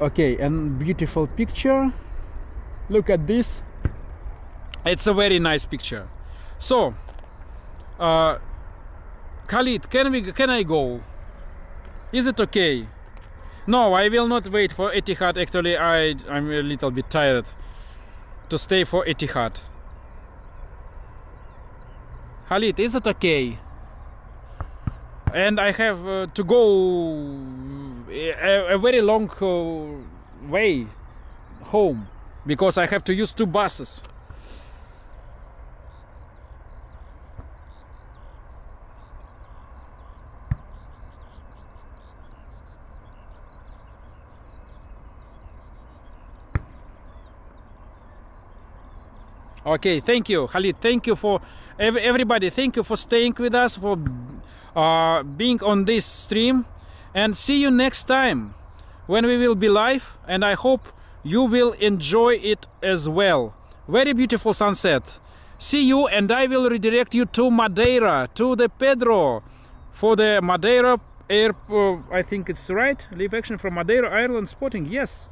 Speaker 1: Okay and beautiful picture. Look at this. It's a very nice picture. So uh Khalid can we can I go? Is it okay? No I will not wait for Etihad. Actually I I'm a little bit tired to stay for Etihad Khalid is it okay and I have uh, to go a, a very long uh, way home because I have to use two buses. Okay, thank you, Khalid. Thank you for everybody. Thank you for staying with us, for uh, being on this stream and see you next time when we will be live and I hope you will enjoy it as well. Very beautiful sunset. See you and I will redirect you to Madeira, to the Pedro for the Madeira air, uh, I think it's right, live action from Madeira Island spotting, yes.